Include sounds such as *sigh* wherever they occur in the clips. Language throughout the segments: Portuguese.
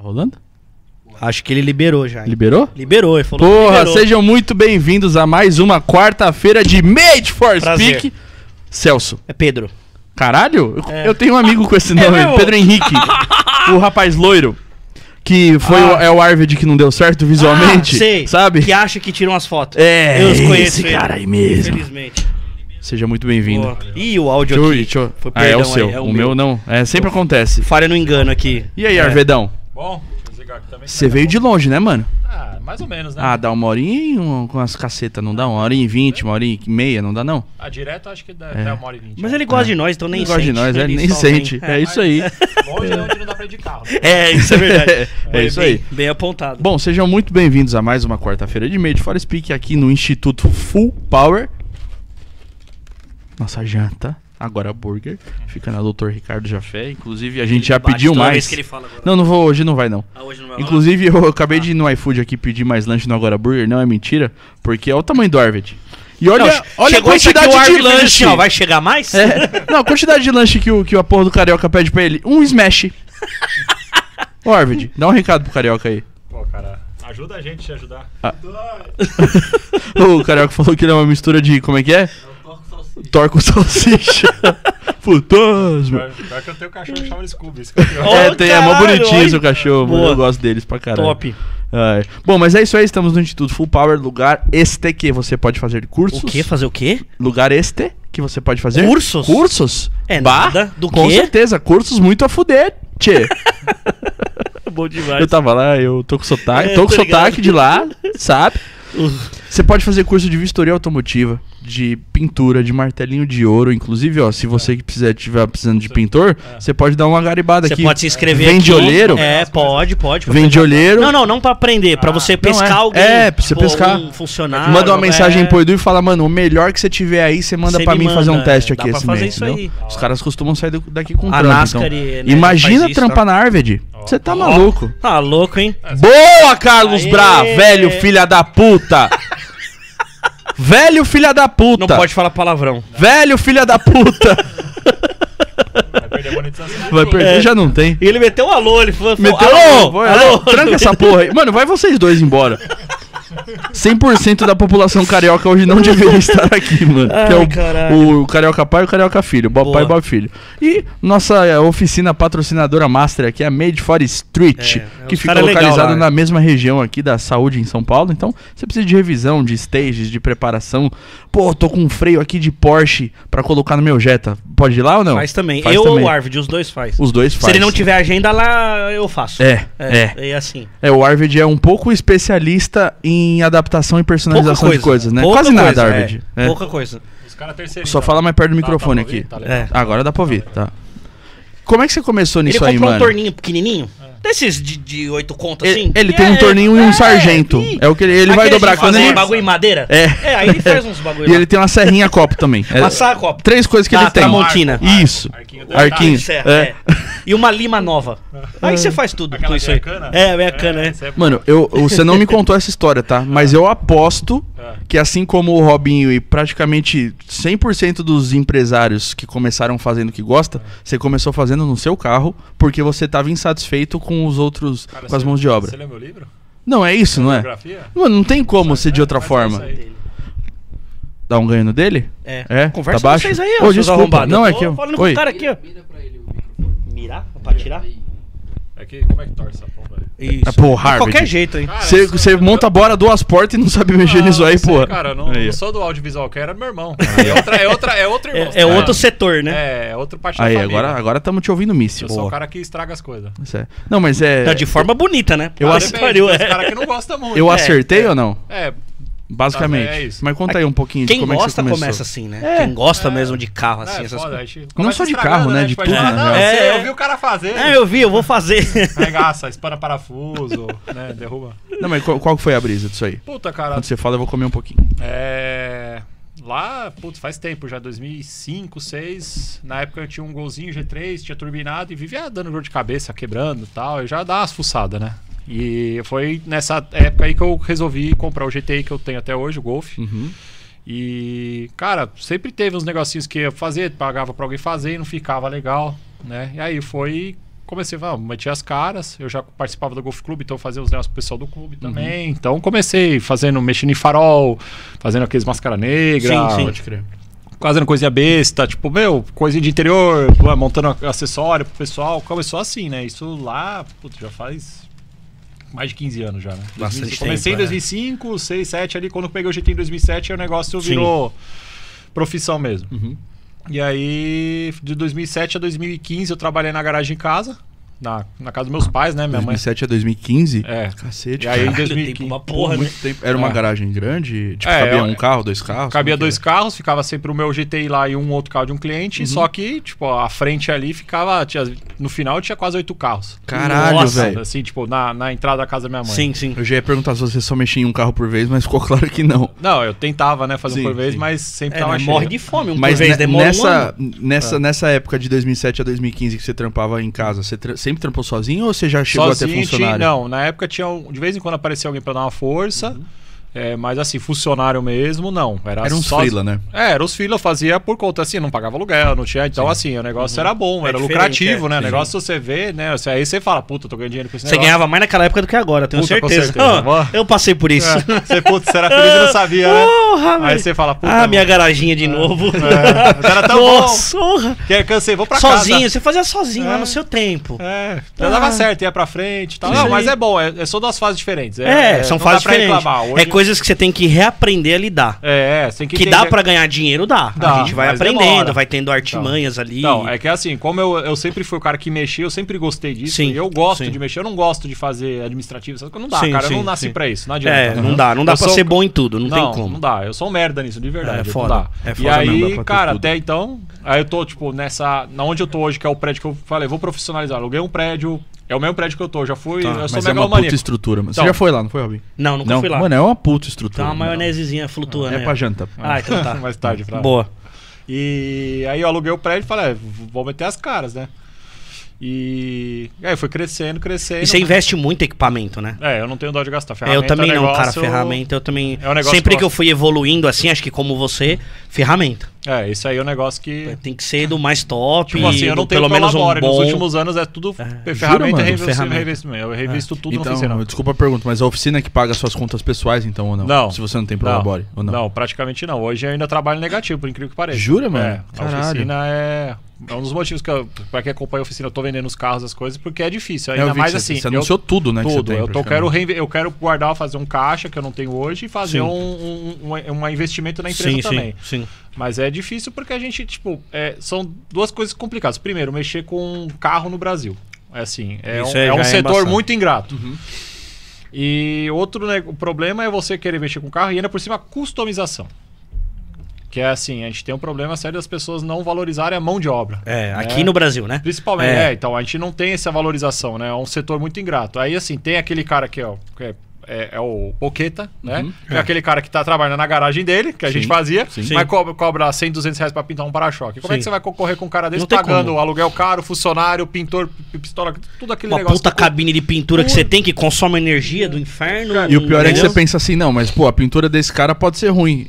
Tá rolando? Acho que ele liberou já. hein? Liberou? Liberou, ele falou que Porra, liberou. sejam muito bem-vindos a mais uma quarta-feira de Made for Prazer. Speak. Celso. É Pedro. Caralho, eu, É. eu tenho um amigo com esse *laughs* nome, mesmo? Pedro Henrique. o rapaz loiro. Que foi Ah. o, é o Arvid que não deu certo visualmente. Ah, sei. Sabe? Que acha que tiram as fotos. É, Eu os conheço esse ele, cara aí mesmo. Infelizmente. Seja muito bem-vindo. Ih, o áudio Deixa aqui. deixa eu- Foi Ah, é o seu. aí, é o o meu meu. não. É, sempre acontece. Falha no engano aqui. E aí, É. Arvedão? Bom, deixa eu aqui também. Você veio de longe, né, mano? Ah, mais ou menos, né? Ah, dá uma horinha e um- com as cacetas, não dá? Uma hora e vinte, uma hora e meia, não dá não? Ah, direto acho que dá É. até uma hora e vinte. Mas ele gosta de nós, então nem sente. gosta de nós, é, Ele nem só sente. É isso aí. Longe é onde não dá pra ir de carro. Né? É, isso é verdade. É Foi isso bem- aí. Bem apontado. Bom, sejam muito bem-vindos a mais uma quarta-feira de Made for Speak aqui no Instituto Full Power. Nossa janta, agora burger, fica na Dr. Ricardo Jafé. Inclusive, a gente já Bate pediu mais. vez que ele fala agora. Não, não vou, hoje não vai não. Ah, hoje não vai? Inclusive, eu acabei de ir no iFood aqui pedir mais lanche no Agora Burger, não é mentira, porque é o tamanho do Arvid. E olha, Não, olha a quantidade o de lanche. assim, ó, vai chegar mais? É, não, a quantidade de lanche que o, que a porra do Carioca pede pra ele. Um smash. *laughs* Ô, Arvid, dá um recado pro Carioca aí. Pô, cara, ajuda a gente a te ajudar. *laughs* O Carioca falou que ele é uma mistura de. Como é que é? Torco salsicha. *laughs* Fantasma. Pior, pior que eu tenho um cachorro que chama Scooby. Que é É, tem, é mó bonitinho seu cachorro. Boa. Eu gosto deles pra caralho. Top. Ai. Bom, mas é isso aí, estamos no Instituto Full Power, lugar este que você pode fazer cursos. O quê? Fazer o quê? Lugar este que você pode fazer. Cursos? Cursos? É Bah, nada. Do Com quê? certeza, cursos muito a fuder, tchê. *laughs* Bom demais. eu tava lá, eu tô com sotaque, É, tô com tô ligado. sotaque de lá, sabe? *laughs* Você pode fazer curso de vistoria automotiva, de pintura, de martelinho de ouro. Inclusive, ó, se você que precisar, tiver precisando de pintor, você pode dar uma garibada Você aqui. pode se inscrever Vende aqui. olheiro? É, pode, pode. Vende olheiro. Não, não, não pra aprender. Pra você pescar é. alguém. É, pra você Pô, pescar. Um funcionário. Manda uma mensagem é. pro Edu e fala, mano, o melhor que você tiver aí, você manda Você pra mim fazer um manda, teste é, aqui dá pra esse fazer mês, isso entendeu? aí. Os caras costumam sair do- daqui com A trampo, NASCAR, então. né, Imagina isso, trampar tá? na Arved. Você tá maluco. Tá louco, hein? Boa, Carlos Aê! Bra, velho filha da puta. *laughs* velho filha da puta. Não pode falar palavrão. Velho filha da puta. Vai perder a monetização. Vai perder, É. já não tem. E ele meteu um alô, ele falou. Meteu, alô, Vai, alô. tranca essa porra aí. Mano, vai vocês dois embora. 100% da população carioca hoje não deveria *laughs* estar aqui, mano. Ai, que é o, caralho. o carioca pai e o carioca filho. Bob Boa. pai e Bob filho. E nossa é, oficina patrocinadora master aqui é a Made for Street, É, é, que fica é localizada na mesma região aqui da saúde em São Paulo. Então, você precisa de revisão, de stages, de preparação. Pô, tô com um freio aqui de Porsche pra colocar no meu Jetta. Pode ir lá ou não? Faz também. Faz eu também. ou o Arvid, os dois faz. Os dois Se faz. ele não tiver agenda lá, eu faço. É, é. É, assim. É, o Arvid é um pouco especialista em adaptação e personalização coisa. de coisas, né? Pouca Quase nada, coisa, Arvid. é. É. Pouca coisa. Os caras terceirizam. Só fala mais perto do Tá, microfone tá ouvir? aqui. Tá. É. Agora dá pra ouvir, tá. Como é que você começou Ele nisso aí, comprou um mano? torninho pequenininho. Desses de, de 8 conto assim. Ele, ele tem um é- torninho e um é, sargento. ih. É o que ele, ele vai dobrar quando fazer ele. bagulho em madeira? É. É, aí ele faz uns *laughs* bagulho E lá. ele tem uma serrinha copo também. É, Passar a copa. Três coisas que Da ele tem. Tramontina. Isso. Arquinho Arquinho. Serra, É. é. E uma lima nova. *laughs* Aí você faz tudo Aquela com isso aí. É, americana, é. essa é Mano, eu, você não me *laughs* contou essa história, tá? Mas eu aposto É. que assim como o Robinho e praticamente 100% dos empresários que começaram fazendo o que gosta, você começou fazendo no seu carro porque você tava insatisfeito com os outros, Cara, com as você- mão de obra. Você leu meu livro? Não, é isso, não é? Mano, não tem como ser de outra é forma. Dá um ganho no dele? É. É? Conversa tá baixo? com vocês aí, Ô, ó, seus desculpa. Não, é que eu- falando com Oi. Mirar? Pra tirar? É que, como é que torce essa porra? velho? Isso. Ah, pô, De Harvard. qualquer jeito, hein? Você você monta a bora duas portas e não sabe mexer nisso aí, sei, pô. Cara, não, Aí, não sou do audiovisual, que era meu irmão. É outra, é outra, é outro irmão. É, é outro setor, né? É, é outro parte da Aí, família. agora agora estamos te ouvindo míssil. Eu sou o cara que estraga as coisas. Isso é. Não, mas é. Tá de forma bonita, né? Eu Ah, ace- depende, pariu, tem uns é. cara que não gosta muito. Eu É, acertei é. ou não? É, Basicamente. É isso. Mas conta aí um pouquinho de Quem como é que gosta você começou. começa assim, né? É. Quem gosta É. mesmo de carro, assim, é, essas foda, coisas. Não começa só de carro, né, de Tipo, tudo, ah, na não, É. eu vi o cara fazer. É, eu vi, eu vou fazer. Regaça, espana parafuso, *laughs* né, derruba. Não, mas qual, qual foi a brisa disso aí? Puta, cara, Quando você fala, eu vou comer um pouquinho. É. Lá, putz, faz tempo já, 2005, 2006. Na época eu tinha um golzinho G3, tinha turbinado e vivia dando dor de cabeça, quebrando e tal. Eu já dava umas fuçadas, né? E foi nessa época aí que eu resolvi comprar o GTI que eu tenho até hoje, o Golf. Uhum. E, cara, sempre teve uns negocinhos que eu fazia, pagava pra alguém fazer e não ficava legal, né? E aí foi comecei a meter as caras. Eu já participava do Golf Clube, então fazia os negócios pro pessoal do clube também. Então comecei fazendo, mexendo em farol, fazendo aqueles máscara negra, Sim, sim. Pode crer. fazendo coisinha besta, tipo, meu, coisinha de interior, montando acessório pro pessoal. Começou assim, né? Isso lá, putz, já faz mais de 15 anos já, né? Bastante 2000, comecei tempo, em 2005, 6, 7 ali, quando eu peguei o GT em 2007, aí o negócio Sim. virou profissão mesmo. Uhum. E aí, de 2007 a 2015, eu trabalhei na garagem em casa, na, na casa dos meus pais, né? Minha mãe. 2007 a 2015? É. Cacete. E aí, em cara. Caralho, 2015. tempo uma porra, né? tempo. Era uma É. garagem grande? Tipo, É, cabia um carro, dois carros? Cabia dois é? carros, ficava sempre o meu GTI lá e um outro carro de um cliente. Só que, tipo, a frente ali ficava. tinha- no final tinha quase oito carros. Caralho, Nossa, velho. Assim, tipo, na, na entrada da casa da minha mãe. Sim, sim. Eu já ia perguntar se você só mexia em um carro por vez, mas ficou *laughs* claro que não. Não, eu tentava, né, fazer Sim, um por vez, sim. mas sempre É, tava mas cheio. morre de fome. Um Mas por vez demora um nessa, ano. nessa, É. nessa época de 2007 a 2015 que você trampava em casa, você tra- sempre trampou sozinho ou você já chegou a ter Sozinho, tinha, funcionário? não, na época tinha um- de vez em quando aparecia alguém pra dar uma força, é, mas assim, funcionário mesmo, não. Era, Era uns só- né? É, era os freela, eu fazia por conta, assim, não pagava aluguel, não tinha, então assim, o negócio era bom, É era diferente, lucrativo, é. né, o Sim. negócio você vê, né, aí você fala, puta, tô ganhando dinheiro com esse Você ganhava mais naquela época do que agora, tenho Puta, certeza. certeza. Ah, eu passei por isso. É, você, putz, você era feliz e não sabia, né? Porra, Aí você fala, puta, Ah, minha garaginha de novo. é, mas era tão bom, Nossa, porra. que cansei, vou pra Sozinho, casa. você fazia sozinho lá É. no seu tempo. É, já Ah. dava certo, ia pra frente e tal. Isso Não, mas é bom, é, é só duas fases diferentes. É, são fases diferentes. É Hoje- coisas que você tem que reaprender a lidar. É, é, tem que Que entender- dá pra ganhar dinheiro, dá. Dá, a gente vai aprendendo, demora. vai tendo artimanhas ali. Não, é que assim, como eu, eu sempre fui o cara que mexia, eu sempre gostei disso. Sim, e eu gosto sim. de mexer, eu não gosto de fazer administrativo. coisas. Não dá, Sim, cara. eu não nasci sim. pra isso, não adianta. É, não dá, não dá Eu pra sou- ser bom em tudo, não, Não, tem como. não dá. Eu sou um merda nisso, de verdade. É foda. É e foda mesmo, aí, cara, até então, aí eu tô, tipo, nessa. Na onde eu tô hoje, que é o prédio que eu falei, vou profissionalizar. Aluguei um prédio. É o mesmo prédio que eu tô. Já fui. Tá, eu sou Mas é uma puta estrutura. mano. Então. Você já foi lá, não foi, Robin? Não, nunca não, fui lá. Mano, é uma puta estrutura. Tem uma maionesezinha flutuando É aí, pra janta. Ah, então tá. *laughs* Mais tarde, pra... Boa. E aí eu aluguei o prédio e falei, é, vou meter as caras, né? E aí foi crescendo, crescendo. E você investe muito em equipamento, né? É, eu não tenho dó de gastar. eu Ferramenta também é não, cara. negócio- Ferramenta eu também. É um negócio Sempre que que eu- eu fui evoluindo assim, acho que como você, ferramenta. É, isso aí é um negócio que. Tem que ser do mais top. Tipo assim, eu não tenho pelo menos um Prolabore. bom. Nos últimos anos é tudo É. ferramenta Jura, e revestimento. Eu revisto tudo no Então, oficina. desculpa a pergunta, mas a oficina que paga suas contas pessoais, então, ou não? Não. Se você não tem Prolabore, ou não? Não, praticamente não. Hoje eu ainda trabalho negativo, por incrível que pareça. Jura, mano? É, a Caralho. oficina é. É um dos motivos que eu, pra quem acompanha a oficina, eu tô vendendo os carros, as coisas, porque é difícil. É, eu Ainda mais você, assim. Você eu- anunciou tudo, né? que você Tudo. tem, eu, tô, quero eu quero guardar, fazer um caixa que eu não tenho hoje e fazer Sim. um, um, um, um investimento na empresa Sim, também. sim, sim. Mas é difícil porque a gente, tipo, é, são duas coisas complicadas. Primeiro, mexer com um carro no Brasil. É assim, é Isso um, é um é setor embaçado. muito ingrato. E outro né, o problema é você querer mexer com o carro e ainda por cima a customização. Que é assim, a gente tem um problema sério das pessoas não valorizarem a mão de obra. É, né? aqui no Brasil, né? Principalmente, É. é. então a gente não tem essa valorização, né? É um setor muito ingrato. Aí, assim, tem aquele cara que, ó, que é, é, é o Boqueta, né? Uhum. Que é. aquele cara que tá trabalhando na garagem dele, que a Sim, gente fazia, sim. mas cobra, cobra 100, 200 reais pra pintar um para-choque. Como é Sim. que você vai concorrer com um cara desse Não pagando como. aluguel caro, funcionário, pintor, pistola, tudo aquele Uma negócio. puta que- cabine de pintura que você tem que consome energia do inferno. E o pior é que você pensa assim, não, mas pô, a pintura desse cara pode ser ruim.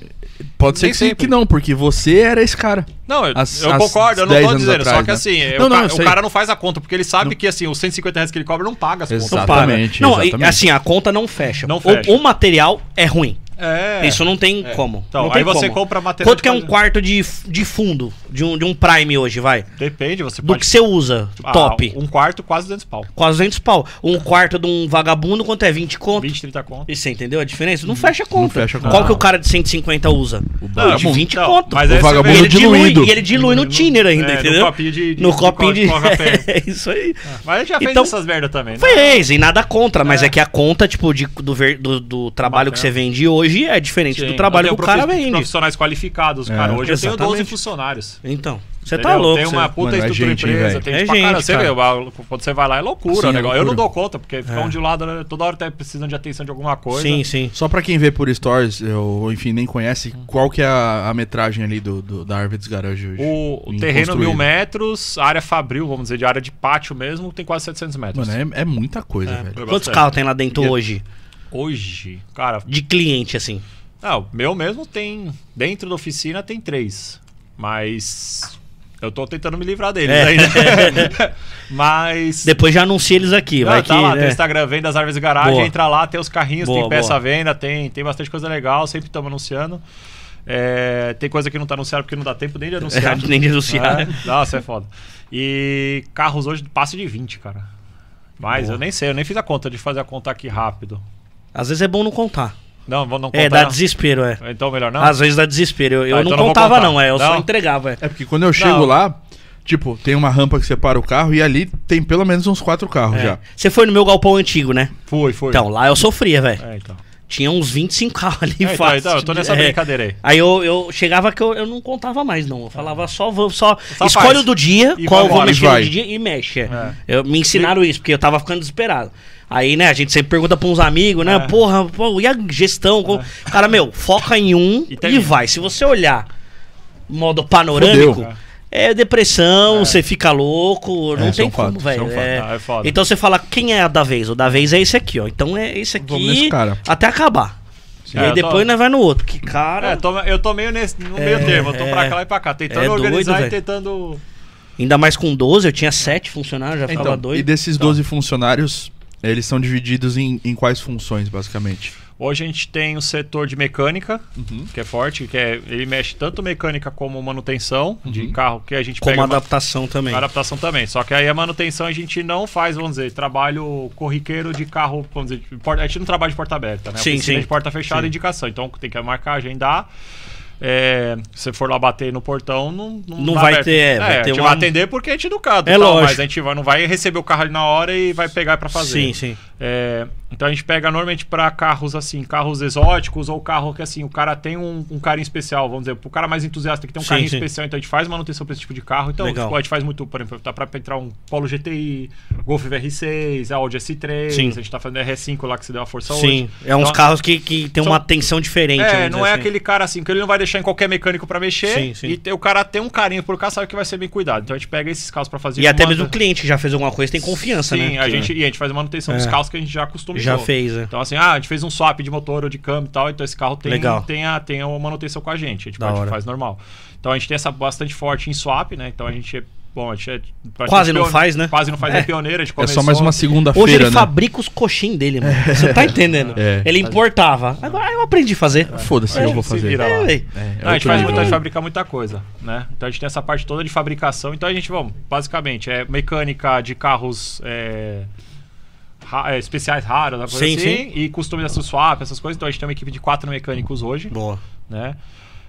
Pode ser que, sim, que não, porque você era esse cara. Não, eu, As- eu concordo, eu não 10 tô dizendo. atrás, só que né? assim, Não, o, não, ca- o cara não faz a conta, porque ele sabe que assim, os 150 reais que ele cobra não paga as contas. Exato. Não paga. Exatamente, Não, e, exatamente. assim, a conta não fecha. Não O- fecha. O, material é ruim. É. Isso não tem É. como. Então, não tem aí você como. compra material Quanto de que é um quarto de, de fundo de um, de um Prime hoje, vai? Depende, você Do pode... que você usa, Ah, top. Um quarto, quase 200 pau. Quase 200 pau. Um quarto de um vagabundo, quanto é? 20 conto? 20, 30 conto. E você entendeu a diferença? Não fecha a conta. fecha a conta. Qual que o cara de 150 usa? O de vagabundo. 20 Não, conto. mas O vagabundo E ele dilui, diluído. e ele dilui no *laughs* thinner ainda, É, no entendeu? copinho de- de- no de copinho de... *laughs* É isso aí. Mas a gente já fez Então- essas merda também, né? Fez, e nada contra, mas é, É. que a conta, tipo, de, do, ver- do, do trabalho que você vende hoje é diferente Sim, do trabalho que o cara vende. Profissionais qualificados, É. cara. Hoje eu tenho 12 Exatamente. funcionários. Então, você tá louco. Tem uma puta Mano, é estrutura gente, hein, empresa, velho? tem É gente gente, Você cara. vê, quando você vai lá é loucura Sim, o é negócio. Eu não dou conta, porque fica É. um de lado, né, toda hora tá precisando de atenção de alguma coisa. Sim, sim. Só pra quem vê por stories, ou enfim, nem conhece, qual que é a, a metragem ali do, do- da Arvids Garage hoje? O, o terreno mil metros, área fabril, vamos dizer, de área de pátio mesmo, tem quase 700 metros. Mano, é, é muita coisa, velho. Quantos carros tem lá dentro E- hoje? Hoje, cara, De cliente, assim. não, o meu mesmo tem, dentro da oficina tem três, mas Eu tô tentando me livrar deles É. ainda. *laughs* Mas. Depois já anuncia eles aqui. Não, vai tá que, lá, né? tem o Instagram Vendas Árvores e Garagem, Boa. entra lá, tem os carrinhos, Boa, tem peça boa. à venda, tem, tem bastante coisa legal, sempre estamos anunciando. É, tem coisa que não tá anunciada porque não dá tempo nem de *laughs* anunciar. Nem de anunciar. É, Nossa, é foda. E carros hoje passa de 20, cara. Mas eu nem sei, eu nem fiz a conta de fazer a conta aqui rápido. Às vezes é bom não contar. Não, vou não contar. É, dá não. desespero, é. Então melhor não? Às vezes dá desespero. Eu, eu Ah, não então não contava, não, é. Eu só Não? entregava. É. É porque quando eu chego Não. lá, tipo, tem uma rampa que separa o carro e ali tem pelo menos uns quatro carros É. já. Você foi no meu galpão antigo, né? Fui, fui. Então, lá eu sofria, velho. É, então. Tinha uns 25 carros ali É, então, fácil. então, eu tô nessa É. brincadeira aí. Aí eu, eu chegava que eu, eu não contava mais, não. Eu falava só, vou, só, Só escolhe faz. o do dia, E qual eu vou mexer E no dia e mexe. é. É. Eu, me ensinaram isso, porque eu tava ficando desesperado. Aí, né, a gente sempre pergunta pra uns amigos, né? É. Porra, pô, e a gestão? Com- Cara, meu, foca em um E e, vai. Se você olhar modo panorâmico, Fudeu. é depressão, você fica louco, não tem é um fato, como, é velho. um é. Ah, é. Então você fala, quem é a da vez? O da vez é esse aqui, ó. Então é esse aqui cara. até acabar. E É, aí tô- depois nós vai no outro. Que cara. É, tô- eu tô meio nesse, no meio termo, eu tô pra é. cá e pra cá, tentando É doido, organizar e tentando. Ainda mais com 12, eu tinha 7 funcionários, já ficava Então, doido. e desses 12 funcionários, eles são divididos em, em quais funções, basicamente? Hoje a gente tem o setor de mecânica, Uhum. que é forte, que é, ele mexe tanto mecânica como manutenção de carro, que a gente Como pega uma- adaptação também. adaptação também. Só que aí a manutenção a gente não faz, vamos dizer, trabalho corriqueiro de carro, vamos dizer, a gente não trabalha de porta aberta, né? Sim, Oficina sim. de porta fechada, Sim. indicação. Então tem que marcar, agendar. É, se você for lá bater no portão, não, Não dá vai aberto. ter, é, vai a ter gente uma- vai atender porque a gente é educado. É tal, lógico. Mas a gente vai, não vai receber o carro ali na hora e vai pegar pra fazer. Sim, sim. É, então a gente pega normalmente para carros assim, carros exóticos ou carro que assim, o cara tem um, um carinho especial, vamos dizer, pro cara mais entusiasta tem que ter um Sim, carinho sim. especial, então a gente faz manutenção para esse tipo de carro. Então, tipo, a gente faz muito, por exemplo, tá para entrar um Polo GTI, Golf VR6, Audi S3, Sim. a gente tá fazendo R5 lá que se deu a força Sim, hoje. é uns Então, carros que, que tem são- uma atenção diferente. é, não é assim. aquele cara assim, que ele não vai deixar em qualquer mecânico para mexer. Sim, sim. E o cara tem um carinho por carro, sabe que vai ser bem cuidado. Então a gente pega esses carros para fazer E até mesmo o cliente já fez alguma coisa tem confiança, Sim, né? a Que gente, e a gente faz a manutenção dos É. carros que a gente já customizou. Já fez, é. Então, assim, ah, a gente fez um swap de motor ou de câmbio e tal, então esse carro tem, Legal. tem, a, tem a manutenção com a gente. A gente pode- hora. faz normal. Então a gente tem essa bastante forte em swap, né? Então a gente é. Bom, a gente é. Quase não faz, né? Quase não faz, É. é, pioneiro. A gente É começou, só mais uma Hoje segunda-feira, ele né? fabrica os coxins dele, mano. *laughs* Você tá entendendo? É. Ele importava. Agora eu aprendi a fazer. Foda-se, É, eu vou se fazer. vira lá. É. É, Não, a gente faz nível. muito, a gente fabrica muita coisa, né? Então a gente tem essa parte toda de fabricação. Então a gente, vamos, basicamente, é mecânica de carros é, ra- é, especiais uma coisa Sim, assim, e customização swap, essas coisas. Então a gente tem uma equipe de quatro mecânicos hoje, Boa. né?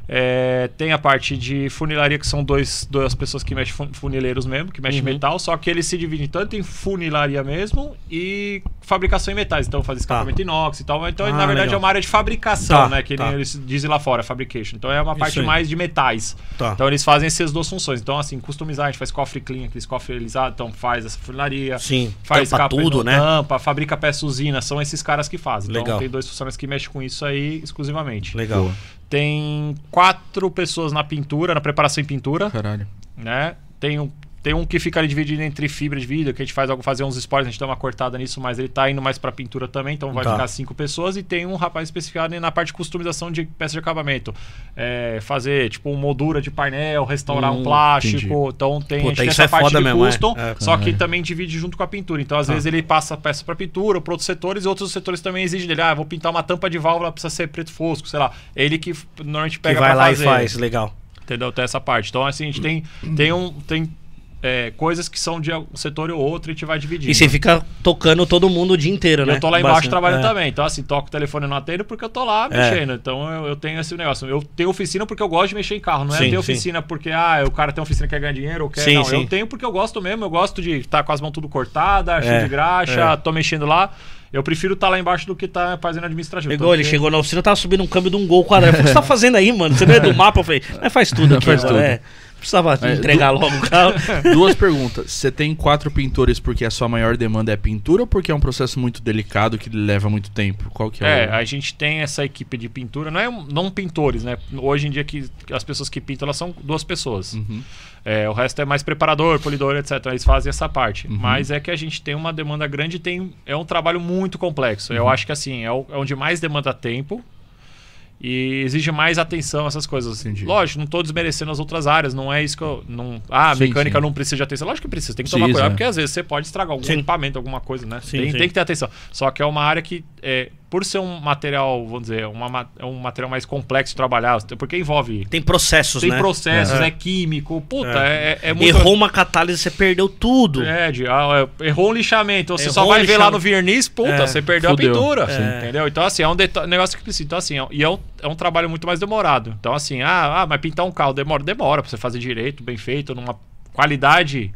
É, tem a parte de funilaria, que são dois, duas pessoas que mexem fun- funileiros mesmo, que mexem Uhum. metal, só que eles se dividem tanto em funilaria mesmo e fabricação em metais. Então faz escapamento inox e tal. Então, Ah, na verdade, legal. é uma área de fabricação, Tá, né? Que tá. eles dizem lá fora, fabrication. Então é uma parte mais de metais. Tá. Então eles fazem essas duas funções. Então, assim, customizar, a gente faz cofre clean, aqueles cofres alisados, então faz essa funilaria. Sim, Faz tampa tudo, né? Tampa, fabrica peça usina, são esses caras que fazem. Legal. Então tem dois funcionários que mexem com isso aí exclusivamente. Legal. Tem quatro pessoas na pintura, na preparação em pintura, Caralho. né? Tem um, tem um que fica ali dividido entre fibra de vidro, que a gente faz algo, fazer uns spoilers, a gente dá uma cortada nisso, mas ele tá indo mais pra pintura também, então vai Tá. ficar cinco pessoas. E tem um rapaz especificado na parte de customização de peça de acabamento. É, fazer, tipo, moldura de painel, restaurar Hum, um plástico. entendi. Então tem, Puta, gente tem essa é parte de mesmo, é. custom, É. só que Caralho. também divide junto com a pintura. Então, às Tá. vezes, ele passa peça pra pintura, para outros setores, e outros setores também exigem dele. Ah, vou pintar uma tampa de válvula, precisa ser preto fosco, sei lá. Ele que normalmente Que pega vai pra lá fazer. e faz, legal. Entendeu? Tem essa parte. Então, assim, a gente tem, tem, um, tem é, coisas que são de um setor ou outro e gente vai dividindo. E você fica tocando todo mundo o dia inteiro, E né? eu tô lá embaixo Bastante. trabalhando É. também. Então, assim, toco o telefone não atendo porque eu tô lá É. mexendo. Então, eu, eu tenho esse negócio. Eu tenho oficina porque eu gosto de mexer em carro. Não é Sim, ter sim. oficina porque, ah, o cara tem oficina que quer ganhar dinheiro ou quer. Sim, não, sim. eu tenho porque eu gosto mesmo. Eu gosto de estar com as mãos tudo cortadas, cheio É, de graxa, é. tô mexendo lá. Eu prefiro estar lá embaixo do que estar fazendo administrativo. Pegou, ele Porque- chegou na oficina, tava subindo um câmbio de um gol quadrado. O que você tá fazendo aí, mano? Você não é do *laughs* mapa? Eu falei, mas faz tudo aqui Faz agora, tudo. é. Precisava É, entregar logo o carro. *laughs* Duas perguntas. Você tem quatro pintores porque a sua maior demanda é pintura ou porque é um processo muito delicado que leva muito tempo? Qual que é, É, o... a gente tem essa equipe de pintura, não é não pintores, né? Hoje em dia que as pessoas que pintam elas são duas pessoas. Uhum. É, o resto é mais preparador, polidor, etc. Eles fazem essa parte. Uhum. Mas é que a gente tem uma demanda grande e tem, é um trabalho muito complexo. Uhum. Eu acho que assim, é, o- é onde mais demanda tempo E exige mais atenção, essas coisas. Entendi. Lógico, não tô desmerecendo as outras áreas, não é isso que eu. Não, ah, a Sim, mecânica sim. não precisa de atenção. Lógico que precisa, tem que tomar cuidado, é. porque às vezes você pode estragar algum Sim. equipamento, alguma coisa, né? Sim, tem, sim. tem que ter atenção. Só que é uma área que, é, por ser um material, vamos dizer, uma, ma- é um material mais complexo de trabalhar, porque envolve. Tem processos, Tem né? processos, É. é, químico, puta, É. é, é, muito. Errou uma catálise, você perdeu tudo. É, de, ah, é, errou um lixamento. Você Errou só um vai ver lá no verniz, puta, É, você perdeu fudeu. a pintura. É. Entendeu? Então, assim, é um deta- negócio que precisa. Então, assim, é, e é um, é um trabalho muito mais demorado. Então, assim, ah, ah, mas pintar um carro demora, demora pra você fazer direito, bem feito, numa qualidade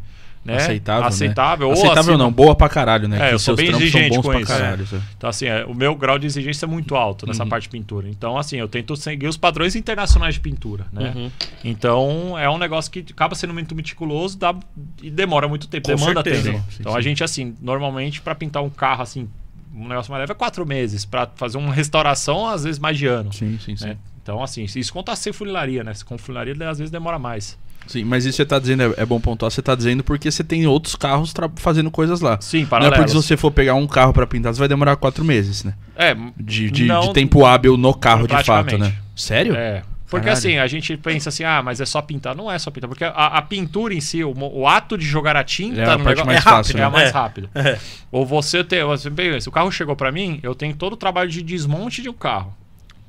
né, Aceitável, né? aceitável. Ou Aceitável acima- não, boa pra caralho, né? É, Que eu sou seus bem trampos exigente são bons com pra isso. caralho. é. Então, assim, é, o meu grau de exigência é muito alto nessa Uhum. parte de pintura. Então, assim, eu tento seguir os padrões internacionais de pintura, né? Uhum. Então, é um negócio que acaba sendo muito meticuloso dá, e demora muito tempo, Com demanda certeza. tempo. Sim, sim, então, sim. a gente, assim, normalmente, para pintar um carro, assim, um negócio mais leve é quatro meses. Para fazer uma restauração, às vezes, mais de ano. Sim, sim, sim. né? Então, assim, isso conta sem funilaria, né? Com funilaria, às vezes, demora mais. Sim, mas isso você tá dizendo, é, é bom pontuar, você tá dizendo porque você tem outros carros fazendo coisas lá. Sim, Não é porque se você for pegar um carro pra pintar, você vai demorar quatro meses, né? É, De, de, Não- de tempo hábil no carro, de fato, né? Sério? É. Porque Caralho. assim, a gente pensa assim, ah, mas é só pintar. Não é só pintar. Porque a, a pintura em si, o, o ato de jogar a tinta É a parte negócio- mais é rápido, fácil, é né? a mais É. rápido. É. Ou você ter. você bem, Se o carro chegou pra mim, eu tenho todo o trabalho de desmonte de um carro.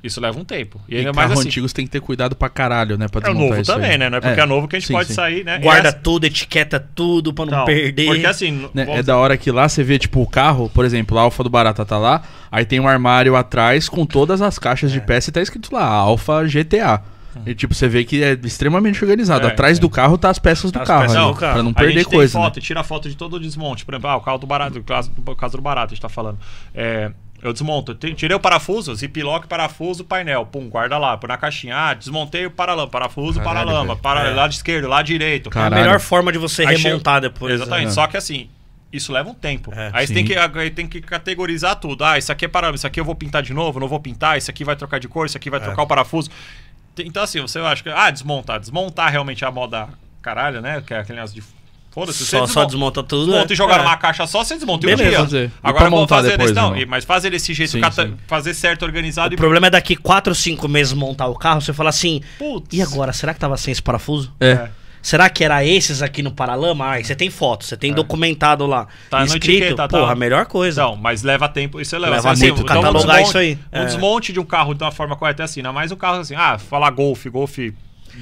Isso leva um tempo. E E ainda carro mais assim. antigo você tem que ter cuidado pra caralho, né? Pra É desmontar novo isso aí. também, né? Não é porque é, novo que a gente sim, pode sim. sair, né? Guarda E tudo, etiqueta tudo pra não Então, perder. Porque assim. Né, É da hora que lá você vê, tipo, o carro, por exemplo, a Alfa do Barata tá lá, aí tem um armário atrás com todas as caixas É. de peça e tá escrito lá, Alfa GTA. E tipo, você vê que é extremamente organizado. É, Atrás é. do carro tá as peças do As carro, peças ali, do carro. pra não A perder gente tem coisa. né? foto, tira foto de todo o desmonte. Por exemplo, ah, o carro do barato, o caso, o caso do barato, a gente tá falando. É, eu desmonto, tirei o parafuso, ziplock, parafuso, painel, pum, guarda lá, põe na caixinha. Ah, desmontei o paralama, parafuso, Caralho, paralama, para, É. lado esquerdo, lado direito. É a Caralho. melhor forma de você Aí remontar depois. Exatamente, né? só que assim, isso leva um tempo. É. aí você tem que, aí tem que categorizar tudo. Ah, isso aqui é parâmetro, isso aqui eu vou pintar de novo, não vou pintar, isso aqui vai trocar de cor, isso aqui vai É. trocar o parafuso. Então, assim, você acha que. Ah, desmontar. Desmontar realmente é a moda caralho, né? Que é aquele negócio de. Foda-se, Só, você só desmonta, desmonta tudo. desmonta é. e jogar É. numa caixa só, você desmonta um Beleza. dia. Fazer. E Agora vamos fazer depois, desse, não, irmão? e- mas fazer desse jeito, Sim, cata- sim. fazer certo, organizado O e. problema é daqui 4 ou 5 meses montar o carro, você fala assim, Putz. e agora, será que tava sem esse parafuso? É. Será que era esses aqui no Paralama? Ah, você tem foto, você tem documentado lá. É. Tá escrito, etiqueta, tá. porra, a melhor coisa. Não, mas leva tempo. Isso leva, Leva assim, muito então, catalogar o desmonte- isso aí. O É. desmonte de um carro de uma forma correta é assim, não é mais o carro assim, ah, falar Golf, Golf.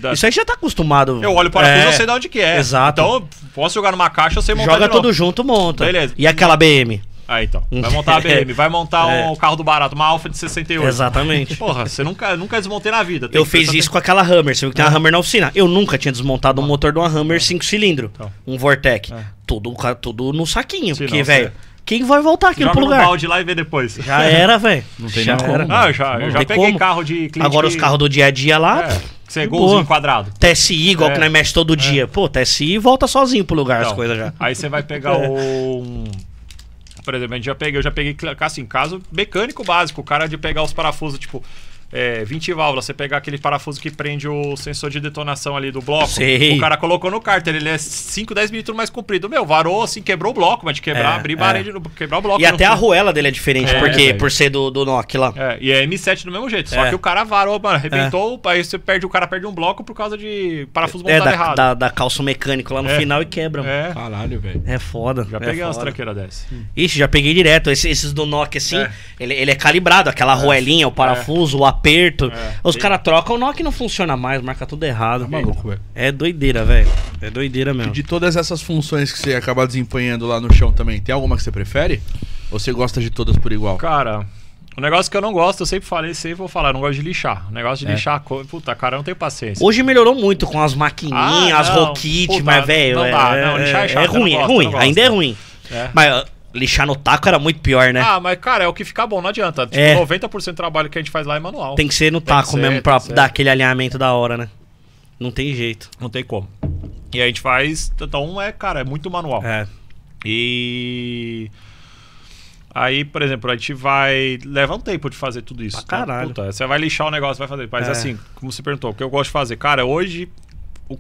Da- Isso aí já tá acostumado. Eu olho o parafuso, É, eu sei de onde que é. Exato. Então, posso jogar numa caixa, eu sei montar Joga de novo. tudo junto, monta. Beleza. E aquela BM? Aí, então. *laughs* Vai montar a BM, vai montar É. um carro do barato, uma Alfa de 68. Exatamente. *laughs* Porra, você nunca, nunca desmontei na vida. tem Eu fiz isso com aquela Hammer. Você viu que tem uma Hammer na oficina. Eu nunca tinha desmontado um motor de uma Hammer 5 cilindros. Então. Um Vortec. É. Tudo, tudo no saquinho. Sim, porque, velho, você- quem vai voltar Joga pro no lugar? balde lá e vê depois. Já era, velho. Não tem já nem como. Ah, já, eu já peguei como. carro de cliente. Agora os carros do dia a dia lá, É, você de golzinho boa. quadrado. TSI, igual É. que nós mexe todo dia. Pô, TSI volta sozinho pro lugar as Então, coisas já. Aí você vai pegar o. *laughs* um- Por exemplo, a gente já peguei, eu já peguei assim, caso mecânico básico, o cara de pegar os parafusos, tipo. É, 20 válvulas, você pegar aquele parafuso que prende o sensor de detonação ali do bloco. Sei. O cara colocou no cárter, ele é 5, 10 milímetros mais comprido. Meu, varou assim, quebrou o bloco, mas de quebrar, É, abrir é. parede, no- quebrar o bloco. E até a arruela dele é diferente, É, porque velho. por ser do, do Nokia lá. É, e é M7 do mesmo jeito. Só É. que o cara varou, mano, arrebentou, aí você perde, o cara perde um bloco por causa de parafuso É, montado da, errado. da, da calça mecânico lá no É. final e quebra. mano. É, Caralho, velho. É foda. já é peguei umas tranqueiras dessas. Ixi, já peguei direto. Esse- esses do Nokia, assim, É. ele, ele é calibrado. Aquela arruelinha, o parafuso, o aperto. É. Os caras trocam, o Nokia não funciona mais, marca tudo errado. Tá maluco, velho. É doideira, velho. É doideira mesmo. De todas essas funções que você acaba desempenhando lá no chão também, tem alguma que você prefere? Ou você gosta de todas por igual? Cara, o negócio que eu não gosto, eu sempre falei, sempre vou falar, eu não gosto de lixar. O negócio de É. lixar, puta, cara, eu não tenho paciência. Hoje melhorou muito com as maquininhas, Ah, as Puta, mas, velho, não é, dá, não, lixar é é, chato, não ruim, é ruim. Ainda é ruim. É. Mas lixar no taco era muito pior, né? Ah, mas cara, é o que fica bom, não adianta. Tipo, É. 90% do trabalho que a gente faz lá é manual. Tem que ser no Tem taco ser, mesmo pra dar aquele alinhamento da hora, né? Não tem jeito. Não tem como. E a gente faz, então é, cara, é muito manual. É. E aí, por exemplo, a gente vai leva um tempo de fazer tudo isso. Pra caralho. Puta, você vai lixar o negócio, vai fazer. Mas É. assim, como você perguntou, o que eu gosto de fazer, cara, hoje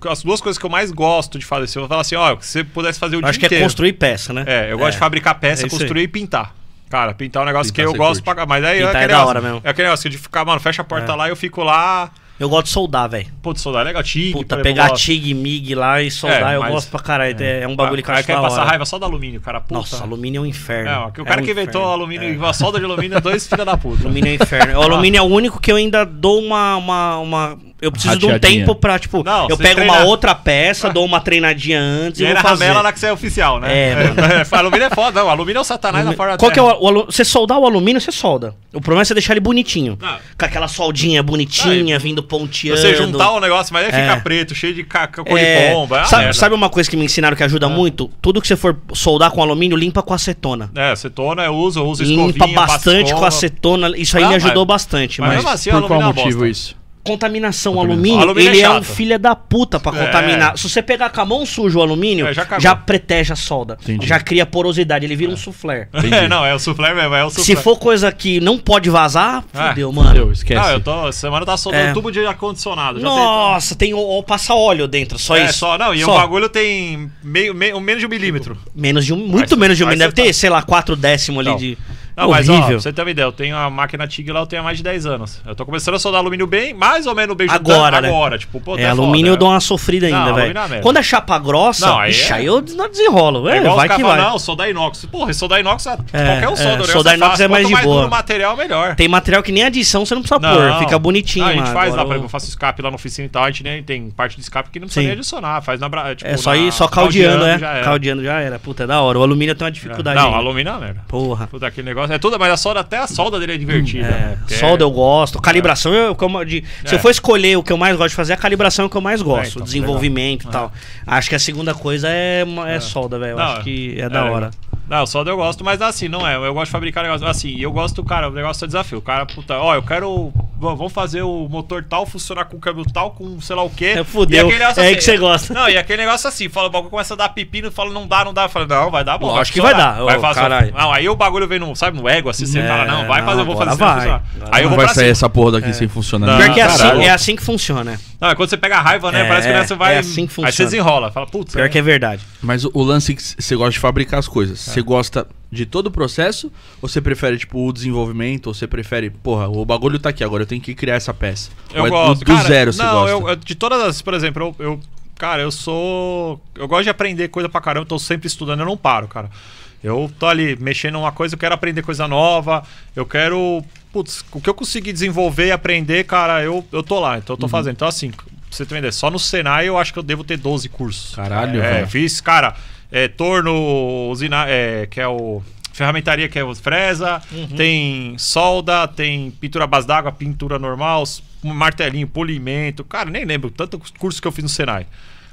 as duas coisas que eu mais gosto de fazer, se eu falar assim, ó, se você pudesse fazer o Eu dia acho que é construir peça, né? É, eu gosto de fabricar peça, É construir e pintar. Cara, pintar é um negócio Pintar que eu gosto curte. pra Mas aí Pintar é é aquele da negócio, hora mesmo. É aquele negócio de ficar, mano, fecha a porta lá e eu fico lá. Eu gosto de soldar, velho. Putz, soldar é legal. Tig, Puta, pegar. TIG, MIG lá e soldar, É, eu gosto pra caralho. É, é um bagulho que eu acho quer da passar hora. raiva só do alumínio, cara. Puta. Nossa, alumínio é um inferno. É, o É cara um que inventou inferno. alumínio e a solda de alumínio é dois filha da puta. Alumínio é um inferno. O *laughs* alumínio é o único que eu ainda dou uma. uma, uma- eu preciso de um tempo pra, tipo, Não, eu pego treina- uma outra peça, dou uma treinadinha antes E e aí vou fazer. ramela lá que você é oficial, né? É, mano. *laughs* alumínio é foda, não. Alumínio é o satanás na forma Qual que é o, o alu- Você soldar o alumínio, você solda. O problema é você deixar ele bonitinho. Não. Com aquela soldinha bonitinha, vindo ponteando. Você juntar o negócio, mas aí fica É. preto, cheio de ca- ca- cor É, de pomba. é uma sabe, sabe uma coisa que me ensinaram que ajuda muito? Tudo que você for soldar com alumínio, limpa com acetona. É, acetona eu uso, eu uso Limpa escovinha, bastante com acetona. Isso aí Não, me ajudou bastante. mas assim, Por alumínio qual é motivo isso? Contaminação, alumínio, Alumínio ele é é, um filho da puta pra É. contaminar. Se você pegar com a mão suja o alumínio, É, já já, protege a solda. Entendi. Já cria porosidade, ele vira um soufflé. *laughs* É, não, é o soufflé mesmo, é o soufflé. Se for coisa que não pode vazar, fudeu, mano. Meu, esquece. Não, eu tô. Semana tá soldando É. tubo de ar-condicionado. já Nossa, tem o, o passa óleo dentro, só tem- É, isso. só, não, e Só. o bagulho tem meio, meio, menos de um milímetro. Menos de um, muito menos de um milímetro. Deve ter, sei lá, quatro décimos ali de. Não, mas ó, pra você ter uma ideia, eu tenho a máquina TIG lá, eu tenho há mais de 10 anos. Eu tô começando a soldar alumínio bem, mais ou menos bem Agora, né? agora. Tipo, pô, é, tá alumínio eu foda, dou uma sofrida Não, ainda, velho. é. Quando é chapa grossa, Não, aí ixi, é- aí eu não desenrolo. É É, igual vai que vai. não, soldar inox. Porra, soldar inox, é, É, qualquer um é, solda. o negócio soldar inox é mais de mais boa. material, melhor. Tem material que nem adição você não precisa pôr, fica bonitinho. Não, a gente faz lá, por exemplo, eu faço escape lá na oficina e tal, a gente nem tem parte de escape que não precisa nem adicionar, faz na bra- tipo, É só ir só caldeando, é. Caldeando já era. Puta, é da hora. O alumínio tem uma dificuldade. Não, alumínio é merda. Porra. Puta, aquele negócio. É tudo, mas a solda, até a solda dele é divertida. É, né? Que solda eu gosto. Calibração, eu, como de, se É. eu for escolher o que eu mais gosto de fazer, a calibração é o que eu mais gosto. então, desenvolvimento e tal. Acho que a segunda coisa é, é solda, velho. Eu acho que é da é, hora. Não, solda eu gosto, mas assim, não é. Eu gosto de fabricar negócio assim. E eu gosto, cara, o negócio é desafio. O cara, puta, ó, eu quero. Vamos fazer o motor tal funcionar com o câmbio tal, com sei lá o quê. É, fudeu. E aquele negócio É aí que você gosta. Não, e aquele negócio assim, fala, o bagulho começa a dar pepino, fala, não dá, não dá. Eu falo, não, vai dar bom. Lógico que vai dar, Vai fazer. caralho. Não, aí o bagulho vem no, sabe, no ego, assim, você É, fala, não, vai fazer, eu vou fazer. isso vai. funcionar. Agora Aí eu Não vou vai sair cima. essa porra daqui sem funcionar. Não, Pior que é assim, é assim que funciona. Não, é quando você pega a raiva, né? É, Parece que né, você vai. é assim que Aí funciona. você desenrola. Fala, putz. Pior que é verdade. Mas o, lance que você gosta de fabricar as coisas. É. Você gosta de todo o processo? Ou você prefere, tipo, o desenvolvimento? Ou você prefere, porra, o bagulho tá aqui agora, eu tenho que criar essa peça? Eu ou é gosto. do, do Cara, zero você não, gosta? Eu, eu- de todas as, por exemplo, eu, eu- Cara, eu sou. Eu gosto de aprender coisa pra caramba, tô sempre estudando, eu não paro, cara. Eu tô ali mexendo numa coisa, eu quero aprender coisa nova, eu quero. Putz, o que eu conseguir desenvolver e aprender, cara, eu, eu tô lá, então eu Uhum. tô fazendo. Então, assim, pra você uma ideia, só no Senai eu acho que eu devo ter 12 cursos. Caralho, É, velho. fiz, cara, é, torno, usina, é, que é o. Ferramentaria que é o fresa, Uhum. tem solda, tem pintura à base d'água, pintura normal, martelinho, polimento. Cara, nem lembro tanto curso que eu fiz no Senai.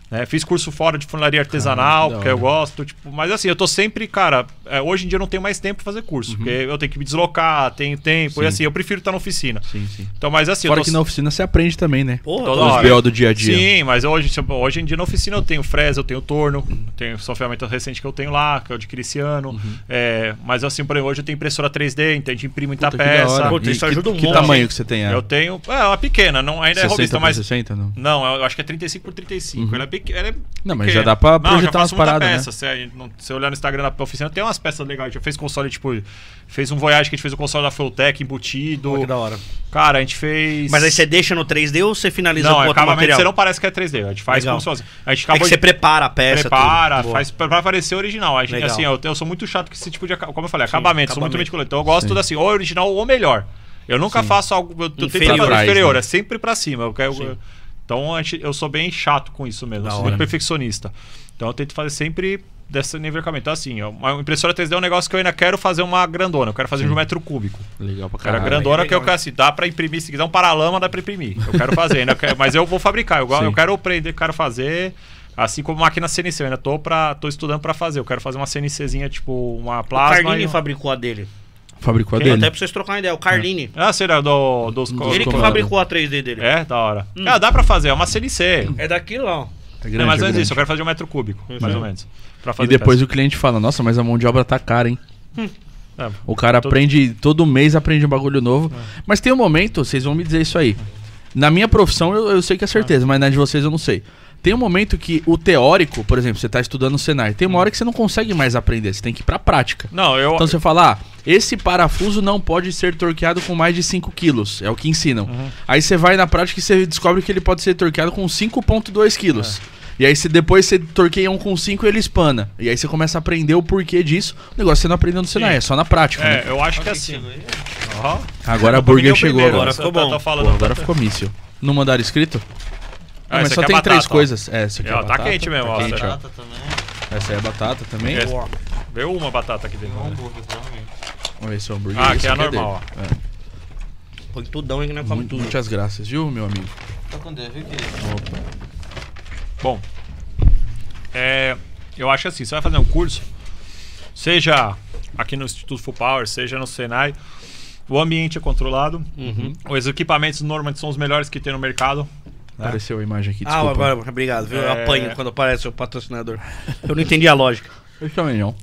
Né? Fiz curso fora de funilaria artesanal, que da porque eu gosto. Tipo, mas assim, eu tô sempre, cara. é, hoje em dia eu não tenho mais tempo pra fazer curso. Porque eu tenho que me deslocar, tenho tempo. Uhum. Sim. E assim, eu prefiro estar na oficina. Sim, sim. Então, mas assim, Fora eu tô que na oficina você aprende também, né? Porra, Toda Os. BO do dia a dia. Sim, mas hoje, hoje em dia na oficina eu tenho fresa, eu tenho torno, tenho só ferramenta recente que eu tenho lá, que eu adquiri esse ano. Uhum. É, mas assim, por exemplo, hoje eu tenho impressora 3D, então a gente imprime muita Puta, que peça. Puta, isso que, ajuda um Que monte. tamanho que você tem? Eu tenho. É, uma pequena, não, ainda é 60 robista, mas. 60, não? Não, eu acho que é 35 por 35. Ela é pequena. Ela é Não, mas pequena. já dá pra Não, projetar já faço umas muita paradas, né? peça. Se, não- se olhar no Instagram da oficina, tem umas peças legais. Já fez console, tipo. Fez um Voyage que a gente fez o console da Fulltech embutido. Pô, que da hora. Cara, a gente fez. Mas aí você deixa no 3D ou você finaliza Não, com é outro acabamento, material? você não parece que é 3D. A gente faz Legal. como se fosse. A gente É que acabou você de prepara a peça. prepara, tudo. Boa. faz pra pra parecer original. A gente, Legal. assim, eu, eu sou muito chato com esse tipo de. Como eu falei, acabamento, sou muito acabamento. meticuloso. Então eu gosto Sim. tudo assim, ou original ou melhor. Eu nunca faço algo. Eu, Inferior. fazer inferior, né? é sempre pra cima. Eu quero, Sim. Então eu sou bem chato com isso mesmo. Da Eu sou hora. muito perfeccionista. Então eu tento fazer sempre desse nivelamento. Então, assim, ó, uma impressora 3D é um negócio que eu ainda quero fazer uma grandona. Eu quero fazer de um metro cúbico. Legal pra Cara, caralho. grandona é que eu legal. quero assim, dá pra imprimir, se quiser um paralama, dá pra imprimir. Eu quero fazer, ainda quero- mas eu vou fabricar. Eu, Sim. eu quero aprender, quero fazer. Assim como máquina CNC, eu ainda tô, pra, tô estudando pra fazer. Eu quero fazer uma CNCzinha, tipo, uma O plasma. Carlini e um- fabricou a dele. Fabricou a Até dele? pra vocês trocarem ideia. O Carlini. Ah, será do, dos, Dos Ele que comandos. fabricou a 3D dele. É, da hora. É, dá pra fazer, é uma CNC. É daquilo lá, ó. É É, grande, mais é ou menos grande. isso, eu quero fazer um metro cúbico, mais ou menos. Pra E fazer depois peça. o cliente fala, nossa, mas a mão de obra tá cara, hein? É, O cara Todo- aprende, todo mês aprende um bagulho novo. Mas tem um momento, vocês vão me dizer isso aí. Na minha profissão eu, eu sei que é certeza, mas na de vocês eu não sei. Tem um momento que o teórico, por exemplo, você tá estudando o cenário, tem uma hora que você não consegue mais aprender, você tem que ir pra prática. Não, eu. Então você fala, ah, esse parafuso não pode ser torqueado com mais de 5 quilos, é o que ensinam. Aí você vai na prática e você descobre que ele pode ser torqueado com 5.2 quilos. E aí você, depois você torqueia um com 5 e ele espana. E aí você começa a aprender o porquê disso. O negócio você não aprendeu no cenário, é só na prática, né? É, eu acho que assim. Ó. Ahora a burger é chegou primeiro, agora. Agora ficou tá- bom. tá falando- Pô, agora ficou míssil. Não mandaram escrito? Ah, Não, mas só aqui tem é três batata, ó. coisas. É, essa aqui é É, ó, tá batata, quente mesmo, ó, quente, ó. Batata também. Essa aí é batata também. Esse- Veio uma batata aqui dentro. Um né? hambúrguer, provavelmente. Vamos ver se é o hambúrguer. Ah, aqui é normal, dele. É. Põe tudão aí que nós come tudo. Muitas graças, viu, meu amigo? Tá com Deus, viu, querido? Opa. Bom, é, eu acho assim, você vai fazer um curso, seja aqui no Instituto Full Power, seja no Senai, o ambiente é controlado, Uhum. os equipamentos normalmente são os melhores que tem no mercado. Né? *laughs* Apareceu a imagem aqui, Ah, desculpa. agora, obrigado, viu? Eu É. apanho quando aparece o patrocinador. Eu não entendi a lógica. Eu também não.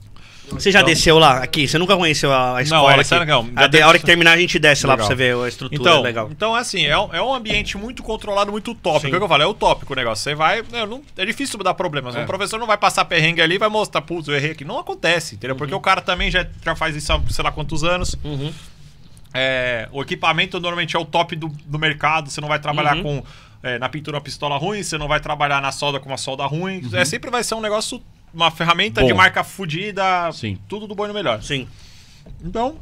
Você já desceu lá, aqui? Você nunca conheceu a, a escola olha, aqui? sério, não. A, de- a hora que terminar a gente desce lá pra Legal. você ver a estrutura Então, legal. então assim, é um, é um ambiente muito controlado, muito utópico. Sim. É o que eu falo, é utópico o negócio. Você vai. né, não- é difícil dar problemas. É. Um professor não vai passar perrengue ali e vai mostrar, putz, eu errei aqui. Não acontece, entendeu? Porque o cara também já, já faz isso há sei lá quantos anos. Uhum. É, o equipamento normalmente é o top do, do mercado. Você não vai trabalhar Uhum. com. É, na pintura uma pistola ruim, você não vai trabalhar na solda com uma solda ruim. É, sempre vai ser um negócio. Uma ferramenta Bom. de marca fudida. Sim. Tudo do bom e do melhor. Sim. Então.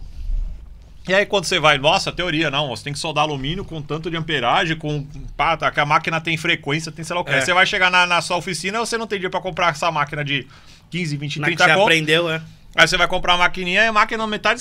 E aí quando você vai, nossa, teoria, não, você tem que soldar alumínio com tanto de amperagem, com. Pá, tá, que a máquina tem frequência, tem sei lá o que. É. Você vai chegar na, na sua oficina, você não tem dinheiro pra comprar essa máquina de 15, 20, Na que 30 você conto. aprendeu, é. Aí você vai comprar a maquininha e a máquina, metade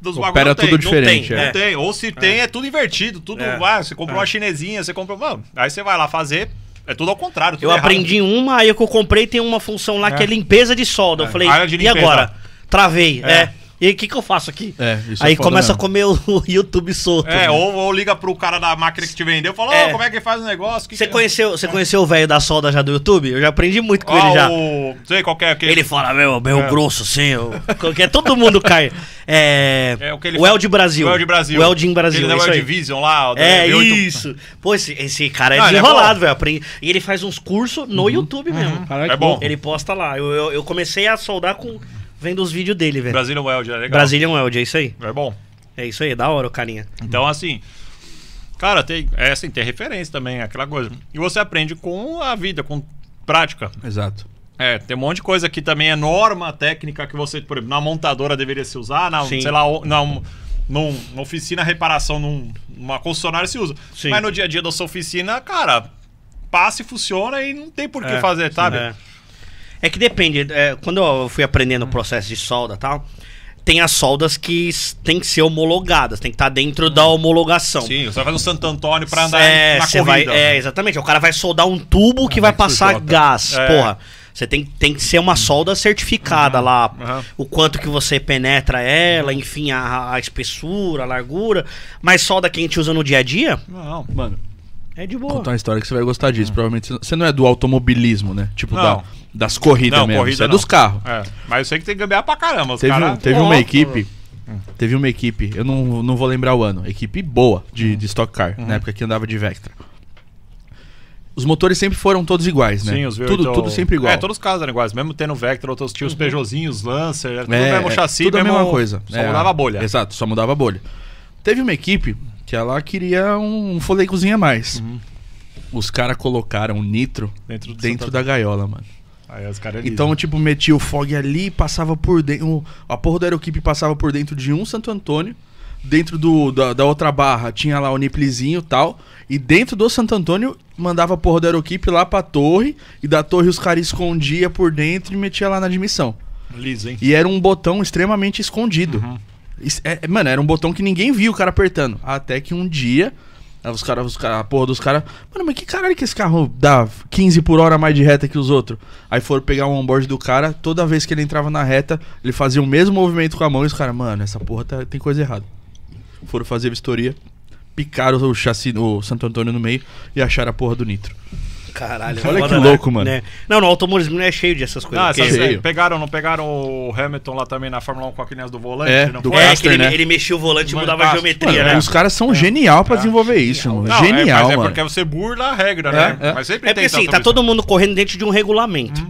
dos bagulhos Opera não tem. tudo Não diferente, tem, é. Não tem. Ou se tem, é tudo invertido. Tudo. É. Ah, você comprou É. uma chinesinha, você comprou. Mano, aí você vai lá fazer. É tudo ao contrário. tudo Eu errado. aprendi uma, aí o que eu comprei tem uma função lá que é É. limpeza de solda. Eu É. falei, e agora? Travei, É. é. E aí, o que, que eu faço aqui? É, isso aí é começa mesmo. a comer o, *laughs* YouTube solto. É, ou, ou liga pro cara da máquina que te vendeu e fala, É. ô, como é que faz o negócio? Que Você que... conheceu, você conheceu o velho da solda já do YouTube? Eu já aprendi muito com Ó, ele já. o... Sei qual que é aquele. Ele fala, meu, meu É. grosso assim, eu... *laughs* qualquer, todo mundo cai. É, É, o que ele o fala- Elde Brasil. O Elde Brasil. O Eldin Brasil, Ele é é o aí. Division lá. É V8. isso. Pô, esse, esse cara é é desenrolado, velho. Aprendi- E ele faz uns cursos no YouTube mesmo. Caraca, É bom. Ele posta lá. Eu, eu, eu comecei a soldar com vendo os vídeos dele, velho. Brazilian Weld, é legal. Brazilian Weld, é isso aí. É bom. É isso aí, da hora o carinha. Então, assim. Cara, tem, é assim, tem referência também, aquela coisa. E você aprende com a vida, com prática. Exato. É, tem um monte de coisa que também é norma técnica que você, por exemplo, na montadora deveria se usar, na, Sim. sei lá, na, um- num- numa oficina, reparação, num- numa concessionária se usa. Sim. Mas no dia a dia da sua oficina, cara, passa e funciona e não tem por que É, fazer, sabe? É. É que depende. é, quando eu fui aprendendo o processo de solda e tal, tem as soldas que tem que ser homologadas, tem que estar dentro da homologação. Sim, você vai fazer um Santo Antônio pra andar é, na você vai, corrida. é, exatamente. O cara vai soldar um tubo que vai vai passar sujota. gás. É. Porra. Você tem, tem que ser uma solda certificada lá. uhum. O quanto que você penetra ela, enfim, a, a espessura, a largura. Mas solda que a gente usa no dia a dia Não. Mano, é de vou boa. contar uma história que você vai gostar disso. Provavelmente você- você não é do automobilismo, né? Tipo, Não. da, das corridas Não, mesmo. corrida é não. dos carros. É, mas eu sei que tem que gambear pra caramba. Os Teve, cara... um- teve uma Ó, equipe. Teve uma equipe, eu não, não vou lembrar o ano. Equipe boa de, de Stock Car, na época que andava de Vectra. Os motores sempre foram todos iguais, né? Sim, os V8. tudo, tudo sempre igual. É, todos os carros eram iguais. Mesmo tendo Vectra, outros tinham os Peugeotzinhos, Lancer, era tudo É, mesmo é, chassi, tudo a mesmo... mesma coisa. Só É, mudava a bolha. Exato, só mudava a bolha. Teve uma equipe que ela queria um folecozinho a mais. Uhum. Os caras colocaram um nitro Dentro, dentro Santa- da gaiola, mano. Aí os caras Então, tipo, metia o fog ali, passava por dentro. A porra da Aeroquipe passava por dentro de um Santo Antônio. Dentro do, da, da outra barra tinha lá o niplezinho e tal. E dentro do Santo Antônio mandava a porra da Aeroquipe lá pra torre. E da torre os caras escondia por dentro e metia lá na admissão. liso, hein? E era um botão extremamente escondido. Uhum. É- é, mano, era um botão que ninguém viu o cara apertando. Até que um dia, aí os caras, cara, a porra dos caras. Mano, mas que caralho que esse carro dá 15 por hora mais de reta que os outros? Aí foram pegar o onboard do cara, toda vez que ele entrava na reta, ele fazia o mesmo movimento com a mão e os caras, mano, essa porra tá- tem coisa errada. Foram fazer vistoria, picaram o chassi, o Santo Antônio no meio e acharam a porra do nitro. Caralho. Olha que né? louco, mano. Né? Não, no automobilismo é cheio dessas coisas. Não, essas- Cheio. pegaram, não pegaram o Hamilton lá também na Fórmula 1 com aquelas do volante? É, não do foi? É, Caster, que ele, né? ele mexia o volante e mudava a geometria, Mano, né? Os caras são genial pra desenvolver isso, mano. Não, é, Genial, mas é mano. porque você burla a regra, né? É, é. Mas sempre É porque tem assim, tá isso. todo mundo correndo dentro de um regulamento.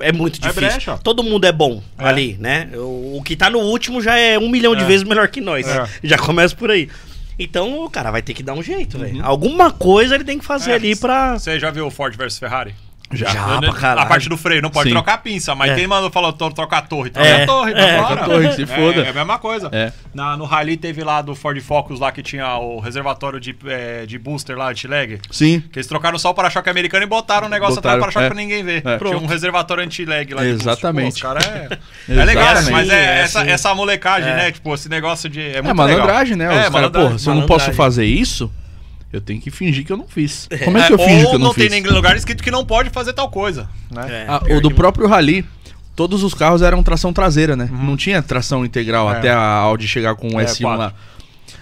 É muito É difícil. brecha. Todo mundo é bom É. ali, né? O, o que tá no último já é um milhão de É. vezes melhor que nós. É. Já começa por aí. Então o cara vai ter que dar um jeito, velho. Alguma coisa ele tem que fazer É, ali pra. Você já viu o Ford versus Ferrari? Já. Já, pra caralho. a parte do freio, não pode Sim. trocar a pinça, mas É. quem mandou falou "Tô- trocar a torre? Troca É, a torre, é. tá Troca a torre, se foda. É, é a mesma coisa. É. Na, no Rally teve lá do Ford Focus lá que tinha o reservatório de, é, de booster lá, anti-lag. Sim. Que eles trocaram só o para-choque americano e botaram o negócio Botaram, atrás do para-choque é. pra ninguém ver. É. Tinha um reservatório anti-lag lá. Exatamente. Pô, os caras é... *laughs* é legal, mas é, é essa, assim. essa molecagem, É. né? Tipo, esse negócio de... É, É muito malandragem, né? legal. Os É, malandragem. porra, se eu não posso fazer isso, eu tenho que fingir que eu não fiz. Como é que É, eu ou que eu não, não tem fiz? nenhum lugar escrito que não pode fazer tal coisa, né? É, Ah, o do que- próprio Rally, todos os carros eram tração traseira, né? Não tinha tração integral Uhum. É. até a Audi chegar com o É, S1 quatro. lá.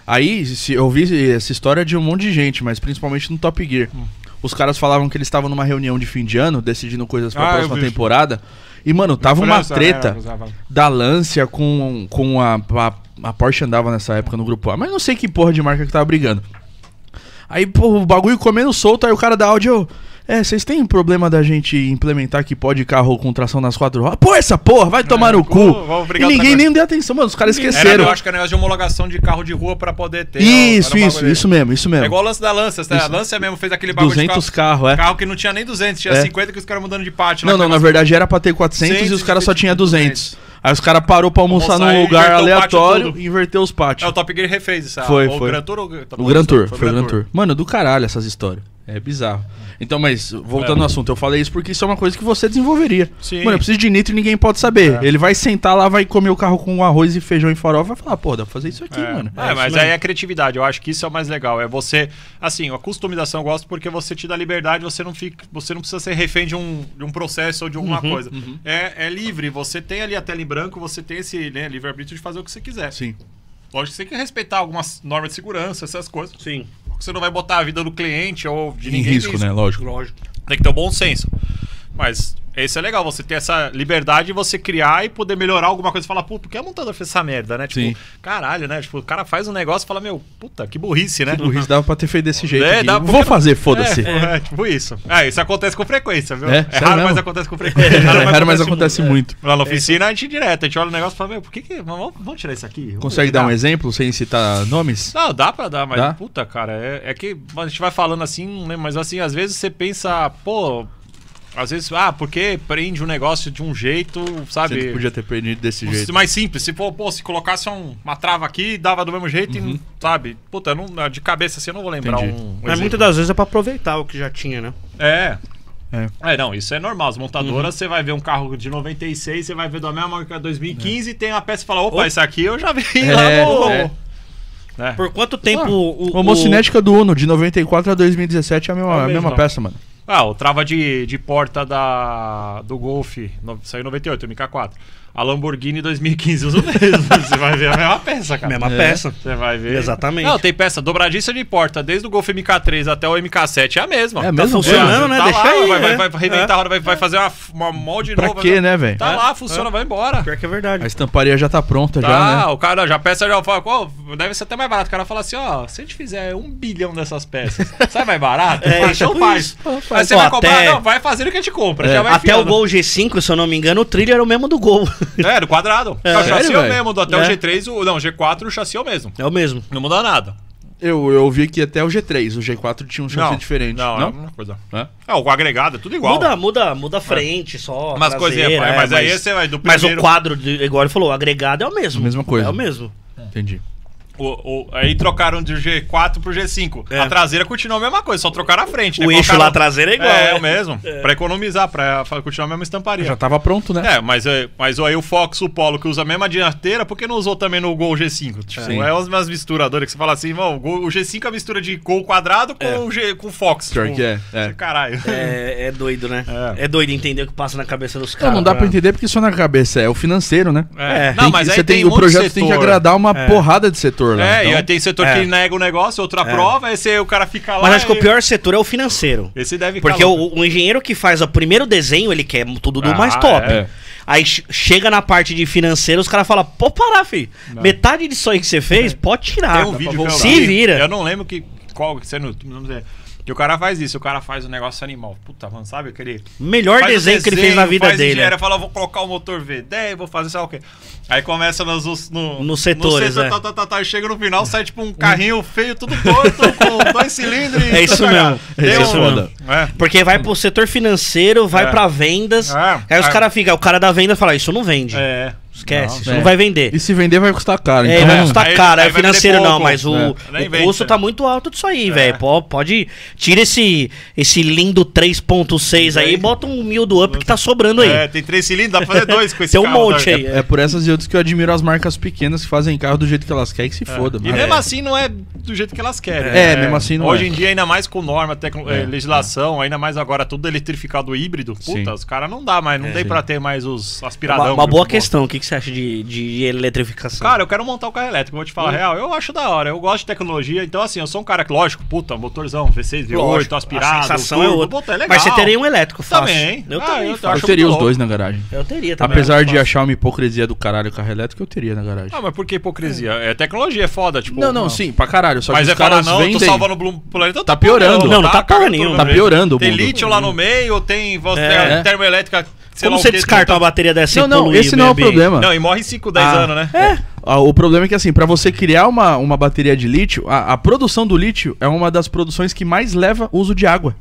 Aí, se, eu vi essa história de um monte de gente, mas principalmente no Top Gear. Hum. Os caras falavam que eles estavam numa reunião de fim de ano, decidindo coisas pra Ah, eu próxima temporada. E, mano, tava uma França, treta da Lancia com, com a, a. A Porsche andava nessa época no grupo A, mas não sei que porra de marca que tava brigando. Aí, pô, o bagulho comendo solto, aí o cara da Audi, ô, é, vocês têm problema da gente implementar que pode carro com tração nas quatro rodas? Pô, essa porra, vai tomar no pô, cu. E ninguém nem deu atenção, mano, os caras Era, esqueceram. eu acho que é negócio de homologação de carro de rua pra poder ter. Isso, Era isso, bagulho isso mesmo, isso É mesmo. igual o lance da Lancia. né? A. Lancia mesmo fez aquele bagulho 200 de carros, é. carro, carro que não tinha nem 200, tinha É. 50 que os caras mudando de parte. lá, Não, não, na verdade era pra ter 400 e os 400 caras só e tinha 200. 200. Aí os caras parou pra almoçar Almoçar num lugar aleatório e inverteu os É, o pátios. Top Gear refez isso. ah, Foi, o foi. Gran Tour, ou- O Gran Tour, Foi foi o Gran Tour. Mano, do caralho essas histórias. É bizarro. Então, mas, voltando É. ao assunto, eu falei isso porque isso é uma coisa que você desenvolveria. Sim. Mano, eu preciso de nitro e ninguém pode saber. É. Ele vai sentar lá, vai comer o carro com arroz e feijão e farofa e vai falar, pô, dá pra fazer isso aqui, É, mano. É, isso mas aí é a criatividade. Eu acho que isso é o mais legal. É você. Assim, a customização eu gosto porque você te dá liberdade, você não fica. Você não precisa ser refém de um, de um processo ou de alguma coisa. É, é livre. Você tem ali a tela em branco, você tem esse né, livre-arbítrio de fazer o que você quiser. Sim. Lógico que você tem que respeitar algumas normas de segurança, essas coisas. Sim, Você não vai botar a vida do cliente ou de Em ninguém risco, né? Lógico. lógico. Tem que ter o bom senso. Mas esse é legal, você ter essa liberdade de você criar e poder melhorar alguma coisa e falar, pô, por que a montador fez essa merda, né? Tipo, Sim. caralho, né? Tipo, o cara faz um negócio e fala, meu, puta, que burrice, né? O risco dava pra ter feito desse jeito. É, aqui. dá- Vou porque- fazer, foda-se. É, é, tipo isso. É, isso acontece com frequência, viu? É? É, raro, mesmo? mas acontece com frequência. *laughs* É raro, mas acontece muito. Lá na oficina, a gente direto, a gente olha o negócio e fala, meu, por que que... Vamos, vamos tirar isso aqui? Vamos Consegue dar um exemplo sem citar nomes? Não, dá pra dar, mas Dá? puta, cara, é, é que a gente vai falando assim, lembro, mas assim, às vezes você pensa, pô, às vezes, ah, porque prende um negócio de um jeito, Você sabe? não podia ter perdido desse Um- jeito. Mais simples, se for, pô, se colocasse um- uma trava aqui, dava do mesmo jeito, e, sabe? Puta, não, de cabeça assim eu não vou lembrar Entendi. um. um Mas muitas das vezes é pra aproveitar o que já tinha, né? É. É. É, não, isso é normal. As montadoras, você vai ver um carro de 96, você vai ver da mesma marca 2015 e tem uma peça e fala, opa, esse aqui eu já vi É, lá no... é. É. Por quanto tempo Ah, o, o, Homocinética do Uno, de 94 a 2017, é a mesma, É o a mesma peça, mano. Ah, o trava de, de porta da, do Golf, no, saiu em 98, MK4. A Lamborghini 2015 usa o mesmo. *laughs* Você vai ver a mesma peça, cara. Mesma É. peça. Você vai ver. Exatamente. Não, tem peça dobradiça de porta, desde o Golf MK3 até o MK7 é a mesma. É a mesma funcionando, né? Tá Deixa lá, aí, vai, vai, é. vai arrebentar a roda, vai, vai fazer uma, uma molde Pra nova. quê, né, velho? Tá É. lá, funciona, vai embora. Pior que é verdade. A estamparia já tá pronta, Tá, já, né? o cara já peça já fala, "Ó, deve ser até mais barato. O cara fala assim, ó, se a gente fizer um bilhão dessas peças, *laughs* sai mais barato? É, então faz. Aí você vai comprar, até- não, vai fazendo o que a gente compra. É. Até o. Gol G5, se eu não me engano, o trilho era o mesmo do Gol. É, do quadrado. É. o chassi é o mesmo, do até É. o G3, o, não, o G4 o chassi é o mesmo. É o mesmo. Não muda nada. Eu, eu vi que até o G3, o G4 tinha um chassi não, diferente. Não, Não? é a mesma coisa. É? É, o agregado é tudo igual. Muda, muda, muda a frente só. Umas traseira, coisinhas, é, mas aí você vai do Mas primeiro- o quadro, igual ele falou, o agregado é o mesmo. Mesma coisa. É o mesmo. Entendi. O, o- aí trocaram do G4 pro G5. É. A traseira continua a mesma coisa, só trocaram a frente. né? O eixo Colocaram- lá traseiro é igual. É, né? o mesmo. Pra economizar, pra continuar a mesma estamparia. Já tava pronto, né? É, mas, é, mas aí o Fox, o Polo, que usa a mesma dianteira, por que não usou também no Gol G5? Tipo, Sim. é umas misturadoras que você fala assim, "Bom, o, Gol- o G5 é a mistura de Gol quadrado com É. o G, com o Fox. Pior Tipo, que é. é. Caralho. É, é doido, né? É. É. doido entender o que passa na cabeça dos Não, caras. não dá pra entender porque isso na cabeça é o financeiro, né? É. Não, Tem mas que- aí você tem, um o de projeto tem que setor. agradar uma É. porrada de setor. Setor lá. É, então- e aí tem setor É. que nega o negócio, outro aprova, aí você, o cara fica lá. Mas acho que o e- pior setor é o financeiro. Esse deve Porque o, o engenheiro que faz o primeiro desenho, ele quer tudo do Ah, mais top. é. Aí che- chega na parte de financeiro, os caras falam, pô, parar, filho. Metade disso aí que você fez, pode tirar. Tem um vídeo eu Se vi, vira. Eu não lembro que, qual que você YouTube, não sei. Que o cara faz isso, o cara faz um negócio animal. Puta, mano, sabe aquele. Melhor faz o desenho que ele fez na vida faz dele. engenharia, fala, vou colocar o motor V10, vou fazer sei lá o quê. Aí começa nos, no, Nos setores, no setor, é. tá, tá, tá, tá, e chega no final, sai tipo um carrinho feio, tudo torto, *laughs* com dois cilindros. e É isso mesmo. É um- isso foda. É. Porque vai pro setor financeiro, vai É. pra vendas. É. Aí os É. caras ficam, o cara da venda fala, isso não vende. É. Esquece, Não, isso é. não vai vender. E se vender vai custar caro. É, então, vai custar Aí- caro, aí é financeiro não, pouco. mas o, É, o custo é. tá muito alto disso aí, É. velho. Pô, Pode. Tira esse, esse lindo 3.6 aí e bota um mil do up que tá sobrando aí. É, tem três cilindros, dá pra fazer dois com *laughs* esse Tem um carro, monte tá? aí. É por essas e outras que eu admiro as marcas pequenas que fazem carro do jeito que elas querem que se foda. E mano. mesmo assim não é do jeito que elas querem. É, mesmo assim não Hoje é. em dia, ainda mais com norma, tecno- eh, É, legislação, ainda mais agora tudo eletrificado híbrido. Puta, os caras não dá mais, não tem pra ter mais os aspiradão. Uma, uma boa questão. O que, que você acha de, de eletrificação? Cara, eu quero montar o carro elétrico, vou te falar a real. Eu acho da hora, eu gosto de tecnologia, então assim, eu sou um cara que, lógico, puta, motorzão, V6, V8, Lógico, aspirado, a sensação turbo, é outra. puta, é legal. Mas você teria um elétrico fácil. Também. Eu Ah, também. eu. Eu teria os dois na garagem. Eu teria também. Apesar de fácil. achar uma hipocrisia do caralho o carro elétrico, eu teria na garagem. Ah, mas por que hipocrisia? É tecnologia, é foda, tipo... não, não, sim, pra caralho. Só Mas que é os caras falar, não, vendem. tô salvando o planeta. Tá piorando. Não, não tá porra nenhuma. Tá no meio. piorando o Tem lítio lá no meio, tem você É. tem termoelétrica. Sei Como você quê, descarta uma bateria dessa Não, não, esse não é o problema. Não, e morre em 5, 10 Ah, anos, né? É. Ah, O problema é que, assim, pra você criar uma, uma bateria de lítio, a, a produção do lítio é uma das produções que mais leva uso de água.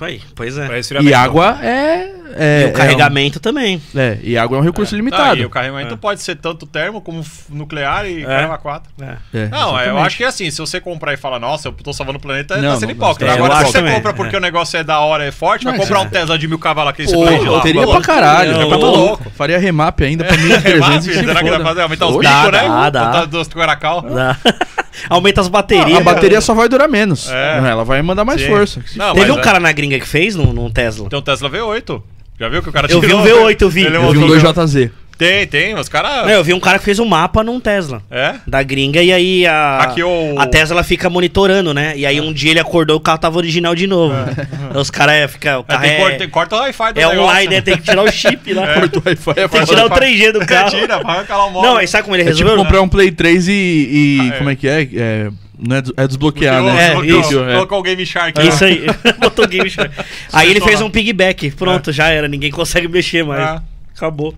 Aí, pois é. E água é. É E o carregamento também. É, um- é, e água é um recurso Tá, limitado. e o carregamento É. pode ser tanto termo como nuclear e É. caramba 4. É, Não, é, eu exatamente. acho que assim, se você comprar e falar, nossa, eu tô salvando o planeta, Não, tá sendo não, hipócrita. não, é, Agora, eu se você também, compra porque o negócio é da hora, é forte, vai Não, comprar um Tesla de mil cavalos aqui, você prende eu lá. teria pra caralho. não, tá ô, maluco. Faria remap ainda pra 1300 e se Será que dá pra fazer? Aumentar os bicos, né? Botar duas coracal. Dá. *laughs* Aumenta as baterias. A bateria só vai durar menos. É. Ela vai mandar mais Sim. força. Não, Teve um é- cara na gringa que fez num, num Tesla. Tem um Tesla V8. Já viu que o cara Eu vi tirou? um V8, eu vi. Ele Eu vi um mostrou- 2JZ. Tem, tem, os caras... Eu vi um cara que fez um mapa num Tesla. É? Da gringa, e aí a, Hackeou o- a Tesla fica monitorando, né? E aí um dia ele acordou e o carro tava original de novo. Aí Os caras é, fica, o É, carro tem, é, corta, tem- corta o Wi-Fi do é negócio. online, né? Tem que tirar o chip lá. *laughs* Corta o Wi-Fi. Tem que tirar o 3G do carro. Tira, arranca lá o móvel. Não, aí sabe como ele É tipo resolveu? comprar um Play 3 e. e- Ah, é. Como é que é? É, não é, é desbloquear, né? É, colocou- isso, é. Colocou o Game Shark. lá. Isso aí. *laughs* Botou o Game Shark. Aí ele fez lá. um pigback. Pronto, já era. Ninguém consegue mexer mais. Ah. Acabou.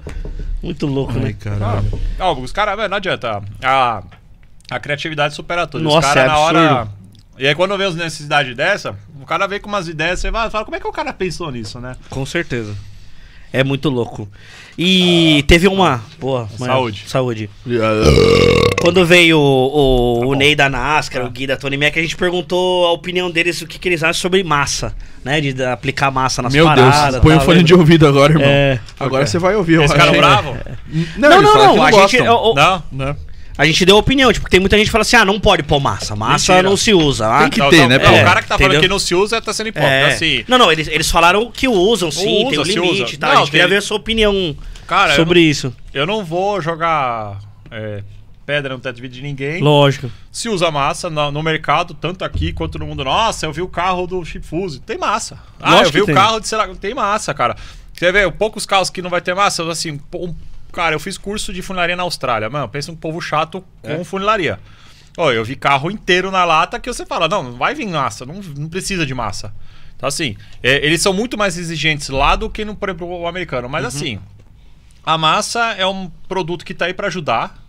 Muito louco, Ai, né? caralho. Ah, os caras, velho, não adianta. A, a criatividade supera tudo. Nossa, os caras é na hora. E aí quando vê as necessidades dessa, o cara vem com umas ideias, você vai fala, como é que o cara pensou nisso, né? Com certeza. É muito louco. E teve uma. Boa. mas- Saúde. Saúde. Quando veio o, o, o Ney da NASCAR, o Gui da Tony Mac, a gente perguntou a opinião deles, o que, que eles acham sobre massa, né? De, de aplicar massa nas Meu paradas. Deus, põe o tal, fone de ouvido agora, irmão. É. Agora você vai ouvir. eu Esse acho. cara bravo? Não, Não, eles não, não. que A gostam. gente, o- o- Não? Né? A gente deu opinião, tipo, tem muita gente que fala assim: ah, não pode pôr massa. Massa Mentira. não se usa. Ah, Tem que Não, ter, não, né, pô? o cara que tá falando Entendeu? que não se usa tá sendo hipócrita. É. Assim, Não, não, eles, eles falaram que usam, sim, Usa, tem um se limite e tal. Não, a gente queria tem- ver a sua opinião cara, sobre isso. eu não, eu não vou jogar é, pedra no teto de vidro de ninguém. Lógico. Se usa massa no, no mercado, tanto aqui quanto no mundo. Nossa, eu vi o carro do Chip Fuse. Tem massa. Ah, Lógico eu vi o tem. carro de, sei lá, tem massa, cara. Você vê, poucos carros que não vai ter massa, assim, um- cara, eu fiz curso de funilaria na Austrália. Mano, pensa um povo chato com É. funilaria. Ó, eu vi carro inteiro na lata que você fala, não, não vai vir massa, não, não precisa de massa. Então, assim, é, eles são muito mais exigentes lá do que no, por exemplo, o americano. Uhum. Mas, assim, a massa é um produto que tá aí para ajudar.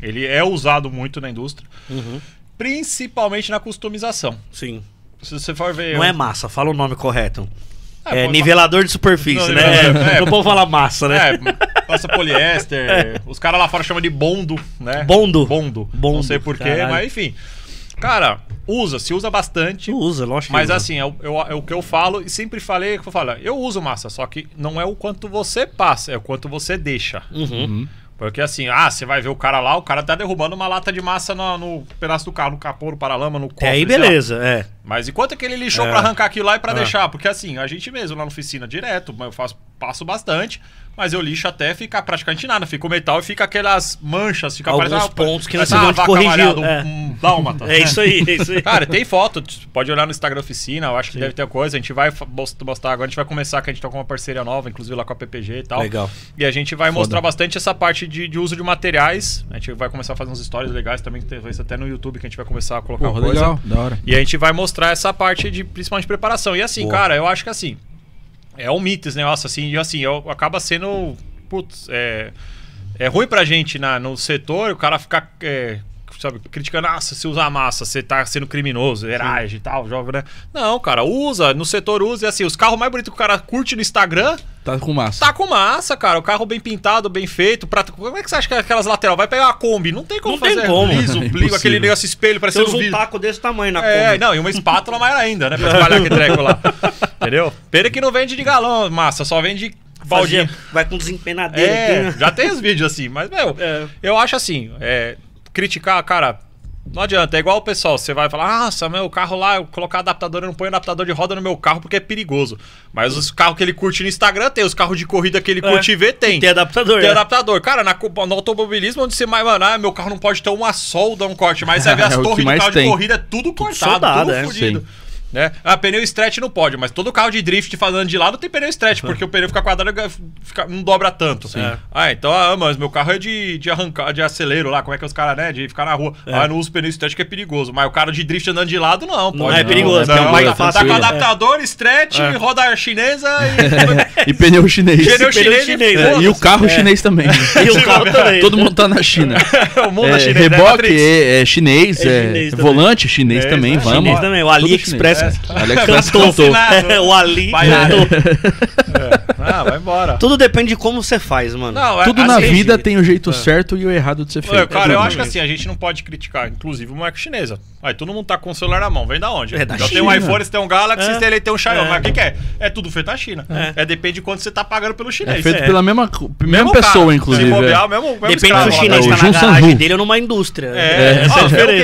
Ele é usado muito na indústria, Uhum. principalmente na customização. Sim. Se você for ver. Não é um- massa, fala o nome correto. É, É, nivelador de superfície, Não, né? é. Não pode falar massa, né? É, passa poliéster. *laughs* Os caras lá fora chamam de bondo, né? Bondo? Bondo. Bondo, Não sei porquê, mas enfim. Cara, usa, se usa bastante. Usa, lógico. Mas usa. assim, é o, eu- é o que eu falo e sempre falei, que eu falo, eu uso massa, só que não é o quanto você passa, é o quanto você deixa. Uhum. Porque assim, ah, você vai ver o cara lá, o cara tá derrubando uma lata de massa no, no pedaço do carro, no capô, no paralama, no cofre. Até aí, sei lá. beleza, é. Mas e quanto é que ele lixou É. pra arrancar aquilo lá e pra É. deixar? Porque assim, a gente mesmo lá na oficina, direto, mas eu faço passo bastante, mas eu lixo até ficar praticamente nada. Fica o metal e fica aquelas manchas, fica Alguns parecendo- pontos que não se vão corrigir, um, é. um dálmata. É isso aí, é isso aí. Cara, tem foto, pode olhar no Instagram Oficina, eu acho que deve ter coisa. A gente vai mostrar agora, a gente vai começar, que a gente tá com uma parceria nova, inclusive lá com a PPG e tal. Legal. E a gente vai mostrar bastante essa parte de, de uso de materiais. A gente vai começar a fazer uns stories legais também, isso até no YouTube, que a gente vai começar a colocar Porra, coisa. legal, da hora. E a gente vai mostrar essa parte de principalmente preparação. E assim, Boa. cara, eu acho que assim, é um mito esse negócio assim, e assim, eu, acaba sendo. Putz, é, é ruim pra gente na, no setor, o cara ficar. é, sabe, criticando, nossa, se usa massa, você tá sendo criminoso, herege e tal, joga, né? Não, cara, usa, no setor usa, e assim, os carros mais bonitos que o cara curte no Instagram, Tá com massa. tá com massa, cara. O carro bem pintado, bem feito. Pra... Como é que você acha que é aquelas lateral? Vai pegar uma Kombi, não tem como Não tem fazer como. *laughs* liso, É plico, aquele negócio espelho, usa um vidro. taco desse tamanho na É, Kombi. não, e uma espátula maior ainda, né? Pra trabalhar aquele treco lá. *laughs* Entendeu? Pena que não vende de galão, massa, só vende baldinho. Fazia, vai com desempenadeira É, aqui, né? já tem os vídeos assim, mas, meu, É. eu acho assim, é, criticar, cara, não adianta, é igual o pessoal, você vai falar, nossa, meu carro lá, eu colocar adaptador, eu não ponho adaptador de roda no meu carro porque é perigoso. Mas os carros que ele curte no Instagram tem, os carros de corrida que ele curte ver tem. Tem adaptador. Tem né? adaptador. Cara, na, no automobilismo, onde você mais, mano, ah, meu carro não pode ter uma solda, um corte, mas você vê as *laughs* É torres do mais carro tem. de corrida, é tudo cortado, soldado, tudo é. fudido. Sim. Né? Ah, pneu stretch não pode, mas todo carro de drift fazendo de lado tem pneu stretch, porque o pneu fica quadrado e fica- não dobra tanto. Ah, então, ah, mas meu carro é de, de arrancar, de acelero lá, como é que é os caras, né? De ficar na rua. Ah, não uso pneu stretch que é perigoso. Mas o cara de drift andando de lado, não. Não pode. é perigoso, Não, tem um mas mais tá fácil. com É. adaptador, stretch, roda chinesa e. *laughs* E pneu chinês. Pneu chinês, chinês, e É, e o carro chinês também. *laughs* E o carro também. Todo mundo tá na China. *laughs* o mundo É, é chinês, né, reboque é, é chinês, É é, volante chinês É, também, é vamos. Chinês também, o Tudo Chinês. AliExpress cantou. É, o Ali cantou. Ah, vai embora. Tudo depende de como você faz, mano. Não, é- Tudo na assim, vida tem o jeito certo e o errado de ser É, feito. cara, eu acho que assim, a gente não pode criticar, inclusive, uma marca chinesa. Aí todo mundo tá com o celular na mão, vem da onde? É da Já tem um China. iPhone, você tem um Galaxy, É. você tem, tem um Xiaomi. É. Mas o que, que é? É tudo feito na China. É. É, depende de quanto você tá pagando pelo chinês. É feito é. pela mesma, mesma Mesmo pessoa, cara, inclusive. Se é. bobear, mesmo, mesmo Depende se escravo o lá. chinês É, o tá na garagem dele ou numa indústria. É, É,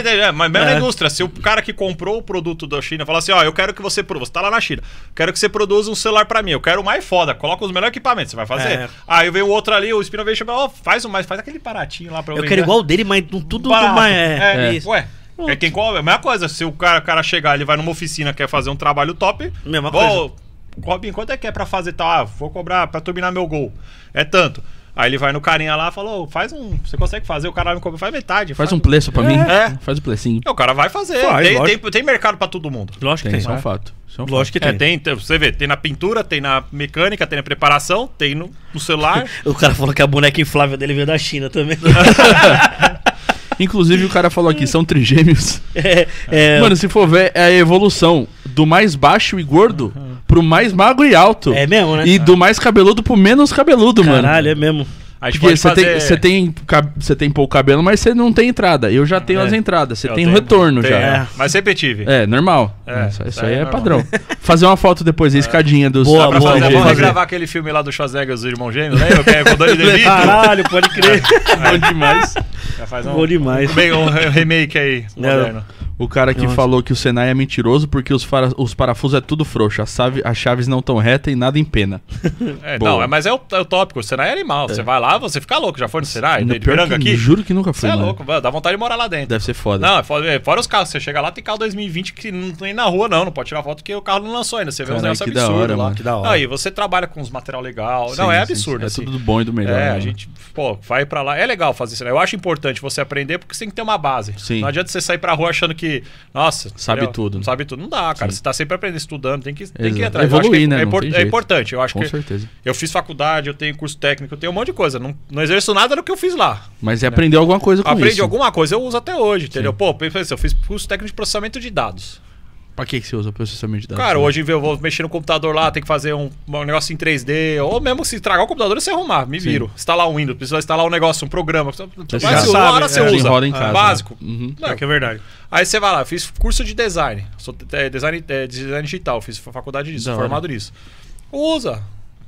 é, é, mas mesmo É. na indústria, se o cara que comprou o produto da China falar assim, ó, eu quero que você produza, você tá lá na China, quero que você produza um celular pra mim, eu quero o mais foda, coloca os melhores equipamentos, você vai fazer. É. Aí veio o outro ali, o Spino veio e ó, faz o mais, faz aquele baratinho lá pra eu Eu quero igual o dele, mas tudo do mais. É, É, isso. ué. É quem come, é a mesma coisa. Se o cara, o cara chegar, ele vai numa oficina, quer fazer um trabalho top. Mesma vou, Robin, quanto é que é pra fazer tal? Ah, vou cobrar pra turbinar meu gol. É tanto. Aí ele vai no carinha lá e falou: faz um. Você consegue fazer? O cara não cobra, faz metade. Faz um preço pra mim. É. Faz o plecinho. O cara vai fazer. Faz, tem, tem, tem mercado pra todo mundo. Lógico que Tem, tem. isso é um fato. Isso é um Lógico que É, tem. tem, tem- você vê, tem na pintura, tem na mecânica, tem na preparação, tem no, no celular. *laughs* O cara falou que a boneca inflável dele veio da China também. fato. *laughs* Inclusive, o cara falou aqui, são trigêmeos. é, é, Mano, se for ver, é a evolução do mais baixo e gordo pro mais magro e alto. é mesmo, né? E do mais cabeludo pro menos cabeludo, mano. Caralho, é mesmo. A gente Porque você tem, fazer- você tem, você tem pouco cabelo, mas você não tem entrada. Eu já tenho É. as entradas, você Eu tem o tenho- retorno tenho, já. É. Mas sempre tive. É, normal. É, isso, isso aí aí é, é padrão. Fazer uma foto depois, a escadinha dos. Boa, boa, fazer, boa. vamos regravar aquele filme lá do Schwarzenegger, os irmãos gêmeos, lembra? Que é com o Danny *laughs* DeVito? Caralho, pode crer. *laughs* Bom demais. Já faz um, Bom demais. Bem, um re- remake aí, moderno. O cara que Nossa. falou que o Senai é mentiroso porque os, os parafusos é tudo frouxo, as, chave- as chaves não tão retas e nada empena. *laughs* É, Boa. não, é- mas é o, é o tópico. O Senai é animal. Você vai lá, você fica louco. Já foi no Senai? No pior Piranga que, aqui? Juro que nunca Você fui, é mano. louco, mano, dá vontade de morar lá dentro. Deve ser foda. Não, é foda, é, fora os carros. Você chega lá, tem carro 2020 que não tem na rua, não. Não pode tirar foto porque o carro não lançou ainda. Você vê uns Caralho, negócios que da absurdos hora, lá. mano. Que da hora. Aí você trabalha com uns material legal. Sim, não, é sim, absurdo. sim. assim. É tudo do bom e do melhor. É, né, a gente, pô, vai pra lá. É legal fazer isso. né? Eu acho importante você aprender porque você tem que ter uma base. Sim. Não adianta você sair pra rua achando que, nossa, Sabe entendeu? tudo, né? Sabe tudo. Não dá, cara. Sim. Você tá sempre aprendendo, estudando, tem que, tem que ir atrás. Evoluir, que é, né? É, impor- é importante. Eu acho Com que certeza. eu fiz faculdade, eu tenho curso técnico, eu tenho um monte de coisa. Não, não exerço nada do que eu fiz lá. Mas é aprender alguma coisa com Aprendi isso. alguma coisa, eu uso até hoje, entendeu? Pô, pensa, eu fiz curso técnico de processamento de dados. Pra que, você usa processamento de dados? Cara, hoje eu vou mexer no computador lá, tem que fazer um, um negócio em 3D, ou mesmo se estragar o computador, você arrumar, me Sim. Instalar Instalar um Windows, precisa instalar um negócio, um programa. Você Você já uma hora você é. usa. Roda em casa, Básico. né? Uhum. Não, É que é verdade. Aí você vai lá, fiz curso de design. Sou é, design, é, design digital, fiz faculdade disso, formado nisso. Usa.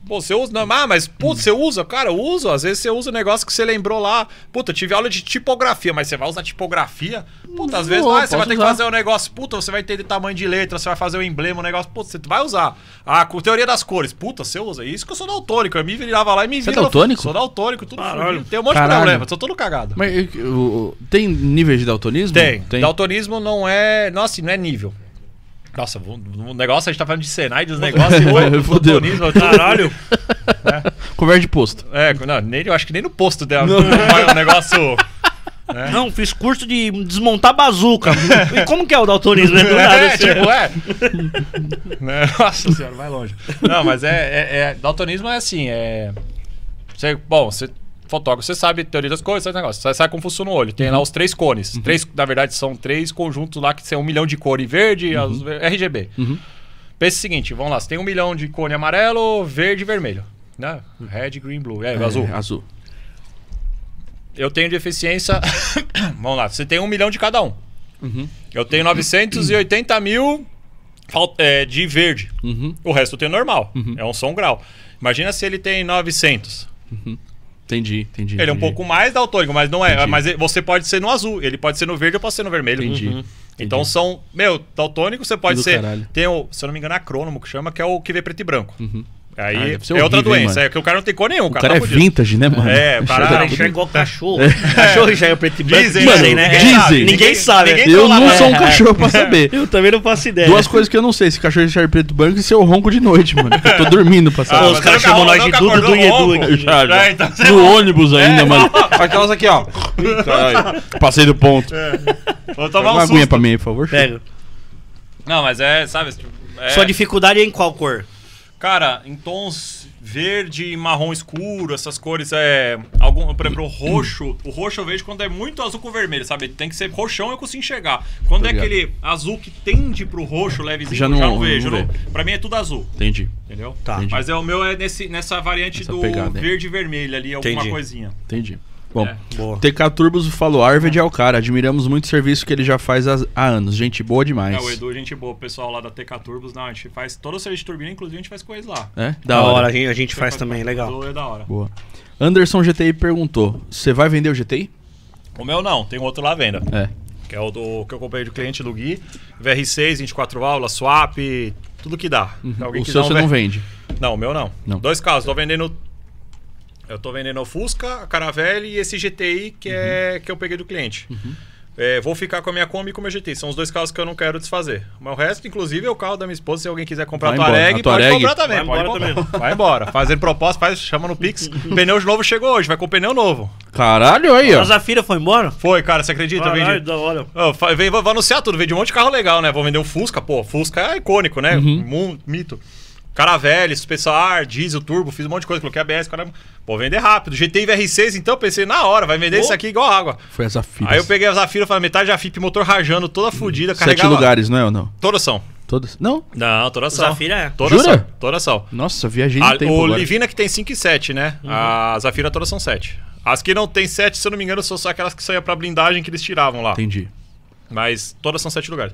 Pô, você usa. Não, ah, mas, putz, você usa? Cara, eu uso. Às vezes você usa um negócio que você lembrou lá. Puta, eu tive aula de tipografia, mas você vai usar tipografia? Puta, às vezes vai, você vai ter que fazer um negócio. Puta, você vai entender tamanho de letra, você vai fazer o emblema, um negócio. Puta, você vai usar. Ah, com teoria das cores. Puta, você usa. Isso que eu sou daltônico. Eu me virava lá e me Você é daltônico? Sou daltônico, tudo Caralho. Tem um monte Caralho. de problema, sou todo cagado. Mas o- o- tem níveis de daltonismo? Tem. Tem. Daltonismo não é. Nossa, assim, não é nível. Nossa, o negócio, a gente tá falando de Senai dos *laughs* negócios e foi Fudeu. daltonismo. Caralho. *laughs* Conversa de posto. É, não, nem, eu acho que nem no posto dela. Um negócio. Não, fiz curso de desmontar bazuca. e como que é o daltonismo? né? *laughs* Do nada, É, assim. tipo, é. Né? Nossa senhora, vai longe. Não, mas é, é, é- Daltonismo é assim, é. Você, bom, você. Fotógrafo, você sabe teoria das cores, sabe negócio. Você sabe como funciona o olho. Tem lá os três cones. Três, na verdade, são três conjuntos lá que são um milhão de cor em verde, azul, RGB. Uhum. Pensa o seguinte, vamos lá, você tem um milhão de cone amarelo, verde e vermelho. Né? Red, green, blue. É, azul. É, azul. Eu tenho deficiência. *coughs* Vamos lá, você tem um milhão de cada um. Uhum. Eu tenho 980 mil é, de verde. Uhum. O resto eu tenho normal. É um som grau. Imagina se ele tem 900. Entendi, entendi. Ele é um entendi. pouco mais daltônico, mas não é. Entendi. Mas você pode ser no azul. Ele pode ser no verde ou pode ser no vermelho. Entendi. Uhum. Então são. Meu, daltônico você pode ser. caralho. Tem o, se eu não me engano, acrônomo que chama, que é o que vê preto e branco. Aí Ah, é outra horrível, hein, doença. mano? É que o cara não tem cor nenhum. O cara é tá fudido. vintage, né, mano? É, o cara- *laughs* O cara tudo- enxerga igual cachorro. *laughs* Cachorro enxerga preto e branco. Dizem, Dizem, né? né? Dizem. Ninguém, sabe. ninguém- Eu Então, não sou um é, cachorro pra *laughs* saber. Eu também não faço ideia. Duas coisas que eu não sei, se cachorro enxerga preto e branco e se eu ronco de noite, mano. Eu tô dormindo pra Ah, saber. Os mas caras chamam nós de Dudu, Dudu e Edu aqui. Já, já. É, então No ônibus ainda, É. mano. Aquelas aqui, ó. Passei do ponto. Vou tomar um uma aguinha pra mim por favor. Pega. Não, mas é, sabe? é- Sua dificuldade é em qual cor? Cara, em tons verde e marrom escuro, essas cores é. Algum, por exemplo, o roxo. O roxo eu vejo quando é muito azul com vermelho, sabe? Tem que ser roxão eu consigo enxergar. Quando Tô é aquele azul que tende pro roxo levezinho, Já já não- não, não vejo. não. Pra mim é tudo azul, Entendi, entendeu? Tá. Entendi. Mas é, o meu é nesse, nessa variante Essa do pegada aí. verde e vermelho ali, alguma Entendi. coisinha. entendi. Bom, É. Boa. TK Turbos falou, Arved é o cara, admiramos muito o serviço que ele já faz há, há anos. Gente boa demais. É, o Edu, gente boa, o pessoal lá da TK Turbos, não, a gente faz todo o serviço de turbina, inclusive a gente faz com eles lá. É? Da hora, a gente, a gente faz também, O legal. Edu é da hora. Boa. Anderson GTI perguntou, você vai vender o GTI? O meu não, tem outro lá à venda. É. Que é o do, que eu comprei do cliente do Gui. VR6, 24 válvulas, swap, tudo que dá. Se alguém o seu um você não vende. Não, o meu não. Não. Dois carros, tô vendendo. Eu tô vendendo o Fusca, a Caravelle e esse GTI que, é, que eu peguei do cliente. É, vou ficar com a minha Kombi e com o meu GTI. São os dois carros que eu não quero desfazer. Mas o resto, inclusive, é o carro da minha esposa. Se alguém quiser comprar Vai a A pode Touareg. comprar também. Vai pode embora comprar. Vai embora. Fazendo proposta, faz, chama no Pix. pneu novo chegou hoje, vai com pneu novo. Caralho, aí, ó. A Zafira foi embora? Foi, cara, você acredita? Eu Caralho, vendi. da hora. Vem- vou, vou anunciar tudo, vendi um monte de carro legal, né? Vou vender um Fusca, pô. Fusca é icônico, né? Mu- mito. Caravelle, suspensão ar, diesel, turbo, fiz um monte de coisa, coloquei ABS, cara. Vou vender rápido. GTI VR6, então pensei, na hora, vai vender Pô. isso aqui igual água. Foi essa fita. Aí eu peguei a Zafira, falei, metade da FIP, motor rajando, toda fodida, Sete carregava... lugares, não é ou não? Todas são. Todas? Não? Não, todas são. Zafira é. Todas Jura? são. Todas são. Nossa, viajei A- no tempo o agora. Livina que tem 5 e 7, né? A Zafira todas são 7. As que não tem 7, se eu não me engano, são só aquelas que saíam pra blindagem que eles tiravam lá. Entendi. Mas todas são 7 lugares.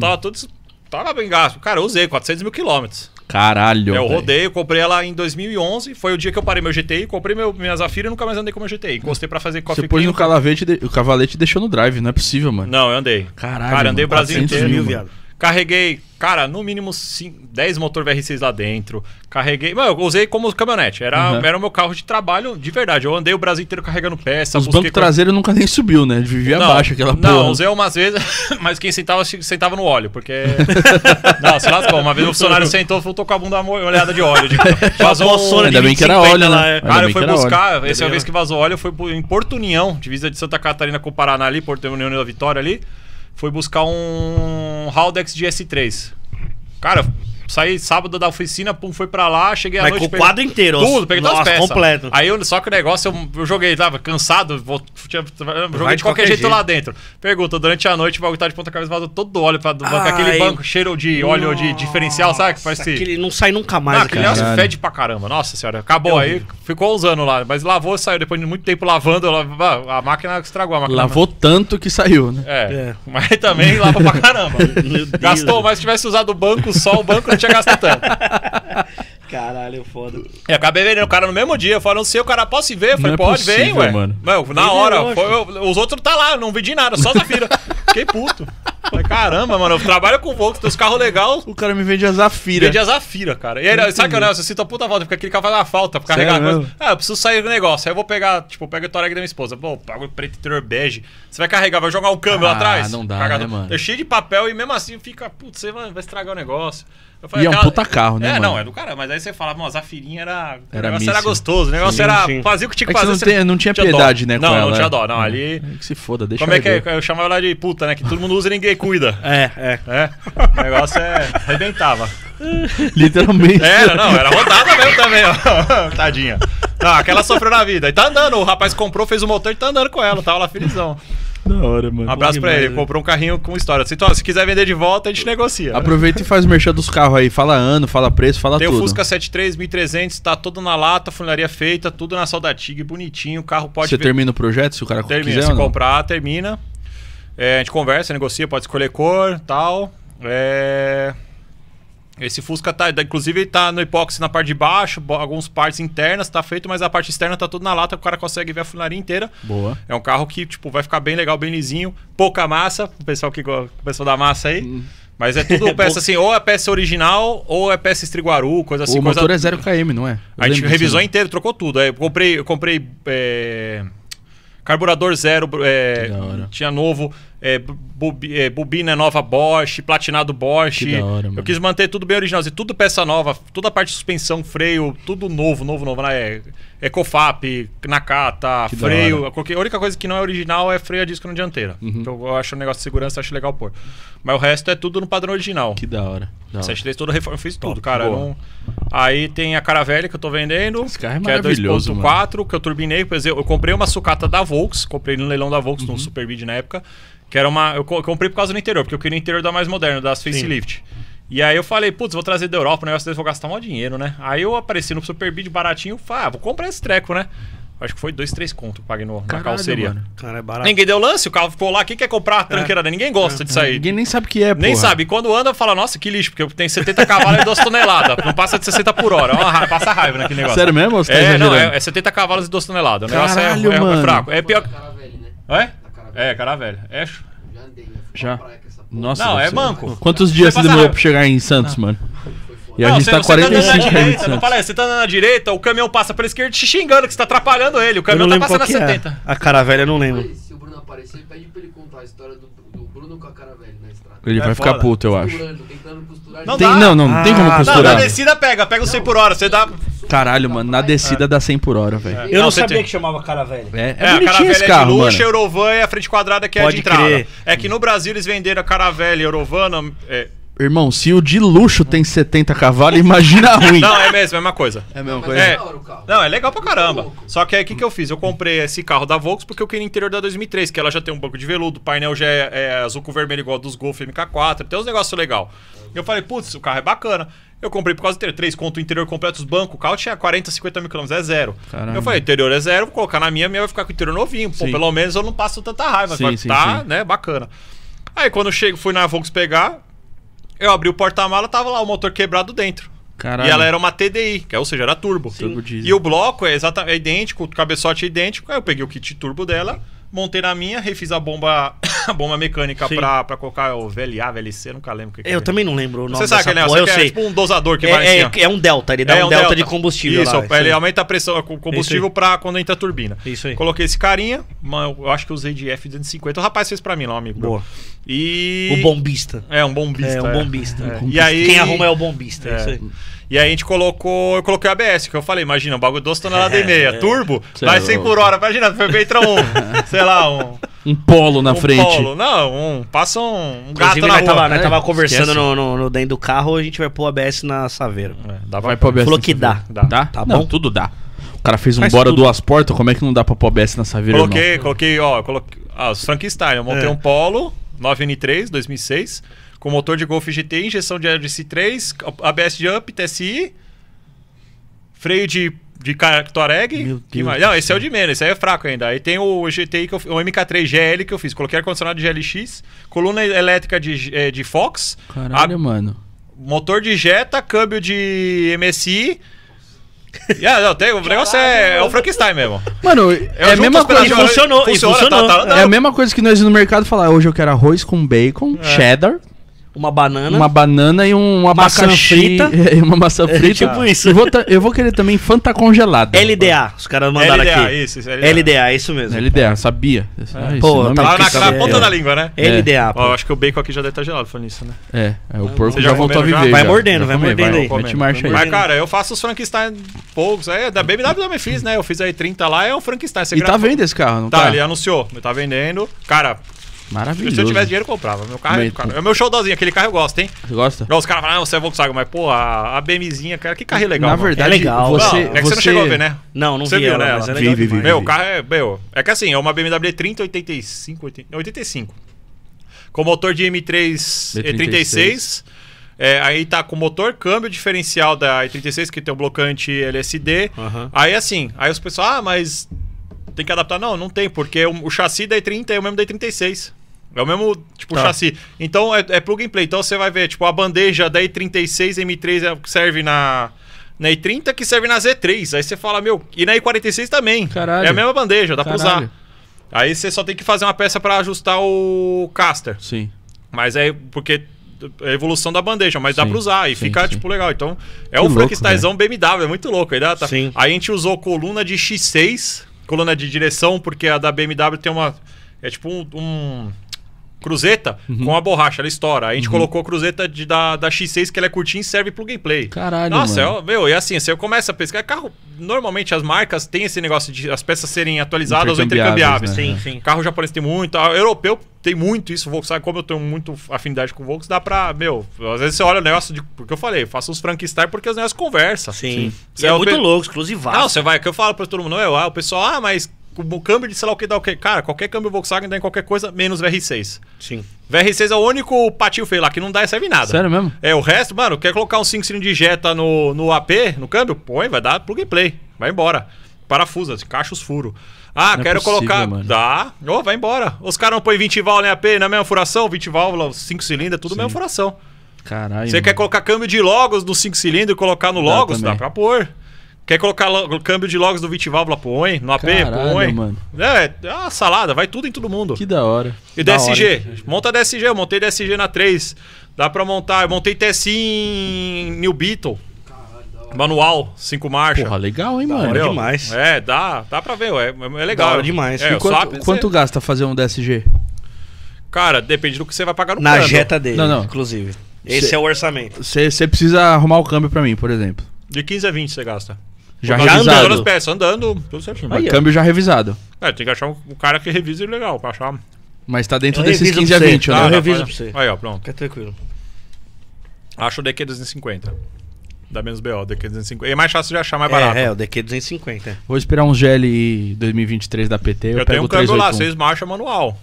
Tava todos. Tava bem gasto. Cara, eu usei 400 mil quilômetros. Caralho, Eu velho. rodei, eu comprei ela em 2011. Foi o dia que eu parei meu GTI, comprei meu, minha Zafira e nunca mais andei com meu GTI. Encostei pra fazer coffee Você pôs no cavalete, de- o cavalete e deixou no drive, não é possível, mano. Não, eu andei. Caralho, Cara, andei mano, o Brasil 400 inteiro. mil, viado. Carreguei, cara, no mínimo cinco, 10 motor VR6 lá dentro. Carreguei. Mano, eu usei como caminhonete. Era, Uhum. era o meu carro de trabalho de verdade. Eu andei o Brasil inteiro carregando peça. Os busquei bancos traseiros nunca nem subiu, né? Vivia abaixo aquela porra. Não, usei umas vezes, *laughs* mas quem sentava, sentava no óleo, porque. *laughs* não, se lascou. Uma vez o funcionário *laughs* sentou, voltou com a bunda molhada de óleo. Digo, vazou Poçona um... Ainda de bem que era 50 óleo, lá, né? é. Cara, eu fui buscar, essa Beleza. vez que vazou óleo, foi em Porto União, divisa de Santa Catarina com o Paraná ali, Porto União da Vitória ali. Fui buscar um Haldex de S3. Cara, saí sábado da oficina, pum, foi pra lá, cheguei à Mas noite. com o peguei- quadro inteiro. Tudo, peguei todas as Nossa, peças. completo. Aí eu, só que o negócio, eu, eu joguei, tava cansado, vou, tinha- joguei Vai de de qualquer qualquer jeito, jeito. lá dentro. Pergunta, durante a noite o bagulho tá de ponta cabeça, vazou todo o óleo pra do banco, Ai. aquele banco cheiro de óleo de diferencial, sabe? Que parece... Aquele não sai nunca mais. Não, aquele negócio fede pra caramba. Nossa senhora. Acabou É aí. Ficou usando lá. Mas lavou e saiu. Depois de muito tempo lavando, ela- a máquina estragou a máquina. Lavou tanto que saiu, né? É. É. Mas também lava pra caramba. *laughs* Meu Deus. Gastou, mas se tivesse usado o banco, só o banco tinha gastado tanto. *laughs* Caralho, foda. Eu acabei vendendo o cara no mesmo dia. Eu falei, não sei, o cara, posso ir ver? Eu falei, Não é pode, vem, possível, ué. mano. Meu, na Vem, hora, foi, eu- os outros tá lá, eu não vendi nada, só Zafira. Fiquei puto. Falei, caramba, mano, eu trabalho com Volks, tem os carros legais. O cara me vende a Zafira. Vende a Zafira, cara. E aí, sabe que o Nelson, eu sinto a puta falta, porque aquele carro faz uma falta pra carregar Sério coisa. mesmo? Ah, eu preciso sair do negócio. Aí eu vou pegar, tipo, eu pego o Touareg da minha esposa. Pô, pago o preto interior bege. Você vai carregar, vai jogar um câmbio lá Ah, atrás? não dá, né, mano? É cheio de papel e mesmo assim fica, putz, você vai, vai estragar o negócio. Eu E é um puta carro, né, É, mano? não, é do cara. Mas aí você falava, mano, a Zafirinha era. Era o negócio era gostoso. O negócio Sim, era. sim. Fazia o que tinha É que que você fazer. não, tem- não tinha piedade, né, Não, com ela. não tinha é. dó. Não, É. ali. É que se foda, deixa Como é que é? Eu chamava ela de puta, né? Que todo mundo usa e ninguém cuida. *laughs* É, é. É. O negócio é. Arrebentava. *laughs* Literalmente. Era, não, era rodada mesmo também, ó. *laughs* Tadinha. Não, aquela sofreu na vida. E tá andando, o rapaz comprou, fez o motor e tá andando com ela, tava lá felizão. Da hora, mano. Um abraço pra ele, né? comprou um carrinho com história. Se, então, se quiser vender de volta, a gente negocia. Aproveita e faz o merchan dos carros aí. Fala ano, fala preço, fala Tem tudo. o Fusca 73, 1300, tá todo na lata, funilaria feita, tudo na Saldatig, bonitinho. O carro pode Você ver- termina o projeto, se o cara termina. quiser Se ou não? comprar, termina. É, a gente conversa, negocia, pode escolher cor tal. É, Esse Fusca tá, inclusive, tá no epóxi na parte de baixo, algumas partes internas tá feito, mas a parte externa tá tudo na lata, o cara consegue ver a funilaria inteira. Boa. É um carro que, tipo, vai ficar bem legal, bem lisinho, pouca massa, o pessoal que o pessoal da massa aí. Hum. Mas é tudo *laughs* peça assim, ou é peça original, ou é peça estriguaru, coisa assim. o coisa... motor é 0 km, não é? Eu A gente revisou disso. inteiro, trocou tudo. Aí eu comprei, eu comprei é, carburador zero, é, tinha novo, é, bobi- é, bobina nova Bosch, platinado Bosch. Hora, eu quis manter tudo bem original, assim, tudo peça nova, toda a parte de suspensão, freio, tudo novo, novo, novo. Né? É, Ecofap, Nakata, Que freio. A única coisa que não é original é freio a disco na dianteira. Uhum. Que eu acho um negócio de segurança, acho legal pôr. Mas o resto é tudo no padrão original. Que da hora. Da hora. 73 todo reforma, eu fiz tudo, Top, cara. boa. não- Aí tem a Caravelle que eu tô vendendo. Esse carro é que é maravilhoso, 2.4, que eu turbinei. Por exemplo, eu comprei uma sucata da Volks, comprei no leilão da Volks, Uhum. no Superbid na época. Que era uma. Eu co- eu comprei por causa do interior, porque eu queria o interior da mais moderna, das facelift. E aí eu falei, putz, vou trazer da Europa, o negócio desse, vou gastar maior dinheiro, né? Aí eu apareci no Superbid baratinho, falei, ah, vou comprar esse treco, né? Acho que foi dois, três conto que paguei no, na Caralho, carroceria. mano. Cara, é barato. Ninguém deu lance, o carro ficou lá. Quem quer comprar a tranqueira dele? Ninguém gosta disso aí. Ninguém nem sabe o que é, Nem porra. sabe. Quando anda, fala, nossa, que lixo, porque tem 70 cavalos e 2 toneladas. Não passa de 60 por hora. É uma passa raiva naquele negócio. Sério mesmo tá É, não, exagerando? é, é 70 cavalos e 2 toneladas. O negócio é- Caralho, é, é mano. fraco. É pior. Cara velho, né? É? Cara velha. É. É. Já andei, né? Fui Já? pra praia com essa porra. Nossa, Não, é banco. Quantos dias Você demorou pra chegar em Santos, mano? Foi foda. E a Não, gente você- tá você andando 45 na km de direita, Não falei, você tá andando na direita, o caminhão passa pela esquerda te xingando que você tá atrapalhando ele. O não caminhão tá passando a que é. 70. A cara velha eu não lembro. Aparecer, pede pra ele contar a história do, do Bruno com a cara velha na estrada. Ele É vai ficar foda. puto, eu acho. Costurando, tentando costurar. Não Tem, dá. não, não, não tem como Ah, Não, na costurar. descida pega, pega o 100 por hora. Você dá. Caralho, mano, na descida dá 100 por hora, velho. Eu não, Não, você sabia tem- que chamava cara velha. É, é, É, a bonitinho Caravelle esse é carro, de luxo. Eurovan e a frente quadrada que é Pode de entrada. crer. É que no Brasil eles venderam a Caravelle Eurovana. É... Irmão, se o de luxo tem 70 cavalos, imagina a *laughs* ruim. Não, é mesmo, é a mesma coisa. É a mesma coisa. É. é. Não, é legal pra caramba. Só que aí o que, que eu fiz? Eu comprei esse carro da Volks porque eu queria interior da 2003, que ela já tem um banco de veludo, o painel já é, é azul com vermelho igual dos Golf MK4, tem uns negócios legais. Eu falei, putz, o carro é bacana. Eu comprei por causa do interior. Três conto o interior completo, os bancos. O carro tinha 40, 50 mil quilômetros, é zero. Caralho. Eu falei, interior é zero, vou colocar na minha, a minha vai ficar com o interior novinho. Pô, Sim. pelo menos eu não passo tanta raiva. Sim, vai sim, tá, sim. né, bacana. Aí quando eu chego, fui na Volks pegar, eu abri o porta-mala, tava lá o motor quebrado dentro. Caralho. E ela era uma TDI, que é, ou seja, era turbo. Turbo. E o bloco é exatamente é idêntico, o cabeçote é idêntico. Aí eu peguei o kit turbo dela, montei na minha, refiz a bomba, *coughs* a bomba mecânica Sim. pra, pra colocar o VLA, VLC, nunca lembro o que, que Eu é. também não lembro o nome Você sabe que dessa é, porra, eu sei. tipo um dosador que vai É, assim, é, é um delta, ele dá É um, delta, de combustível Isso, lá. ele aí. aumenta a pressão, o combustível pra quando entra a turbina. Isso aí. Coloquei esse carinha, mas eu acho que usei de F250. O rapaz fez pra mim lá, um amigo. Boa. E... O bombista. É, um bombista. É, um bombista. É. E aí... Quem arruma é o bombista, É. isso aí. E aí a gente colocou, eu coloquei o ABS, que eu falei, imagina, um bagulho de 2 toneladas e *laughs* meia, turbo, Cê vai é 100 louco. por hora, imagina, foi entra um, *laughs* sei lá, um, Um polo na um frente. polo, não, um, passa um, um gato na nós rua. tava, nós É, tava conversando esquece. no, no, no dentro do carro, a gente vai pôr ABS na Saveiro. É, dá Vai pro ABS Falou na que Saveiro. dá. Dá. Dá? Tá não, bom. tudo dá. O cara fez um Faz bora tudo. duas portas, como é que não dá pra pôr ABS na Saveiro, Coloquei, irmão? coloquei, ó, coloquei, ah, os Frankenstein, eu montei É. um Polo 9N3 2006, com motor de Golf GTI, injeção de hélice 3, ABS de up, TSI, freio de de Touareg. Não, esse é o de menos, esse aí é fraco ainda. Aí tem o GTI, que eu, o MK3 GL que eu fiz. Coloquei ar-condicionado de GLX, coluna elétrica de, eh, de Fox, Caralho, a- mano. motor de Jetta, câmbio de MSI. E, *laughs* ah, não, tem, o negócio é, é o Frankenstein mesmo. Mano, Eu é a mesma coisa. funcionou, e funcionou. Tá, tá andando. É a mesma coisa que nós no mercado falar, hoje eu quero arroz com bacon, cheddar, Uma banana. uma banana e um Maçã abacaxi frita. *laughs* e uma maçã É, frita. tipo isso. Eu vou, eu vou querer também Fanta congelada. LDA. Os caras mandaram LDA, aqui. isso, isso, LDA. LDA, isso mesmo. LDA, sabia? Ah, esse Pô, tá Tá é na, na ponta É. da língua, né? LDA, Ó, pô. acho que o bacon aqui já deve estar gelado falando isso, né? É, é o porco Você já já voltou a viver. Vai já. mordendo, Já vai comeu, mordendo aí. Mete marcha aí. Mas, cara, eu faço os Frankenstein poucos. É, da BMW também fiz, né? Eu fiz aí 30 lá, é um Frankenstein. Você E tá vendo esse carro, não Tá, tá? ele anunciou. Ele tá vendendo. Cara, Maravilhoso. se eu tivesse dinheiro, eu comprava. Meu carro é, cara, é o meu showdozinho, aquele carro eu gosto, hein? Você gosta? Igual os caras falam, ah, você é Volkswagen, mas, pô, a, a BMzinha, cara, que carro legal. Na mano. verdade, É legal. você, Não, é que você não chegou a ver, né? Não, não Você vi viu, ela, né, mas é legal Vi, vi, vi. Meu, o carro é. Meu, é que assim, é uma BMW 30 85, 80, 85. Com motor de M3 E36. É, aí tá com motor, câmbio diferencial da E36, que tem o blocante LSD. Aham. Aí assim, aí os pessoal, ah, mas tem que adaptar. Não, não tem, porque o, o chassi da E30 é o mesmo da E36. É o mesmo, tipo, Tá. chassi. Então é, é plug and play. Então você vai ver, tipo, a bandeja da E36 M3 é serve na, na E30 que serve na Z3. Aí você fala, meu, e na E46 também. Caralho. É a mesma bandeja, dá pra Caralho. usar. Aí você só tem que fazer uma peça pra ajustar o caster. Sim. Mas é porque é a evolução da bandeja, mas dá Sim, pra usar e sim, fica, sim. tipo, legal. Então, é Que um Frankensteinzão BMW, é muito louco. Aí, dá, tá? Sim. aí a gente usou coluna de X6, coluna de direção, porque a da BMW tem uma. É tipo um. um cruzeta Uhum. com a borracha, ela estoura. A gente colocou a cruzeta de, da, da X6, que ela é curtinha e serve plug and play. Caralho, Nossa, mano. é, meu, e assim, você começa a pescar carro. Normalmente as marcas têm esse negócio de as peças serem atualizadas ou Intercambiáveis, né? Sim, sim. Carro japonês tem muito, a- europeu tem muito isso, Volkswagen, como eu tenho muito afinidade com o Volkswagen, dá pra, meu, às vezes você olha o negócio de, porque eu falei, eu faço uns Frankenstein porque os negócios conversam. Sim. Você E é é muito pe- louco, exclusivaço. Não, você vai, que eu falo pra todo mundo, não, eu, ah, o pessoal, ah, mas o câmbio de sei lá o que dá o que. Cara, qualquer câmbio Volkswagen dá em qualquer coisa, menos VR6. Sim. VR6 é o único patinho feio lá que não dá e serve em nada. Sério mesmo? É, o resto, mano, quer colocar um 5 cilindros de Jetta no, no AP, no câmbio? Põe, vai dar plug and play. Vai embora. Parafusa, encaixa os furos. Ah, Não é quero possível, colocar. mano. Dá. Ô, vai embora. Os caras não põem 20 válvulas em AP na mesma furação, 20 válvulas, 5 cilindros, tudo mesma furação. Caralho. Você quer colocar câmbio de Logos no 5 cilindros e colocar no Logos? Dá pra pôr. Quer colocar lo- câmbio de Logos do 20 válvula? Põe. No AP? Caralho, põe. mano. É, é uma salada, vai tudo em todo mundo. Que da hora. E Da DSG, hora. monta DSG, eu montei DSG na 3. Dá pra montar, eu montei TSI em New Beetle. Manual, 5 marchas. Porra, legal, hein, mano? hora demais. É, dá, dá pra ver, é, é legal. Da hora demais. É, E o quanto, quanto você- gasta fazer um DSG? Cara, depende do que você vai pagar no Na câmbio. jeta dele, Não, não. inclusive. Esse Cê- é o orçamento. Você precisa arrumar o câmbio pra mim, por exemplo. De 15 a 20 você gasta. Já revisado. todas as peças, andando, tudo certinho. Aí. Câmbio já revisado. É, tem que achar um, um cara que revise legal pra achar. Mas tá dentro Eu desses reviso 15 pra a você. 20, Tá, né? eu reviso pra- você. Aí, ó, pronto. Fica tranquilo. Acho o DQ 250. Dá menos BO, DQ 250. E é mais fácil de achar mais barato. É, é, o DQ 250. Vou esperar uns GLI 2023 da PT, eu, Eu pego tenho um o câmbio lá, 381. 6 marchas manual.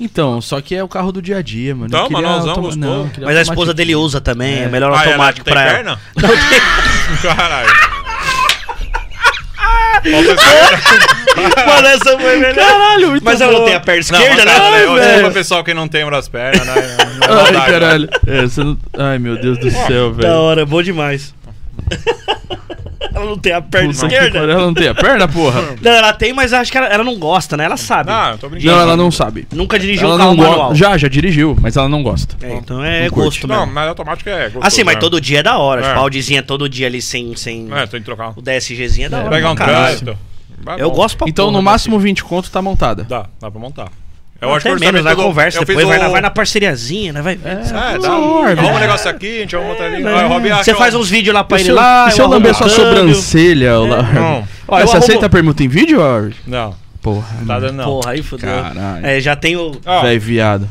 Então, só que é o carro do dia a dia, mano. Então, Eu queria manualzão, automa- gostoso. não, eu queria Mas a esposa automático. dele usa também, é, É. melhor Ah, ela automático tem pra ela. perna? Não *laughs* tem. Caralho. Mano, essa foi melhor. Caralho, muito Mas ela não tem a perna Não, esquerda, mas, cara, né? eu velho. desculpa o pessoal que não tem as pernas, né? Não é Ai, maldade, né? caralho. É, não... Ai, meu Deus do céu, Da velho. hora, bom demais. Ela não tem a perna Puta que esquerda. Ela não tem a perna, porra? *laughs* Não, ela tem, mas acho que ela, ela não gosta, né? Ela sabe. Não, eu tô brincando. Não, ela não sabe. Nunca dirigiu Ela um carro não manual. Já, já dirigiu, mas ela não gosta. É, então é Não curte. gosto Não, mesmo. mas automático é gostoso, Assim, mas né? todo dia é da hora. É. Tipo, a Audizinha todo dia ali sem, sem É, tem que trocar. o DSGzinho é da hora. Pegar um pra caralho. trânsito. Vai Eu bom. gosto pra Então, porra, no né? máximo 20 conto tá montada. Dá, dá pra montar. Eu Não, acho que menos, na conversa, depois vai, na, o- vai na parceriazinha, né? Vai vendo. É, sabe? dá. Velho. um negócio aqui, a gente arruma outra ali. É. Vai, Você um- faz uns vídeos lá pra ele se eu, lá. e se eu lamber sua sobrancelha? Lá? Não, eu você aceita permuta em vídeo? Não. Porra, Tá dando não. Porra, aí fodeu. Caralho. É, já tem o... Velho viado.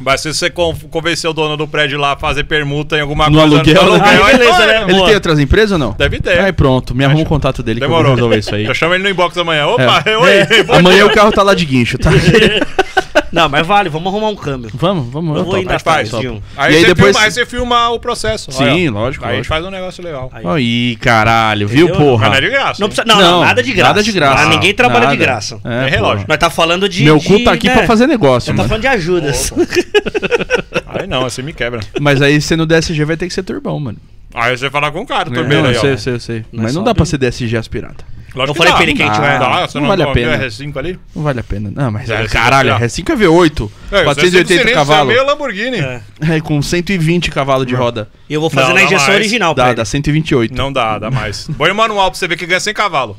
Mas se você con- convencer o dono do prédio lá a fazer permuta em alguma No coisa... aluguel, no né? Ah, aí beleza, né? Ele Boa. tem outras empresas ou não? Deve ter. Aí pronto, me arruma o contato dele que eu Demorou. vou resolver isso aí. *laughs* Eu chamo ele no inbox amanhã. Opa, É. oi. É, Amanhã o carro tá lá de guincho, tá? *laughs* Não, mas vale, vamos arrumar um câmbio. Vamos, vamos. Eu vou indo faz, de um. Aí, E aí você depois- filma, aí você filma o processo. Sim, ó. lógico, Aí a gente lógico. faz um negócio legal. Aí. Ih, caralho, viu, Entendeu? porra? Não é de graça. Não, precisa, não, não, nada de graça. Nada de graça. Lá ninguém trabalha de Nada. graça. É, É relógio. Nós tá falando de. Meu cu de, tá aqui né? pra fazer negócio, Nós tá falando de ajudas. *laughs* Aí não, você me quebra. Mas aí você no DSG vai ter que ser turbão, mano. Aí você fala com o cara, Não, turbeiro aí, eu ó. sei, eu sei, eu sei. Não é Mas não dá pra ser DSG aspirata. Lógico Eu falei dá. pra ele que a gente vai- Dá, você Não não, vale a pena. R5 ali? Não vale a pena. Não, mas É, é, caralho, já- R5 é V8. É, 480 Você é cavalos. meio Lamborghini. É. É, com 120 cavalos de roda. E eu vou fazer Não, na injeção mais. original, Dá, dá 128. Não dá, dá mais. *laughs* Põe o manual pra você ver que ganha 100 cavalos.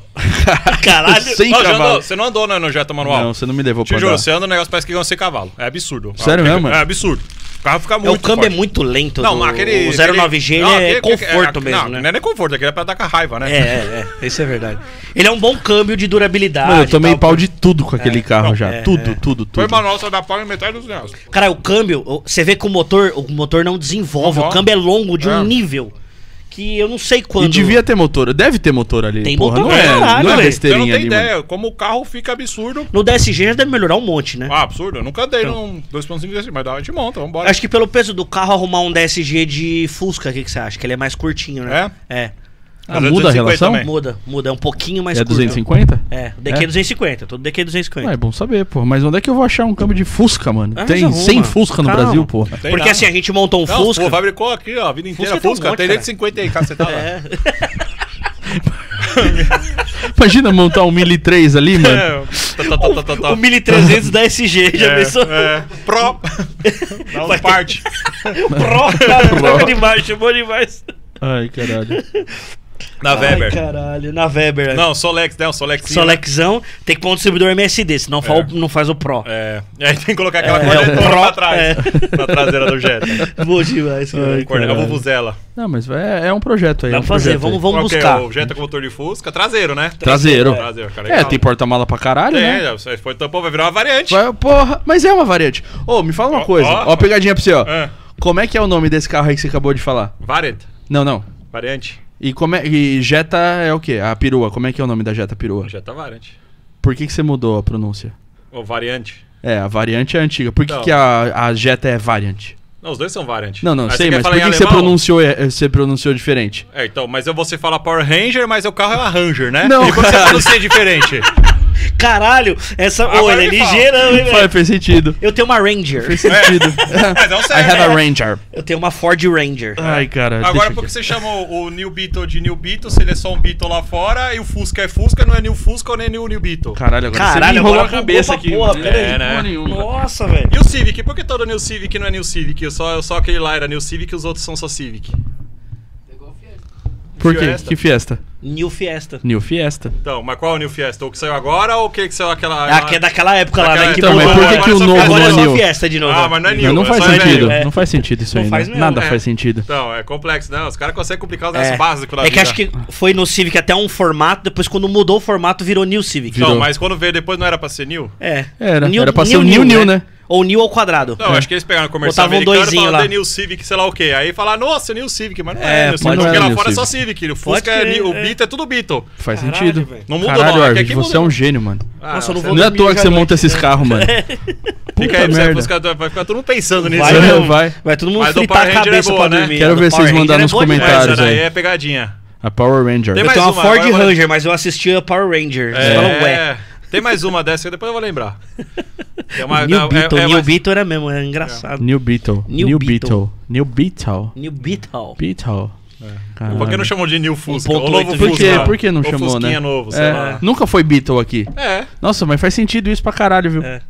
Caralho. 100 Não, já andou- cavalos. você não andou né, no Jetta manual? Não, você não me levou Te pra juro, andar. você anda no negócio parece que ganha 100 cavalos. É absurdo. Sério é, mesmo? É absurdo. O carro fica É, muito o câmbio forte. é muito lento. Não, do, aquele... O 09G ele Não, é aquele- conforto é- mesmo, não, né? Não é nem conforto, aquele é pra dar com a raiva, né? É, é, é. Isso é verdade. Ele é um bom câmbio de durabilidade. Mano, eu tomei tal, pau de tudo com aquele carro Não, já. é, tudo, é. tudo, tudo. o manual, só dá pau em metade dos negócios. Cara, o câmbio, você vê que o motor, o motor não desenvolve. Não o câmbio é longo de um É. nível que eu não sei quando. E devia ter motor. Deve ter motor ali. Tem porra. motor não é, caralho, não é. Você não ali, ideia mano. como o carro fica absurdo. No DSG já deve melhorar um monte, né? Ah, absurdo. Eu nunca andei num 2.5 desse, mas dá, a gente monta, vambora. Acho que pelo peso do carro, arrumar um DSG de Fusca, o que, que você acha? Que ele é mais curtinho, né? É. Ah, é muda a 250 relação? também. Muda, muda. É um pouquinho mais É curto. 250? É, o DQ É? 250, todo DQ 250. Ah, é bom saber, pô. Mas onde é que eu vou achar um câmbio de Fusca, mano? Ah, Tem mas arruma. 100 Fusca no Calma. Brasil. Tem Porque nada. assim, a gente montou um Não, Fusca. Pô, fabricou aqui, ó, a vida inteira Fusca Fusca. tem um monte, tem cara. desde 50 aí, cacetada. *laughs* É. *laughs* Imagina montar um 1003 ali, mano. É, tá, tá, tá, tá, tá. O 1300 da SG, *laughs* já É, pensou? é. Pro. Dá um parte. Pro, cara, bom demais, chamou demais. Ai, caralho. Na Ai, Weber. caralho, na Weber. Não, Solex, né? O Solex. Solexão, tem que pôr um distribuidor MSD, senão É. não faz o Pro. É. E aí tem que colocar aquela É, cornetora o Pro, pra trás. *laughs* Na traseira do Jetta. Bom demais, cara. Corne- A caralho. Vuvuzela. Não, mas é, é um projeto aí. Dá é um pra fazer, projeto vamos, vamos Qual é buscar. O Jetta com motor de Fusca, traseiro, né? Traseiro. Traseiro, cara. É, tem porta-mala pra caralho, né? Tem, você foi tampão, vai virar uma variante. Vai, porra, mas é uma variante. Ô, me fala uma Ó, coisa. ó. Ó, a pegadinha pra você, ó. É. Como é que é o nome desse carro aí que você acabou de falar? Variant. Não, não. Variante. E como é. E Jetta é o quê? A perua. Como é que é o nome da Jetta perua? Jetta Variant. Por que, que você mudou a pronúncia? Ou variante. É, a variante é antiga. Por que, Não. que a, a Jetta é variante? Não, os dois são variant. Não, não, Aí sei, mas por que, que você pronunciou, é, você pronunciou diferente? É, então, mas eu você fala Power Ranger, mas o carro é uma Ranger, né? Não, E por que você pronuncia diferente? *laughs* Caralho, essa. Ô, ele é ligeirão, hein, Faz, velho? fez sentido. Eu tenho uma Ranger. Fez sentido. *laughs* Mas é um I had a né? Ranger. Eu tenho uma Ford Ranger. Ai, cara. Agora, deixa por que aqui. você chamou o New Beetle de New Beetle se ele é só um Beetle lá fora e o Fusca é Fusca, não é New Fusca ou nem New New Beetle? Caralho, agora Caralho, você me enrolou a cabeça aqui. porra. É, né? Porra nenhuma. Nossa, velho. E o Civic? Por que todo New Civic não é New Civic? Só, só aquele lá era New Civic e os outros são só Civic? É igual Fiesta. Por quê? Fiesta. Que fiesta? New Fiesta. New Fiesta. Então, mas qual é o New Fiesta? O que saiu agora ou o que, que saiu aquela... Ah, que é daquela época lá, né? Que Então, mas por que, agora que o novo não Agora é é só new? Fiesta de novo. Ah, mas não é Não, New. não é faz sentido. É. Não faz sentido isso Não aí. faz né? mesmo, Nada é. faz sentido. Então, é complexo, né? Os caras conseguem complicar os É. negócios básicos da É que vida. acho que foi no Civic até um formato, depois quando mudou o formato virou New Civic. Virou. Não, mas quando veio depois não era pra ser New? É. Era, era pra ser o New New, né? Ou New ao quadrado. Não, acho que eles pegaram o comercial Botavam americano e doisinho lá. The New Civic, sei lá o quê. Aí falaram, nossa, New Civic, mas não É, é, New Civic, não porque lá fora é só Civic. O Fusca é, New- o é. Beetle é tudo Beetle. Faz Caralho, sentido. Não muda Caralho, não, Arvid, você muda é um não. gênio, mano. Ah, Nossa, eu não você vou Não é à toa que você monta esses né? carros, mano. *laughs* Fica aí, merda. Fusca, vai ficar todo mundo pensando nisso. Vai, Vai, mesmo. vai. Vai todo mundo fritar a é cabeça pra né? dormir. Quero do ver vocês mandar é nos demais. comentários. Aí. é pegadinha. A Power Ranger. Tem Eu tenho uma Ford Ranger, mas eu assisti a Power Ranger. Você fala, ué. É, tem mais uma dessa que depois eu vou lembrar. Tem *laughs* uma- New é- Beetle, é New mais- Beetle era mesmo, é engraçado. New Beetle. New New Beetle. Beetle. New Beetle. New Beetle. Beetle. Caralho. Por que não chamou de New Fusca? 1.8 O novo Por que, por que não O chamou, Fusquinha né? novo, sei É, lá. Nunca foi Beetle aqui. É. Nossa, mas faz sentido isso pra caralho, viu? É.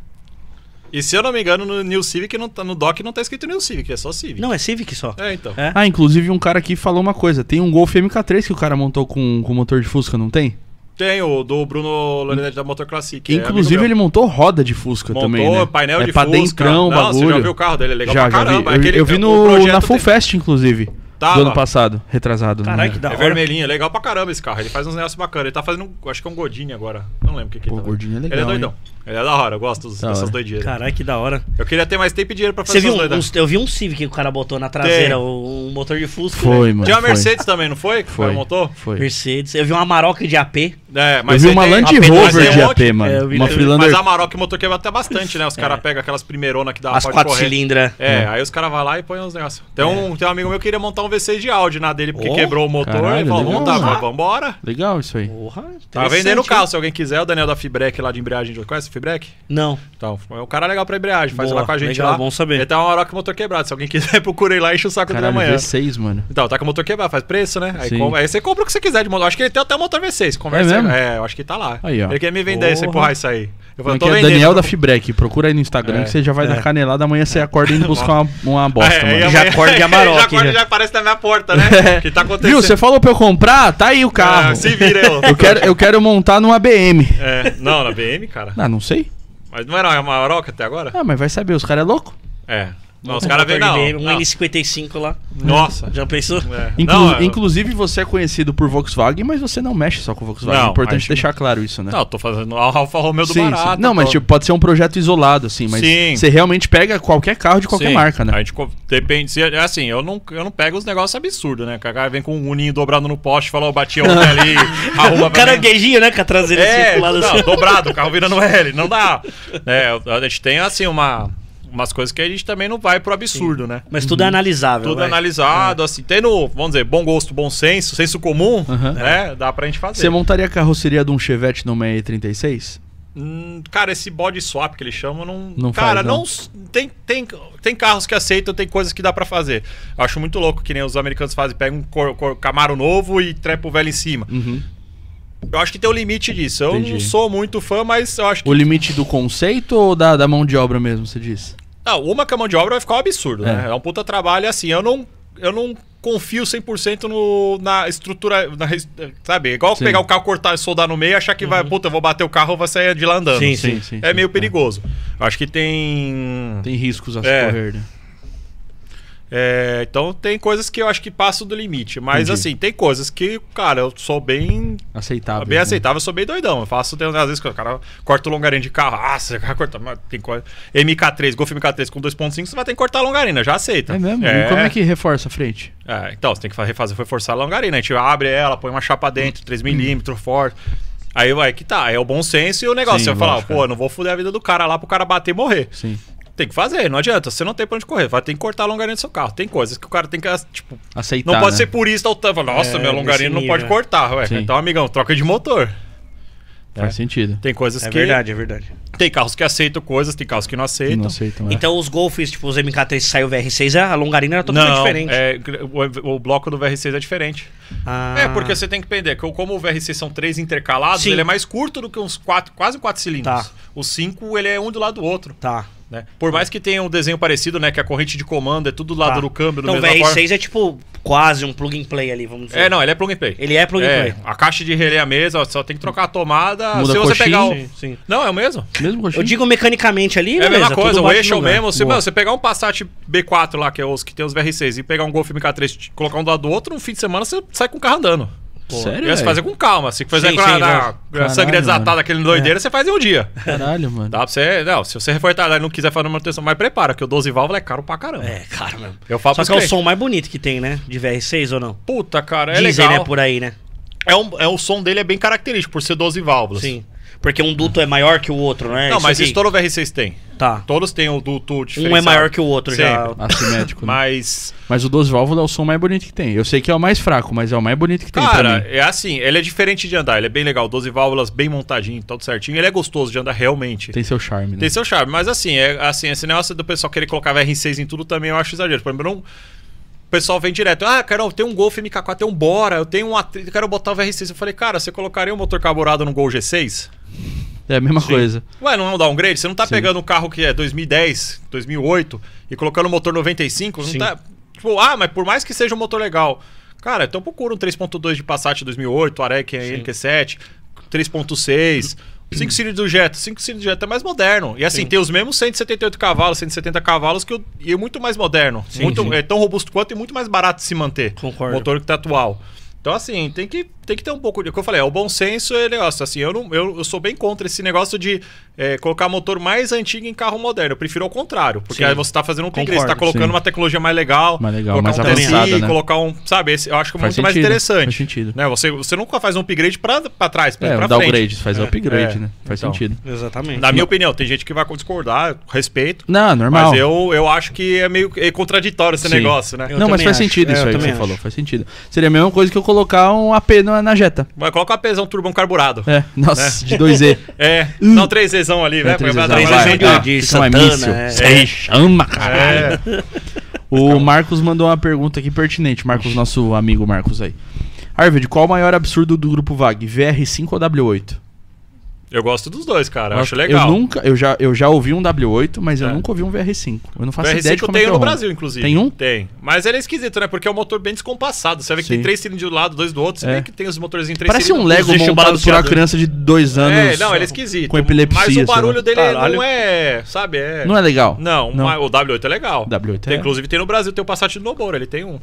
E se eu não me engano, no New Civic, não tá- no dock não tá escrito New Civic, é só Civic. Não, é Civic só. É, então. É. Ah, inclusive um cara aqui falou uma coisa. Tem um Golf MK3 que o cara montou com, com motor de Fusca, não tem? Tem o do Bruno Lorenete da Motor Classic. é inclusive amigo ele montou roda de Fusca montou também, né? painel é de Fusca. dentrão Não, você já bagulho. viu o carro dele? É legal já, pra já caramba. vi. Eu, Aquele- eu vi no, na Full tem- Fest, inclusive. Tava. Do ano passado. Retrasado. não Caralho, é? que da É hora. vermelhinho, é legal pra caramba esse carro. Ele faz uns negócios bacanas. Ele tá fazendo, um- acho que é um Godine agora. Não lembro o que que Pô, ele tá Gordinho é legal, Ele é doidão. Ele é da hora, eu gosto dos- Da dessas hora. doideiras. Caralho, que da hora. Eu queria ter mais tempo e dinheiro pra Você fazer viu essas um, eu vi um Civic que o cara botou na traseira, Tem. um, motor de Fusca. Foi, né? mano. Tinha uma foi. Mercedes também, não foi? Que o Foi. cara montou? Foi. Mercedes. Eu vi uma Maroc de AP É, eu vi uma Land Rover mas é de. AP, mano. É, vi- uma Freelander. Mas a Maroc motor quebra até bastante, né? Os caras pegam aquelas primeironas que dá As quatro cilindras. É, aí os caras vão lá e põem uns negócios. Tem, um, tem um amigo meu que queria montar um V6 de Audi na dele, porque Oh, quebrou o motor caralho, e falou, legal. vamos montar, vambora. Legal isso aí. Porra, Tá vendendo o carro, se alguém quiser, o Daniel da Fibrec lá de embreagem. Conhece o Fibrec? Não. Então, é um cara legal pra embreagem, faz Boa, lá com a gente legal, lá. bom saber. Ele tem uma Maroc motor quebrado, se alguém quiser, *laughs* procura ele lá e enche o saco dele Caralho, amanhã. V6, mano. Então, tá com o motor quebrado, faz preço, né? Aí, Sim. com- aí você compra o que você quiser de motor. Acho que ele tem até o motor V6. Conversa É mesmo? É, eu acho que tá lá. Aí, ó. Ele quer me vender, se Porra. empurrar isso aí. Eu Como falei, é tô que é? vendendo. Daniel tô- da Fibrec. Procura aí no Instagram É, que você já vai é. dar canelada. Amanhã você acorda indo buscar *laughs* uma, uma bosta, É, mano. e Já amanhã- acorda de Amarok, *laughs* já acorda já. já aparece na minha porta, né? *laughs* que tá acontecendo. Viu? Você falou pra eu comprar? Tá aí o carro. Ah, se vira, eu. Eu quero, eu quero montar numa BM. É, não, na BM, cara. Ah, não sei. Mas não era uma Maroc até agora? Ah, mas vai saber, os caras é louco. É. Não, os Um caras vêm não. Um não. N55 lá. Nossa. Já pensou? É. Inclu- Não, eu- Inclusive, você é conhecido por Volkswagen, mas você não mexe só com Volkswagen. Não, é importante deixar claro isso, né? Não, eu tô fazendo a Alfa Romeo do Sim, sim. barato. Não, mas tipo, pode ser um projeto isolado, assim, mas Sim. você realmente pega qualquer carro de qualquer Sim, marca, né? A gente depende. se- é assim, eu não, eu não pego os negócios absurdos, né? Que o cara vem com um uninho dobrado no poste, fala, eu bati ontem *laughs* ali, arruma caranguejinho, né? Com a traseira É, assim pro lado não, assim. dobrado, o carro virando L, não dá. *laughs* É, a gente tem, assim, uma, umas coisas que a gente também não vai pro absurdo, né? Mas tudo é analisável. Tudo vai. analisado, assim, tendo, vamos dizer, bom gosto, bom senso, senso comum, Aham. né? Dá pra gente fazer. Você montaria a carroceria de um Chevette numa E36? Hum, cara, esse body swap que eles chamam, não. Não cara, faz, não. não. Tem, tem, tem carros que aceitam, tem coisas que dá pra fazer. Eu acho muito louco que nem os americanos fazem, pega um cor, cor- Camaro novo e trepa o velho em cima. Uhum. Eu acho que tem o limite disso. Eu não Entendi. sou muito fã, mas eu acho que. O limite do conceito ou da, da mão de obra mesmo, você disse? Não, uma que a mão de obra vai ficar um absurdo, né? É. É um puta trabalho, assim, eu não. Eu não confio 100% no, na estrutura, na sabe? Igual Sim. pegar o carro, cortar e soldar no meio e achar que vai, puta, eu vou bater o carro, vai sair de lá andando. Sim, Sim, sim. É sim. meio perigoso. Eu acho que tem. Tem riscos a se É. correr, né? É, então tem coisas que eu acho que passam do limite. Mas Entendi. assim, tem coisas que, cara, eu sou bem. Aceitável. bem né? aceitável, eu sou bem doidão. Eu faço, tem, às vezes, que o cara corta o longarina de carro. Ah, *laughs* você vai cortar. Tem coisa. MK3, Golf MK3 com 2.5, você vai ter que cortar a longarina, já aceita. É mesmo? E como é que reforça a frente? É, então, você tem que fa- refazer, foi forçar a longarina. A gente abre ela, põe uma chapa dentro, 3mm, forte. Aí vai que tá, é o bom senso e o negócio. Sim, você vai falar, pô, é. não vou foder a vida do cara lá pro cara bater e morrer. Sim. Tem que fazer, não adianta. Você não tem pra onde correr, vai ter que cortar a longarina do seu carro. Tem coisas que o cara tem que, tipo, Aceitar. não pode né? ser purista ao tanto. Nossa, É, minha longarina não pode é. cortar. Ué, Sim. então, amigão, troca de motor. Faz É. sentido. Tem coisas É que. verdade, é verdade. Tem carros que aceitam coisas, tem carros que não aceitam. Não aceitam. é. Então os Golfs, tipo os MK3 saiu o VR6, a longarina era totalmente Não, diferente. é, o, o bloco do VR6 é diferente. Ah. É, porque você tem que entender que como o VRC são três intercalados, Sim. ele é mais curto do que uns quatro, quase quatro cilindros. Tá. O 5, ele é um do lado do outro. Tá. Né? Por mais que tenha um desenho parecido, né? Que a corrente de comando é tudo do lado tá. do câmbio, do Então o mesmo VR6 é tipo quase um plug and play ali, vamos dizer. É, não, ele é plug and play. Ele é plug and É, play. a caixa de relé é a mesma, só tem que trocar a tomada. Muda Se a você coxinha. pegar o... Sim, sim. Não, é o mesmo. Mesmo coxinha? Eu digo mecanicamente ali, É a mesma coisa, o eixo é o mesmo. Meu, você pegar um Passat B4 lá, que é os que tem os VR6, e pegar um Golf MK3, colocar um do lado do outro, no fim de semana você sai com o carro andando. Sério, E aí você fazer com calma. Se fazer Sim, com sim, a, lógico. a sangria desatada, aquele doideira, você faz em um dia. Caralho, mano. Dá pra você. Não, se você reforçar e não quiser fazer manutenção, mas prepara, que o 12 válvula é caro pra caramba. É, cara, mesmo. Eu falo Só que é o som mais bonito que tem, né? De VR6 ou não? Puta, cara, é Dizem, legal. né, por aí, né? É, um, é o som dele é bem característico, por ser 12 válvulas. Sim. Porque um duto é maior que o outro, né? Não, mas aqui. isso todo o VR6 tem. Tá. Todos têm o duto Um diferenciado. é maior que o outro já. Sempre. *laughs* Assimétrico. né? Mas, Mas o 12 válvulas é o som mais bonito que tem. Eu sei que é o mais fraco, mas é o mais bonito que tem cara, mim. é assim, ele é diferente de andar, ele é bem legal. 12 válvulas bem montadinho, tudo certinho. Ele é gostoso de andar realmente. Tem seu charme, né? Tem seu charme, mas assim, é assim, esse negócio do pessoal querer colocar VR6 em tudo também eu acho exagero. Por exemplo, não, o pessoal vem direto, ah, eu tenho um Golf MK4, tem um Bora, eu tenho um Atri- eu quero botar o VR6. Eu falei, cara, você colocaria um motor carburado no Gol G6? É a mesma coisa. Ué, não é um downgrade? Você não tá Sim. pegando um carro que é 2010, 2008 e colocando um motor 95? Não Sim. tá, tipo, ah, mas por mais que seja um motor legal, cara, então procura um 3.2 de Passat 2008, Arec NQ7, 3.6... 5 cilindros do Jetta. 5 cilindros do Jetta é mais moderno. E assim, Sim. tem os mesmos 178 cavalos, 170 cavalos, que o, e é muito mais moderno. Sim, muito, sim. É tão robusto quanto e muito mais barato de se manter. Concordo. O motor que tá atual. Então, assim, tem que tem que ter um pouco de. O que eu falei, é o bom senso é negócio. Assim, eu, não, eu, eu sou bem contra esse negócio de é, colocar motor mais antigo em carro moderno. Eu prefiro ao contrário. Porque Sim. aí você tá fazendo um upgrade, você tá colocando sim. uma tecnologia mais legal. Mais legal, colocar mais um avançada, né? colocar um. Sabe, esse, eu acho que é muito mais sentido, interessante. faz sentido. Né? Você, você nunca faz um upgrade pra, pra trás, pra, É, frente. downgrade, faz o upgrade, É, né? Faz então. sentido. Exatamente. Na minha opinião, tem gente que vai discordar, respeito. Não, normal. Mas eu, eu acho que é meio é contraditório esse Sim. negócio, né? Eu não, mas faz acho. sentido É, isso aí que também você acho. falou, faz sentido. Seria a mesma coisa que eu colocar um AP na, na Jetta. Mas coloca a pesão turbão carburado. É, nossa, de 2E. *laughs* É, não 3Zão ali, né? É, 3Zão, Pra dar vai, uma- vai, de- mais Santana, míssil. é. Chama, cara. É. O Marcos mandou uma pergunta aqui pertinente. Marcos, nosso amigo Marcos aí. Arvid, qual o maior absurdo do grupo VAG? VR5 ou W8? Eu gosto dos dois, cara. Eu acho legal. Eu nunca, eu já, eu já ouvi um W8, mas eu É. nunca ouvi um VR5. Eu não faço ideia de R5 como tem é que um é no Brasil, inclusive. Tem um? Tem. Mas ele é esquisito, né? Porque é um motor bem descompassado. Você vê que Sim. tem três cilindros de um lado, dois do outro. Você É. vê que tem os motores em três Parece um cilindros. Lego Existe um montado por uma criança de dois anos. É, não, ele é esquisito. Com epilepsia. Mas o barulho dele Caralho. não é, sabe? É... Não é legal? Não, Não. o W8 é legal. W8 Tem, é. Inclusive tem no Brasil, tem o Passat do Nobor, ele tem um.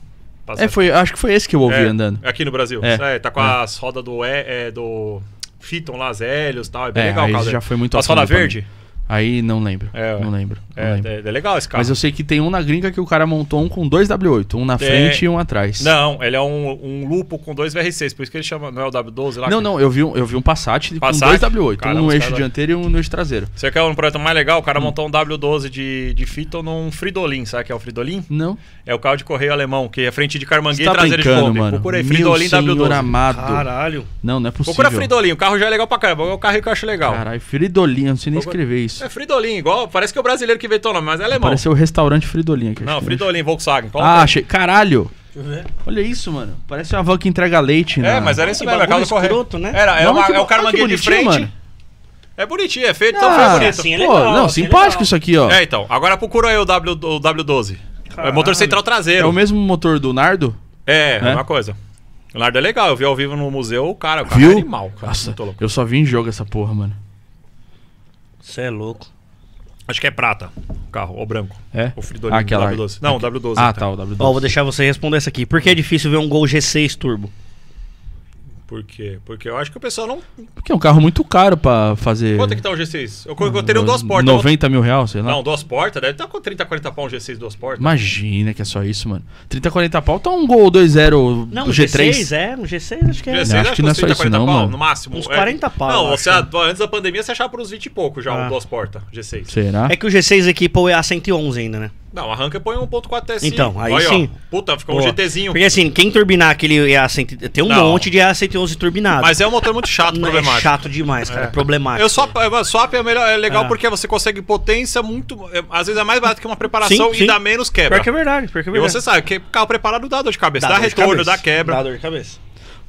Passat. É, foi, acho que foi esse que eu ouvi É, andando. Aqui no Brasil. É. É, tá com É. as rodas do, E- é, do Fiton lá, as Helios e tal. É bem É, legal aí já foi muito fundo rodas pra mim. Aí não lembro. É, não lembro. não É, lembro. é, é legal esse carro. Mas eu sei que tem um na gringa que o cara montou um com dois W8, um na frente e um atrás. Não, ele é um, um lupo com dois VR6, por isso que ele chama. Não é o W12 lá? Não, que- não, eu vi um, eu vi um Passat, Passat? com dois W8, Caramba, um no eixo caras- dianteiro e um no eixo traseiro. Você quer um projeto mais legal? O Hum. cara montou um W12 de, de Fiton num Fridolin. Sabe o que é o Fridolin? Não. É o carro de correio alemão, que é frente de carmanguê Você e tá traseira de brincando, Kombi. mano. Procura aí, Fridolin senhor W12. amado. Caralho. Não, não é possível. Procura Fridolin, o carro já é legal pra caramba. É o carro que eu acho legal. Caralho, Fridolin, eu não sei nem Procura- escrever isso. É Fridolin, igual. Parece que é o brasileiro que inventou o nome, mas é alemão. Pareceu o restaurante Fridolin aqui. Não, que- Fridolin, Volkswagen. Coloca Ah, achei. Caralho! Deixa eu ver. Olha isso, mano. Parece uma van que entrega leite, né? É, mas era isso Que mesmo, é correio. escroto, né? Era, é, Não, uma- que é o que de frente. mano. É bonitinho, é feito, então Ah, foi bonito. assim é Pô, legal, não, assim é simpático legal. isso aqui, ó. É, então. Agora procura aí o, w, o W12. É Caralho. motor central traseiro. É o mesmo motor do Nardo? É, né? uma coisa. O Nardo é legal, eu vi ao vivo no museu, o cara, o carro Viu? é animal, cara. Nossa, eu só vi em jogo essa porra, mano. Você é louco. Acho que é prata o carro, ou branco. É? O Ah, aquela- o W12. Não, o W12. Ah, então. tá, o W12. Ó, vou deixar você responder essa aqui. Por que é difícil ver um Gol G6 Turbo? Por quê? Porque eu acho que o pessoal não... Porque é um carro muito caro pra fazer. Quanto é que tá o G6? Eu, eu teria um duas portas. 90 mil reais, sei lá. Não, duas portas, deve estar com 30, 40 pau um G6 duas portas. Imagina que é só isso, mano. 30, 40 pau tá um Gol 2.0 Não, um G3. G6 é, um G6 acho que é. G6 acho que não é uns só isso não, pau, mano. no máximo. Uns É. 40 pau, Não, você, antes da pandemia você achava por uns 20 e pouco já, Ah. um duas portas, G6. Será? É que o G6 equipa o EA111 ainda, né? Não, arranca e põe um 1.4 TSI. Então, aí Olha, ó. sim. Puta, ficou um GTzinho. Porque assim, quem turbinar aquele EA111... Tem um Não. monte de EA111 turbinado. Mas é um motor muito chato, Não, é problemático. chato demais, cara. É, problemático. Eu swap, é, swap é, melhor, é legal Ah. porque você consegue potência muito. é, às vezes é mais barato que uma preparação Sim, sim. e dá menos quebra. Pior que é verdade, pior que é E verdade. você sabe que carro preparado dá dor de cabeça, dá, de retorno, cabeça. dá quebra. Dá dor de cabeça.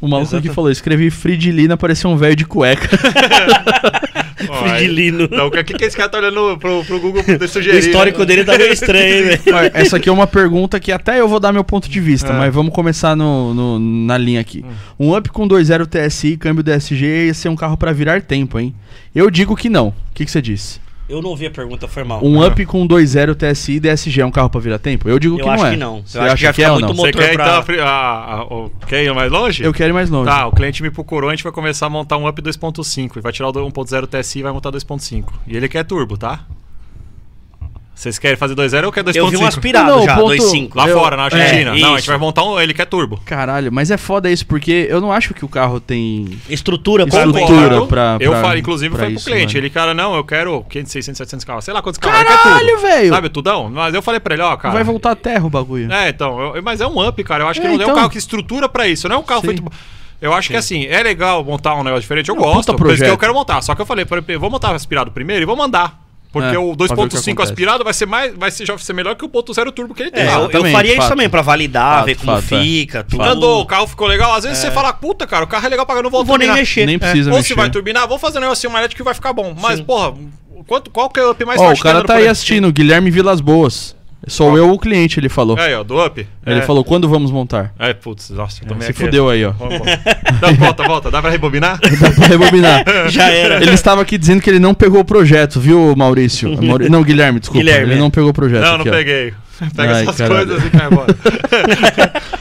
O maluco Exato. que falou, escrevi Fridilina, parecia um velho de cueca. *laughs* Fridilino. Então, o que, que esse cara tá olhando pro, pro Google de O sugerir? histórico né? dele tá meio estranho, hein, *laughs* velho. Essa aqui é uma pergunta que até eu vou dar meu ponto de vista, É. mas vamos começar no, no- na linha aqui. Um Up com 2.0 TSI, câmbio DSG, ia ser um carro pra virar tempo, hein? Eu digo que não. O que, que você disse? Eu não ouvi a pergunta, foi mal. Um Up com 2.0 TSI DSG é um carro pra virar tempo? Eu digo Eu que acho não é. que não. Você Eu acho acha que já que é fica ou muito não? Você motor quer pra- então a a- a- o- quer ir mais longe? Eu quero ir mais longe. Tá, o cliente me procurou, a gente vai começar a montar um Up 2.5 e vai tirar o 1.0 TSI e vai montar 2.5. E ele quer turbo, tá? Vocês querem fazer 2.0 ou quer 2.5? Eu vi um aspirado Não, já, ponto- 2.5. Lá Eu- fora, na Argentina. É, não, a gente vai montar um, ele quer turbo. Caralho, mas é foda isso, porque eu não acho que o carro tem. Estrutura, Estrutura. pra pra- eu inclusive, foi isso, pro cliente. mano. Ele, cara, não, eu quero 500, 600, 700 carros. Sei lá quantos carros. Caralho, tudo. velho! Sabe, tudão? Mas eu falei pra ele, ó, cara. Vai voltar a terra o bagulho. É, então, eu- mas é um up, cara. Eu acho que É, não é um então. carro que estrutura pra isso. Não é um carro Sim. feito. Eu acho que assim, é legal montar um negócio diferente. Eu É um gosto, por isso que eu quero montar. Só que eu falei, vou montar o aspirado primeiro e vou mandar. Porque É, o pra ver o que 2.5 acontece. aspirado vai ser mais. Vai ser, já vai ser melhor que o 1.0 turbo que ele tem. É, eu, eu faria fato. isso também, pra validar, Fato, ver como fato, é. fica, tudo. Andou, o carro ficou legal. Às vezes você fala, puta, cara, o carro é legal pra eu não vou Não vou nem mexer. Nem É. precisa Ou mexer. se vai turbinar, vou fazer um negocinho mais elétrico que vai ficar bom. Mas, Sim. porra, quanto, qual que é o up mais Ó, o cara tá aí assistindo, Guilherme Vilas Boas. Sou eu o cliente, ele falou. É, aí, ó, do up. Ele é. falou, quando vamos montar? É, putz, nossa, tomei Se fudeu aí, ó. Volta, volta. Dá pra rebobinar? *laughs* Dá pra rebobinar. *laughs* Já era. Ele estava aqui dizendo que ele não pegou o projeto, viu, Maurício? *laughs* Não, Guilherme, desculpa. Guilherme, ele é. não pegou o projeto. Não, aqui, não ó. peguei. Pega Ai, essas caralho. coisas e vai embora.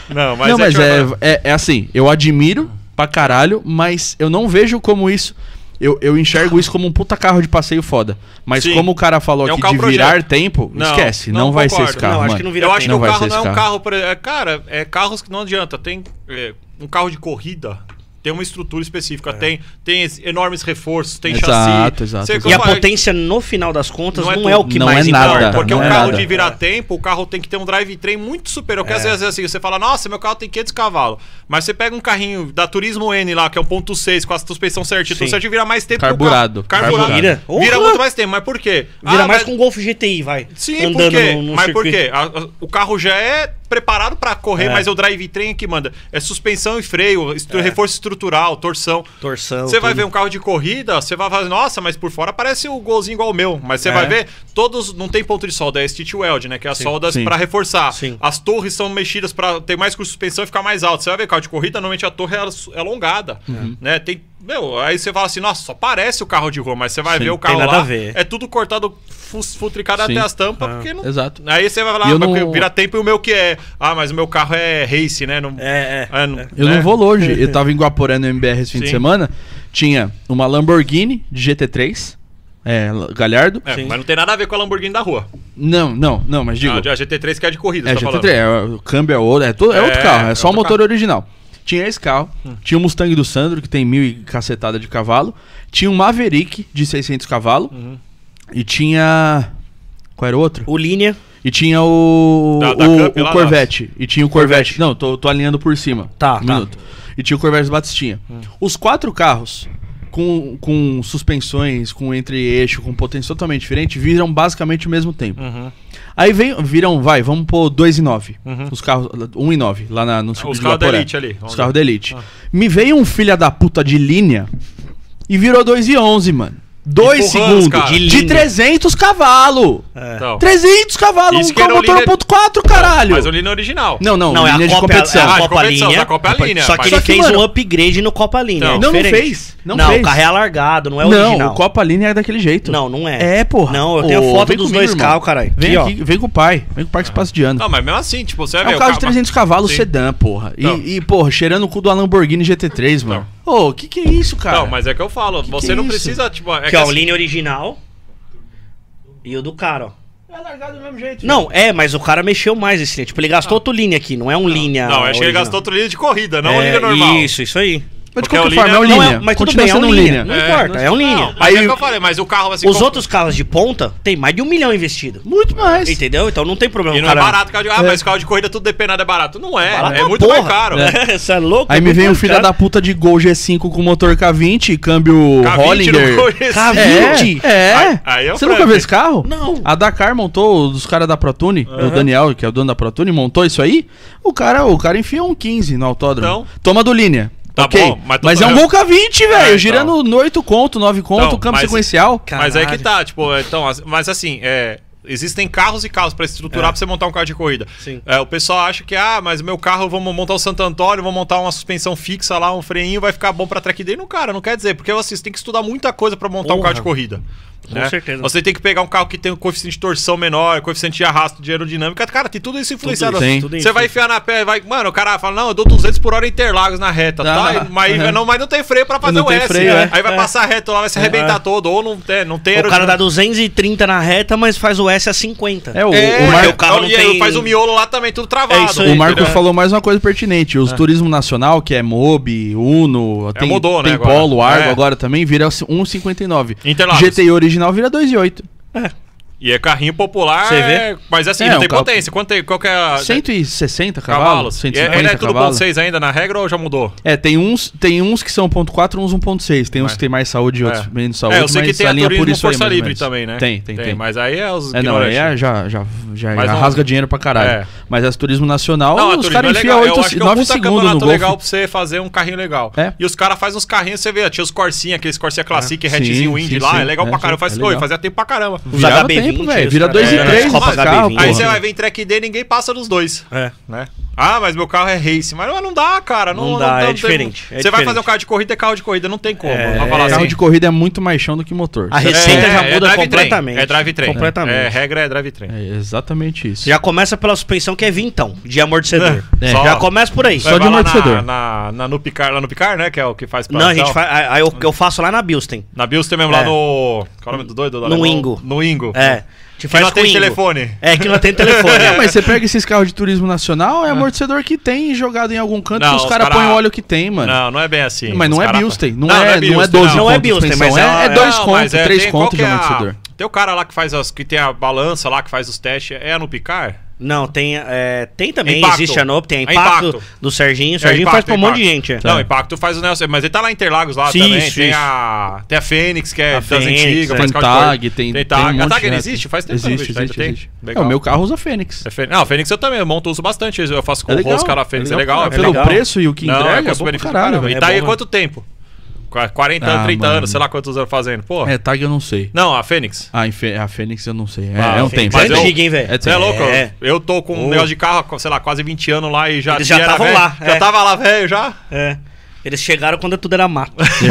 não, mas, não, mas tipo, é, é, é assim, eu admiro pra caralho, mas eu não vejo como isso. Eu, eu enxergo isso como um puta carro de passeio foda. Mas Sim. como o cara falou É um aqui de virar projeto. tempo, Não, esquece. Não, não vai ser concordo. esse carro, Não, acho mano. que não vira Eu acho que Não o vai carro ser não é um carro. carro. por- é, cara, é carros que não adianta. Tem é, um carro de corrida. Tem uma estrutura específica, tem, tem es- enormes reforços, tem Exato, chassi. exato, exato. E a potência, no final das contas, Não não é é, tudo. o que Não mais é nada, importa. Porque não um é carro nada. de virar tempo, o carro tem que ter um drivetrain muito superior. Porque às vezes assim, você fala, nossa, meu carro tem 500 cavalos. Mas você pega um carrinho da Turismo N lá, que é um ponto 6 com a suspensão certinha, então você vira mais tempo Carburado, o carro. Carburado. Vira. Vira Porra! muito mais tempo. Mas por quê? Vira Ah, mais mas- com o Golf GTI, vai. Sim, andando por quê? no- no mas por circuito. quê? A- a- o carro já é preparado pra correr, É. mas é o drivetrain que manda. É suspensão e freio, estru- reforço estrutural, torção. Torção. Você vai ver um carro de corrida, você vai fazer, nossa, mas por fora parece o golzinho igual o meu. Mas você É. vai ver, todos não tem ponto de solda, é stitch weld, né? Que é as soldas Sim. pra reforçar. Sim. As torres são mexidas pra ter mais de suspensão e ficar mais alto. Você vai ver carro de corrida, normalmente a torre é, é alongada, Uhum. né? Tem meu, aí você fala assim, nossa, só parece o carro de rua, mas você vai Sim. ver o carro Tem nada lá, a ver. é tudo cortado, fu- futricado Sim. até as tampas, Ah. porque não Exato. Aí você vai falar, ah, não- vira tempo e o meu que é. Ah, mas o meu carro é race, né? Não, É, é. é, não- Eu né? não vou longe. *laughs* Eu tava em Guaporé no MBR esse fim de Sim. semana. Tinha uma Lamborghini de GT3. É, Galhardo. É, mas não tem nada a ver com a Lamborghini da rua. Não, não, não, mas digo. Ah, a GT3 que é de corrida, É tá GT3, falando. é, o câmbio é outro, é, todo, é É, outro carro, é é só o motor original. Tinha esse carro, tinha o Mustang do Sandro, que tem mil e cacetada de cavalo, tinha um Maverick de 600 cavalos, Uhum. e tinha... Qual era o outro? O Linha. E tinha o, Da- da o, o Corvette. E tinha o Corvette. Não, tô, tô alinhando por cima. Tá, um tá. minuto. E tinha o Corvette Batistinha. Hum. Os quatro carros, com, com suspensões, com entre-eixo, com potência totalmente diferente, viram basicamente o mesmo tempo. Uhum. Aí vem, viram, vai, vamos pôr 2 e 9. Os carros, 1 um e 9, lá na, no circuito Os carros da. Elite ali. Os carros da Elite. Ah. Me veio um filho da puta de linha e virou 2 e 11, mano. 2 Empurrando os segundos. De, De linha. 300 cavalos. É. Então. 300 cavalos, Isso um que o motor líder- 1.4, caralho. Mas o Lino é original. Não, não, Não, é linha a de Copa, competição. é Ah, a de Copa Linha. Copa Linha. Só que ele Só que, fez mano- um upgrade no Copa Linha. Não. é Não, não fez, não Não, fez. o carro é alargado, não é não, original. o Copa Linha é daquele jeito. Não, não é. É, porra. Não, eu tenho Ô, a foto dos comigo, dois carros, caralho. Vem Aqui, aqui, vem com o pai. Vem com o Parque Espaço de Ano. Não, mas mesmo assim, tipo, você vai É ver. um carro de 300 cavalos sedã, porra. E, Não. e, porra, cheirando o cu do Lamborghini GT3, mano. Ô, que que é isso, cara? Não, mas é que eu falo, Que você que é não isso? precisa, tipo. É Que ó, o assim- Linha original e o do cara, ó. É largado do mesmo jeito. Não, é, mas o cara mexeu mais esse linha. Tipo, ele gastou outro linha aqui, não é um linha. Não, achei que ele gastou outro linha de corrida, não é, um linha normal. Isso, isso aí. Mas de Porque qualquer forma, é um linha- Não, é, mas tudo Continua bem, é um linha. Não É, importa, é um linha. Não, mas Aí- é o que eu falei, mas o carro assim. Os como- outros carros de ponta tem mais de um milhão investido. Muito mais. Entendeu? Então não tem problema. E não cara... é barato carro de. Ah, mas carro de corrida tudo depenado é barato. Não é. Barato é muito porra. mais caro. *laughs* Você é louco? Aí é me vem um filho caro. da puta de Gol G5 com motor K20 e câmbio K20 Hollinger. no Gol K20? É, é. É Você nunca viu esse carro? Não. A Dakar montou, dos caras da Protune, o Daniel, que é o dono da Protune, montou isso aí. O cara, o cara enfiou um 15 no autódromo. Então? Toma do linha. Tá ok? bom, mas mas, é um Gol K20, velho. então. girando no 8 conto, 9 conto, Então, campo mas- sequencial. Mas é que Caralho. tá, tipo, então, as- mas assim, é. Existem carros e carros pra estruturar É. pra você montar um carro de corrida. Sim. É, o pessoal acha que, ah, mas o meu carro, vamos montar o Santo Antônio, vou montar uma suspensão fixa lá, um freinho, vai ficar bom pra track day. Não, cara, não quer dizer, porque assim, você tem que estudar muita coisa pra montar um Porra. carro de corrida. Com né? certeza. Você tem que pegar um carro que tem um coeficiente de torção menor, coeficiente de arrasto, de aerodinâmica. Cara, tem tudo isso influenciado. isso, tem. Tudo Você vai enfiar na pé, vai. Mano, o cara fala, não, eu dou 200 por hora em Interlagos na reta, tá? Ah, Mas, uhum. não, mas não tem freio pra fazer Não S. freio, né? é. Aí vai É. passar reto lá, vai se arrebentar todo, ou não tem, não tem O cara dá aerodinâmica. 230 na reta, mas faz o S a 50. É, o, É, o, Mar- o carro não e tem- faz o miolo lá também, tudo travado. É isso aí. o Marcos falou mais uma coisa pertinente. Os turismo nacional, que é Mobi, Uno, tem, mudou, né, tem agora. Polo, Argo É. agora também, vira 1,59. Interlagos. GTI original vira 2,8. E é carrinho popular, Você vê? mas assim, É, não um tem carro- potência. Quanto tem, qual que é a... 160 cavalos? cavalos, E 150 é, ainda é tudo cavalos. 1.6 ainda na regra ou já mudou? É, tem uns, tem uns que são 1.4 uns 1.6. Tem uns Mas- que tem mais saúde e outros É. menos saúde. é, eu sei que mas tem a linha por turismo isso aí, Força ou Livre também, né? Tem, tem, tem. Mas aí é os É, não, aí é, já, já, já Mas não- rasga dinheiro pra caralho. É. Mas as turismo nacional, Não, os turismo caras é enfiam legal. Eu 8, acho que é um 9 puta segundos no campeonato Golf. legal pra você fazer um carrinho legal. É. E os caras fazem uns carrinhos, você vê, tinha os Corsinha, aqueles Corsinha Classic, Sim, hatchzinho Indy lá, é legal É, pra caramba. sim, Faz, é oi, legal. fazia tempo pra caramba. Os HB20, tempo, velho. Vira caras- 2 e é, 3 Copa carro, HB20. porra. Aí você vai ver em track day, ninguém passa dos dois. É. Né? Ah, mas meu carro é race. Mas não dá, cara. Não, Não dá, é tem- diferente, é Você vai fazer um carro de corrida, é carro de corrida, não tem como. É, falar Carro assim. de corrida é muito mais chão do que motor. A receita já muda drive completamente. Train, é drive train. Completamente. É, regra é drive train. É exatamente isso. Já começa pela suspensão que é vintão, de amortecedor. É. Só- Já começa por aí. Só de amortecedor. Na, na, na- no Picar, lá no Picar, né? Que é o que faz Não, a gente faz. Aí eu, eu faço lá na Bilsten. Na Bills tem mesmo lá É. no. Qual é o nome do doido? do No? Ingo. No Ingo. É. Te Que não com tem telefone. É, que não tem telefone. *laughs* É, mas você pega esses carros de turismo nacional, é amortecedor que tem jogado em algum canto Não, que os os caras cara- põem o óleo que tem, mano. Não, não é bem assim. mas não é cara- Bilstein, não, é, não é Bilstein, 12 Não é Bilstein, mas é é, é 2 Não, contos, é, 3 tem- qual contos de é a- amortecedor. Tem o cara lá que faz as, que tem a balança lá, que faz os testes. É a no Picar? Não, tem, é, tem também, Impacto. existe a NOP, tem a A Impacto, Impacto. do Serginho. O É, Serginho Impacto, faz pra um monte de gente. é. Não, o Impacto faz o negócio. Mas ele tá lá em Interlagos lá Sim, também. isso, tem, isso. a, tem a Fênix, que é A das Fênix, antigas. é. faz Tem tag, tem, Tem tem um tag. a tag reto. existe? Faz tempo que eu não Existe, existe, existe. É, o meu carro usa Fênix. É Fênix. Não, a Fênix eu também eu monto, uso bastante. Eu faço com É o legal. os caras Fênix, é legal. É é Pelo legal. preço e o que entrega, é é bom pra caralho. E tá É aí quanto tempo? Qu- 40 anos, Ah, 30 mano. anos, sei lá quantos anos fazendo. Pô. É, tag eu não sei. Não, a Fênix. Ah, a Fênix eu não sei. É, Ah, é um Fênix. tempo. Mas é antiga, hein, velho? É Você é louco? É. Eu tô com um negócio de carro, sei lá, quase 20 anos lá e já, Eles já era tavam velho. lá, Já é. tava lá velho já. É. Eles chegaram quando tudo era mato. *laughs*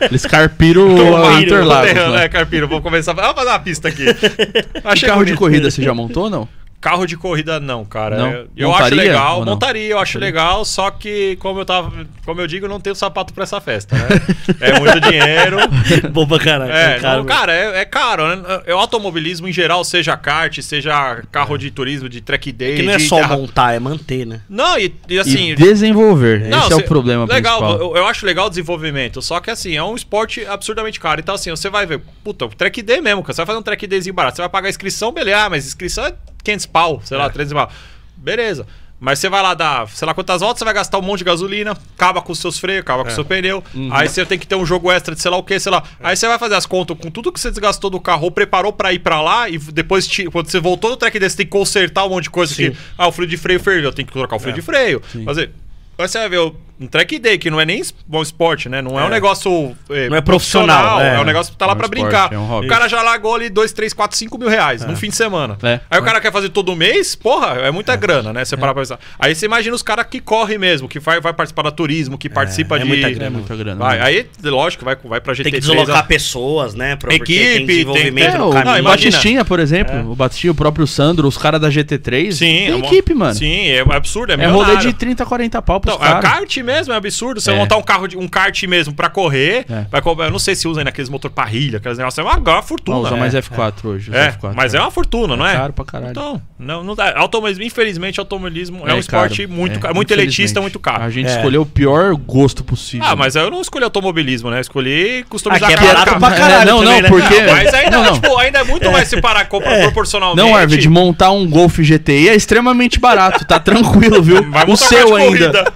É, Eles carpiram *laughs* o Interlagos. né? É, Carpiro, vou começar. Vamos fazer uma pista aqui. *laughs* Achei carro de corrida você já montou ou não? Carro de corrida não, cara. Não? Eu- Eu Montaria acho legal, montaria, eu acho legal, só que como eu tava, como eu digo, eu não tenho sapato pra essa festa, né? *laughs* é muito dinheiro. *laughs* Bom pra caralho. É, caro não, cara, é, é caro, né? É o automobilismo em geral, seja kart, seja carro de turismo, de track day, É que não é só terra- montar, é manter, né? Não, e, e assim, e desenvolver. Não, Esse é o problema legal, principal. Eu, eu acho legal o desenvolvimento, só que assim, é um esporte absurdamente caro. Então assim, você vai ver, puta, o track day mesmo, cara, você vai fazer um track dayzinho barato, você vai pagar a inscrição, beleza, ah, mas inscrição é 500 pau, sei lá, 300 pau. Beleza. Mas você vai lá dar, sei lá quantas voltas, você vai gastar um monte de gasolina, acaba com os seus freios, acaba com o seu pneu. Aí você tem que ter um jogo extra de sei lá o que, sei lá. Aí você vai fazer as contas com tudo que você desgastou do carro, ou preparou pra ir pra lá, e depois, ti- quando você voltou no track desse, tem que consertar um monte de coisa Sim. que. Ah, o freio de freio ferveu, tem que trocar o freio de freio. Fazer. Aí você vai ver o- um track day, que não é nem bom esporte, né? Não é, um negócio. Não é profissional, É, é. um negócio que tá É lá um pra esporte, brincar. é um hobby. o cara já largou ali 2, 3, 4, 5 mil reais num fim de semana. É. Aí o cara quer fazer todo mês, porra, é muita grana, né? Você parar pra pensar. Aí você imagina os caras que correm mesmo, que vai, vai participar da turismo, que participa é de. muita É grana. muita grana. Vai, né? aí, lógico, vai, vai pra GT3. Tem que deslocar lá. pessoas, né? Pra, Equipe, tem desenvolvimento tem- É, no o, caminho. Não, o. Batistinha, por exemplo, o Batistinha, o próprio Sandro, os caras da GT3, Sim, tem é uma- equipe, mano. Sim, é absurdo, é, É rolê de 30, 40 pau pros Então, é caras. kart mesmo, é absurdo. Você É. montar um carro de um kart mesmo pra correr, É. co- eu não sei se usa ainda aqueles motor parrilha, aqueles negócios, é uma, uma fortuna. Não, usa né? mais F4 hoje. É, F4, mas é uma fortuna, não é? caro pra caralho. Então, não, não dá. Automobilismo, infelizmente, automobilismo é, um É esporte caro, muito, é, caro, muito elitista, muito caro. A gente É. escolheu o pior gosto possível. Ah, mas eu não escolhi automobilismo, né? Eu escolhi Ah, customizar que é carro. pra caralho não, também, não, né? porque... Mas ainda, não, não. Tipo, ainda é muito mais separar compra proporcionalmente. Não, Arvid, montar um Golf GTI é extremamente barato, tá tranquilo, viu? Vai o seu ainda. corrida.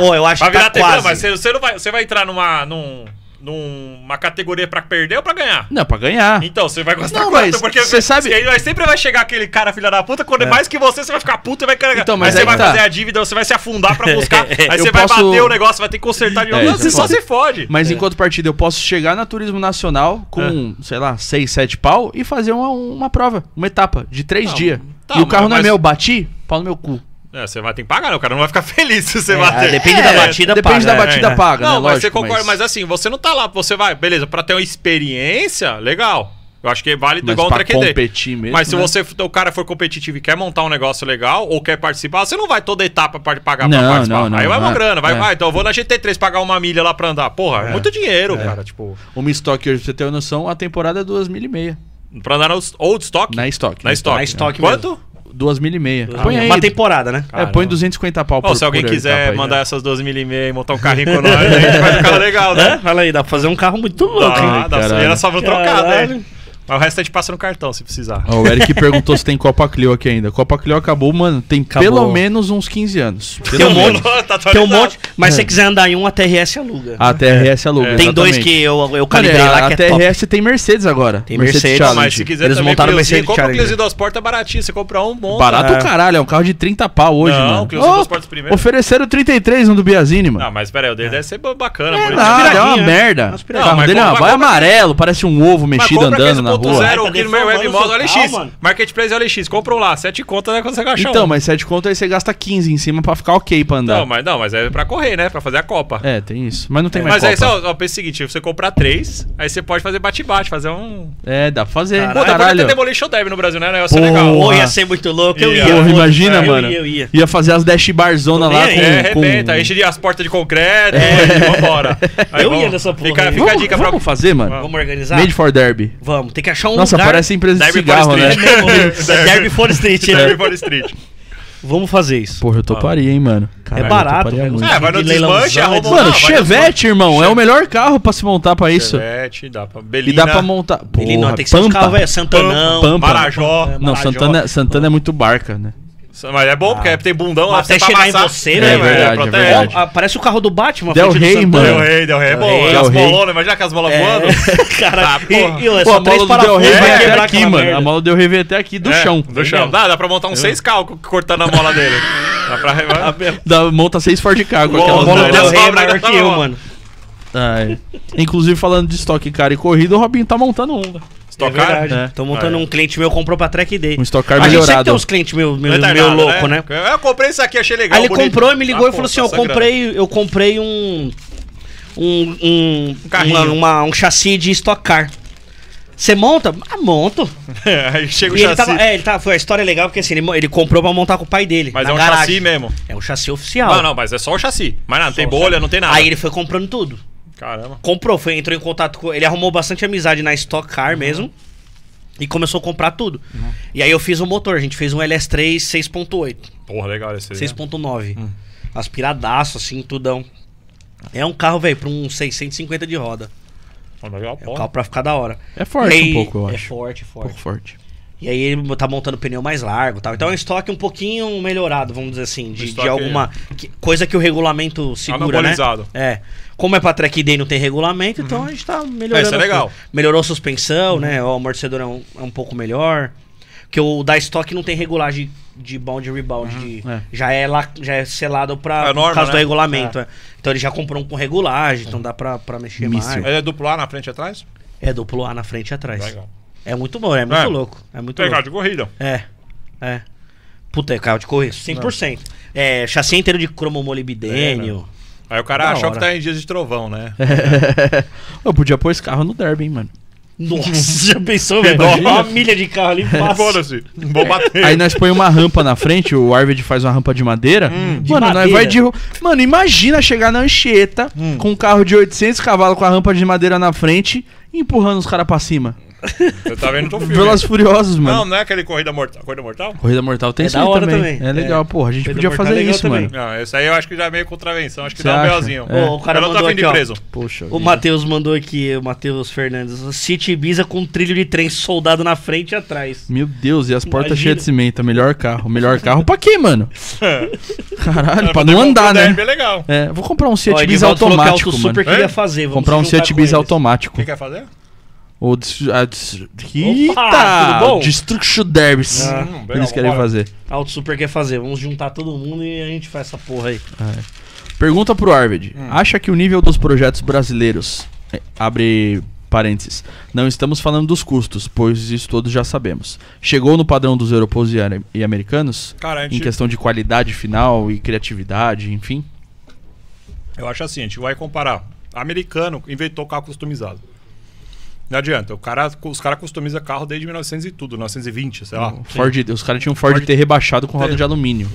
Ô, eu acho Vai que tá tempo, quase. mas você, você não vai, você vai entrar numa, num, numa categoria pra perder ou pra ganhar? Não, pra ganhar. Então, você vai gostar Não, quanto? mas Porque cê sabe- aí vai- sempre vai chegar aquele cara filha da puta, quando é mais que você, você vai ficar puto e vai carregar. Então, mas aí você aí vai que tá. fazer a dívida, você vai se afundar pra buscar. *laughs* aí você vai posso- bater o negócio, vai ter que consertar de novo. É, Não, você é só se fode. Mas enquanto partida, eu posso chegar na Turismo Nacional com, sei lá, 6, 7 pau e fazer uma, uma prova, uma etapa de 3 Não, dias. tá, e o carro não é mas- meu, bati, pau no meu cu. É, você vai ter que pagar, né? O cara não vai ficar *laughs* feliz se você É, bater. depende da batida, Depende paga, da é, batida é. paga, Não, né? mas Lógico, você concorda, mas... assim, você não tá lá, você vai, beleza, pra ter uma experiência, legal. Eu acho que é válido Mas igual um pra track day. competir mesmo, Mas se né? você, o cara for competitivo e quer montar um negócio legal ou quer participar, você não vai toda etapa para pagar Não, pra participar. não, não, Aí vai uma não. grana, vai, É. vai, então eu vou na GT3 pagar uma milha lá pra andar. Porra, é, muito dinheiro, cara, tipo, Uma estoque hoje, pra você ter uma noção, a temporada é 2 mil e meia. pra andar no old stock. Na estoque. Na estoque. Na estoque Quanto? 2 mil e meia. Ah, Põe aí. Uma temporada, né? É, põe 250 pau se alguém por quiser aí, mandar né? essas 2 mil e meia e montar um carrinho com nós, a gente faz um carro legal, Hã? né? Fala aí, dá pra fazer um carro muito louco, hein? Dá, e era só trocar, Caralho. né? Mas o resto a gente passa no cartão, se precisar. Ó, o Eric perguntou se tem *laughs* Copa Clio aqui ainda. Copa Clio acabou, mano, tem Acabou. pelo menos uns 15 anos. Tem um monte, Tá tem um monte, Mas se você quiser andar em um, a TRS aluga. A TRS aluga. Tem dois que eu, eu calibrei a, lá a que é top. TRS tem Mercedes agora. Tem Mercedes. Não, mas se quiser Eles também montaram o Mercedes compra o Challenger. Cliozinho duas portas baratinho. Você compra um, monta. Barato É. caralho, é um carro de 30 pau hoje, Não, mano. o Cliozinho Ô, duas portas primeiro. Ofereceram 33 no do Biazini, mano. Não, mas peraí, o dele deve ser bacana. É nada, é uma merda. O carro Não, dele é vai amarelo, parece um ovo mexido andando na 15.0 rua. Tá aqui no meu web o modo carro, mano. Marketplace OLX. Compra um lá, 7 contas, né? Quando você gastar Então, um. mas 7 conto aí você gasta 15 em cima pra ficar ok pra andar. Não, mas não, mas é pra correr, né? Pra fazer a Copa. É, tem isso. Mas não tem mais Mas aí, Copa. só, ó, pensa o seguinte: você comprar três, aí você pode fazer bate-bate, fazer um. É, dá pra fazer. Caralho. Pô, Caralho. tem Demolition Derby no Brasil, né? Negócio Porra. legal. Pô, ia ser muito louco. Eu Ia. ia. Porra, imagina, Eu mano. ia, eu ia. Ia fazer as dash barzona lá com... aí. É, arrebenta, enche as portas de concreto e vambora. Aí, Eu ia nessa porra Fica, aí. fica a dica pra. vamos fazer, mano? Vamos. Vamos organizar? Made for Derby. Vamos, tem que achar um Nossa, lugar. parece empresa de Derby cigarro, né? É Derby *laughs* for Street. né? Derby for Street. Vamos fazer isso. Porra, eu toparia, hein, mano. Caralho, eu barato, velho. muito. É, vai no De desmanche, arruma é um- Mano, no Chevette, irmão, é o melhor carro pra se montar pra isso. Chevette, dá pra. E Belina, dá pra montar. Ele não, Porra, tem que ser uns Pampa. carros, velho. Santanão. Pampa. Marajó. Não, Marajó. Santana, Santana é muito barca, né? Mas é bom, porque tem bundão lá Até chegar em amassar. você, né, É velho? verdade, é verdade. Ah, parece o carro do Batman. Del frente do Rey, Santana. Del mano. Rey, Del Rey é bom. Del as bolonas, imagina aquelas bolas voando. É, *laughs* cara, Ah, e, porra. e, é Pô, só a três mola do Del Rey vai até quebrar aqui, aquela mano. A mola do Del Rey vem até aqui do É, chão. Do chão. Dá, dá pra montar uns seis carros cortando a mola dele. Dá pra. Dá, monta seis Ford Car com Bola, A aquelas bola do. Del Rey é maior que eu, tá mano. Inclusive, falando de estoque car e corrida, o Robinho tá montando um. velho. Stock é verdade. É. Tô montando Ah, é. um cliente meu comprou pra Track Day. Um Stock Car a gente sempre melhorado. tem uns clientes meu, meu, Retardado, meu louco, né? Eu comprei isso aqui, achei legal. Aí ele bonito. comprou e me ligou Ah, e falou assim: eu tá comprei, eu comprei um. Um. Um, Um carrinho. uma- uma- um chassi de Stock Car. Você monta? Ah, monto. *laughs* Aí chega o E ele chassi. tava, é, ele tava, foi a história legal porque assim, ele, ele comprou pra montar com o pai dele. Mas na é um garagem. chassi mesmo. É um chassi oficial. Não, não, mas é só o chassi. Mas não, não tem bolha, chassi. não tem nada. Aí ele foi comprando tudo. Caramba. Comprou, foi, entrou em contato com. Ele arrumou bastante amizade na Stock Car Uhum. mesmo. E começou a comprar tudo. E aí eu fiz o motor, a gente fez um LS3 6.8, Porra, legal esse aí. 6.9. Hum. Aspiradaço, assim, tudão. É um carro, velho, pra um 650 de roda. Pô, Legal, É um carro pra ficar da hora. É forte aí- um pouco, eu É acho. forte, Um forte. pouco forte. E aí ele tá montando pneu mais largo e tal. Então é um estoque um pouquinho melhorado, vamos dizer assim, de, de alguma que- coisa que o regulamento segura, né? É. Como é pra track day e não tem regulamento, então a gente tá melhorando. É, isso é legal. Melhorou a suspensão, né? O amortecedor é um, é um pouco melhor. Porque o da estoque não tem regulagem de bound e rebound. de- é. já, é lá, já é selado pra, É norma, por causa do né? regulamento. é. Então ele já comprou um com regulagem, então dá pra, pra mexer Míssil. mais. Ele é duplo A na frente e atrás? É duplo A na frente e atrás. Legal. É muito bom, é muito É. louco. É muito Legal, louco. de corrida. É. É. Puta, é carro de correr, 100%. É, chassi inteiro de cromo molibdênio. Aí o cara Da achou hora. que tá em dias de trovão, né? *laughs* Eu podia pôr esse carro no Derby, hein, mano. Nossa, *laughs* já pensou, velho? Uma milha de carro ali. Foda-se. Vou bater. Aí nós põe uma rampa na frente, o Arvid faz uma rampa de madeira. Hum, de mano, nós madeira. vai de. Mano, imagina chegar na Anchieta Hum. com um carro de 800 cavalos com a rampa de madeira na frente e empurrando os caras pra cima. Você tá vendo *laughs* no filme. Velozes e Furiosos, mano. Não, não é aquele Corrida Mortal. Corrida Mortal? Corrida Mortal tem É isso da aí hora também. também. É legal, É. porra. A gente Corrida podia Mortal é fazer legal isso, também. mano. Não, esse aí eu acho que já é meio contravenção. Acho que Você dá um acha? belzinho. É. O cara eu não tô mandou aqui, ó. preso. Poxa. O. Matheus mandou aqui, o Matheus Fernandes. City Ibiza com trilho de trem soldado na frente e atrás. Meu Deus, e as portas Imagina. cheias de cimento. Melhor carro. Melhor carro pra quê, mano? *laughs* Caralho, pra não andar, um né? É legal. É, vou comprar um Edivaldo falou que automático, Auto mano. Super queria fazer. Comprar um Bis eles. automático. Quem quer fazer? O a Eita! bom? Destruction Derbys. Ah, Eles querem fazer. Auto Super quer fazer. Vamos juntar todo mundo e a gente faz essa porra aí. Pergunta pro Arvid. Hum. Acha que o nível dos projetos brasileiros. é, abre parênteses. Não estamos falando dos custos, pois isso todos já sabemos. Chegou no padrão dos europeus e, e americanos? Cara, a Em gente, questão de qualidade final e criatividade, enfim. eu acho assim, a gente vai comparar. Americano inventou carro customizado. Não adianta, o cara, os caras customizam carro desde 1900 e tudo, 1920, sei lá. Ford, os caras tinham um Ford, Ford T rebaixado com roda T. de alumínio.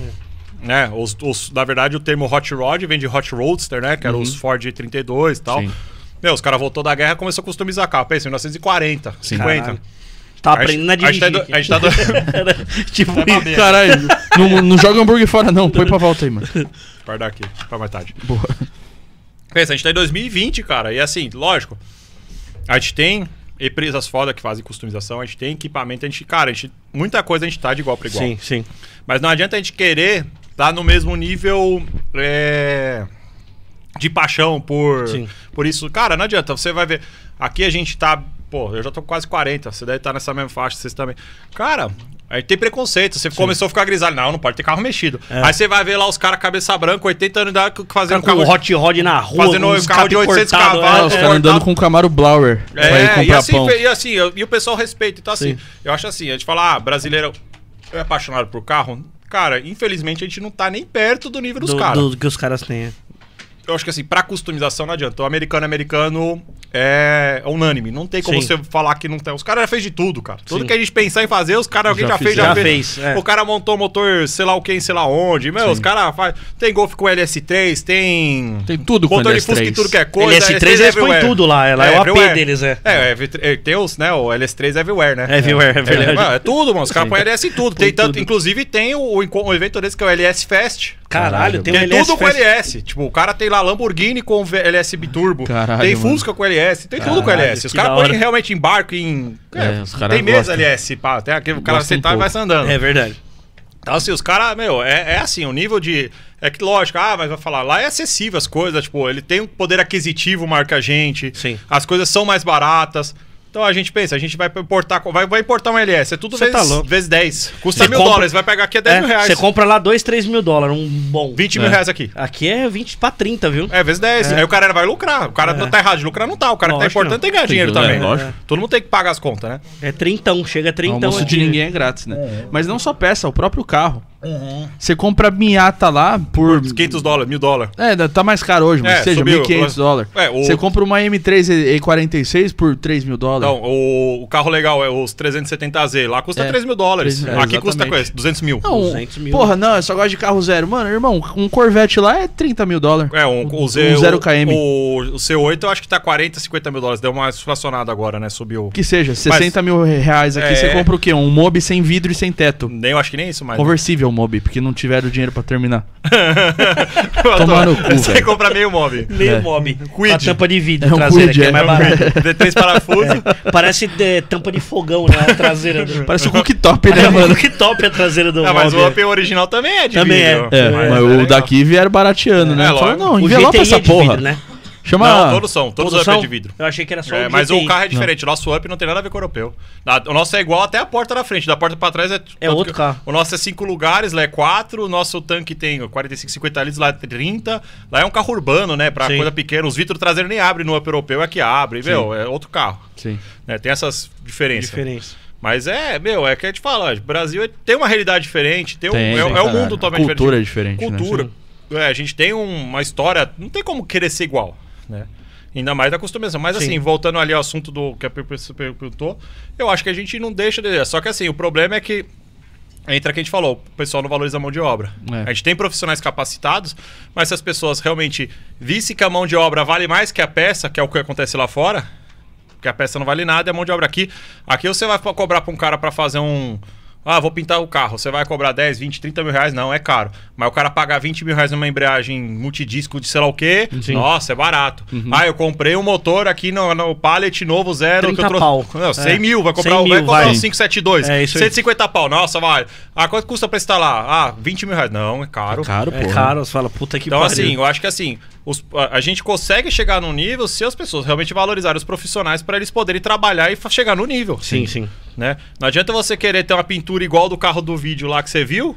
né? Os, os- na verdade, o termo Hot Rod vem de Hot Roadster, né? Que eram os Ford 32 e tal. Sim. Meu, os caras voltou da guerra e começou a customizar carro. Pensa, em 1940, 50. Caralho. Tá aprendendo a a gente dirigir. tá do- a gente tá do- *laughs* tipo pra isso. beira. Caralho, não, não joga hambúrguer fora, não. Põe pra volta aí, mano. Guardar aqui, pra mais tarde. Boa. Pensa, a gente tá em 2020, cara. E assim, lógico. A gente tem empresas foda que fazem customização, a gente tem equipamento, a gente, cara, a gente, muita coisa a gente tá de igual para igual. Sim, sim. Mas não adianta a gente querer tá no mesmo nível. É... de paixão por, Sim. por isso. Cara, não adianta, você vai ver. Aqui a gente tá. Pô, eu já tô quase 40, você deve estar nessa mesma faixa, vocês também. Cara. Aí tem preconceito, você começou a ficar grisalho. Não, não pode ter carro mexido. Aí você vai ver lá os caras cabeça branca, 80 anos de idade, fazendo Com o carro. hot rod na rua, Fazendo com um os carro de capim 800 cortado, cavalos, os é, caras andando com o Camaro Blower pra ir É, e assim, pão. e assim, eu- e o pessoal respeita. Então, assim, Sim. eu acho assim, a gente fala, ah, brasileiro é apaixonado por carro. Cara, infelizmente a gente não tá nem perto do nível dos do, caras. do que os caras têm. É. Eu acho que assim, pra customização não adianta. O americano é americano é unânime. Não tem como Sim. você falar que não tem. Os caras já fez de tudo, cara. Tudo Sim. que a gente pensar em fazer, os caras, alguém Já já, fez, já Já fez. fez, é. O cara montou motor, sei lá o que, em sei lá onde. Meu, os caras fazem. Tem Golf com LS3, tem. Tem tudo com motor de LS3. Fusca e tudo que é coisa. LS3 eles põem tudo lá, lá é o AP everywhere. deles, é. É, é, V3 é, tem os, né, o LS3 Everywhere, né? Everywhere, é verdade. mano, é tudo, mano. Os caras põem LS em tudo. Tem tanto, inclusive tem o, o evento desse que é o LS Fest. Caralho, tem um Tem LS tudo com. LS. Tipo, o cara tem lá Lamborghini com LS biturbo. Caralho, tem mano. Fusca com LS. Tem tudo com Caralho, LS. Os caras hora. realmente embarque em. É, os caras tem mesa. LS, pá. Tem aquele, o cara Gostam um e vai se andando. É verdade. Então, assim, os caras, meu, é, é assim, o nível de. É que, lógico, ah, mas vai falar, lá é acessível as coisas, tipo, ele tem um poder aquisitivo, marca a gente. Sim. As coisas são mais baratas. Então a gente pensa, a gente vai importar, vai, vai importar um LS, é tudo Você vezes, tá louco. vezes 10. Custa Você mil compra- dólares, vai pegar aqui é 10 É, mil reais. Você compra lá 2, 3 mil dólares, um bom. 20 mil É. reais aqui. Aqui é 20 pra 30, viu? É, vezes 10. Aí o cara vai lucrar. O cara não tá errado de lucrar, não tá. O cara que tá Lógico importante não. tem que ganhar dinheiro que- é, também. lógico. Todo mundo tem que pagar as contas, né? É 30, chega a 30. almoço de ninguém é grátis, né? Mas não só peça, o próprio carro. Você compra Miata lá por. 500 dólares, mil dólares. É, tá mais caro hoje, mas É, seja subiu. 1.500 dólares. É, o- Você compra uma M3 E- E46 por 3 mil dólares. Então, o, o carro legal é os 370Z. Lá custa É, 3 mil dólares. 3 mil, Aqui custa exatamente. quanto? 200 mil. Não, 200 mil. porra, não, eu só gosto de carro zero. Mano, irmão, um Corvette lá é 30 mil dólares. É, um, o, Z, um 0 km. O, o C8 eu acho que tá 40, 50 mil dólares. Deu uma inflacionada agora, né? Subiu. Que seja, 60 mil reais aqui, É. você compra o quê? Um Mob sem vidro e sem teto. Nem, eu acho que nem isso, mas. Conversível Mob, porque não tiveram dinheiro pra terminar. *laughs* Eu Tomar no cu, Você velho. compra meio mob. Meio É. mob. Quid. A tampa de vidro É um traseira, Quid, que é é. mais barato. *laughs* D3 parafuso. Parece é, tampa de fogão, né? A traseira do. *laughs* Parece o cooktop, né, mano? Que top a traseira do Ah, mas mob. o Up original também é de Também vidro. É, Mas mas é o legal. daqui vieram barateando, né? É, Falou, lógico. não, O envelopa essa é de porra. vidro, né? Chama. Não, todos são. Todos, Todos os Up é são? de vidro. Eu achei que era só É, o mas GTI. o carro é diferente. O nosso Up não tem nada a ver com o europeu. O nosso é igual até a porta da frente. Da porta pra trás é. É outro que- carro. O nosso é 5 lugares, lá é 4. O nosso tanque tem 45, 50 litros, lá é 30. Lá é um carro urbano, né? Pra Sim. coisa pequena. Os vidros traseiros nem abrem no Up europeu, é que abre. Meu, é outro carro. Sim. né? Tem essas diferenças. Diferença. Mas é, meu, é que a gente fala, o Brasil é- tem uma realidade diferente, tem um, Tem, é, tem, é um caralho. mundo totalmente Cultura diferente. é diferente, né? Cultura. É, a gente tem um- uma história, não tem como querer ser igual, né? Ainda mais da customização. Mas Sim. assim, voltando ali ao assunto do que a pessoa perguntou, eu acho que a gente não deixa de. Só que assim, o problema é que. Entra que a gente falou, o pessoal não valoriza a mão de obra. É. A gente tem profissionais capacitados, mas se as pessoas realmente vissem que a mão de obra vale mais que a peça, que é o que acontece lá fora, porque a peça não vale nada e a mão de obra aqui. Aqui você vai cobrar pra um cara pra fazer um. Ah, vou pintar o carro. Você vai cobrar 10, 20, 30 mil reais? Não, é caro. Mas o cara pagar 20 mil reais numa embreagem multidisco de sei lá o quê, Sim. nossa, é barato. Uhum. Ah, eu comprei um motor aqui no, no pallet novo, zero. 30 que eu trouxe... pau. Não, 100 É. mil, vai comprar 100 um, vai mil, comprar vai. um 572. É isso aí. 150 pau, nossa, vai. Ah, quanto custa pra instalar? Ah, 20 mil reais. Não, é caro. Caro, É pô. caro, você fala, puta que Então, pariu. assim, eu acho que assim, os- a, a gente consegue chegar num nível se as pessoas realmente valorizarem os profissionais para eles poderem trabalhar e chegar no nível. Sim, sim. Né? Não adianta você querer ter uma pintura igual do carro do vídeo lá que você viu,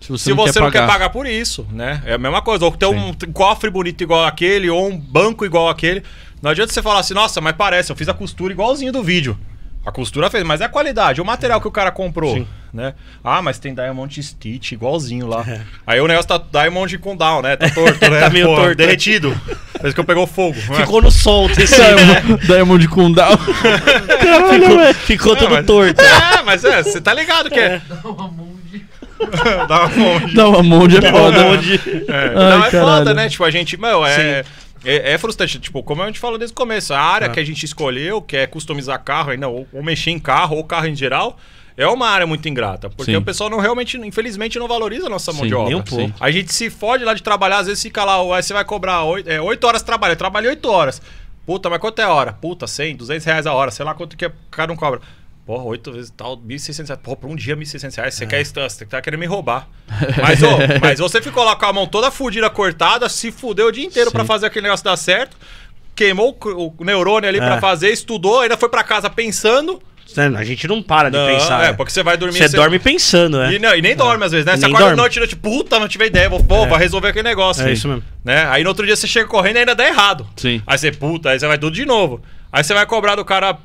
Se você, se não, você quer, não pagar. quer pagar por isso, né? É a mesma coisa. Ou ter um cofre bonito igual aquele, ou um banco igual aquele. Não adianta você falar assim, nossa, mas parece, eu fiz a costura igualzinho do vídeo. A costura fez, mas é a qualidade, o material que o cara comprou, Sim. né? Ah, mas tem Diamond Stitch igualzinho lá. É. Aí o negócio tá Diamond com down, né? Tá torto, *laughs* né? Tá meio torto, né? derretido. Parece que eu pegou fogo. né? Ficou no sol, esse, né? Diamond, Diamond com down. Caralho, ficou, É, tudo mas- torto. É, mas é, você tá ligado que é. Dá uma de. Dá uma monge. Dá uma mão de é Dá foda. uma de- É, Ai, não, é foda, né? Tipo, a gente, meu, é, é, é frustrante. Tipo, como a gente falou desde o começo, a área Ah. que a gente escolheu, que é customizar carro ainda, ou, ou mexer em carro, ou carro em geral, é uma área muito ingrata. Porque Sim. o pessoal não realmente, infelizmente, não valoriza a nossa mão Sim, de obra. um. A gente se fode lá de trabalhar, às vezes fica lá, aí você vai cobrar 8, é, oito horas de trabalho. Eu trabalhei 8 horas. Puta, mas quanto é a hora? Puta, 100, 200 reais a hora, sei lá quanto que cada um cobra. Porra, oito vezes tal, 1.600 reais. Porra, por um dia 1.600 reais. Você quer estar- você tá querendo me roubar. Mas, ô, *laughs* mas você ficou lá com a mão toda fudida, cortada, se fudeu o dia inteiro pra fazer aquele negócio dar certo. Queimou o neurônio ali pra É. fazer, estudou, ainda foi pra casa pensando. A gente não para de Não, pensar. é, né? porque você vai dormir. Você dorme pensando, né? E, não, e nem dorme às vezes, né? Você Nem acorda dorme. de noite, tipo, puta, não tive ideia, vou, pô, vai resolver aquele negócio. É isso mesmo. Né? Aí no outro dia você chega correndo e ainda dá errado. Sim. Aí você, puta, aí você vai tudo de novo. Aí você vai cobrar do cara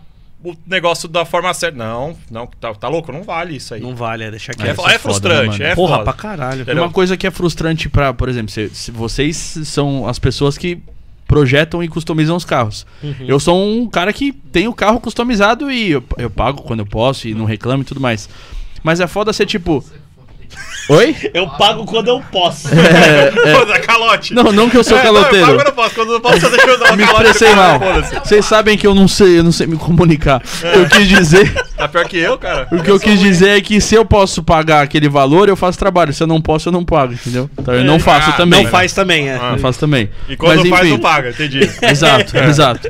o negócio da forma certa. Não, não, tá, tá louco? Não vale isso aí. Não vale, é deixar é, quieto. é é foda, frustrante, né, é Porra, foda. pra caralho. Entendeu? Uma coisa que é frustrante pra, por exemplo, se, se vocês são as pessoas que projetam e customizam os carros. Uhum. Eu sou um cara que tem o carro customizado e eu, eu pago quando eu posso e não reclamo e tudo mais. Mas é foda ser tipo. Oi? Eu pago quando eu posso. Pô, dá calote. Não, não que eu sou É, não, eu caloteiro. pago quando eu posso. Quando eu não posso, eu deixo eu dar uma Me calote, expressei mal. Vocês sabem que eu não sei, eu não sei me comunicar. Eu quis dizer, Tá pior que eu, cara. o que eu quis dizer é que se eu posso pagar aquele valor, eu faço trabalho. Se eu não posso, eu não pago, entendeu? Então eu não faço Ah, também. Não faz também, é. Eu faço também. E quando Mas, faz, enfim. não paga, entendi. Exato, exato.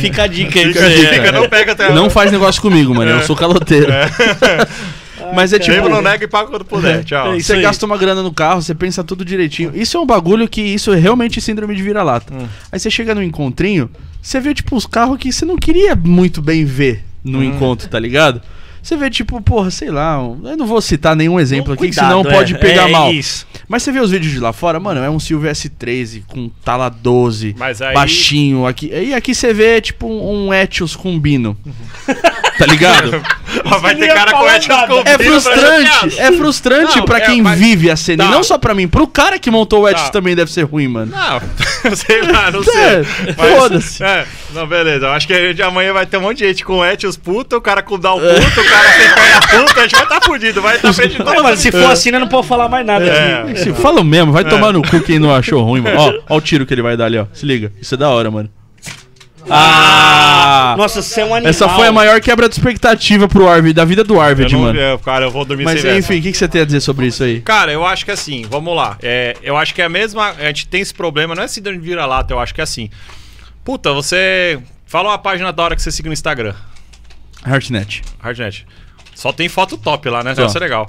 Fica a dica aí. Fica, você. fica, não pega até Não faz negócio comigo, mano. Eu sou caloteiro. *laughs* Mas é tipo. Lembra, não nega e paga quando puder. Tchau. É Você gasta uma grana no carro, você pensa tudo direitinho. Isso é um bagulho que isso é realmente síndrome de vira-lata. Hum. Aí você chega no encontrinho, você vê, tipo, os carros que você não queria muito bem ver Hum. no encontro, tá ligado? Você vê, tipo, porra, sei lá, eu não vou citar nenhum exemplo aqui, que Cuidado, senão pode é. pegar É mal. Isso. Mas você vê os vídeos de lá fora, mano, é um Silvio S13 com tala 12, Mas aí- baixinho. Aqui, e aqui você vê, tipo, um, Etios com Bino. tá ligado? *laughs* Vai ter cara com Etios nada. com É frustrante, chateado. é frustrante Não, pra é, quem mas- vive a cena. Tá. E não só pra mim, pro cara que montou o Etios Tá. também deve ser ruim, mano. Não, *laughs* sei lá, não É, sei. Mas- foda-se. É, não, beleza. Eu acho que amanhã vai ter um monte de gente com Etios puta, o cara com Dal puta, o cara sem perna puta, a gente vai estar fudido, vai estar frente de todo Não, mas se for assim, né, não pode falar mais nada. É. Se fala mesmo, vai tomar no cu quem não achou ruim, mano. Ó, ó o tiro que ele vai dar ali, ó. Se liga. Isso é da hora, mano. Ah! Nossa, você é um animal. Essa foi a maior quebra de expectativa pro Arvid, da vida do Eu Arvid, não, mano. é, cara, eu vou dormir Mas enfim, o que, que você tem a dizer sobre isso aí? Cara, eu acho que assim, vamos lá. É, eu acho que é a mesma. A gente tem esse problema, não é síndrome de vira-lata, eu acho que é assim. Puta, você. Fala uma página da hora que você siga no Instagram. Heartnet. Hardnet. Só tem foto top lá, né? Deve ser legal.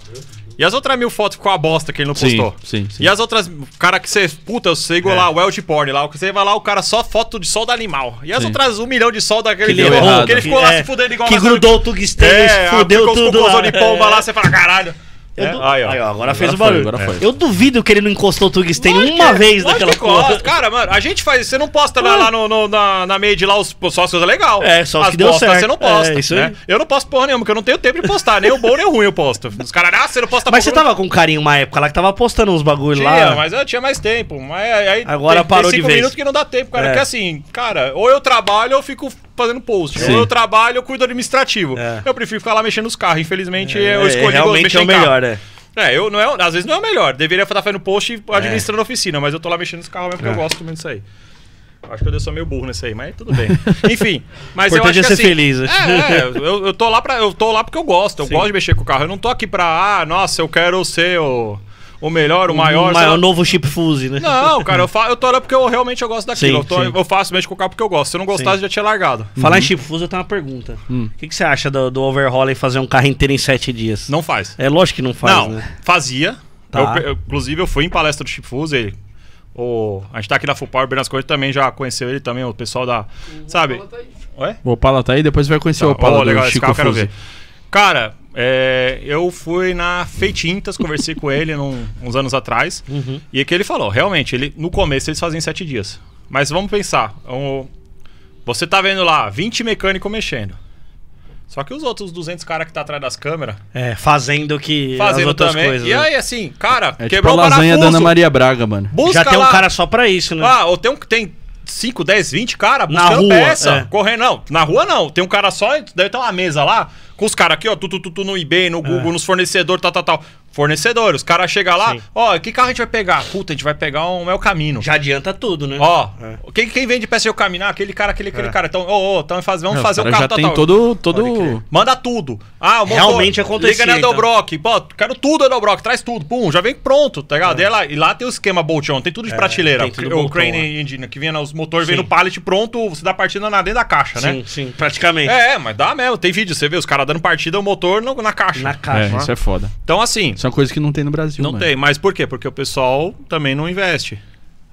E as outras mil fotos com a bosta que ele não Sim, postou? sim, sim. E as outras, cara que você, puta, eu sigo É. lá, o Welch Porn lá, você vai lá, o cara só foto de sol do animal. E as Sim. outras, um milhão de sol daquele Que errado. que ele ficou lá É, se fudendo igual Que grudou o tungstênio, É, fudeu ficou tudo com lá. de pomba É. lá, você fala, caralho. É, du- aí, ó. Aí, ó, agora fez o foi, barulho. agora foi. Eu duvido que ele não encostou o Lógico uma que- vez naquela que gosta. porra. Cara, mano, a gente faz. Você não posta lá, lá no, no- na, na made lá os, só as coisas legais. É, só os as que deu certo. Você não posta. É, isso né? Eu não posto porra nenhuma, porque eu não tenho tempo de postar. nem o bom nem o ruim eu posto. Os caras, ah, você não posta Mas você tava com carinho uma época lá que tava postando uns bagulho Tinha, lá. mas eu tinha mais tempo. Mas aí Agora tem, parou tem cinco de vez. minutos que não dá tempo, cara. É. Porque assim, cara, ou eu trabalho ou eu fico fazendo post. Sim. Ou eu trabalho eu cuido administrativo. É. Eu prefiro ficar lá mexendo nos carros. Infelizmente, É, eu escolhi realmente mexer é o melhor, é. É, eu, não é, às vezes não é o melhor. Deveria estar fazendo post e administrando a oficina, mas eu tô lá mexendo nos carros mesmo porque eu gosto mesmo disso aí. Acho que eu sou meio burro nisso aí, mas tudo bem. *laughs* Enfim, mas eu acho é que ser assim, feliz. É, é, eu, eu tô lá pra, eu tô lá porque eu gosto. Eu Sim. gosto de mexer com o carro. Eu não tô aqui pra, ah, nossa, eu quero ser o, o melhor, o maior. o maior novo chip fuse, né? Não, cara, eu, fa eu tô lá porque eu realmente eu gosto daquilo. Sim, eu, tô- eu faço mexer com o carro porque eu gosto. Se eu não gostasse, Sim. já tinha largado. Falar em chip fuse, eu tenho uma pergunta. O que, que você acha do, do overhaul e fazer um carro inteiro em sete dias? Não faz. É lógico que não faz, não, né? fazia. Tá. Eu- eu- inclusive, eu fui em palestra do Chip Fuse, ele. O, a gente tá aqui na Fupar, o Bernasconi também já conheceu ele também, o pessoal da. Sabe? Fala, tá aí. Ué? O Opala tá aí, depois vai conhecer o Tá, Opala ó, do legal, esse Chico carro eu quero ver. Cara, é, eu fui na Feitintas, conversei com ele num- uns anos atrás. Uhum. E é que ele falou, realmente, ele, no começo eles faziam em sete dias. Mas vamos pensar. um- você tá vendo lá 20 mecânicos mexendo. Só que os outros 200 caras que tá atrás das câmeras É, fazendo que as fazendo outras também. coisas. e né? aí, assim, cara, É tipo quebrou a o lasanha da Ana Maria Braga, mano. Busca Já tem um lá. cara só pra isso, né? Ah, ou tem um que tem 5, 10, 20 caras Na buscando rua, peça. é. Correndo, não. Na rua não. Tem um cara só, deve ter uma mesa lá, com os caras aqui, ó, tu, tu, tu, tu, no eBay, no Google, nos fornecedores, tal, tal, tal. Fornecedor. Os caras chegam lá, Sim. ó, que carro a gente vai pegar? Puta, a gente vai pegar um El Camino. Já adianta tudo, né? Ó, É. quem, quem vende peça El Camino? Ah, aquele cara, aquele, aquele cara. Então, ô, ô, então faz, vamos Não, fazer um caras carro já tem total. todo. Todo... Manda tudo. Ah, o motor, Realmente acontecia, Liga na então. Edelbrock. Pô, quero tudo Edelbrock, traz tudo. Pum, já vem pronto, tá ligado? E, lá, e lá tem o esquema Bolt On, tem tudo de prateleira. tem tudo o bolt-on, Crane é. Engine, que vinha nos motores, vem no pallet pronto, você dá partida na dentro da caixa, né? Sim, sim, praticamente. É, mas dá mesmo. Tem vídeo, você vê os caras dando partida, o motor no- na caixa. Na É, caixa. isso é foda. Então, assim, Isso é uma coisa que não tem no Brasil. não mano. tem. Mas por quê? Porque o pessoal também não investe.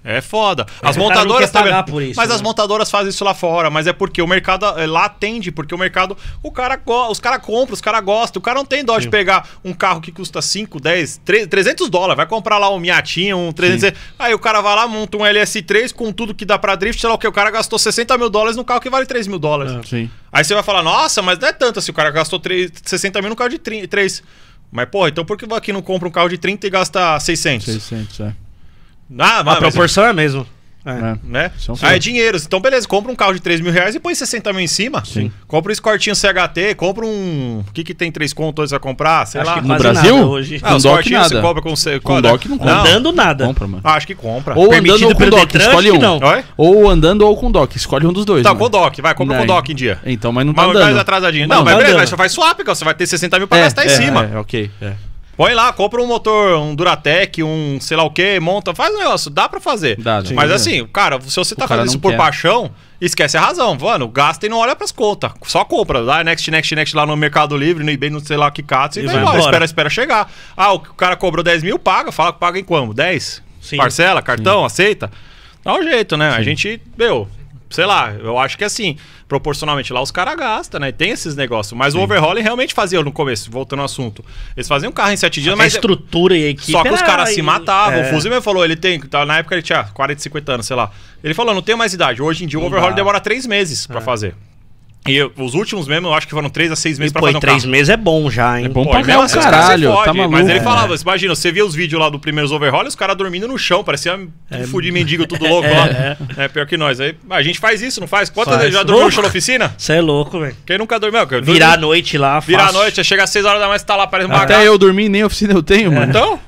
É foda. As o cara não montadoras também. pagar por isso, mas né? as montadoras fazem isso lá fora. Mas é porque o mercado é, lá atende, porque o mercado. O cara, os caras compram, os caras gostam. O cara não tem dó de pegar um carro que custa 5, 10, 3, 300 dólares. Vai comprar lá um Miatinho, um 300. Aí o cara vai lá, monta um LS3 com tudo que dá pra drift, sei lá o que. O cara gastou 60 mil dólares no carro que vale 3 mil dólares. Sim. Aí você vai falar, nossa, mas não é tanto assim, o cara gastou 3, 60 mil no carro de 3. Mas, porra, então por que aqui não compra um carro de 30 e gasta 600? 600, é. Ah, A mas, proporção é a mesma. É. né? Ah, é dinheiro. Então, beleza, compra um carro de 3 mil reais e põe 60 mil em cima. Sim. Compra um escortinho CHT, compra um. O que, que tem 3 contos a comprar? Sei Acho lá. que No Brasil? nada hoje. Ah, Com cortinhos nada. você compra com. Com dock não compra. Andando nada. Compra, mano. Ah, acho que compra. Ou Permitido andando ou com pelo dock, Detran, escolhe um. não. Ou andando ou com dock, escolhe um dos dois. Tá, mano. com dock, vai, compra com Não, dock em dia. Então, mas não tá Mas mais andando. atrasadinho. Não, Não, mas tá beleza, mas você faz swap. Você vai ter 60 mil pra É, gastar em é, cima. É, ok. É. Põe lá, compra um motor, um Duratec, um sei lá o que, monta, faz um negócio, dá pra fazer. Dá, dá. Mas Sim. assim, cara, se você tá cara fazendo isso por quer. paixão, esquece a razão. Mano, gasta e não olha pras contas. Só compra. Dá next, next, next lá no Mercado Livre, no eBay, no sei lá que cato, e, E vai embora. Espera, espera chegar. Ah, o cara cobrou 10 mil, paga. Fala que paga em quando? 10? Sim. Parcela, cartão, aceita? Dá um jeito, né? A gente, meu, sei lá, eu acho que assim, proporcionalmente lá os caras gastam, né? Tem esses negócios. Mas o overhauling realmente fazia no começo, voltando ao assunto. Eles faziam um carro em 7 dias, a mas. estrutura e a equipe. Só que os caras se matavam. É. O Fuzil falou, ele tem. tá, Na época ele tinha 40, 50 anos, sei lá. Ele falou, não tenho mais idade. Hoje em dia o overhaul demora 3 meses pra fazer. E eu- os últimos mesmo, eu acho que foram 3 a 6 E, meses pra pô, fazer um três carro. meses é bom já, hein? É bom Pô, pra e mesmo caralho, assim, os caras se caralho, fode. tá maluco. Mas ele É. falava, você imagina, você via os vídeos lá do primeiros overhaul, os caras dormindo no chão, parecia tudo fudido mendigo, tudo *laughs* louco lá. É. pior que nós. Aí, a gente faz isso, não faz? Quantas vezes já dormiu no chão na oficina? Você é louco, velho. Quem nunca dormiu? Virar a noite lá, Virar a noite, chega às 6 horas da manhã, você tá lá, parece um Até bagaço. eu dormi, nem oficina eu tenho, mano. Então,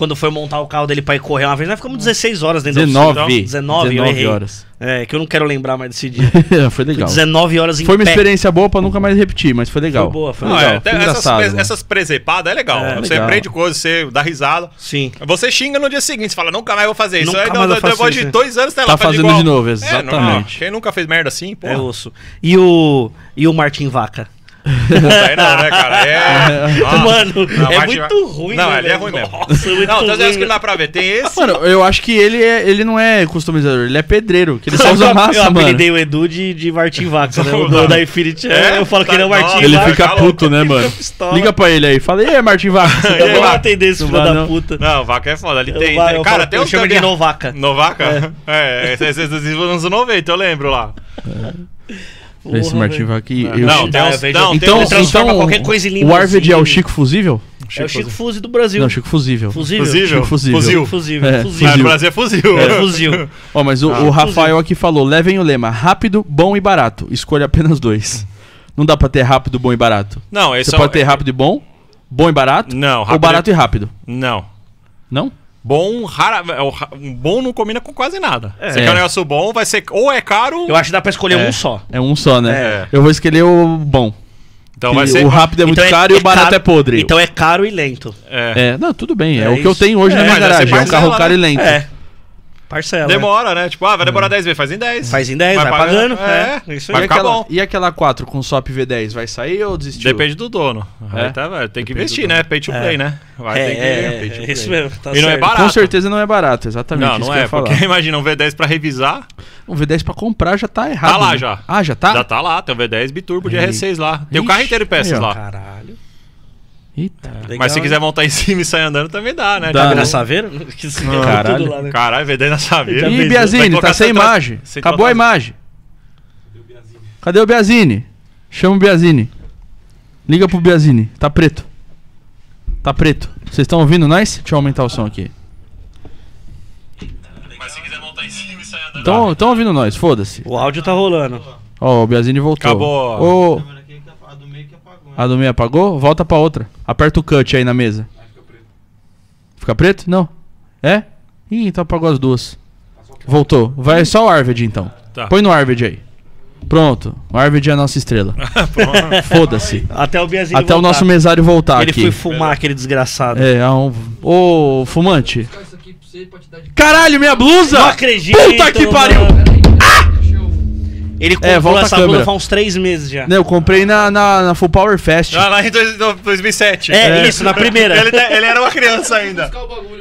Quando foi montar o carro dele pra ir correr uma vez, nós ficamos 16 horas dentro da 19. oficina. 19, eu errei. horas. É, que eu não quero lembrar mais desse dia. *laughs* foi legal. 19 horas em Foi uma pé. experiência boa pra nunca mais repetir, mas foi legal. Foi boa, foi não, legal. é, foi essas, engraçado. pre- mano. essas presepadas é legal. É, você legal. aprende coisas, você dá risada. Sim. Você xinga no dia seguinte, você fala, nunca mais vou fazer isso. Nunca Aí mais não, eu faço depois de isso. dois anos, tá lá Tá faz fazendo igual. de novo, É, exatamente. não, quem nunca fez merda assim, pô. É osso. E o. E o Martin Vaca? Aí não, né, cara? É. *laughs* Nossa. Mano, Não, é muito Va- ruim, Não, ele é ruim mesmo. Nossa, muito Não, tem ruim. vezes que não dá pra ver. Tem esse. Mano, eu acho que ele, é, ele não é customizador, ele é pedreiro, que ele só *laughs* usa eu massa, mano. apelidei o Edu de, de Martin Vaca, né? O Não. dono da Infinity. É? É, eu falo que Tá- ele é o Martin Nossa, Ele Vaca. fica tá puto, né, *laughs* mano? pistola. Liga pra ele aí, fala, e aí, Martin Vaca? você tá Eu vou bom?" atender esse Não filho da não. puta. Não, vaca é foda. Ali Eu tem. eu cara, tem eu um chamo ele de Novaca. Novaca? É, esse esse dos anos 90, eu lembro lá. Esse Porra, Martin velho. Vaca. e- eu- Não, Não, tem uns- não, Então, Ele transforma então qualquer coisa em o Arvid é o. Chico Fusível? É o Chico Fuzzy do Brasil. Não, Chico Fusível. Fusível. Fusível. Chico Fusível. Fuzil. Fusível. É, Fusível. Ah, no Brasil é fuzil. É, fuzil. *laughs* Ó, mas o, o Rafael aqui falou: levem o lema rápido, bom e barato. Escolha apenas dois. Não dá pra ter rápido, bom e barato. Não, esse Você é pode o- ter rápido e bom, bom e barato, Não, ou rápido barato e rápido. Não. Não? Bom, rara, é um bom não combina com quase nada. É. Você quer um negócio bom, vai ser ou é caro, Eu acho que dá pra escolher É. um só. É um só, né? É. Eu vou escolher o bom. então vai ser o rápido é muito Então caro e o barato caro- é podre. Então é caro e lento. É. É, não, tudo bem. É, É o que eu tenho hoje É, na minha garagem. É um carro caro né? e lento. É. Parcela. Demora, né? Tipo, ah, vai demorar 10 vezes, faz em 10. Faz em 10, vai, pagando. É, é isso E Vai aí. ficar aquela, bom. e aquela 4 com SOP V10 vai sair ou desistiu? Depende do dono. É? Aí tá, velho, tem que Depende investir, né? Pay to play, né? Vai É, ter que é, pay to é, play. isso mesmo. Tá E não é certo. barato. Com certeza não é barato, exatamente. Não, isso não que eu é, porque *laughs* imagina um V10 pra revisar, Um V10 pra comprar já tá errado. Tá lá né? já. Ah, já tá? já tá lá, tem um V10 biturbo de Aí. R6 lá. Tem o carro inteiro de peças aí, lá. Caralho. Eita. Legal, Mas se hein? quiser montar em cima e sair andando, também dá, né? Dá, Cabe né? na saveira? *laughs* Cabe Caralho. tudo lá, né? Caralho, V10 na saveira. Já Ih, Biazini, colocar tá sem imagem. central Acabou a imagem. Cadê o Biazini? Chama o Biazini. Liga pro Biazini. Tá preto. Tá preto. Vocês estão ouvindo nós? Deixa eu aumentar o som aqui. Mas se quiser montar em cima e sair andando. Estão tão ouvindo nós, foda-se. O áudio tá rolando. Ó, o Biazini voltou. Acabou. Ô, a do meio apagou? Volta pra outra. Aperta o cut aí na mesa. Fica preto? Não. É? Ih, então apagou as duas. Voltou. Vai só o Arvid então. Tá. Põe no Arvid aí. Pronto. O Arvid é a nossa estrela. *laughs* Foda-se. Até o Biazinho Até o voltar. nosso mesário voltar Ele aqui. foi fumar, aquele desgraçado. É, é um... Ô, fumante. Caralho, minha blusa! Não acredito, Puta que mano. pariu! Eu... Ele comprou É, volta a essa câmera. blusa faz uns três meses já. Não, eu comprei na, na, na Full Power Fest. Ah, lá em dois- no- 2007. É, isso, na primeira. Ele, ele era uma criança ainda.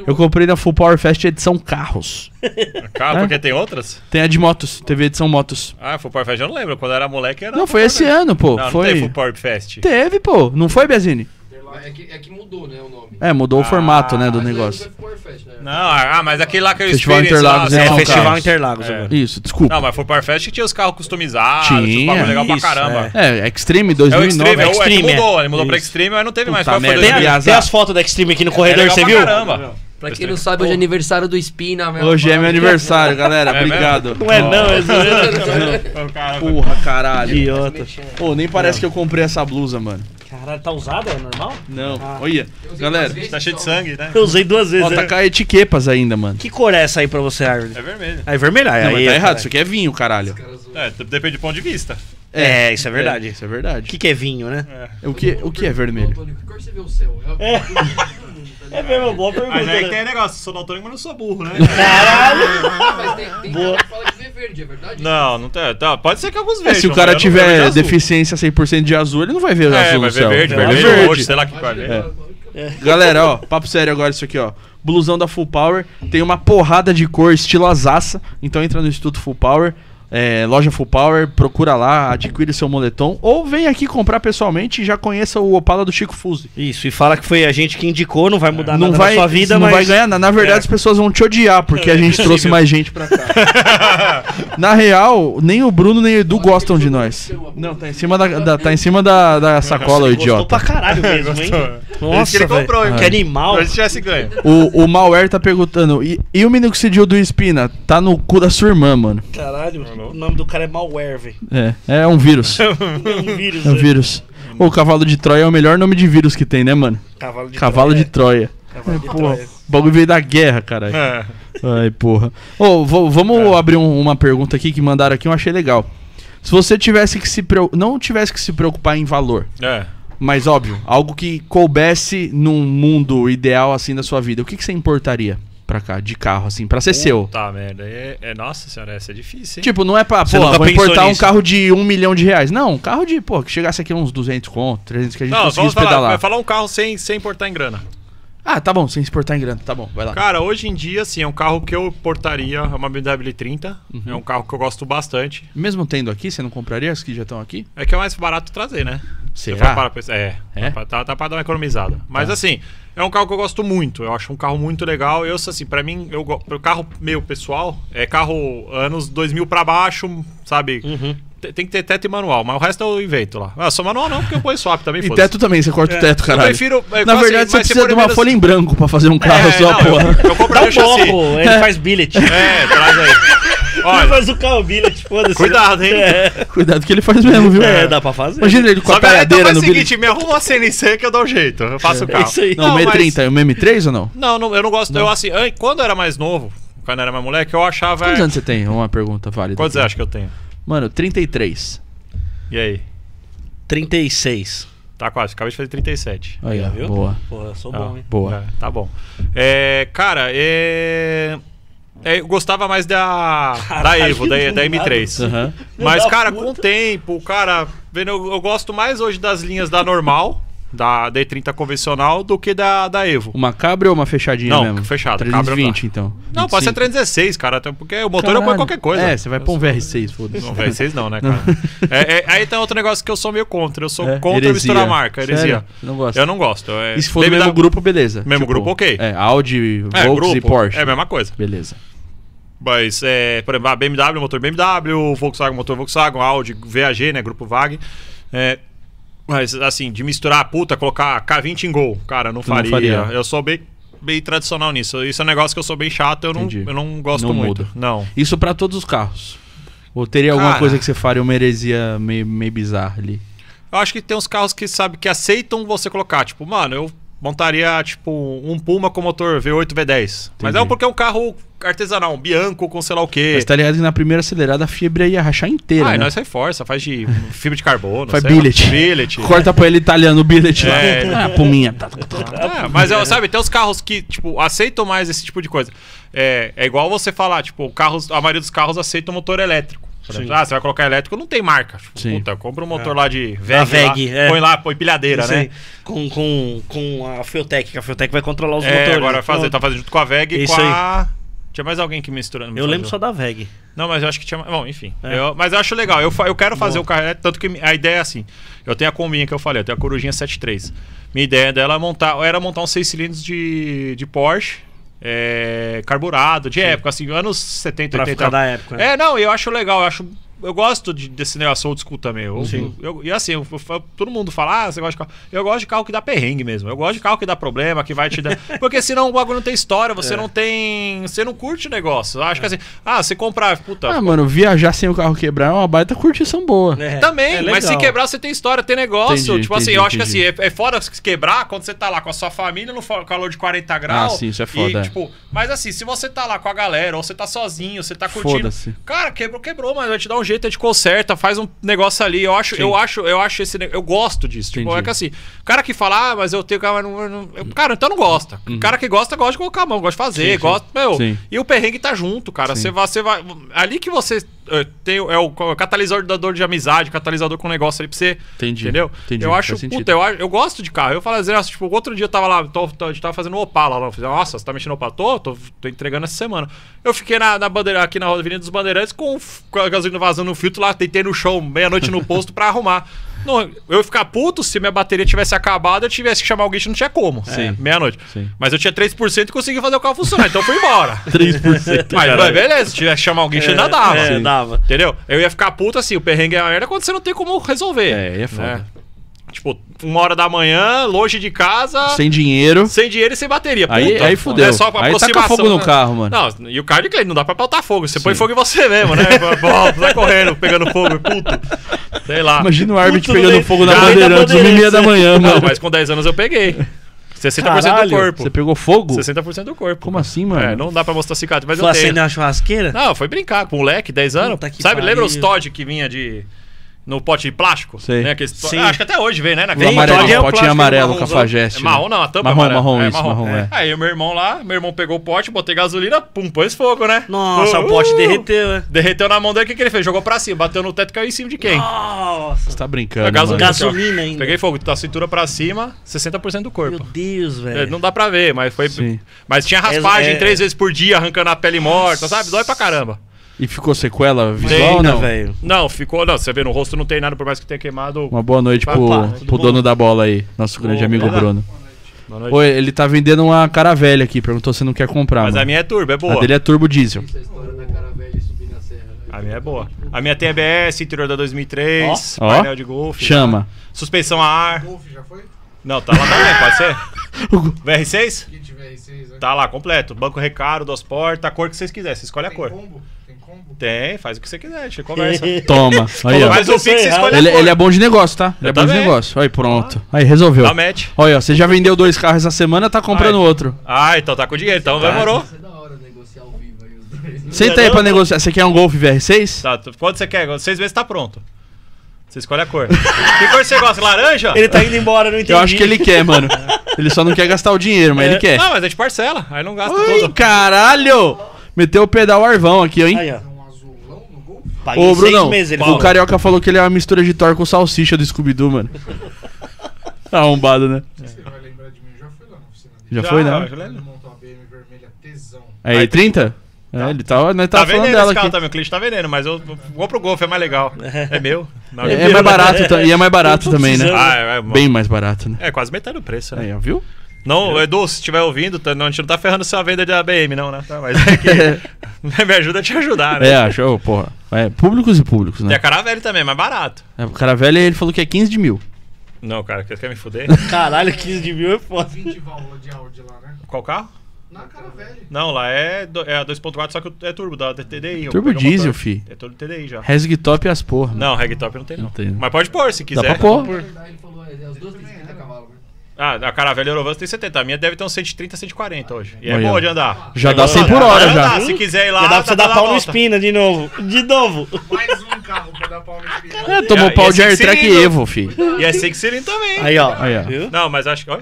Eu comprei na Full Power Fest edição carros. Cara, É? porque tem outras? Tem a de motos, teve edição motos. Ah, Full Power Fest eu não lembro. Quando eu era moleque era. Não, foi esse ano, pô. Não, não foi. tem Full Power Fest. Teve, pô. Não foi, Biazini? É que, é que mudou, né, o nome. É, mudou o Ah, formato, né, do Mas negócio. Não é Power Fest, né? Não, ah, mas aquele lá que eu Festival Interlagos lá, é É, Festival Carlos. Interlagos É. agora. Isso, desculpa. Não, mas Full Power Fest que tinha os carros customizados, tinha Tinha. legal pra Isso, caramba. É, Extreme É o 2009. Extreme, é, o- é que Extreme, mudou, ele mudou pra Isso. Extreme, mas não teve mais. Puta Qual foi merda, Tem, as fotos da Extreme aqui no É corredor, você pra viu? Caramba. Pra quem não sabe, hoje é aniversário do Spina, meu. Hoje é meu aniversário, galera. É Obrigado. Não é não, é zoeira. *laughs* Porra, caralho. Idiota. Pô, nem parece que eu comprei essa blusa, mano. Caralho, tá usada? É normal? Não. Olha, galera. Tá cheio de sangue, né? Eu usei duas vezes. Ó, tá né? com a etiquepas ainda, mano. Que cor é essa aí pra você, Arvid? É vermelho. Aí vermelha. Não, aí, mas tá é- errado. Isso aqui é vinho, caralho. É, depende do ponto de vista. É, isso é verdade. Isso é O verdade. que, que é vinho, né? O que, o que é vermelho? Que cor você vê o céu? É. *laughs* É mesmo, boa pergunta. Mas aí que tem negócio, sou daltônico, mas não sou burro, né? Ah, mas tem, tem cara que fala verde, é verdade? Não, não tem. Tá, pode ser que alguns É, vejam. se o cara de tiver deficiência 100% de azul, ele não vai ver o É, azul vai no ver céu. verde, Vai ver verde. roxo, sei lá que cor é. É. Galera, ó, papo sério agora isso aqui, ó. Blusão da Full Power, tem uma porrada de cor estilo azaça, então entra no Instituto Full Power, é, loja Full Power, procura lá, adquire seu moletom, ou vem aqui comprar pessoalmente e já conheça o Opala do Chico Fuzzi. Isso, e fala que foi a gente que indicou, não vai mudar Não nada vai, na sua vida, não mas... vai ganhar nada. Na verdade, É. as pessoas vão te odiar, porque a *laughs* gente trouxe mais gente pra cá. *laughs* Na real, nem o Bruno nem o Edu gostam de nós. Não, tá em cima da, da- tá em cima da, da sacola, o Gostou idiota. pra caralho mesmo, hein? Gostou. Nossa, que ele comprou? Que animal. Tivesse ganho. O, o Malware tá perguntando, e, e o minoxidil do Espina? Tá no cu da sua irmã, mano. Caralho, o nome do cara é malware, velho. É, é um vírus. *laughs* É um vírus, É um né? vírus. O cavalo de Troia é o melhor nome de vírus que tem, né, mano? Cavalo de Cavalo de Troia. Troia. Cavalo de Pô, Troia. o bagulho veio da guerra, caralho. É. Ai, porra. Ô, vo- vamos abrir um- uma pergunta aqui que mandaram aqui, eu achei legal. Se você tivesse que se não tivesse que se preocupar em valor, É. mas óbvio, algo que coubesse num mundo ideal assim da sua vida, o que, que você importaria pra cá, de carro, assim, pra ser seu? Tá, merda. É, é- nossa senhora, essa é difícil, hein? Tipo, não é pra, Você pô, vou importar um nisso? carro de um milhão de reais. Não, um carro de, pô, que chegasse aqui uns 200 conto, 300 que a gente não, conseguisse falar, pedalar. vai falar um carro sem, sem importar em grana. Ah, tá bom, sem exportar em grana, tá bom, vai lá. Cara, hoje em dia, assim, é um carro que eu portaria, é uma BMW 30. Uhum. É um carro que eu gosto bastante. Mesmo tendo aqui, você não compraria as que já estão aqui? É que é mais barato trazer, né? Se Será? for para É, É? Pra, dá, dá pra dar uma economizada. Mas Tá. assim, é um carro que eu gosto muito, eu acho um carro muito legal. Eu, assim, para mim, eu carro meu pessoal, é carro anos 2000 para baixo, sabe? Uhum. Tem que ter teto e manual, mas o resto eu invento lá. Ah, só manual não, porque eu ponho swap também. e teto também, você corta é. o teto, caralho. Eu prefiro. É, Na assim, verdade, assim, você precisa de uma menos... folha em branco pra fazer um é, carro é, só, não. Eu, eu compro um o chassi. Ele é. faz billet. É, traz aí. *laughs* Olha. Ele faz o carro billet, foda-se. Cuidado, hein? É. *laughs* Cuidado que ele faz mesmo, viu? É, é. dá pra fazer. Imagina ele com Sabe, a palhadeira então no seguinte, billet. me arruma a cena em que eu dou um jeito. Eu faço o carro. É isso aí. Não, não, 30 mais... e o M3 ou não? Não, não eu não gosto. Não. Eu, assim, quando eu era mais novo, quando eu era mais moleque, eu achava. Quantos é- anos você tem? Uma pergunta válida. Quantos você acha que eu tenho? Mano, 33. E aí? 36. Tá quase, acabei de fazer 37. Aí, ó, viu? Boa. Porra, sou ah, bom, hein? Boa. É, tá bom. É, cara, é... é. eu gostava mais da, da Evo, da, da M3. Uhum. Mas, cara, com o tempo, cara, vendo, eu, eu gosto mais hoje das linhas da normal da D30 convencional, do que da, da Evo. Uma cabra ou uma fechadinha Não, mesmo? fechada, cabra 320, então. Não, pode ser 25. 316, cara, até porque o motor eu Caralho. ponho qualquer coisa. É, você vai pôr um VR6, foda-se. Não, V6 não, né, cara? É, é, aí tem outro negócio que eu sou meio contra. Eu sou É, contra heresia. misturar marca, heresia. Não gosto. Eu não gosto. É, E se for do mesmo grupo, beleza. Mesmo grupo, ok. É, Audi, é, Volks grupo, e Porsche. É a mesma coisa. Beleza. Mas, é, por exemplo, a BMW, motor BMW, Volkswagen, motor Volkswagen, Audi, VAG, né, grupo VAG. É, mas, assim, de misturar, puta, colocar K20 em Gol, cara, não Tu não faria. faria. Eu sou bem, bem tradicional nisso. Isso é um negócio que eu sou bem chato, eu, não, eu não gosto Não muito. muda. Não. Isso pra todos os carros. Ou teria alguma Cara. coisa que você faria uma heresia meio, meio bizarra ali? Eu acho que tem uns carros que sabe que aceitam você colocar. Tipo, mano, eu montaria, tipo, um Puma com motor V8, V10. Mas é Entendi. porque é um carro artesanal, um Bianco com sei lá o quê. Mas tá ligado que na primeira acelerada a fibra ia rachar inteira, Ah, né? nós sai força, faz de fibra de carbono. Faz sei lá. billet. Billet. *laughs* Corta pra ele italiano o billet lá. É. Ah, puminha. Tá, É, mas é, sabe, tem os carros que, tipo, aceitam mais esse tipo de coisa. É, é igual você falar, tipo, carros, a maioria dos carros aceita motor elétrico. Ah, você vai colocar elétrico, não tem marca. Tipo, Sim. puta, compra um motor lá de VEG, VEG, lá, é. põe lá, põe pilhadeira, né? aí, Com, com, com a Feotec, que a Feotec vai controlar os É, motores. agora vai fazer, Então, tá fazendo junto com a VEG e Isso com aí. a... Tinha mais alguém que misturando. Eu lembro só da VEG. Não, mas eu acho que tinha. Bom, enfim. É. Eu- mas eu acho legal. Eu, fa- eu quero fazer o carro. elétrico, Tanto que a ideia é assim. Eu tenho a combinha que eu falei, eu tenho a Corujinha 73. Minha ideia dela é montar, era montar uns 6 cilindros de, de Porsche. É, carburado, de época, assim, anos 70, Pra 80. ficar da época. né? É, não, eu acho legal, eu acho. Eu gosto de, desse negócio old school também. Eu, Sim. eu- e assim, eu- eu- todo mundo fala, ah, você gosta de carro. Eu gosto de carro que dá perrengue mesmo. Eu gosto de carro que dá problema, que vai te dar. *laughs* Porque senão o bagulho não tem história, É. você não tem. Você não curte o negócio. Eu acho que assim, ah, você comprar, puta. Ah, mano, viajar sem o carro quebrar é uma baita curtição boa. É, Também, é mas se quebrar, você tem história, tem negócio. Entendi, tipo assim, entendi, eu acho entendi. que assim, é, é foda se quebrar quando você tá lá com a sua família no calor de 40 graus. Ah, sim, isso é foda, é. E, tipo, mas assim, se você tá lá com a galera, ou você tá sozinho, você tá curtindo. Foda-se. Cara, quebrou, quebrou, mas vai te dar um jeito, a gente conserta, faz um negócio ali. Eu acho, eu acho, eu acho esse Eu gosto disso. Tipo, Entendi. é que assim, o cara que fala, ah, mas eu tenho carro, mas não, não- eu- Cara, então não gosta. O cara que gosta, gosta de colocar a mão, gosta de fazer, Uhum. Sim, gosta. Meu, e o perrengue tá junto, cara. Você vai, você vai. Ali que você tem o- é o catalisador de amizade, catalisador com negócio ali pra você. Entendi, Entendeu? entendi, Eu acho, puta, eu, eu gosto de carro. Eu falo assim, tipo, outro dia eu tava lá, tô, tô- a gente tava fazendo Opala lá. Eu falei, nossa, você tá mexendo Opala? Tô, tô, tô entregando essa semana. Eu fiquei na, na bandeira, aqui na Avenida dos Bandeirantes com, com a gasolina vazando no filtro lá, tentei no chão, meia-noite no posto pra arrumar. Não, eu ia ficar puto se minha bateria tivesse acabado, eu tivesse que chamar o guincho, não tinha como. Sim. É, meia-noite. Sim. Mas eu tinha 3% e consegui fazer o carro funcionar, então eu fui embora. *laughs* 3%. Mas, mas beleza, se tivesse que chamar o guincho, ainda dava. É, dava. Entendeu? Eu ia ficar puto assim, o perrengue é uma merda quando você não tem como resolver. É, é foda. né? Tipo, uma hora da manhã, longe de casa, sem, Sem dinheiro. dinheiro e sem bateria. Aí- Puta, aí fudeu. É só Aí taca fogo no né? carro, mano. Não, e o carro de cliente, não dá pra pautar fogo. Você põe Sim. fogo em você mesmo, né? *laughs* Vai correndo, pegando fogo, puto. Sei lá. Imagina o árbitro Puto pegando fogo na da Bandeirantes, 1 e meia da manhã, Não, mano. mas com 10 anos eu peguei. 60% Caralho, do corpo. Você pegou fogo? 60% do corpo. Como assim, mano? É, não dá pra mostrar cicatriz, mas Foi eu tenho. acender uma churrasqueira? Não, foi brincar com o moleque, 10 anos. Sabe, lembra os pariu. Todd que vinha de. No pote de plástico? Sei. Né? Aqueles Sim. Ah, acho que até hoje vem, né? O Naquele amarelo, Todd é o potinho amarelo cafajeste. É marrom né? não, a tampa marrom, é amarela. marrom, é, isso, marrom, é. Aí o meu irmão lá, meu irmão pegou o pote, botei gasolina, pum, pôs fogo, né? Nossa, Uh, o pote uh, derreteu, né? Derreteu na mão dele, o que, que ele fez? Jogou pra cima, bateu no teto e caiu em cima de quem? Nossa. Você tá brincando, gasolina. mano. Gasolina ainda. Peguei fogo, da cintura pra cima, 60% do Meu corpo. Deus, É, velho. Não dá pra ver, mas foi. Sim. Mas tinha raspagem É- é- três vezes por dia, arrancando a pele morta, sabe? Dói pra caramba. E ficou sequela visual ou não? velho. Não, ficou. Não, você vê no rosto não tem nada, por mais que tenha queimado. Uma boa noite pro, pro bom? dono da bola aí, nosso grande Ô, amigo? Bruno. Boa noite. Oi, ele tá vendendo uma cara velha aqui, perguntou se não quer comprar. Mas mano. a minha é turbo, é boa. A dele é turbo diesel. E né? A minha é boa. A minha tem ABS, interior da 2003, Ó. painel de golfe. Chama. Suspensão a ar. Golf já foi? Não, tá lá também, pode ser? VR6? Quem tiver R6, né? Tá lá, completo. Banco recaro, duas portas, a cor que vocês quiserem. Você escolhe a Tem cor. combo? Tem combo? Tem, faz o que você quiser, a gente conversa. *laughs* Toma. *laughs* Aí, ó. Mas o Fix você escolhe Ele, a cor. ele é bom de negócio, tá? Ele Eu é bom de também. negócio. Aí, pronto. Aí, resolveu. Dá match. Olha, ó, você já vendeu dois carros essa semana, tá comprando Ai. outro. Ah, então tá com dinheiro, então demorou. Isso é da hora negociar ao vivo aí os dois. né? Senta aí pra negociar. Você quer um Golf VR6? Tá, tu- quanto você quer? Seis meses tá pronto. Você escolhe a cor. que cor você gosta? Laranja? Ele tá indo embora, não entendi. Eu acho que ele quer, mano. *laughs* Ele só não quer gastar o dinheiro, mas ele quer. Não, mas a gente parcela, aí não gasta Ai, tudo. caralho! Meteu o pedal arvão aqui, hein? Aí, ó. Paguei Ô, seis Brunão, meses. Ele o falou. Carioca falou que ele é uma mistura de Thor com salsicha do Scooby-Doo, mano. *laughs* Arrombado, né? Você vai lembrar de mim, já fui lá na oficina dele. Já, Já, foi, né? já Ele lembro. montou uma BM vermelha tesão. É Aí, E30? É, ele tá, nós Tá tá falando vendendo dela esse carro aqui. também, o cliente tá vendendo, mas eu vou pro Golf, é mais legal. *laughs* É meu. Não, É, é mais barato ta- e é mais barato também, né? Ah, é, é, Bem mais barato, né? é quase metade do preço, né? Aí, ó, viu? Não, Edu, se estiver ouvindo, tá- não, a gente não tá ferrando sua venda de ABM, não, né? Tá, mas é que *laughs* me ajuda a te ajudar, né? É, achou, porra. É, públicos e públicos, Tem né? a Caravelle também, mais barato. É, o cara velho, ele falou que é 15 de mil. Não, cara, quer, quer me fuder? *laughs* Caralho, 15 de mil é foda. 20 válvulas de áudio lá, né? Qual carro? Na cara velha. Não, lá é, do- é a 2.4, só que é turbo, da TDI. Turbo diesel, motor. fi. É todo TDI já. Resg top e as porra. Não, regtop não tem não. Não tem. Mas pode pôr se Dá quiser. pra pôr. Na verdade, ele falou, é, os dois têm 50 cavalos, né? Ah, a Caravela Eurovans tem 70. A minha deve ter uns 130, 140 hoje. E é Olha. boa de andar. Já É dá boa 100 de por hora já. andar, Se quiser ir lá, Já dá pra você dá dar pau no espina de novo. De novo. Mais um carro pra dar pau no espelho. É, tomou E- pau e de AirTrack? Evo, fi. E é 6 cilindros também. Aí, ó. Aí, ó. Viu? Não, mas acho que. Oi?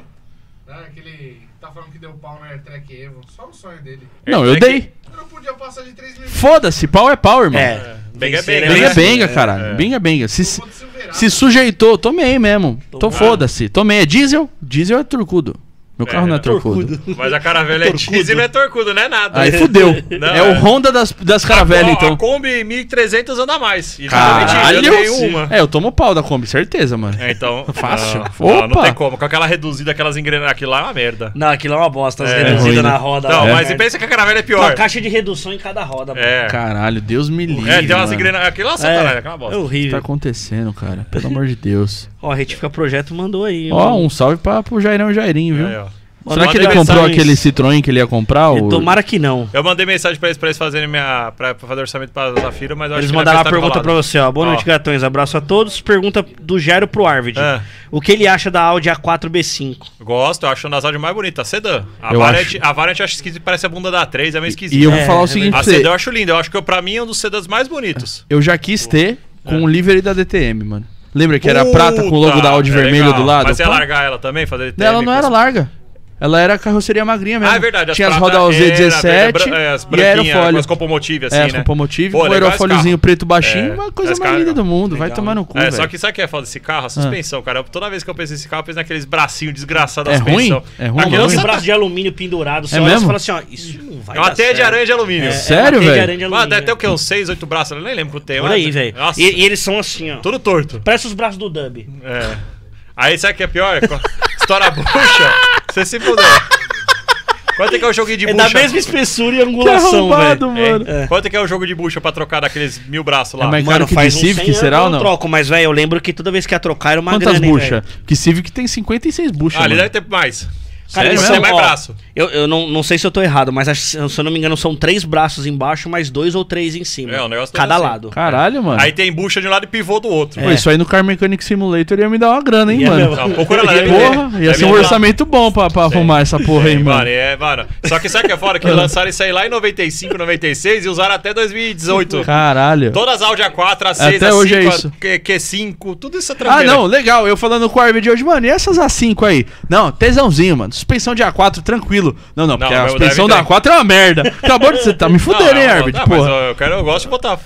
Né, Aquele tá falando que deu pau no AirTrack Evo. Só o sonho dele. Não, eu dei. Eu não podia passar de 3 mil. Foda-se, pau é pau, irmão. É. Benga é benga, Benga é né? benga, caralho. Benga é benga. Se, Vou de Silverado. se sujeitou, tomei mesmo. Então Tomou. foda-se. Tomei. É diesel? Diesel é turcudo. Meu carro não é turcudo. *laughs* Mas a Caravela é diesel e não é torcudo, não é nada. Aí fudeu. *laughs* Não, É o é. Honda das, das caravelas, A então. Kombi 1300 anda mais. E Caralho. eu tenho uma. É, eu tomo pau da Kombi, certeza, mano. É, então. *laughs* Fácil. Não, não, não Opa. tem como. Com aquela reduzida, aquelas engrenagens. Aquilo lá é uma merda. Não, aquilo é uma bosta. As É, reduzidas ruim, né? na roda. Não, mas merda. pensa que a Caravela é Uma pior. caixa de redução em cada roda, mano. É. Caralho, Deus me livre. É, tem umas engrenagens. Aquilo lá é aquela É bosta. O que tá horrível. acontecendo, cara? Pelo amor de Deus. Ó, a Retifica Projeto mandou aí. Ó, um salve pra, pro Jairão Jairinho, viu? Será que ele comprou aquele Citroën que ele ia comprar? ou- Tomara que não. Eu mandei mensagem pra eles, pra eles fazerem minha. Pra, pra fazer orçamento pra Zafira, mas eu Eles acho que mandaram não uma é pra pergunta pra você, ó. Boa Ó. noite, gatões. Abraço a todos. Pergunta do Jairo pro Arvid. É. O que ele acha da Audi A4 B5? Gosto, eu acho o Nasal mais bonita. A sedã. A Eu Variant, acho. a Variant eu acho esquisito, parece a bunda da A3, é meio esquisito. E eu vou É, falar o é seguinte pra A você. sedã eu acho linda, eu acho que pra mim é um dos sedãs mais bonitos. Eu já quis ter com o livery da DTM, mano. Lembra que era Puta, prata com o logo da Audi é vermelho legal. do lado? Mas você ia largar ela também, fazer Não, Ela não era larga. Ela era carroceria magrinha mesmo. Ah, é verdade. Tinha as rodas era, Z17 bran- é, as e aerofólio. com as compomotive, assim, é, as né? com pomotive, Pô, com aerofóliozinho preto baixinho, É, uma coisa mais carro é linda do legal. mundo. Vai Legal, tomar no cu, É, velho. só que sabe o que é foda desse carro? A suspensão, cara. Toda vez que eu penso nesse carro, eu penso naqueles bracinhos desgraçados da É suspensão. ruim? É ruim? Aquilo É Aqueles ruim? é braços de alumínio pendurados. Você É olha e mesmo? fala assim, ó, isso não vai É uma teia de aranha de alumínio. É, Sério, é velho? Mano, alumínio. deve ter o quê? Uns 6, 8 braços? Eu nem lembro quanto tem. Por aí, velho. E, e eles são assim, ó. tudo torto. Parece os braços do Dub. É. Aí sabe o que é pior? *laughs* Estoura a bucha, você se fudeu. Quanto é que é o joguinho de É bucha? da mesma espessura e angulação, velho. mano. É. Quanto é que é o jogo de bucha pra trocar daqueles mil braços lá? É mais Mano, caro que de faz 100 Civic, anos será eu ou não não? troco, mas, velho, eu lembro que toda vez que ia trocar era uma Quantas grana, buchas? Que Civic tem 56 buchas, Ah, ali mano. deve ter mais. Cara, Sério? eles Tem são, mais ó, braço. Eu, eu não, não sei se eu tô errado, mas acho- se eu não me engano são três braços embaixo, mais dois ou três em cima. É, o negócio todo Cada assim. lado. Caralho, mano. Aí tem bucha de um lado e pivô do outro. Pô, isso aí no Car Mechanic Simulator ia me dar uma grana, hein, Ia mano. Não, procura lá, deve Porra, ia Deve ser um orçamento bom pra, pra arrumar essa porra aí, mano. é, mano. Só que sabe o que é fora? Que lançaram isso aí lá em 95, 96 e usaram até 2018. Caralho. Todas as Audi A4, A6, Até A5, hoje é isso. Q, Q5, tudo isso é Ah, tranquilo. não, legal. Eu falando com o Arvid hoje, mano, e essas A5 aí? Não, tesãozinho, mano. Suspensão de A4, tranquilo. Não, não, porque Não, a suspensão da A4 é uma merda. Acabou de você tá me fudendo, hein, Arvid? não, mas Porra. eu, eu quero, eu gosto de botar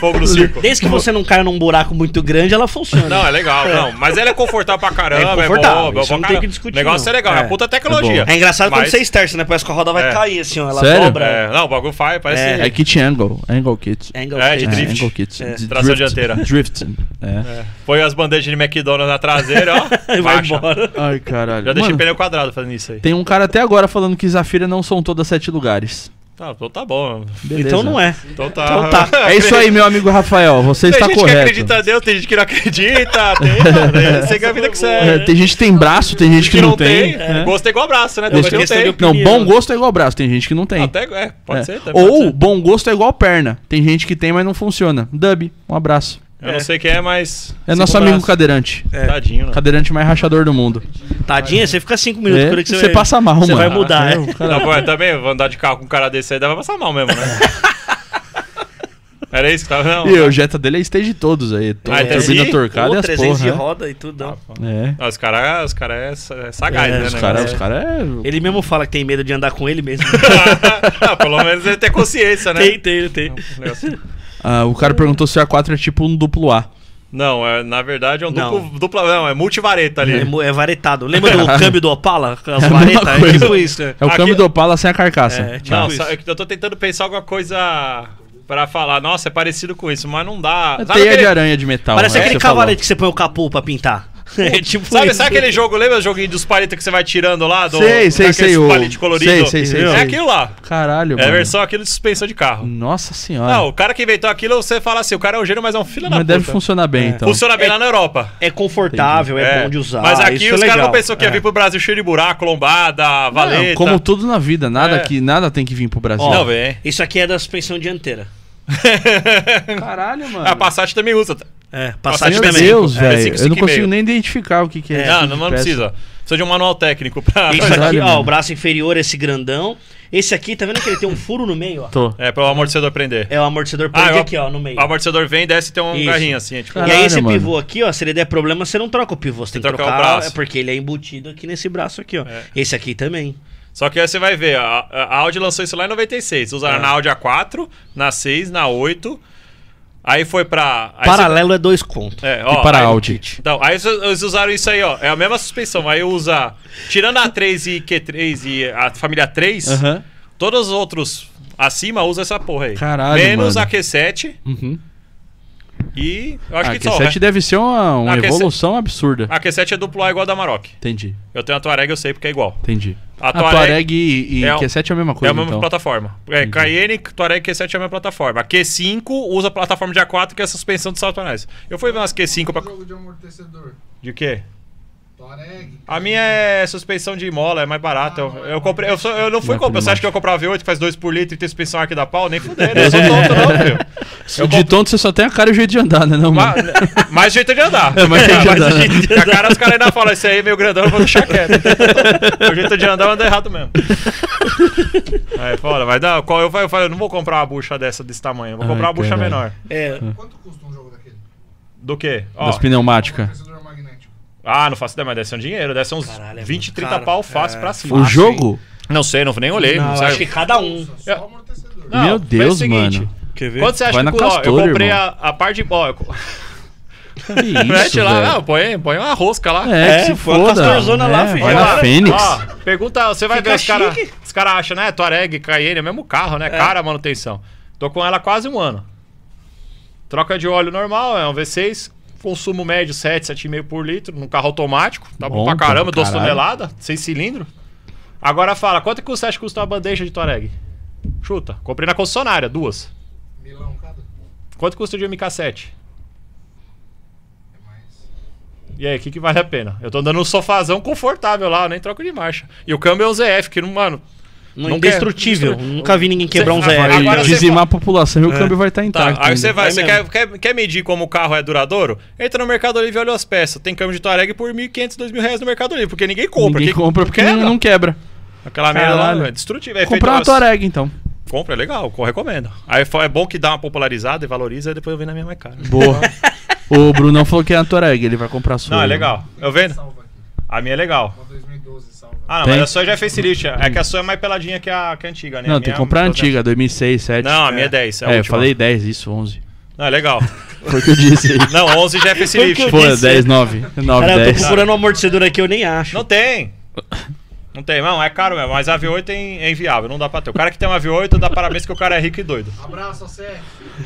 fogo no circo. Desde que você não caia num buraco muito grande, ela funciona. Não, é legal, não. Mas ela é confortável pra caramba, É é, confortável, boa, boa isso pra não tem que discutir, O negócio não. é legal, é, É. puta tecnologia. É engraçado quando Mas- você esterça, né? Parece que a roda vai É. cair, assim, ó. Ela Sério? dobra. É, não, o bagulho faz, parece... É. É kit angle. Angle kit. Angle É, de drift. angle kit. É. De Tração dianteira. Drift. É. Põe as bandejas de McDonald's na traseira, ó. *laughs* E vai embora. Ai, caralho. Já deixei pneu quadrado fazendo isso aí. tem um cara até agora falando que Zafira não são todas sete lugares. Tá, então tá bom. Beleza. Então não é. Então tá. Então tá. *laughs* É isso aí, meu amigo Rafael. Você Tem está gente que correto. acredita em Deus, tem gente que não acredita. Tem, *laughs* segue a vida que você É, é. tem gente que tem braço, tem gente que, não tem. É. Gosto é igual abraço, né? Gosto Tem gente que é não tem. Não, bom gosto é igual braço, tem gente que não tem. Até, é, pode É. ser. também pode Ou ser. bom gosto é igual perna. Tem gente que tem, mas não funciona. Dub, um abraço. Eu não sei quem é, mas. É nosso amigo braços. cadeirante. Tadinho, né? Cadeirante mais rachador do mundo. Tadinha, você fica cinco minutos É, por aí que você você vai- passa mal, Você mano. vai mudar, É, é. cara- Não, pô, também, vou andar de carro com um cara desse aí, dá pra passar mal mesmo, né? *laughs* Era isso que tava. Não, E o Jetta dele é stage todos aí. To- Ah, então turbina torcada e as 300 de porra. roda e tudo. É. Ah, Os caras os cara é, é sagaz, É, né? Os né? caras É. os cara é. *laughs* Ele mesmo fala que tem medo de andar com ele mesmo. *laughs* ah, pelo menos ele tem consciência, né? tem, tem, tem. Negócio- Ah, o cara perguntou se a 4 é tipo um duplo A. Não, é, na verdade é um Não. duplo, dupla. Não, é multivareta ali. É, é varetado. Lembra do *laughs* câmbio do Opala? As É a mesma varetas? É coisa. tipo isso. É, É o Aqui- câmbio do Opala sem a carcaça. É, tipo Não, isso. só- é eu tô tentando pensar alguma coisa pra falar. Nossa, é parecido com isso, mas não dá. É teia aquele- de aranha de metal. Parece né, aquele falou. cavalete que você põe o capô pra pintar. É *laughs* tipo Sabe, isso. sabe aquele jogo? Lembra o joguinho dos palitos que você vai tirando lá? Do, Sei, sei, sei, o- palitos coloridos? sei, sei, sei, É sei. aquilo lá. Caralho, É a mano. versão aquilo de suspensão de carro. Nossa senhora. Não, o cara que inventou aquilo, você fala assim, o cara é um gênio, mas é um filho da Mas puta. deve funcionar bem, então. Funciona bem lá na Europa. É confortável, é, bom de usar. Mas aqui isso é os caras não pensou que ia É. vir pro Brasil cheio de buraco, lombada, Não, valeta. como tudo na vida, nada, É. que, nada tem que vir pro Brasil. Ó, Não, vem. Isso aqui é da suspensão dianteira. *laughs* Caralho, mano. A Passat também usa. É, Passat Passat Meu também. Deus, É, velho. Eu não consigo nem identificar o que, que é. Não, esse não, não precisa. Precisa de um manual técnico pra. Isso aqui, Caralho, ó, mano. o braço inferior, esse grandão. Esse aqui, tá vendo que ele tem um furo no meio, ó? Tô. É, para o amortecedor prender. É o amortecedor Ah, prende eu- aqui, ó, no meio. O amortecedor vem, desce e tem um Isso. garrinho assim. É tipo, Caralho, e aí esse mano. pivô aqui, ó, se ele der problema, você não troca o pivô, você tem que Tem que trocar, trocar o braço. é porque ele é embutido aqui nesse braço aqui, ó. É. Esse aqui também. Só que aí você vai ver, a, a Audi lançou isso lá em 96. Usaram É. na Audi A4, na 6, na 8. Aí foi pra. Aí Paralelo é dois contos. você- é, ó, E para aí, Audi. Então, aí eles- usaram isso aí, ó. É a mesma suspensão. Aí usa. Tirando a 3 e Q3 e a família 3, Aham. todos os outros acima usa essa porra aí. Caralho, Menos mano. a Q7 Uhum. E. Eu acho Ah, que só. Q7 deve ser uma, uma Ah, Q7 evolução absurda. A Q7 é duplo A igual a da Maroc. Entendi, Eu tenho a Touareg, eu sei porque é igual. entendi. A A Touareg- Touareg e, e é o- Q7 é a mesma É coisa, a mesma então. plataforma. É, Cayenne, Touareg Q7 é a mesma plataforma. A Q5 usa a plataforma de A4, que é a suspensão de satanás. Eu fui ver umas Q5 pra... Jogo de amortecedor. De quê? A minha é suspensão de mola, é mais barata. Eu, eu comprei, eu, só- eu não fui comprar. Você acha que eu comprar V8 que faz 2 por litro e tem suspensão aqui da pau? Nem *laughs* fudendo, eu sou tonto não, filho. Eu de compro- tonto você só tem a cara e o jeito de andar, né, não, Ma- mano? *laughs* mais jeito de andar. É, *laughs* mais jeito de andar, né? jeito de- A cara os caras ainda falam, esse aí é meio grandão, eu vou deixar quieto. o jeito de andar eu ando errado mesmo. Aí, foda, vai dar. Qual eu falei, eu falei, eu não vou comprar uma bucha dessa desse tamanho, eu vou Ai, comprar uma bucha menor. É, Quanto custa um jogo daquele? Do quê? Ó, Das pneumáticas. Ah, não faço ideia, mas deve ser um dinheiro, deve ser uns Caralho, é 20, muito 30 caro. pau fácil É. pra cima. O jogo? Não sei, não, nem olhei. não, não acho que cada um. Só É. amortecedor. Não, Meu Deus, o seguinte, mano. Quer ver? Quanto você acha Vai que na Eu comprei irmão. a, a parte de. *laughs* Mete lá, velho. não, põe, põe uma rosca lá. É, É, se foda. Castorzona lá, É, filho. vai na lá. Fênix. Ó, pergunta, você vai Fica ver os caras. Os caras acham, né? Touareg, Cayenne, é o mesmo carro, né? Cara a manutenção. Tô com ela há quase um ano. Troca de óleo normal, é um V6. Consumo médio 7, 7,5 por litro. Num carro automático. Tá bom, Bom pra caramba, 12 caralho. toneladas, 6 cilindros. Agora fala, quanto que você acha que custa uma bandeja de Touareg? Chuta. Comprei na concessionária, duas. Milão cada. Quanto custa de MK7? É mais. E aí, o que, que vale a pena? Eu tô andando num sofazão confortável lá, eu nem troco de marcha. E o câmbio é um ZF, que não, mano. Não Não indestrutível. quer- Nunca vi ninguém quebrar um Cê- zero. Vai Agora dizimar a população e o câmbio vai estar Tá, intacto. aí você vai, Vai você quer, quer, quer medir como o carro é duradouro? Entra no Mercado Livre e olha as peças. Tem câmbio de Touareg por 1.500, 2.000 reais no Mercado Livre, porque ninguém compra. Ninguém Quem compra porque não, quebra. não quebra. Aquela merda lá é destrutiva. É Comprar uma umas- Touareg, então. Compra, é legal, eu recomendo. Aí é bom que dá uma popularizada e valoriza, e depois eu vendo na minha mais cara. Boa. o Brunão falou que é a Touareg, ele vai comprar a sua. Não, é legal. Eu vendo? A minha é legal. Uma 2012 salva. Ah, não, Tem? mas a sua já é facelift. É que a sua é mais peladinha que a, que a antiga, né? Não, tem que comprar a é- antiga, 2006, 2007. Não, a minha é 10. É, a É, eu falei 10, isso, 11. Não, é legal. *laughs* Foi o que eu disse aí. Não, 11 já é facelift. Foi o que eu Pô, disse. 10, 9. 9, Cara, eu tô 10. procurando um amortecedor aqui, eu nem acho. Não tem. *laughs* Não tem, não, é caro mesmo. Mas a V8 é é inviável, não dá pra ter. O cara que tem uma V8 dá parabéns que o cara é rico e doido. Abraço, CF.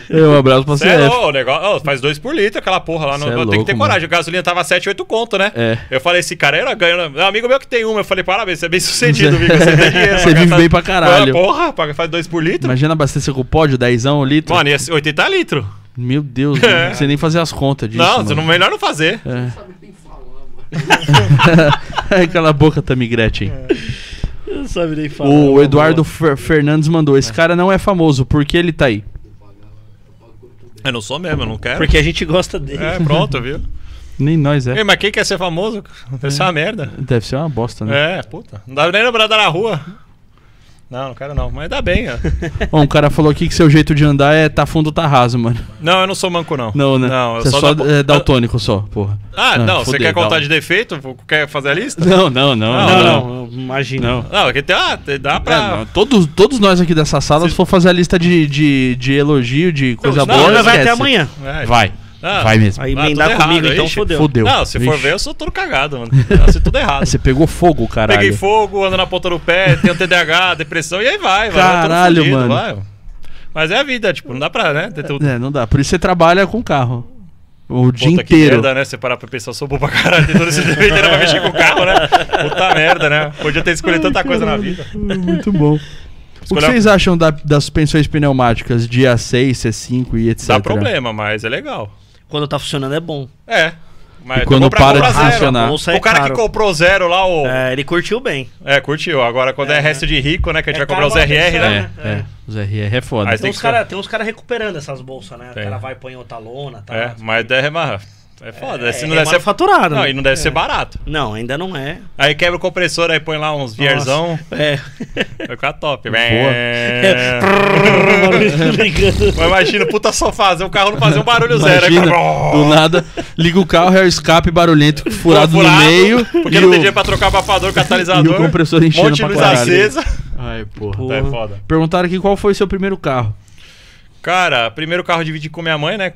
Eu, um abraço pra é CF. louco, o negócio, faz 2 por litro aquela porra lá. Não, Cê é tem que louco, ter mano. coragem. A gasolina tava 7, 8 conto, né? É. Eu falei, esse cara era ganho. Um amigo meu que tem uma. Eu falei, parabéns, você é bem sucedido, *laughs* Vico. Você tem dinheiro. Você vive gastar- bem pra caralho. Porra, paga- faz 2 por litro. Imagina abastecer com o pódio, 10 um litro. Mano, ia ser 80 litros. Meu Deus, É. *laughs* não sei nem fazer as contas disso. não, mano. você melhor não fazer. É. Sabe nem falar, mano. *laughs* Aquela boca, Tammy Gretchen. Não sabe nem falar. O Eduardo Fer- Fernandes mandou: Esse cara não é famoso, por que ele tá aí? Eu não sou mesmo, eu não quero. Porque a gente gosta dele. É, pronto, viu? Nem nós é. Ei, mas quem quer ser famoso? Deve ser uma merda. Deve ser uma bosta, né? É, puta. Não dá nem lembrar na rua. Não, não quero não. Mas dá bem, ó. *laughs* Ó, um cara falou aqui que seu jeito de andar é tá fundo, tá raso, mano. Não, eu não sou manco, não. Não, né? Não, eu Você é só só dá- é, daltônico só, porra. Ah, Não, não, você quer contar de defeito? Quer fazer a lista? Não, não, não. Não, Não, Não, não, imagina. Não. Não, aqui tem, ah, dá É, pra. não, Todos, todos nós aqui dessa sala, se for fazer a lista de, de, de elogio, de coisa Não, boa, Não, vai esquece. até amanhã. É, Vai. Ah, Vai mesmo. Aí Ah, emendar tudo errado, comigo, então ixi, fodeu. Fudeu. Não, se for ver, eu sou todo cagado, mano. Eu sei tudo errado. *laughs* Você pegou fogo, caralho. Peguei fogo, ando na ponta do pé, tenho TDAH, depressão, e aí vai, vai. vai, todo Caralho, mano. vai. Mas é a vida, tipo, não dá pra, né? Ter tudo. É, não dá. Por isso você trabalha com carro. O dia Puta, que inteiro. merda, né? Você parar pra pensar, eu sou bom pra caralho, tem todo esse *laughs* defeito pra mexer com o carro, né? Puta merda, né? Podia ter escolhido tanta coisa na vida. Muito bom. O que vocês acham da- das suspensões pneumáticas de A6, C5 e etc? Dá problema, mas é legal. Quando tá funcionando é bom. É. Mas E quando para de zero. funcionar. bolsa é O cara caro. que comprou zero lá, o. É, É, ele curtiu bem. curtiu. Agora, quando é, resto de rico, né? Que a gente É vai comprar os RR, mas né? É, é. Os RR é foda. Aí Tem tem uns caras cara recuperando essas bolsas, né? O cara vai e põe outra lona, tá? É, mas é, mas é foda. É, se não é deve ser manufaturado, Não, né? e não deve ser barato. Não, ainda não é. Aí quebra o compressor, aí põe lá uns vierzão. É. Vai ficar top. É. É. Mas imagina, puta sofazão, o carro não fazer um barulho zero. Imagina, Aí, do nada, liga o carro, é o escape barulhento furado, no meio. Porque e não o- tem dinheiro pra trocar abafador, *laughs* E catalisador. o compressor enchendo monte pra luz caralho. acesa. Ai, porra. Porra. É foda. Perguntaram aqui qual foi seu primeiro carro. Cara, primeiro carro eu dividi com minha mãe, né?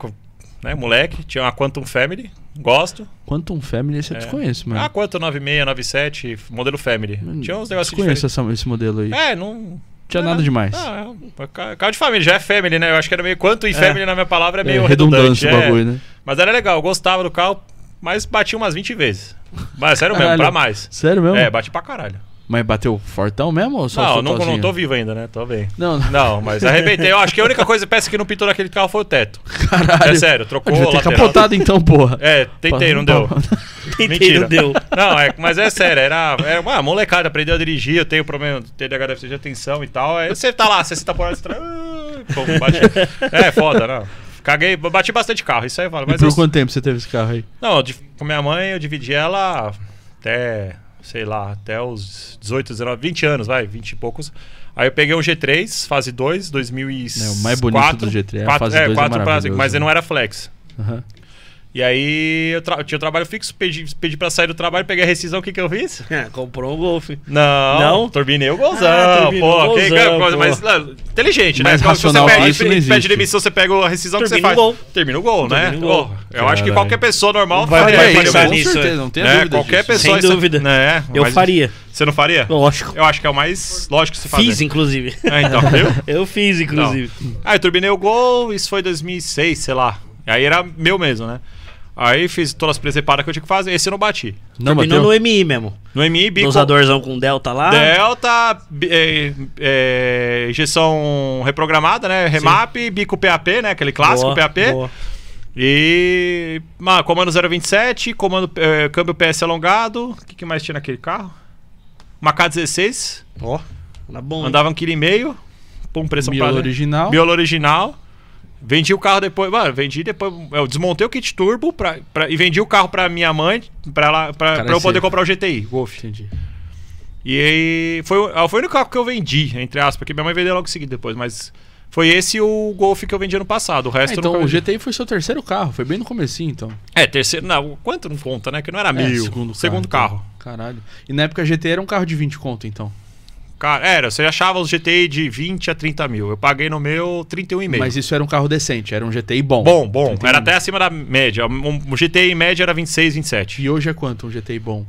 Né moleque. Tinha uma Quantum Family. Gosto. Quantum Family, esse eu desconheço, mano. Ah, Quantum 96, 97, modelo Family. Tinha uns negócios desconheço essa- esse modelo aí. É, não. Tinha não nada é- demais. Ah, é um ca- carro de família, já é family, né? Eu acho que era meio. Quanto e family na minha palavra é meio É, redundante. é. bagulho, né? Mas era legal, eu gostava do carro, mas bati umas 20 vezes. Mas sério mesmo, Caralho. pra mais. Sério mesmo? É, bati pra caralho. Mas bateu fortão mesmo ou só não, não, não tô vivo ainda, né? Tô bem. Não, não. Não, mas arrebentei. Eu acho que a única coisa peça que não pintou naquele carro foi o teto. Caralho. É sério, trocou Devia ter lateral. capotado então, porra. É, tentei, não deu. Tentei, *laughs* Mentira. não deu. Não, é, mas é sério, era, era uma molecada, aprendeu a dirigir, eu tenho problema, TDAH deficit de atenção e tal. Aí você tá lá, 60 por hora, você tá, ah, pô, bate. É, foda, não. Caguei, bati bastante carro, isso aí vale. E Mas por eu, quanto tempo você teve esse carro aí? não, eu com minha mãe eu dividi ela até, sei lá, até os 18, 19, 20 anos, vai, 20 e poucos. Aí eu peguei um G3, fase 2, 2004. É, o mais bonito do G3, a quatro, fase é, 2 é quatro pra- maravilhoso, mas né? ele não era flex. Aham. E aí eu, tra- eu tinha um trabalho fixo, pedi, pedi pra sair do trabalho, peguei a rescisão, o que que eu fiz? *laughs* É, comprou um Golf. Não, Não? turbinei o golzão, Ah, pô, o que- golzão, coisa, pô. mas não, inteligente, Mais né? Racional você que pede, isso pede demissão, você pega a rescisão que você faz. o gol. Termina o gol, né? Turbina o gol. Pô, eu acho que qualquer pessoa normal Vai faria, faria pensar com nisso, certeza, não tem Né? dúvida Qualquer disso. pessoa. Sem isso- dúvida. Né? Eu Mas faria. Você não faria? Lógico. Eu acho que é o mais lógico que se fazer. Fiz, inclusive. É, então, viu? *laughs* Eu fiz, inclusive. Aí eu turbinei o gol, isso foi 2006, sei lá. Aí era meu mesmo, né? Aí fiz todas as presepadas que eu tinha que fazer, esse eu não bati. Não Terminou bateu? no MI mesmo. No MI, bico, Dosadorzão com Delta lá. Delta, é, é, injeção reprogramada, né? Remap, bico PAP, né? Aquele clássico Boa, PAP. boa. E. ah, comando 027, comando é, câmbio PS alongado. O que, que mais tinha naquele carro? Uma K16. Ó, tá bom. hein? Andava um quilo e meio. Pum, pressão Miolo pra- original. Miolo original. Vendi o carro depois. Mano, vendi depois. Eu desmontei o kit turbo pra, pra- e vendi o carro pra minha mãe pra, ela, pra, Cara, pra eu poder comprar o GTI, Golf. Entendi. E aí. Foi, ah, foi o único carro que eu vendi, entre aspas, porque minha mãe vendeu logo em seguida depois, mas. Foi esse o Golf que eu vendi ano passado. O resto eu então o. GTI foi seu terceiro carro, foi bem no comecinho, então. É, terceiro. Não, quanto não conta, né? Que não era É, mil. segundo, segundo carro. carro. então. Caralho. E na época a GTI era um carro de 20 conto, então. Cara, era, você achava os GTI de 20 a 30 mil. Eu paguei no meu 31,5. Mas isso era um carro decente, era um GTI bom. Bom, bom. 31. Era até acima da média. Um, GTI em média era 26, 27. E hoje é quanto um GTI bom?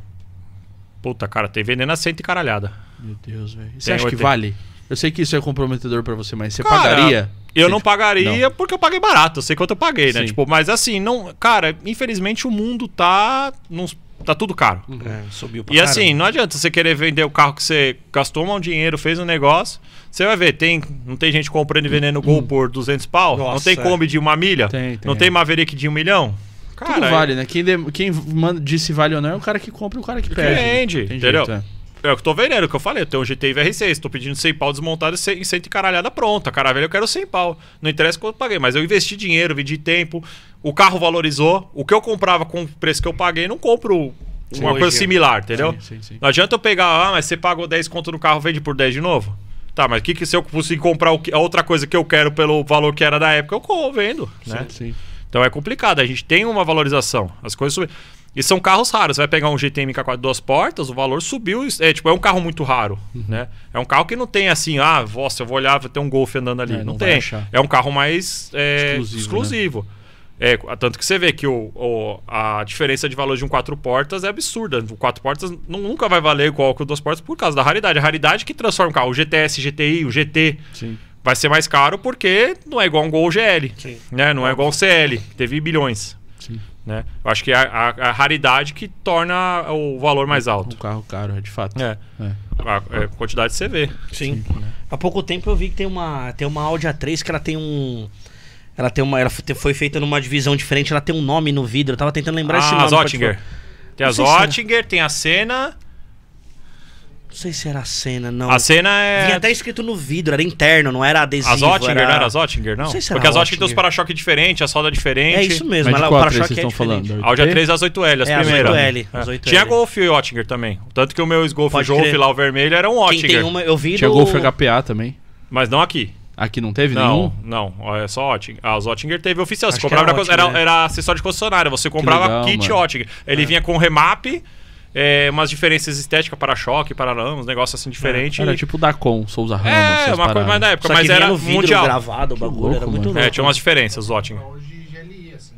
Puta, cara, tem vendendo a cento e caralhada. Meu Deus, velho. Você Tem acha que 80. vale? Eu sei que isso é comprometedor pra você, mas você Cara, pagaria? Eu Você- não pagaria porque eu paguei barato. Eu sei quanto eu paguei, né? Sim. Tipo, mas assim, não. Cara, infelizmente o mundo tá. Não, tá tudo caro. É, subiu pra E caramba. assim, não adianta você querer vender o carro que você gastou um dinheiro, fez um negócio. Você vai ver, tem, não tem gente comprando e vendendo Gol por 200 pau? não Nossa, tem é. Kombi de uma milha? Tem, tem. Não tem Maverick de um milhão? Tudo Cara, vale, né? Quem, de- quem manda, diz se vale ou não é o cara que compra e o cara que perde. vende, Tem entendeu? jeito, é. É o que eu tô vendendo, é o que eu falei. Eu tenho um GTI VR6, tô pedindo 100 pau desmontado e 100 e 100 caralhada pronta. Cara, velho, eu quero 100 pau. Não interessa quanto eu paguei, mas eu investi dinheiro, vendi tempo. O carro valorizou. O que eu comprava com o preço que eu paguei, não compro uma Hoje, coisa é. similar, entendeu? Sim, sim, sim. Não adianta eu pegar, ah, mas você pagou 10 conto no carro, vende por 10 de novo? Tá, mas que, que se eu conseguir comprar o que- a outra coisa que eu quero pelo valor que era da época, eu vendo, né? Sim. Então é complicado, a gente tem uma valorização. As coisas subem. E são carros raros. Você vai pegar um GTM MK4 duas portas, o valor subiu. É tipo, é um carro muito raro, Uhum. né? É um carro que não tem assim, ah, nossa, eu vou olhar, vai ter um Golf andando ali. É, não não tem. É um carro mais é, Exclusivo, né? É, tanto que você vê que o, o- a diferença de valor de um quatro portas é absurda. O quatro portas nu- nunca vai valer igual que o duas portas por causa da raridade. A raridade que transforma o carro. O GTS, GTI, o GT Sim. vai ser mais caro porque não é igual um Gol GL. Sim. Né? Não é igual um CL, que teve bilhões. Sim. Né? Eu acho que é a, a- a raridade que torna o valor mais Um alto. carro caro, é de fato. É. É. A, é, quantidade de CV. Sim. Há pouco tempo eu vi que tem uma, tem uma Audi A3 que ela tem um. Ela tem uma. Ela foi feita numa divisão diferente, ela tem um nome no vidro. Eu tava tentando lembrar esse Ah, nome. a pode Zottinger. Tem a. Zottinger, tem a Senna. Não sei se era a cena, não. A Senna é. Vinha até escrito no vidro, era interno, não era adesivo. A Zottinger, era... não era a Zottinger, não? Não sei se era Porque a Zottinger tem os para-choque diferentes, a solda diferente. É isso mesmo, ela, o para-choque é estão diferente. falando? A Audi Ok? A3 as 8L, as É, as primeiras. 8L, É. as 8L. Tinha Golf e Oettinger também. Tanto que o meu Golf Golf lá, o vermelho, era um tem uma, eu vi Tinha do... Golf HPA também. Mas não aqui. Aqui não teve Não, nenhum? não. É só Oettinger. Ah, o Oettinger teve oficial. Você Acho comprava era co- era, né? era acessório de concessionária. Você comprava legal, kit mano. Oettinger. Ele vinha com remap, é, umas diferenças estéticas, para-choque, para-lamos, negócio assim diferente. Era tipo da Com, Souza Ramos. é, essas uma coisa paradas. mais da época, Só mas era no vidro mundial. gravado o bagulho, louco, era muito mano. louco. É, tinha umas diferenças, o Oettinger. Hoje GLI, assim.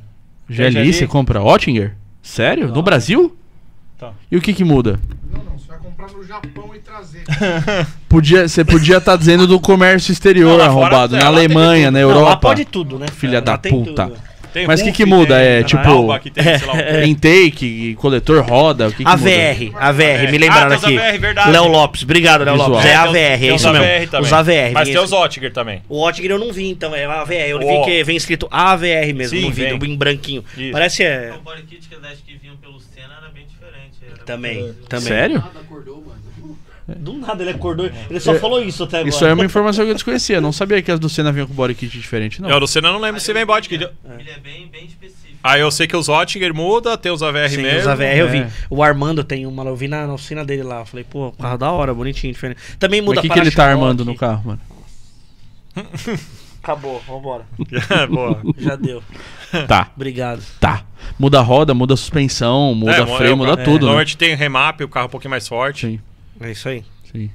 GLI, você compra Oettinger? Sério? No Brasil? Tá. E o que que muda? Não, não, comprar no Japão e trazer. *laughs* Podia, você podia estar dizendo do comércio exterior Não, arrombado. é, Na Alemanha, na Não, Europa. lá pode tudo, né? Filha da puta. Tem Mas o que que muda? tem É, tipo, Alba, que tem, sei lá, o quê. Intake, coletor roda, o que que muda? AVR, AVR, me Ah, lembraram os aqui. AVR, verdade. Léo Lopes, obrigado, Léo. Lopes. É AVR, é isso AVR mesmo. também. Os AVR. Mas tem os Oettinger também. O Oettinger eu não vi, então, é AVR. Eu Ó. vi que vem escrito AVR mesmo Sim, no vidro, vem. em branquinho. Isso. Parece é. O body kit que acho que vinham pelo Senna era bem diferente. Era Também, também. Sério? Nada acordou, mano. Do nada ele acordou. Ele só falou isso até agora. Isso aí é uma informação que eu desconhecia. Não sabia que as do Senna vinham com body kit diferente, não. Eu do Senna não lembro se vem bot. Ele é bem, bem específico. Aí eu sei que os Oettinger muda, tem os AVR Sim, mesmo. os AVR eu vi. É. O Armando tem uma, eu vi na, na oficina dele lá. Eu falei, pô, carro da hora, bonitinho, diferente. Também muda Mas o que, que ele tá armando no carro, mano? *laughs* Acabou, vambora. *laughs* Boa. Já deu. Tá, Obrigado. tá. Muda a roda, muda a suspensão, muda É, freio, é, muda é, tudo, né? Normalmente tem remap, o carro um pouquinho mais forte. Sim, É isso aí. sim.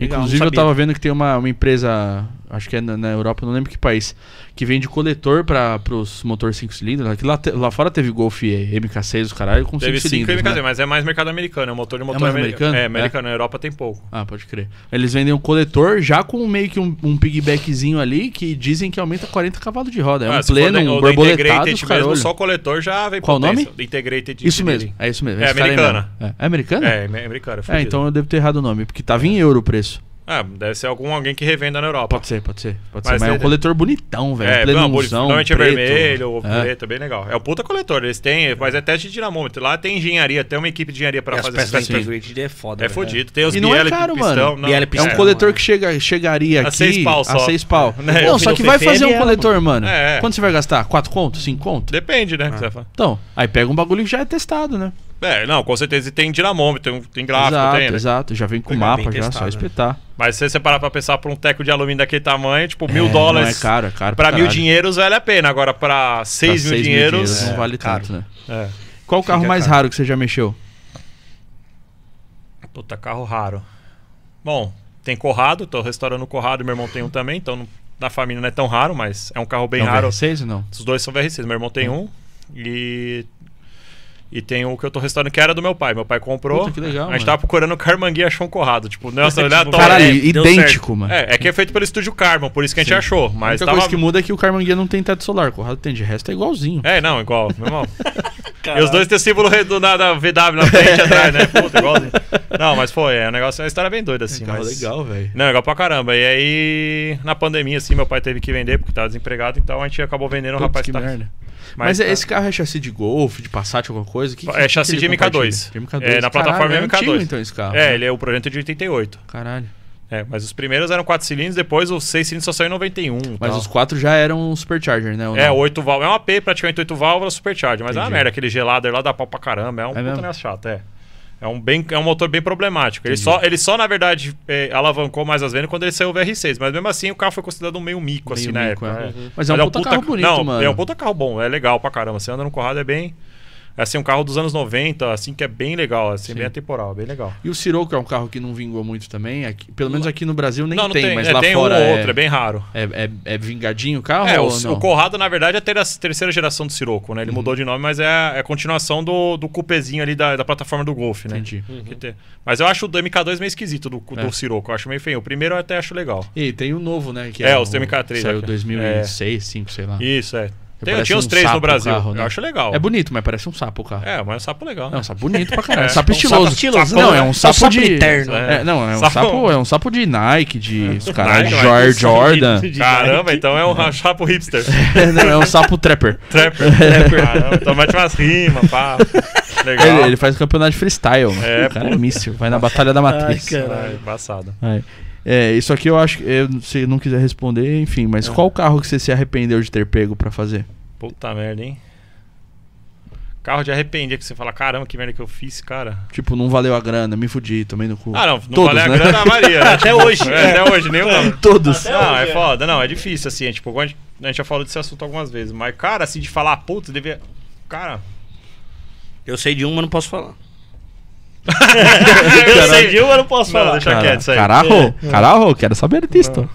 Legal, Inclusive, eu tava vendo que tem uma, uma empresa, acho que é na, na Europa, não lembro que país, que vende coletor para os motor 5 cilindros. Aqui lá, te- lá fora teve Golf MK6, os caralho, com 5 Teve 5 cilindros. MKZ, né? mas é mais mercado americano, é um motor de motor mais ameri- americano? É, É. americano, na Europa tem pouco. Ah, pode crer. Eles vendem um coletor já com meio que um, um piggybackzinho ali que dizem que aumenta 40 cavalos de roda. É Ah, um pleno, um borboletado, Integrated mesmo, só o coletor já vem Qual o nome? Integrated Isso mesmo, é isso mesmo. É aí americana. É, é americana? É, é americano. É, então eu devo ter errado o nome, porque tava em euro o preço. Ah, deve ser algum alguém que revenda na Europa. Pode ser, pode ser. Pode Mas ser, mas é um coletor bonitão, velho. É, não, normalmente é preto. vermelho ou É. preto, é bem legal. É o puta coletor, eles têm, mas é teste de dinamômetro. Lá tem engenharia, tem uma equipe de engenharia pra E as fazer peças da esse teste. É foda. É velho. fodido. Tem os E não é caro, pistão. mano. Não, Biela É um pistão. coletor é. que chega, chegaria A aqui seis pau a só. seis pau. *laughs* Né? Não, só que vai é fazer um coletor, mano. É. Quanto você vai gastar? 4 conto? 5 conto? Depende, Ah. né? falar. Então, aí pega um bagulho que já é testado, né? É, não, com certeza. E tem dinamômetro, tem, tem gráfico, exato, tem, né? exato. Já vem com mapa, já, testado, só né? espetar. Mas se você parar pra pensar por um teco de alumínio daquele tamanho, tipo, mil É, dólares. Não é caro, é caro Pra mil caralho. dinheiros vale a pena. Agora, pra Pra seis mil seis dinheiros. não é, vale caro. tanto, né? é. Qual o carro mais caro. raro que você já mexeu? Puta, carro raro. Bom, tem Corrado, tô restaurando o Corrado, meu irmão tem um também, então na família não é tão raro, mas é um carro bem é um raro. VR6 ou não? Os dois são VRCs, meu irmão tem um e. E tem o que eu tô restaurando que era do meu pai. Meu pai comprou. Puta, que legal, a gente mano. tava procurando o Carmanguia e achou um Corrado. Tipo, *laughs* nossa, aleatório. Caralho, É, deu idêntico, certo. mano. É, é que é feito pelo estúdio Carman, por isso que a gente Sim. achou. A Mas única tava. coisa que muda é que o Carmanguia não tem teto solar. O Corrado tem, de resto é igualzinho. É, não, igual, normal. *laughs* E os dois têm símbolo redondo da da VW na frente e *laughs* atrás, né? Puta, igualzinho. Não, mas foi, é um negócio, é uma história bem doida, assim. carro mas... legal, velho. Não, legal pra caramba. E aí, na pandemia, assim, meu pai teve que vender porque tava desempregado, então a gente acabou vendendo o Putz, rapaz que tá. merda. Mas, tá- esse carro é chassi de Golf, de Passat, alguma coisa? Que, É chassi que de ele MK2. compartilha? De MK2. É, na plataforma Caralho, é MK2. antigo, então, esse carro. É, ele é o projeto de 88. Caralho. É, mas os primeiros eram 4 cilindros, depois os 6 cilindros só saiu em 91. Mas tal. os quatro já eram Supercharger, né? É, não? 8 válvulas. É uma P, praticamente 8 válvulas, supercharge. Mas é uma Entendi. merda, aquele gelader lá dá pau pra caramba. É um puta mesmo? negócio chato, é. É um, bem, é um motor bem problemático. Ele só, ele só, na verdade, é, alavancou mais as vendas quando ele saiu o VR6. Mas mesmo assim, o carro foi considerado um meio mico, assim, Meio na mico, época. é. é. Mas é um puta carro bonito, não, mano. É um puta carro bom, é legal pra caramba. Você anda no Corrado é bem. É assim, um carro dos anos 90, assim, que é bem legal, assim, Sim. bem atemporal, bem legal. E o Sirocco é um carro que não vingou muito também. Aqui, pelo menos aqui no Brasil nem não, não tem, tem, mas é, lá tem fora um ou é, outro, é bem raro. é, é, é vingadinho o carro É, o, ou não? o Corrado, na verdade, é a ter- terceira geração do Sirocco, né? Ele mudou de nome, mas é a, é a continuação do, do cupezinho ali da, da plataforma do Golf, né? Entendi. Que tem- Mas eu acho o do MK2 meio esquisito do, do É. Sirocco. Eu acho meio feio. O primeiro eu até acho legal. E tem o novo, né? Que É, o MK3 Saiu aqui. 2006, 2005, sei lá. Isso, é. Tem, Parece tinha uns um três no Brasil. carro, né? Eu acho legal. É bonito, mas parece um sapo o carro. É, mas é um sapo legal. É né? um sapo bonito pra *laughs* caralho. É um É, sapo um estiloso. sapo estiloso, Não, né? é um É um sapo, sapo de... eterno. É, não, é um Sapo- sapo, é um sapo de Nike, de os caras Nike, Jor- Nike. Jordan. *laughs* Caramba, então é um sapo hipster. *laughs* não, é um sapo trapper. Trapper. Caramba, então mete umas rimas, pá. Legal. Ele, ele faz campeonato de freestyle. É, o cara é míssil, vai na Batalha da Matriz. Caralho, embaçado. É, isso aqui eu acho que eu, se não quiser responder, enfim, mas É. qual carro que você se arrependeu de ter pego pra fazer? Puta merda, hein? Carro de arrepender que você fala, caramba, que merda que eu fiz, cara. Tipo, não valeu a grana, me fudi, tomei no cu. Ah, não, não Todos, vale a né? grana a Maria. né? *laughs* Até hoje. É, até hoje, nenhum. *laughs* não. Todos. Não, é foda, não, é difícil, assim, é, tipo, a gente, a gente já falou desse assunto algumas vezes, mas, cara, assim, de falar, puta, devia. Cara. Eu sei de um, mas não posso falar. *laughs* eu Eu sei um, mas não posso Não, falar. deixa Cara, quieto isso aí. Caralho, caralho, quero saber disso. Não,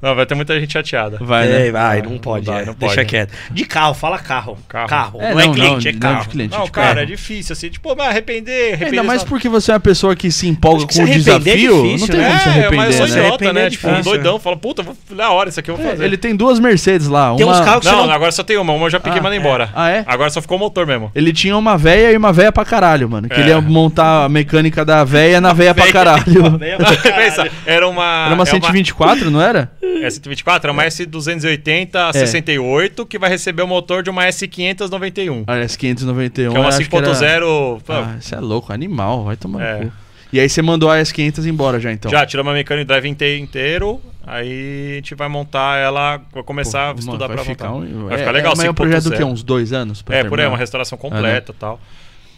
vai ter muita gente chateada. Vai, É, né? vai, Não não pode. dá, é, não deixa pode. quieto. De carro, fala carro. Carro. Carro. É, não, é não, cliente, não, é não carro. de cliente. Não, tipo, cara, é. é difícil, assim, tipo, mas arrepender, arrepender. Ainda mais só- porque você é uma pessoa que se empolga com o arrepender é desafio. difícil, não tem né? como se É, mas eu arrepender, sou né? idiota, Arrepender né? é Tipo, difícil, doidão, fala, puta, vou da hora, isso aqui eu vou É, fazer. ele tem duas Mercedes lá. Tem uma... uns carros que Não, você não... agora só tem uma, uma eu já peguei e Ah, mandei embora. Ah, é? Agora só ficou o motor mesmo. Ele tinha uma véia e uma véia pra caralho, mano. Que É. ele ia montar a mecânica da véia na véia pra caralho. *laughs* Pensa, era uma. Era uma é 124, não era? S124, era uma S280 68 que vai receber o motor de uma S591. Ah, S591. Que é uma acho que era- 5.0. pô, Ah, isso é louco, animal, vai tomar É. no cu. E aí você mandou a S500 embora já, então. Já tiramos a mecânica drive inte- inteiro. Aí a gente vai montar ela, vai começar Pô, a estudar mano, pra vai ficar montar. um... Vai é, ficar legal, é, mas é um projeto do 5.0. quê? Uns dois anos? É, por aí, terminar? uma restauração completa e tal.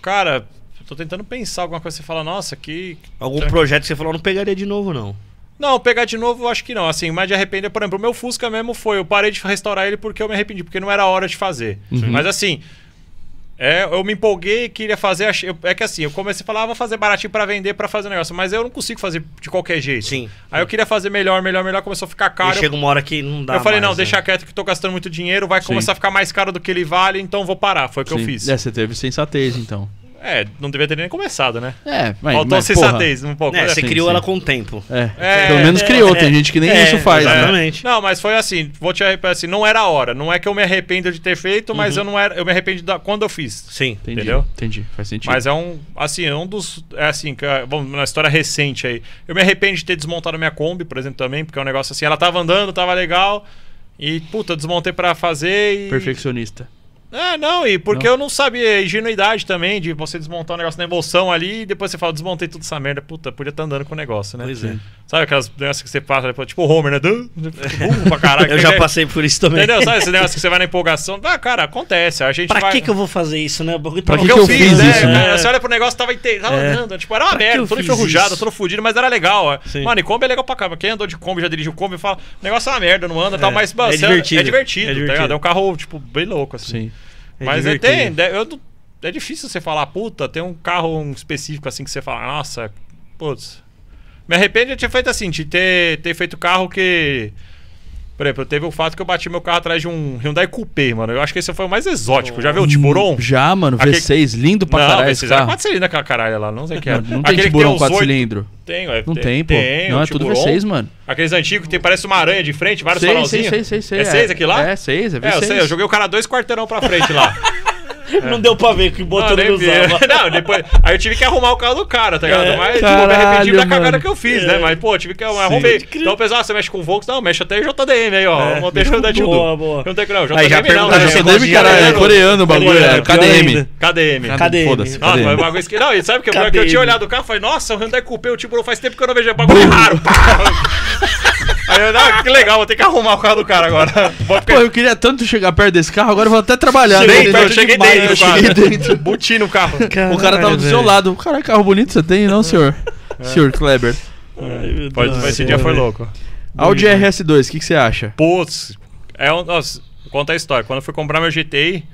Cara, eu tô tentando pensar alguma coisa que você fala, nossa, que. Algum projeto que você falou, não pegaria de novo, não. Não, pegar de novo, eu acho que não. Assim, mas de arrepender, por exemplo, o meu Fusca mesmo foi. Eu parei de restaurar ele porque eu me arrependi, porque não era a hora de fazer. Uhum. Mas assim. É, eu me empolguei, queria fazer. eu- É que assim, eu comecei a falar, ah, vou fazer baratinho pra vender, pra fazer o negócio. Mas eu não consigo fazer de qualquer jeito. Sim. Aí eu queria fazer melhor, melhor, melhor, começou a ficar caro. e chega uma hora que não dá eu falei, mais, não, né? deixa quieto que tô gastando muito dinheiro, vai Sim. começar a ficar mais caro do que ele vale, então vou parar. Foi o que eu Sim. fiz. É, você teve sensatez, então. É, não devia ter nem começado, né? É, mas, Faltou mas porra, sensatez um pouco. É, né? você criou sim. ela com o tempo. É, É, pelo menos é, criou, é, tem gente que nem é, isso faz, né? exatamente. Não, mas foi assim, vou te arrepender, assim, não era a hora. Não é que eu me arrependo de ter feito, mas eu não era, eu me arrependo da, quando eu fiz. Sim. Entendi, Entendeu? entendi, faz sentido. Mas é um, assim, é um dos, é assim, que, é, vamos, na história recente aí. Eu me arrependo de ter desmontado a minha Kombi, por exemplo, também, porque é um negócio assim, ela tava andando, tava legal, e, puta, eu desmontei pra fazer e... Perfeccionista. É, não, e porque Não. eu não sabia, ingenuidade também, de você desmontar um negócio na emoção ali, e depois você fala, desmontei tudo essa merda, puta, podia estar andando com o negócio, né? Pois é. Sabe aquelas negócios que você passa depois, tipo o Homer, né? Burro pra caralho. *laughs* Eu já passei por isso também. Entendeu? Sabe esse negócio que você vai na empolgação? Ah, cara, acontece. A gente Pra vai... que que eu vou fazer isso, né? Porque Pra tá- que que eu fiz, fiz né? isso, né? Cara, Você olha pro negócio, tava, inte... tava É. andando. Tipo, era uma Pra merda, eu todo fiz enferrujado, todo fudido, mas era legal. ó. Sim. Mano, e Kombi é legal pra caramba. Quem andou de Kombi, já dirigiu Kombi, fala, o negócio é uma merda, não anda e tal, mas mano, é divertido. é divertido, É tá divertido. ligado? É um carro, tipo, bem louco, assim. Sim. É Mas é, tem, eu não- é difícil você falar, puta, tem um carro específico assim que você fala, nossa, putz. Me arrependo de ter feito assim, de ter, ter feito carro que. Por exemplo, teve o fato que eu bati meu carro atrás de um Hyundai Coupé, mano. Eu acho que esse foi o mais exótico. Já viu o Tiburon? Já, mano, Aquele- V6, lindo pra não, caralho esse esse era carro. 4 cilindros aquela caralho lá, não sei o que é. Não, não tem Aquele os 4 oito- cilindros. Tem, ué, Não tem, pô. não, o é tudo Tiburon. V6, mano. Aqueles antigos que tem, parece uma aranha de frente, vários Sei, sei, farolzinhos. sei, sei, sei. É 6 aqui lá? É 6, é V6. É, eu sei, eu joguei o cara dois quarteirão pra frente lá. *laughs* *laughs* Não deu pra ver que botou Não, vi. usava. *laughs* Não, depois. Aí eu tive que arrumar o carro do cara, tá ligado? É. Mas tipo, eu me arrependi Caralho, da cagada que eu fiz, né? Mas, pô, tive que eu arrumei. Então, pessoal, você mexe com o Volks, não, mexe até JDM aí, ó. É. Não deixa eu dar de Boa, boa. Não tem que não, JDM Aí já não, perguntaram né? JDM, caralho, é coreano. o bagulho, é KDM. KDM. KDM. Foda-se, Nossa, mas o bagulho esque- Não, e sabe eu- que eu KDM. tinha olhado o carro e falei, nossa, o Hyundai Coupé, o tipo, faz tempo que eu não vejo. É bagulho raro, pá. *laughs* Aí eu, ah, que legal, vou ter que arrumar o carro do cara agora. Vou Pô, eu queria tanto chegar perto desse carro, agora eu vou até trabalhar. Cheguei, né? eu cheguei demais, dentro, eu cheguei dentro. Buti no carro. O cara tava do seu lado. Caralho, carro bonito você tem, não, senhor? Senhor Kleber. Pode, mas esse dia foi louco. Audi RS2, o que, que você acha? Putz, é um, nossa, conta a história. Quando eu fui comprar meu GTI,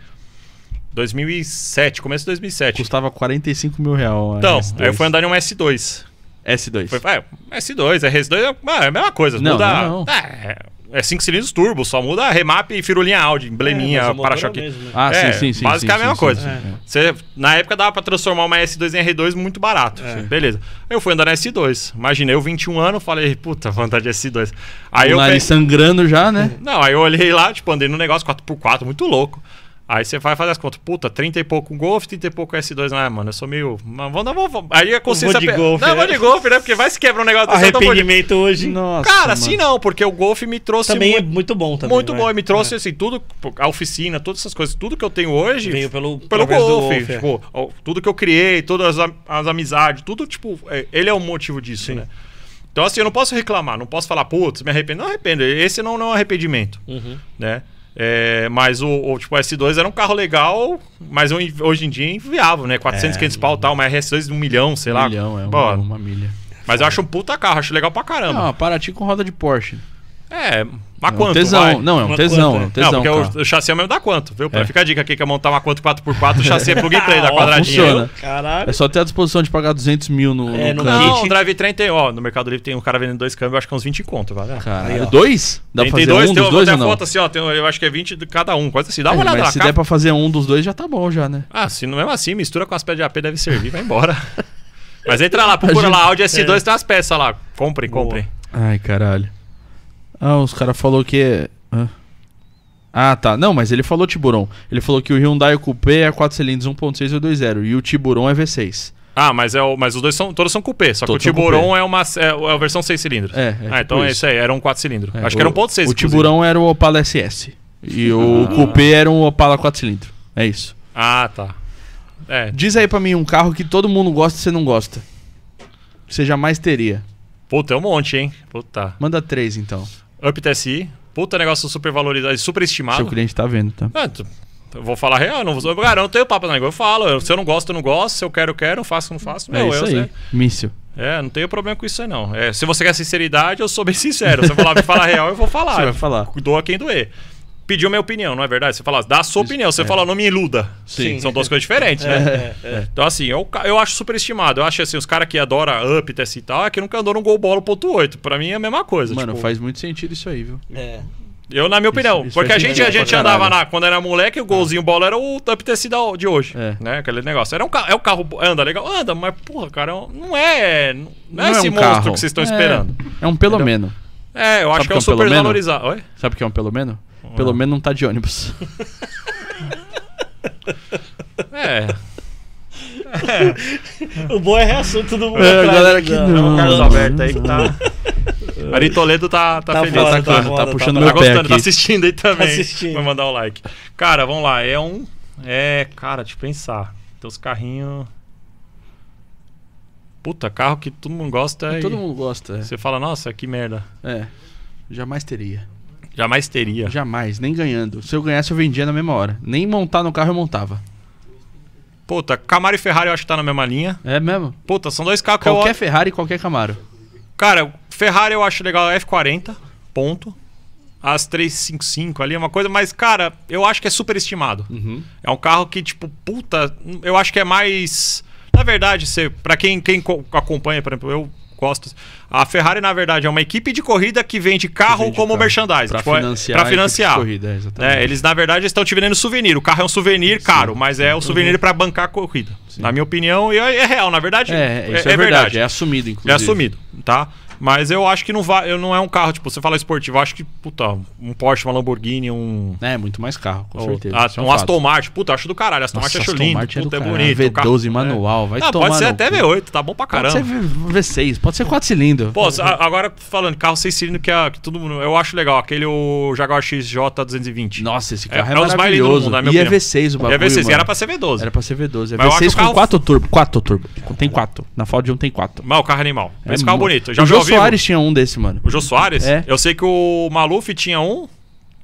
2007, começo de 2007. Custava 45 mil reais. Então, RS2. aí eu fui andar em um S2. S2. Foi, é, S2, RS2 é, é a mesma coisa. Não, muda, não, não. É, é 5 cilindros turbo, só muda remap e firulinha Audi, embleminha, É, é para-choque. né? Ah, É, sim, sim, sim. basicamente sim, a mesma coisa. sim, sim. Você, na época dava pra transformar uma S2 em R2 muito barato. É. Beleza. Eu fui andar na S2. Imaginei eu 21 anos, falei, puta, andar de S2. Aí o eu nariz pe- sangrando já, né? Não, aí eu olhei lá, tipo, andei no negócio 4x4, muito louco. Aí você vai fazer as contas, puta, 30 e pouco com Golf, 30 e pouco com S2, ah, mano, eu sou meio. Mas vamos, vamos, vamos. Aí a consciência. de pe- Golf, Não, eu vou né? de Golf, né? Porque vai se quebrar um negócio desse. Arrependimento hoje. Nossa. Cara, mano. assim não, porque o Golf me trouxe. Também é muito, muito bom também. muito vai. bom, e me trouxe assim, tudo, a oficina, todas essas coisas, tudo que eu tenho hoje. Veio pelo, pelo Golf, Golf, é. tipo, tudo que eu criei, todas as, as amizades, tudo, tipo, é, ele é o motivo disso, Sim. né? Então, assim, eu não posso reclamar, não posso falar, putz, me arrependo. Não arrependo, esse não, não é um arrependimento, Uhum. né? É, mas o, o, tipo, o S2 era um carro legal, mas eu- hoje em dia é inviável, né? 400, É. 500 pau tal, uma RS2 de um milhão, sei lá. Um milhão, é uma, uma milha. Mas eu acho um puta carro, acho legal pra caramba. Não, Paraty com roda de Porsche. É, mas É um quanto, tesão. vai? Não, é um Uma tesão, quanto, é um é? tesão. não, porque carro. o, chassi é o mesmo da quanto, viu? Pra É. ficar a dica aqui que é montar uma quanto 4x4, o chassi é plug and play, *laughs* da Ó, quadradinha. funciona. Caralho. É só ter a disposição de pagar 200 mil no, É, no no. Não, o Drive Train tem, ó, no Mercado Livre tem um cara vendendo dois câmbios, acho que é uns 20 conto, vai. Caralho, Aí, dois? Dá tem, pra fazer dois, um tem, dos dois ou a não? foto assim, ó, tem, eu acho que é 20 de cada um, coisa assim, dá uma É, olhada mas na se capa. der pra fazer um dos dois já tá bom já, né? Ah, se não é assim, mistura com as peças de AP, deve servir, vai embora. *laughs* mas entra lá, *laughs* procura lá, Audi S2 tem umas peças lá, comprem, comprem. Ai, caralho. Ah, os caras falou que é... Hã? Ah, tá. Não, mas ele falou Tiburon. Ele falou que o Hyundai Coupé é 4 cilindros 1.6 ou 2.0 e o Tiburon é V6. Ah, mas, é o, mas os dois são, todos são coupé, só Todos que o Tiburon é uma é, a versão 6 cilindros. É, é ah, tipo então é isso. isso aí, era um 4 cilindros. É, acho que era um o- 1.6. O. Tiburão era o Opala SS. E o Coupé era um Opala 4 cilindros. É isso. Ah, tá. É, Diz aí pra mim um carro que todo mundo gosta e você não gosta. Que você jamais teria. puta, é um monte, hein? Puta. Manda três, então. Up TSI, puta negócio super valorizado, super estimado. Seu cliente tá vendo, tá? Ah, tu- eu vou falar real, eu não vou. Cara, eu não tenho papo na língua. Eu falo. eu- se eu não gosto, eu não gosto. Se eu quero, eu quero. Não faço, não faço. É Meu, isso eu, aí. Míssil. É, não tenho problema com isso aí, não. É, se você quer sinceridade, eu sou bem sincero. Se eu falar, me fala real, eu vou falar. Você vai falar. Doa quem doer. Pediu minha opinião, não é verdade? Você fala, dá a sua opinião. Você fala, não me iluda. Sim. São duas coisas diferentes, né? É, é, é. Então, assim, eu, eu acho super estimado. Eu acho assim, os caras que adoram up, TS e tal, é que nunca andou no Gol Bolo ponto .8. Pra mim é a mesma coisa. Mano, tipo, faz muito sentido isso aí, viu? É. Eu, na minha opinião. isso porque a gente, a gente andava na, quando era moleque, o golzinho bola era o up da- de hoje. É. Né? Aquele negócio. Era um, ca- é um carro. Anda legal? Anda, mas, porra, cara, é não é. Não, Não é é esse um monstro carro. que vocês estão É. esperando. É um pelo menos. É, eu acho Sabe que é um é um super valorizado. Oi? Sabe o que é um pelo menos? Pelo menos não tá de ônibus. *laughs* É. O bom é reassunto do mundo. É, a galera que né? não. o Carlos Alberto aí que tá. *laughs* Ari Toledo tá, tá, Tá feliz. fora, tá, tá tá, fora, puxando tá meu Tá pé gostando, aqui. tá assistindo aí também. assistindo. Vai mandar o like. Cara, vamos lá. É um. É, cara, deixa eu pensar. Tem os carrinhos. Puta, carro que todo mundo gosta. Todo e mundo gosta. Você fala, nossa, que merda. É. é. Jamais teria. Jamais teria. Jamais, nem ganhando. Se eu ganhasse, eu vendia na mesma hora. Nem montar no carro eu montava. Puta, Camaro e Ferrari eu acho que tá na mesma linha. É mesmo? Puta, são dois carros que Qualquer eu. Ferrari e qualquer Camaro. Cara, Ferrari eu acho legal a F40, ponto. As 355 ali é uma coisa, mas, cara, eu acho que é super estimado. Uhum. É um carro que, tipo, puta, eu acho que é mais. Na verdade, você, pra quem, quem co- acompanha, por exemplo, eu gosto. A Ferrari, na verdade, é uma equipe de corrida que vende carro vende como carro. merchandising. Pra tipo, é- financiar. pra a financiar. Corrida, é, exatamente. É, eles, na verdade, estão te vendendo souvenir. O carro é um souvenir caro, mas é o souvenir pra bancar a corrida. Na minha opinião, e é, é real, na verdade. É, isso é, verdade. É assumido, inclusive. É assumido, tá? Mas eu acho que não vai, eu não é um carro, tipo, você fala esportivo, eu acho que, puta, um Porsche, uma Lamborghini, um. É, muito mais carro, com ou- certeza. isso é um fato. Aston Martin, puta, acho do caralho. Aston Martin acho Aston lindo, Martin é puta, é bonito. o V12 carro- manual, vai Ah, tomar pode ser até cu. V8, tá bom pra Pode caramba. ser V- V6, pode ser 4 cilindros. Pô, a- agora falando, carro 6 cilindros que, é- que todo mundo. Eu acho legal, aquele o Jaguar XJ 220. Nossa, esse É- carro é, é um do maravilhoso. mundo, e é opinião. V6 o E bagulho, a V6, mano. era pra ser V12. Era pra ser V12. É Mas eu acho V6 o carro- com 4 turbo. 4 turbo. Tem 4. Na Ford 1 tem 4. Mas o carro é animal. Esse carro bonito. Já o Soares tinha um desse, mano. O Jô Soares? É. Eu sei que o Maluf tinha um.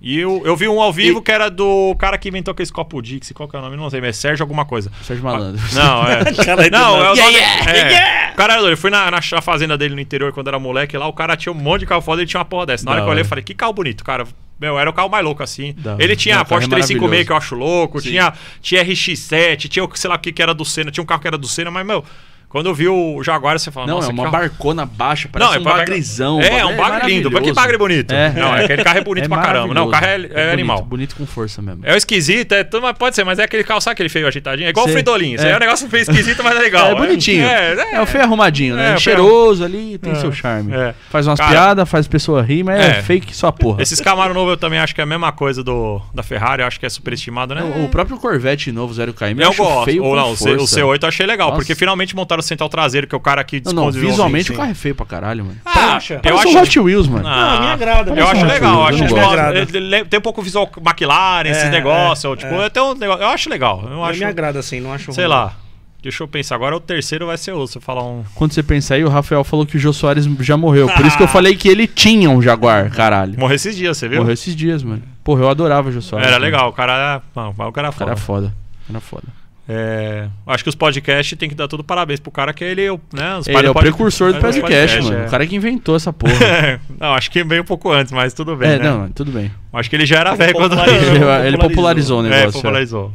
E eu, eu vi um ao vivo que era do cara que inventou aquele copo Dixie. Qual que é o nome? Não sei, mas é Sérgio alguma coisa. Sérgio Malandro. Não, é. *laughs* Caralho, não, é o nome. yeah, é. yeah. O cara era doido. Eu fui na, na fazenda dele no interior quando era moleque lá. O cara tinha um monte de carro foda e ele tinha uma porra dessa. Na hora que eu olhei, eu falei, que carro bonito, cara. Meu, era o carro mais louco assim. Hora. Ele tinha Não, a carro Porsche é 356 maravilhoso. que eu acho louco. Sim. Tinha, tinha RX7, tinha o sei lá o que que era do Senna. Tinha um carro que era do Senna, mas, meu. Quando eu vi o Jaguar, você fala, Não, nossa, é uma carro- barcona baixa, parece um é bagre- bagrizão. É, é um bagre lindo. Mas que bagre bonito. É. Não, é aquele carro é bonito É pra caramba. Não, o carro é, é bonito, animal. Bonito com força mesmo. É o esquisito, é tudo, mas pode ser, mas é aquele sabe aquele feio ajeitadinho? É igual Sei. o Fridolinho. Isso aí É. é um negócio feio esquisito, mas é legal. *laughs* É bonitinho. É, É, é, o feio arrumadinho, né? É, Cheiroso ali, tem É. seu charme. É. Faz umas piadas, faz pessoa rir, mas é, É. fake só porra. Esses Camaro novo eu também acho que é a mesma coisa do, da Ferrari, eu acho que é superestimado, né? O, próprio Corvette novo 0KM eu, acho feio Ou não, o C- o força. C8 eu achei legal, porque finalmente montaram o central traseiro, que é o cara que Não, não, visualmente Sim, o carro é feio pra caralho, mano. Ah, acha? eu Parece acho um Hot Wheels, mano. Ah, Não, me agrada. Eu acho legal, eu acho eu ele- ele- tem um pouco visual McLaren, esses É, negócios, é, tipo, é. um negócio, eu acho legal. Eu Não acho, me agrada assim, não acho sei ruim. lá. Deixa eu pensar, agora o terceiro vai ser outro, se eu falar um Quando você pensa aí, o Rafael falou que o Jô Soares já morreu. Por isso que eu falei que ele tinha um Jaguar, caralho. Morreu esses dias, você viu? Morreu esses dias, mano. Porra, eu adorava o Jô Soares. Era mano. legal, o cara. Não, o cara é O cara foda. é foda. Era foda. É, acho que os podcasts tem que dar todo parabéns pro cara que ele, né? Os Ele é o pod- precursor do é, podcast, podcasts, mano. é. O cara que inventou essa porra. *laughs* não, acho que veio um pouco antes, mas tudo bem. é, né? não, tudo bem. Acho que ele já era velho quando. popularizou. Ele, ele popularizou o É, negócio. é. popularizou.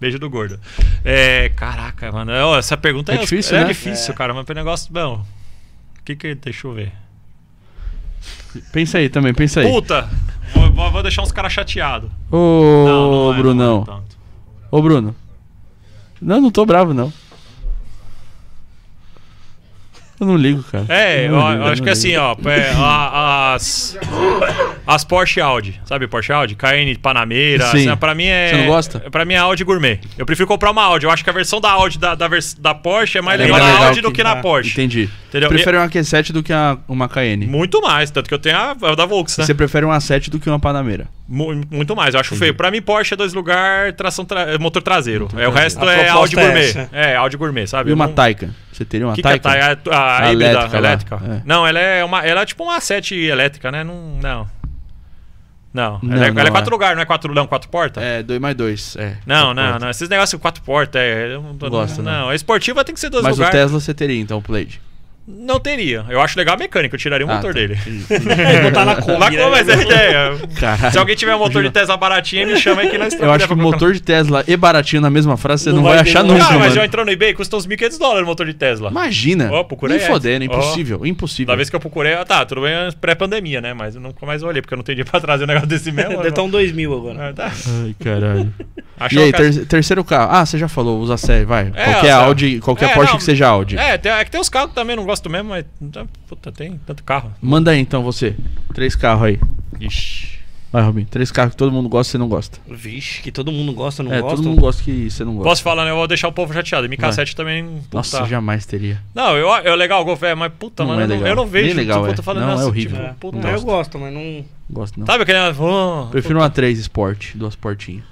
Beijo do gordo. É, caraca, mano. Essa pergunta É é, difícil, é né? difícil, cara. Mas o negócio. Bom. O que que. Deixa eu ver. Pensa aí também, pensa aí. Puta! Vou, vou- deixar uns caras chateados. Ô, é, Brunão. é tanto. Ô, Bruno. Não, não tô bravo, não. Eu não ligo, cara. É, eu, ligo, acho que assim, ligo. ó, é, a- as, as Porsche Audi, sabe Porsche Audi? Cayenne Panamera, Sim. assim, pra mim é... Você não gosta? Pra mim é Audi Gourmet. Eu prefiro comprar uma Audi, eu acho que a versão da Audi da, da, vers- da Porsche é mais É legal mais na legal Audi do que- que na Ah, Porsche. Entendi. Entendeu? Prefere uma Q7 do que uma, uma Cayenne. Muito mais, tanto que eu tenho a, a da Volks, né? Você prefere uma 7 do que uma Panamera. Mu- Muito mais, eu acho feio. Pra mim, Porsche é dois lugares, tração tra- motor traseiro. é, o resto A é Audi é Gourmet. É, Audi Gourmet, sabe? E uma não- Taycan? Você teria uma que, que é a, Taycan? A, a, A elétrica elétrica? é. Não, ela é uma. Ela é tipo uma 7 elétrica, né? Não. Não. Não. Não, ela, é, não ela é é. quatro lugares, não é quatro, não, quatro portas? É, 2 mais 2. É. Não, não, portas. não. Esses negócios quatro portas, é. eu Não, tô- Gosta, não, né? a esportiva tem que ser dois Mas o lugares. Tesla você teria, então, o Blade. Não teria. Eu acho legal a mecânica, eu tiraria o Ah, motor tá. dele. Botar na Kombi, Mas né? como é essa ideia? Caralho. Se alguém tiver um motor de Tesla baratinho, me chama aí que nós Eu acho que motor de Tesla e baratinho na mesma frase você não, Não vai vai achar não. nunca, Cara, mas mano. já entrou no eBay, custa uns 1.500 dólares o motor de Tesla. Imagina. Ó, procurei Nem fodendo, impossível, impossível. Da vez que eu procurei, ah, tá, tudo bem, é pré-pandemia, né? Mas eu nunca mais olhei, porque eu não tenho dinheiro pra trazer um negócio desse mesmo. Deve estar um 2000 agora. Ah, tá. Ai, caralho. *laughs* Achou e aí, ter- terceiro carro. Ah, você já falou, usa série, vai. É, qualquer Audi, qualquer É, Porsche que seja Audi. É, tem, é que tem uns carros que também não gosto mesmo, mas. tá, Puta, tem tanto carro. Manda aí então você. Três carros aí. Ixi. Vai, Robin. Três carros que todo mundo gosta e você não gosta. Vixe, que todo mundo gosta, não é, gosta. todo mundo gosta que você não gosta. Posso falar, né? Eu vou deixar o povo chateado. MK7 também. Puta. Nossa, jamais teria. Não, eu, eu legal o Golf é, mas puta, Não mano, é eu, não, legal. eu não vejo. Nem legal, tipo, é. tô falando Não, é assim, horrível. tipo, É. puta, Não, eu gosto, mas não. Gosto não. Sabe aquele. Oh, Prefiro uma 3 Sport, duas portinhas.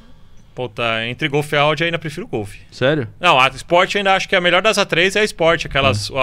Puta, entre Golf e Audi, eu ainda prefiro o Golf. Sério? Não, a Sport ainda acho que a melhor das A3 é a Sport, aquelas a-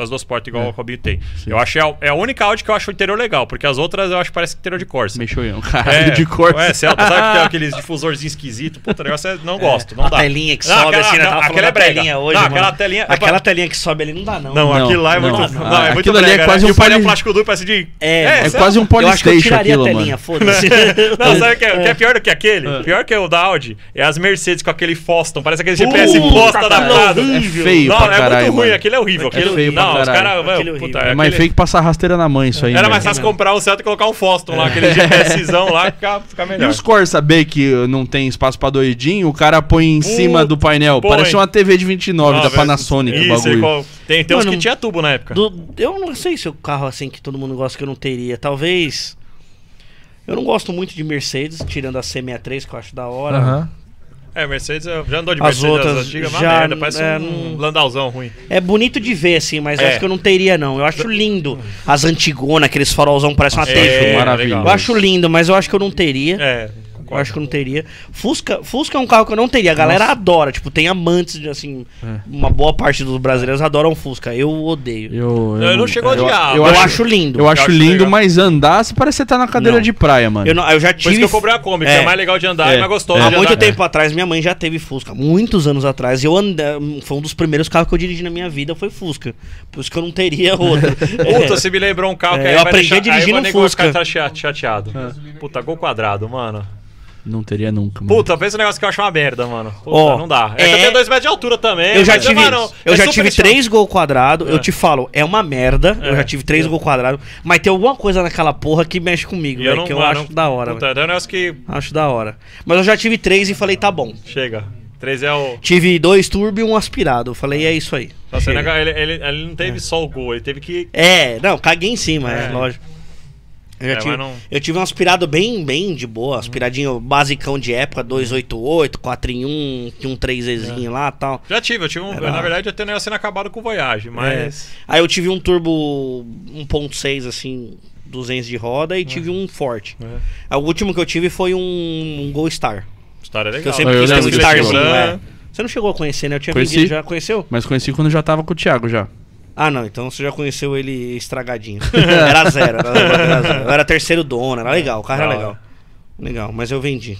a- as duas portas igual É. o Robinho tem. Sim. Eu acho que é a, é a única Audi que eu acho o interior legal, porque as outras eu acho que parece interior de Corsa. Mexeu caralho de cor. É, Celta, sabe que tem *laughs* aqueles difusorzinhos esquisitos? Puta, o negócio é, não gosto, não a dá. telinha que Não, sobe aquela- assim, né? não, aquela é brega. telinha hoje, Não, mano. aquela telinha é Aquela telinha que sobe ali não dá, não. Não, Não, aquilo lá é não. muito. Não, Não, é muito aquilo ali é brega, quase né? um E o painel poli- plástico duro parece de. É, É quase um eu acho que eu Polystation tiraria aquilo, a telinha, foda-se. *laughs* Não, sabe o que, é, o que é pior do que aquele? Pior que o da Audi é as Mercedes com aquele Foston. Parece aquele GPS Puta, posta aquilo adaptado. é É feio Não, pra é caralho, muito ruim, mano. aquele é horrível. Aquele, feio pra não, os caralho. caras. Aquele é puta. É aquele- mais feio que passar rasteira na mãe isso aí. Era mais fácil comprar um Celta e colocar um Foston lá, aquele GPSzão lá, *laughs* ficar, ficar E melhor. os Corsa B que não tem espaço pra doidinho, o cara põe em cima do painel. põe. Parece uma TV de 29 Ah, da velho, Panasonic o Isso, bagulho. ele co- tem, tem uns Mano, que tinha tubo na época. Do- eu não sei se o carro assim que todo mundo gosta que eu não teria. Talvez. Eu não gosto muito de Mercedes, tirando a C63, que eu acho da hora. Aham. É, Mercedes, eu já andou de As Mercedes outras antiga, uma já, merda, parece é, um não- landalzão ruim. É bonito de ver, assim, mas eu É. acho que eu não teria, não. Eu acho lindo. As antigonas, aqueles farolzão que parece uma É, TV. maravilhoso. Eu acho lindo, mas eu acho que eu não teria. É, Eu acho que eu não teria. Fusca, Fusca é um carro que eu não teria. A galera adora. Tipo, tem amantes, de, assim. É. Uma boa parte dos brasileiros adoram Fusca. Eu odeio. Eu, Eu não chego a eu- odiar, Eu, Eu, acho, acho lindo. eu acho acho lindo, legal. mas andar, você parece que você tá na cadeira Não. de praia, mano. Eu, não- eu já Por tive. isso que eu comprei a Kombi, que É. é mais legal de andar É. e mais gostoso Há de muito andar. tempo atrás, minha mãe já teve Fusca. Muitos anos atrás. Eu andei, foi um dos primeiros carros que eu dirigi na minha vida, foi Fusca. Por isso que eu não teria outro. *laughs* Puta, você me lembrou um carro É, que aí eu vai aprendi deixar, a dirigir no Fusca. ficar chate- chateado. Puta, gol quadrado, mano. Não teria nunca, mano. Puta, pensa um negócio que eu acho uma merda, mano. Puta, Ó, não dá. É, é- que eu tenho dois metros de altura também. Eu já mas, tive, mano, eu é já tive estimado. três gol quadrado. É. Eu te falo, é uma merda. Eu É. já tive três gol quadrado. Mas tem alguma coisa naquela porra que mexe comigo, eu velho, não, que eu mano, acho da hora. Puta, é um negócio que Acho da hora. Mas eu já tive três e falei, tá bom. chega. Três é o. Tive dois turbo e um aspirado. Eu falei, é isso aí. Nossa, Chega. ele, ele, ele não teve só o gol, ele teve que. É, não, caguei em cima, é, É. lógico. Eu, já É, tive, não- eu tive um aspirado bem, bem de boa, aspiradinho basicão de época, 288, 4 em 1, tinha um 3Ezinho lá e tal. Já tive, eu tive um. Era- Na verdade, eu tenho um negócio inacabado com o Voyage, mas. Aí eu tive um turbo 1.6, assim, 200 de roda e tive um forte. É. O último que eu tive foi um, um Gol Star. História Que legal. eu sempre Eu quis ter um Starzinho, é. Você não chegou a conhecer, né? Eu tinha Conheci. vendido já. Conheceu? Mas conheci quando eu já tava com o Thiago já. Ah, não. Então você já conheceu ele estragadinho. *laughs* era zero. Era, era zero. Eu era terceiro dono. Era legal. O carro era legal. Legal. Mas eu vendi.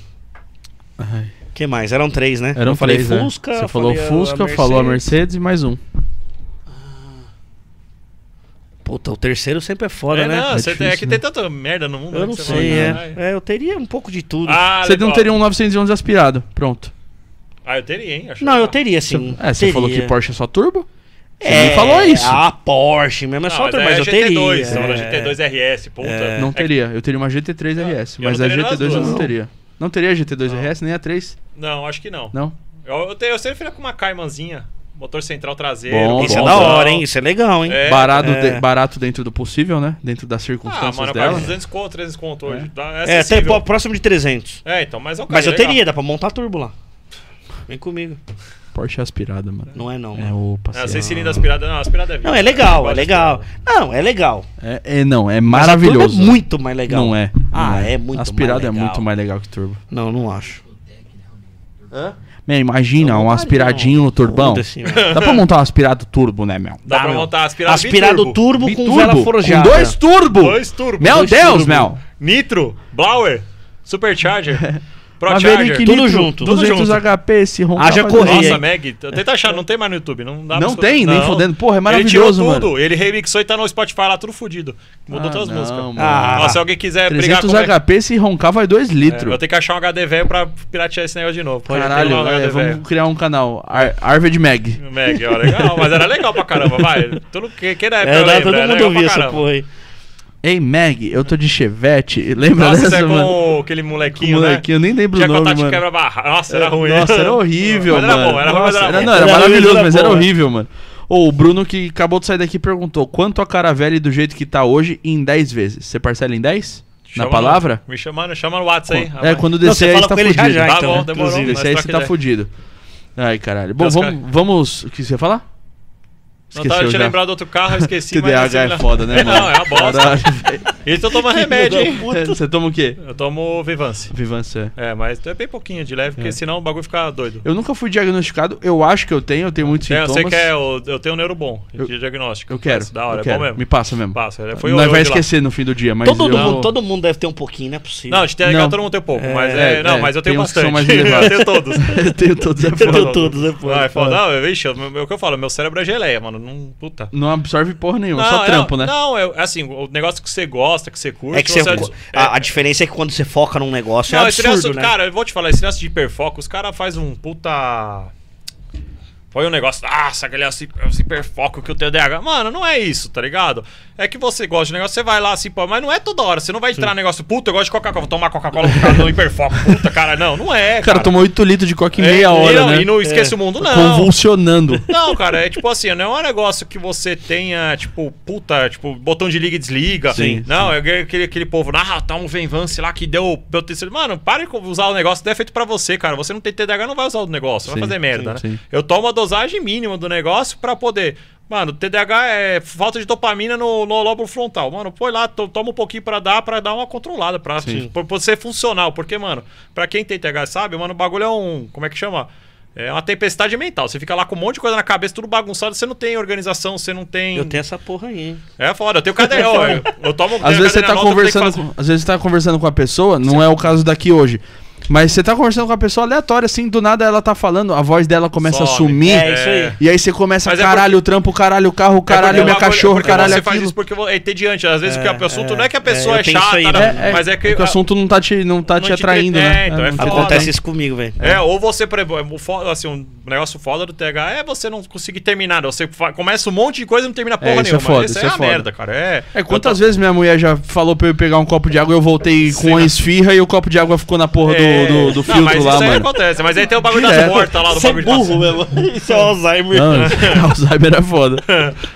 Ai. O que mais? Eram três, né? Eram eu falei três, né? Fusca. Você eu falou Fusca, a falou a Mercedes e mais um. Puta, o terceiro sempre é foda, é, né? não, É você tem, é que difícil, tem tanta merda no mundo. Eu né, não que você sei, é. "Ai". é. Eu teria um pouco de tudo. Ah, Você não legal. teria um 911 aspirado. Pronto. Ah, eu teria, hein? Acho não, eu teria sim. É, você teria. falou que Porsche é só turbo? Você É, nem falou isso. A Porsche mesmo é Não, só mas, turbo, é mas eu GT2, teria. falou é. GT2 RS, puta. É. Não É teria. Eu teria uma GT3 RS, eu mas não a teria nas GT2 eu duas. não teria. Não teria a GT2 RS nem a 3? Não, acho que não. Não? Eu, eu, tenho, eu sempre fui com uma Caymanzinha, motor central traseiro. Bom, Isso é bom, da bom. hora, hein? Isso é legal, hein? É, barato, é. de- barato dentro do possível, né? Dentro das Ah, circunstâncias mano, a dela. de 200 conto, 300 conto hoje. Dá- É, É, até próximo de 300. É, então, mas é o Mas eu legal. teria, dá pra montar turbo lá. Vem comigo. Porsche aspirada, mano. Não é não. É, mano. opa. Não, sem cilindro aspirada, não, aspirada é vida. Não, é legal, é legal. Não, é legal. É, é, não, é turbo maravilhoso. é muito mais legal. Não é. Ah, não é muito Aspirada mais é legal. muito mais legal que turbo. Não, não acho. Hã? Man, imagina Não, um não aspiradinho no turbão. Mano. Dá pra montar um aspirado turbo, né, meu? Dá pra meu. montar aspirado Aspirado biturbo. turbo, com Biturbo, vela forjada. Com dois turbo! Dois turbo. Meu dois Deus, turbo. meu! Nitro, Blower, Supercharger, *laughs* Maverick Procharger. Tudo junto. Tudo 200 junto. HP, esse roncar Haja correia. Nossa, hein? Meg, tenta achar, não tem mais no YouTube, não dá Não pra- tem, nem não. fodendo. Porra, é Ele maravilhoso, tirou mano. tudo, ele remixou e tá no Spotify lá tudo fudido. Mudou Ah, todas as não, músicas. mano. Ah. Nossa, se alguém quiser brigar 300 com é- HP, se roncar, vai 2 É, litros. eu tenho que achar um HD velho pra piratear esse negócio de novo. Caralho, um é, vamos criar um canal. Ar Arved Mag. Meg, ó, legal, mas era legal pra caramba, vai. Tudo que, que na época É, eu lembro, todo era mundo ouvia pra essa caramba. porra aí. Ei, Mag, eu tô de Chevette. *laughs* Lembra Nossa, dessa, é mano? com aquele molequinho, Molequinho, eu nem né? lembro Tinha o nome, contato de mano. quebra-barra. Nossa, era ruim. Nossa, era horrível, mano. era bom, era Nossa, era bom. Não, era Era maravilhoso, horrível, mas era era é. horrível, mano. Ô, o Bruno que acabou de sair daqui perguntou: quanto a Caravelle do jeito que tá hoje em 10 vezes? Você parcela em 10? Na palavra? No, me chamando, chama no WhatsApp aí. É, quando descer aí, você tá ele já fudido. já, Tá então. bom, demorou. inclusive. Nós Descer aí, você tá fudido. Ai, caralho. Bom, cara. vamos. O que você ia falar? Não tava te já. lembrar do outro carro, eu esqueci. *laughs* mas TDAH assim, é não- foda, né, É, *laughs* mano? Não, é uma bosta. *laughs* Isso eu tomo remédio, hein? Você toma o quê? Eu tomo Vivance. Vivance. É, mas é bem pouquinho de leve, porque senão o bagulho fica doido. Eu nunca fui diagnosticado. Eu acho que eu tenho, eu tenho muitos É, eu sintomas. sei que é, o- eu tenho um neurobom Eu- de diagnóstico. Eu quero. Mas Da hora, eu é quero. bom mesmo. Me passa mesmo. Passa, é, foi Nós hoje vai lá. esquecer no fim do dia, mas Todo, eu mundo, vou- todo mundo deve ter um pouquinho, não é possível. Não, de Não. todo mundo tem pouco, É, mas é, é, não, é, mas eu tem tenho uns que são bastante. mais elevados. eu tenho todos. eu tenho todos é Eu foda. tenho todos, é foda. Não, é foda. Não, vixe, é o que eu falo, meu cérebro é geleia, mano. Não, puta. Não absorve porra nenhuma, Não, só é- trampo, né? Não, é assim, o negócio que você gosta, que você curte. É que você, você- a, a diferença é que quando você foca num negócio é Não, esse absurdo, negócio, né? cara, eu vou te falar, esse negócio de hiperfoco, os caras fazem um puta. Foi um negócio, nossa, aquele assim, esse hiperfoco que o TDAH. Mano, não é isso, tá ligado? É que você gosta de negócio, você vai lá assim, pô, mas não é toda hora. Você não vai entrar no negócio, puta, eu gosto de Coca-Cola, vou tomar Coca-Cola por causa do hiperfoco. Puta, cara, não, não é. O cara tomou 8 litros de coca em É, meia e hora, não, né? E não esquece o mundo, não. Convulsionando. Não, cara, é tipo assim, não é um negócio que você tenha, tipo, puta, tipo, botão de liga e desliga. Sim, Não, é aquele, aquele povo, ah, tá um Venvance lá que deu, deu terceiro. Mano, para de usar o negócio, não é feito pra você, cara. Você não tem TDAH, não vai usar o negócio, Sim, vai fazer merda, sim, né? sim. Eu tomo a dosagem mínima do negócio pra poder. Mano, TDAH é falta de dopamina no, no lóbulo frontal. Mano, põe lá, to- toma um pouquinho pra dar, pra dar uma controlada, pra, Sim. pra, pra ser funcional. Porque, mano, pra quem tem TDAH sabe, mano, o bagulho é um. Como é que chama? É uma tempestade mental. Você fica lá com um monte de coisa na cabeça, tudo bagunçado, você não tem organização, você não tem. Eu tenho essa porra aí, hein? É foda, eu tenho caderno. *laughs* eu, eu tomo Às vezes você tá conversando com, às vezes você tá conversando com a pessoa, não é o caso daqui hoje. Mas você tá conversando com a pessoa aleatória, assim, do nada ela tá falando, a voz dela começa a Some. sumir. É, isso aí. E aí você começa, Mas é caralho, o trampo, caralho, o carro, caralho, É porque minha cachorro, porque caralho, Você faz aquilo. isso porque é entediante. Às vezes É, que o assunto é, não é que a é, pessoa é, isso chata, aí, né? né? mas é que. o assunto não tá te, não tá não te te atraindo, entre- né? é, então é muito foda. Acontece isso comigo, velho. É, ou você, assim, um negócio foda do TH é você não conseguir terminar. né? Você começa um monte de coisa e não termina porra isso é nenhuma. foda, isso isso é, é a foda. merda, cara. É, É, quantas vezes minha mulher já falou pra eu pegar um copo de água e eu voltei com uma mas- esfirra e o copo de água ficou na porra do, É. do, do Não, filtro mas lá, isso aí mano. acontece. Mas aí tem o bagulho das Direto. portas lá do é bagulho de burro mesmo. *laughs* Isso é Alzheimer. Não, *laughs* Alzheimer é foda.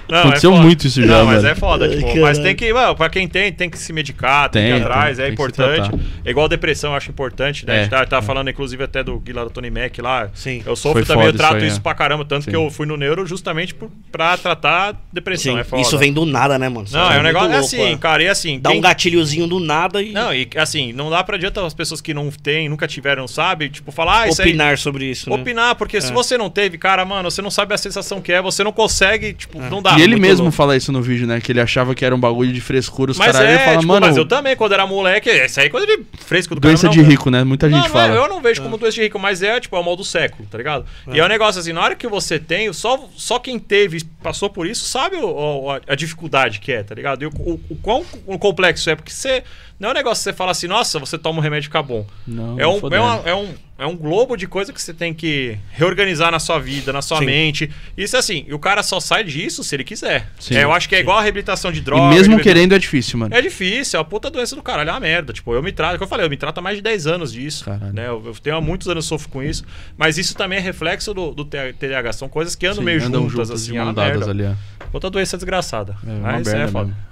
Não, Aconteceu foda. muito isso já, Não, mas mano. é foda, tipo, mas tem que, mano, pra quem tem, tem que se medicar, tem, que Tem, ir atrás, tem, é tem que importante. É igual depressão, eu acho importante, né? É, a gente tá, tá é. falando, inclusive, até do Guilherme do Tony Mac lá. Sim. Eu sofro Foi também, eu trato isso aí, é. pra caramba, tanto Sim. que eu fui no neuro justamente por, pra tratar depressão. Sim, é foda. isso vem do nada, né, mano? Não, é um negócio é assim, é. cara, e assim. Dá um gatilhozinho do nada e Não, e assim, não dá pra adianta as pessoas que não têm, nunca tiveram, sabe? Tipo, falar, ah, isso aí. opinar sobre isso, né? Opinar, porque se É. você não teve, cara, mano, você não sabe a sensação que é, você não consegue, tipo, não dá. e ele muito mesmo louco. fala isso no vídeo, né? Que ele achava que era um bagulho de frescura. Os Mas caras é, fala, tipo, mano, mas eu também, quando era moleque, isso aí é coisa de fresco do doença caramba, de não- rico, né? Muita Não, gente não é- fala. eu não vejo como doença de rico, mas é, tipo, é o mal do século, tá ligado? E é um negócio assim, na hora que você tem, só, só quem teve, passou por isso, sabe o- o- a, a dificuldade que é, tá ligado? E o, o, o quão complexo é, porque você. Não é um negócio que você fala assim, nossa, você toma um remédio e fica bom. Não, É um, é, uma- é, um, é um globo de coisa que você tem que reorganizar na sua vida, na sua Sim. mente. Isso assim, e o cara só sai disso se ele quiser. Sim. É, eu acho que é igual a reabilitação de droga. E mesmo querendo é difícil, mano. é difícil, é uma puta doença do caralho, é uma merda. Tipo, eu me trato, como eu falei, eu me trato há mais de 10 anos disso. Caralho. Né? Eu, eu tenho há muitos anos eu sofro com isso. Mas isso também é reflexo do, do TDAH. São coisas que andam Sim, meio andam juntas, juntas assim, é uma merda. ali, ó. Outra doença desgraçada. É uma mas é merda foda. mesmo.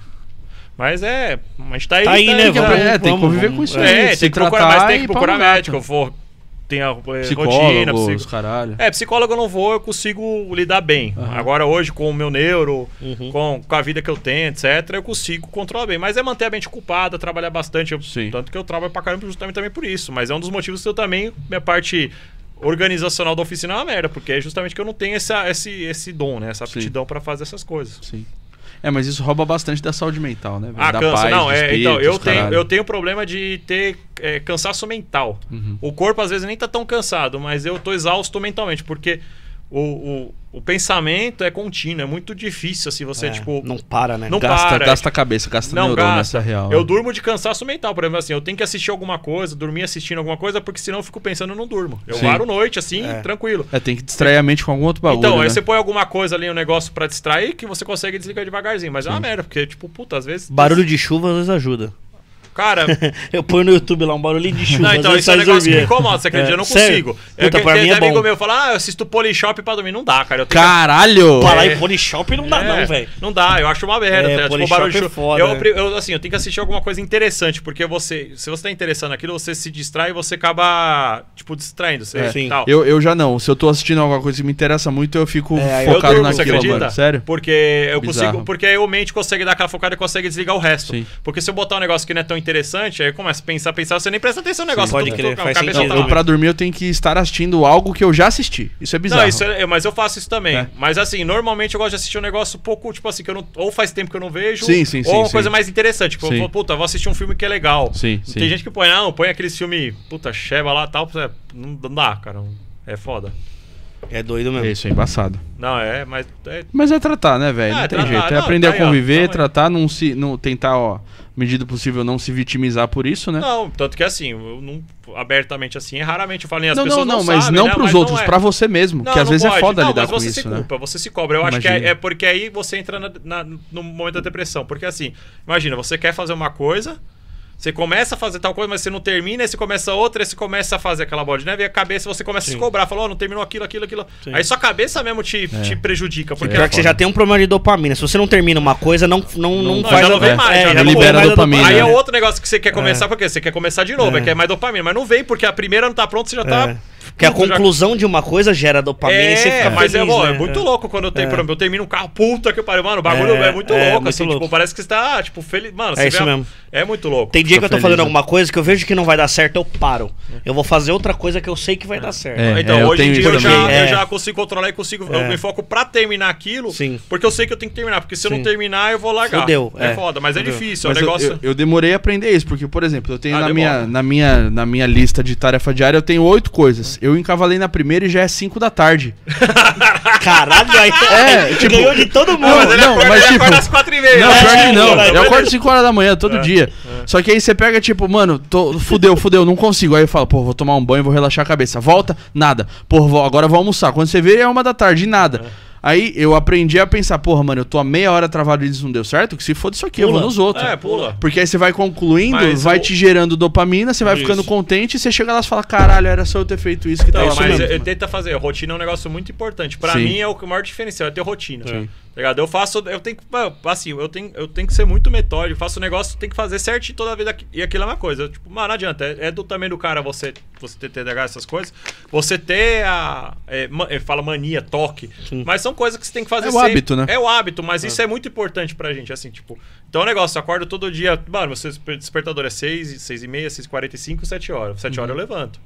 Mas é. A gente tá aí. Tá aí, né, Tem que, vamos- é, tem que conviver vamos- com isso É, aí. tem se que procurar, mas tem que procurar médico. Eu vou. Tem a é, Psicólogo, rotina, psico- caralho. É, psicólogo eu não vou, eu consigo lidar bem. Aham. Agora, hoje, com o meu neuro, Uhum. com, com a vida que eu tenho, etc., eu consigo controlar bem. Mas é manter a mente ocupada, trabalhar bastante. Eu- Sim. Tanto que eu trabalho pra caramba justamente também por isso. Mas é um dos motivos que eu também, minha parte organizacional da oficina é uma merda, porque é justamente que eu não tenho essa, esse, esse dom, né? Essa aptidão pra fazer essas coisas. Sim. É, mas isso rouba bastante da saúde mental, né? velho? Ah, da cansa. paz, não, é. espírito, Então, eu tenho, caralho. eu tenho problema de ter é, cansaço mental. Uhum. O corpo às vezes nem tá tão cansado, mas eu tô exausto mentalmente, porque o, o, o pensamento é contínuo, é muito difícil assim você, É, tipo. não para, né? não Gasta, para, gasta a cabeça, gasta Não neurônio, gasta. essa é real. Eu né? durmo de cansaço mental, por exemplo, assim, eu tenho que assistir alguma coisa, dormir assistindo alguma coisa, porque senão eu fico pensando, eu não durmo. Eu Sim. varo noite, assim, É. tranquilo. É, tem que distrair a mente com algum outro bagulho, então, aí né? você põe alguma coisa ali, um negócio pra distrair, que você consegue desligar devagarzinho. Mas é uma merda, porque, tipo, puta, às vezes. Barulho de chuva às vezes ajuda. Cara, *laughs* Eu ponho no YouTube lá um barulhinho de chuva. Não, então isso é um negócio que me incomoda, você acredita? É, Eu não sério? consigo. Puta, é, pra tem mim é amigo bom. meu fala, ah, eu assisto Polishop pra dormir. Não dá, cara. Eu tenho que- Caralho! Falar É. em Polishop não dá, É, não, velho. Não dá, eu acho uma merda. É, tá? tipo, barulho de é chu- foda, eu, né? eu, assim, eu tenho que assistir alguma coisa interessante, porque você, se você tá interessado naquilo, você se distrai e você acaba, tipo, distraindo. Você, É. Sim. tal. Eu, eu já não. Se eu tô assistindo alguma coisa que me interessa muito, eu fico É, eu focado durmo, naquilo, acredita? mano. Sério? Porque eu consigo. Porque aí o mente consegue dar aquela focada e consegue desligar o resto. Porque se eu botar um negócio que não é tão interessante, aí eu começo a pensar, pensar, você nem presta atenção no negócio. Pode tô- crer, faz cabeça sentido. tá Eu, pra dormir, eu tenho que estar assistindo algo que eu já assisti. Isso é bizarro. Não, isso é, mas eu faço isso também. É. Mas assim, normalmente eu gosto de assistir um negócio um pouco, tipo assim, que eu não. Ou faz tempo que eu não vejo. Sim, sim, ou sim, uma sim. coisa mais interessante. Tipo, eu Sim. puta, vou assistir um filme que é legal. Sim, sim. Tem gente que põe, não, põe aqueles filme, puta, Sheba lá e tal. é, Não dá, cara. É foda. É doido mesmo. É isso, é embaçado. Não, é, mas. É, Mas é tratar, né, velho? Ah, não é tem tratar. jeito. É Não, aprender tá aí, a conviver, tratar, não se. Não, tentar, ó, medida possível, não se vitimizar por isso, né? não, tanto que assim, eu não. Abertamente assim, raramente eu falo, nem as Não, pessoas não, não, não, mas sabem, não né? pros Mas outros, é. pra você mesmo. Não, que às não vezes é pode. foda não, lidar mas com você isso, se né? culpa, você se cobra. Eu acho que é, é porque aí você entra na- na- no momento da depressão. Porque assim, imagina, você quer fazer uma coisa, você começa a fazer tal coisa, mas você não termina, aí você começa outra, aí você começa a fazer aquela bola de neve e a cabeça você começa a se cobrar. Falou, oh, não terminou aquilo, aquilo, aquilo. Sim. Aí sua cabeça mesmo te, te prejudica. Porque Pior que você já tem um problema de dopamina. Se você não termina uma coisa, não, não, não, Não, faz já não vem mais, já é, não vem libera mais a dopamina, Aí é né? outro negócio que você quer começar, porque você quer começar de novo, é, É. que é mais dopamina, mas não vem porque a primeira não tá pronta, você já tá É. Porque a puto, já- conclusão de uma coisa gera dopamina e você É, fica mas é, feliz, bom, né? é muito louco quando eu tenho, É. por exemplo, eu termino um carro, puta que pariu, mano, o bagulho é, É, muito é, louco, muito assim, louco. tipo, parece que você tá, tipo, feliz, mano, você É vê isso a- mesmo. É muito louco. Tem dia que eu tô feliz, fazendo né? alguma coisa que eu vejo que não vai dar certo, eu paro. Eu vou fazer outra coisa que eu sei que vai dar certo. É. Então, eu hoje em dia eu já, eu É. já consigo controlar e consigo. Eu É. me foco pra terminar aquilo. Sim. Porque eu sei que eu tenho que terminar. Porque se eu não terminar, eu vou largar. Fudeu, É, é. foda, mas é difícil. É um eu, negócio. eu, demorei a aprender isso, porque, por exemplo, eu tenho Ah, na, demora. minha, na, minha, na minha lista de tarefa diária, eu tenho oito coisas. Eu encavalei na primeira e já é cinco da tarde. *laughs* Caralho, aí É, tipo- ganhou de todo mundo. Não, mas ele Não, acorda- mas ele tipo. acorda às quatro e meia. Não, né? pior que não. caralho. Eu acordo 5 horas da manhã todo dia. Só que aí você pega, tipo, mano, tô, fudeu, fudeu, não consigo. Aí eu falo, pô, vou tomar um banho, vou relaxar a cabeça. Volta, nada. Pô, vou- agora eu vou almoçar. Quando você vê, é uma da tarde, e nada. Aí eu aprendi a pensar, porra, mano, eu tô há meia hora travado e isso não deu certo, que se for disso aqui, eu Pula. vou nos outros. É, pula. Porque aí você vai concluindo, Mas vai o- te gerando dopamina, você vai Isso. ficando contente e você chega lá e fala, caralho, era só eu ter feito isso que Então, tava mas mesmo. eu, eu tento fazer. Rotina é um negócio muito importante. Pra Sim. mim é o maior diferencial, é ter rotina. Sim. Ligado? Eu faço. Eu tenho que. Assim, eu tenho, eu tenho que ser muito metódico. Faço o negócio, tem que fazer certinho toda a vida. aqui- E aquilo é uma coisa. eu, Tipo, mano, não adianta. É, é do também do cara você, você ter TDAH, essas coisas. Você ter a. É, ma- é, fala mania, toque. Mas são coisas que você tem que fazer É o sempre. hábito, né? É o hábito, mas isso é muito importante pra gente, assim, tipo. Então é um negócio, eu acordo todo dia. Mano, meu despertador é 6, 6 e meia, 6 e 45, 7 horas. 7 horas eu levanto.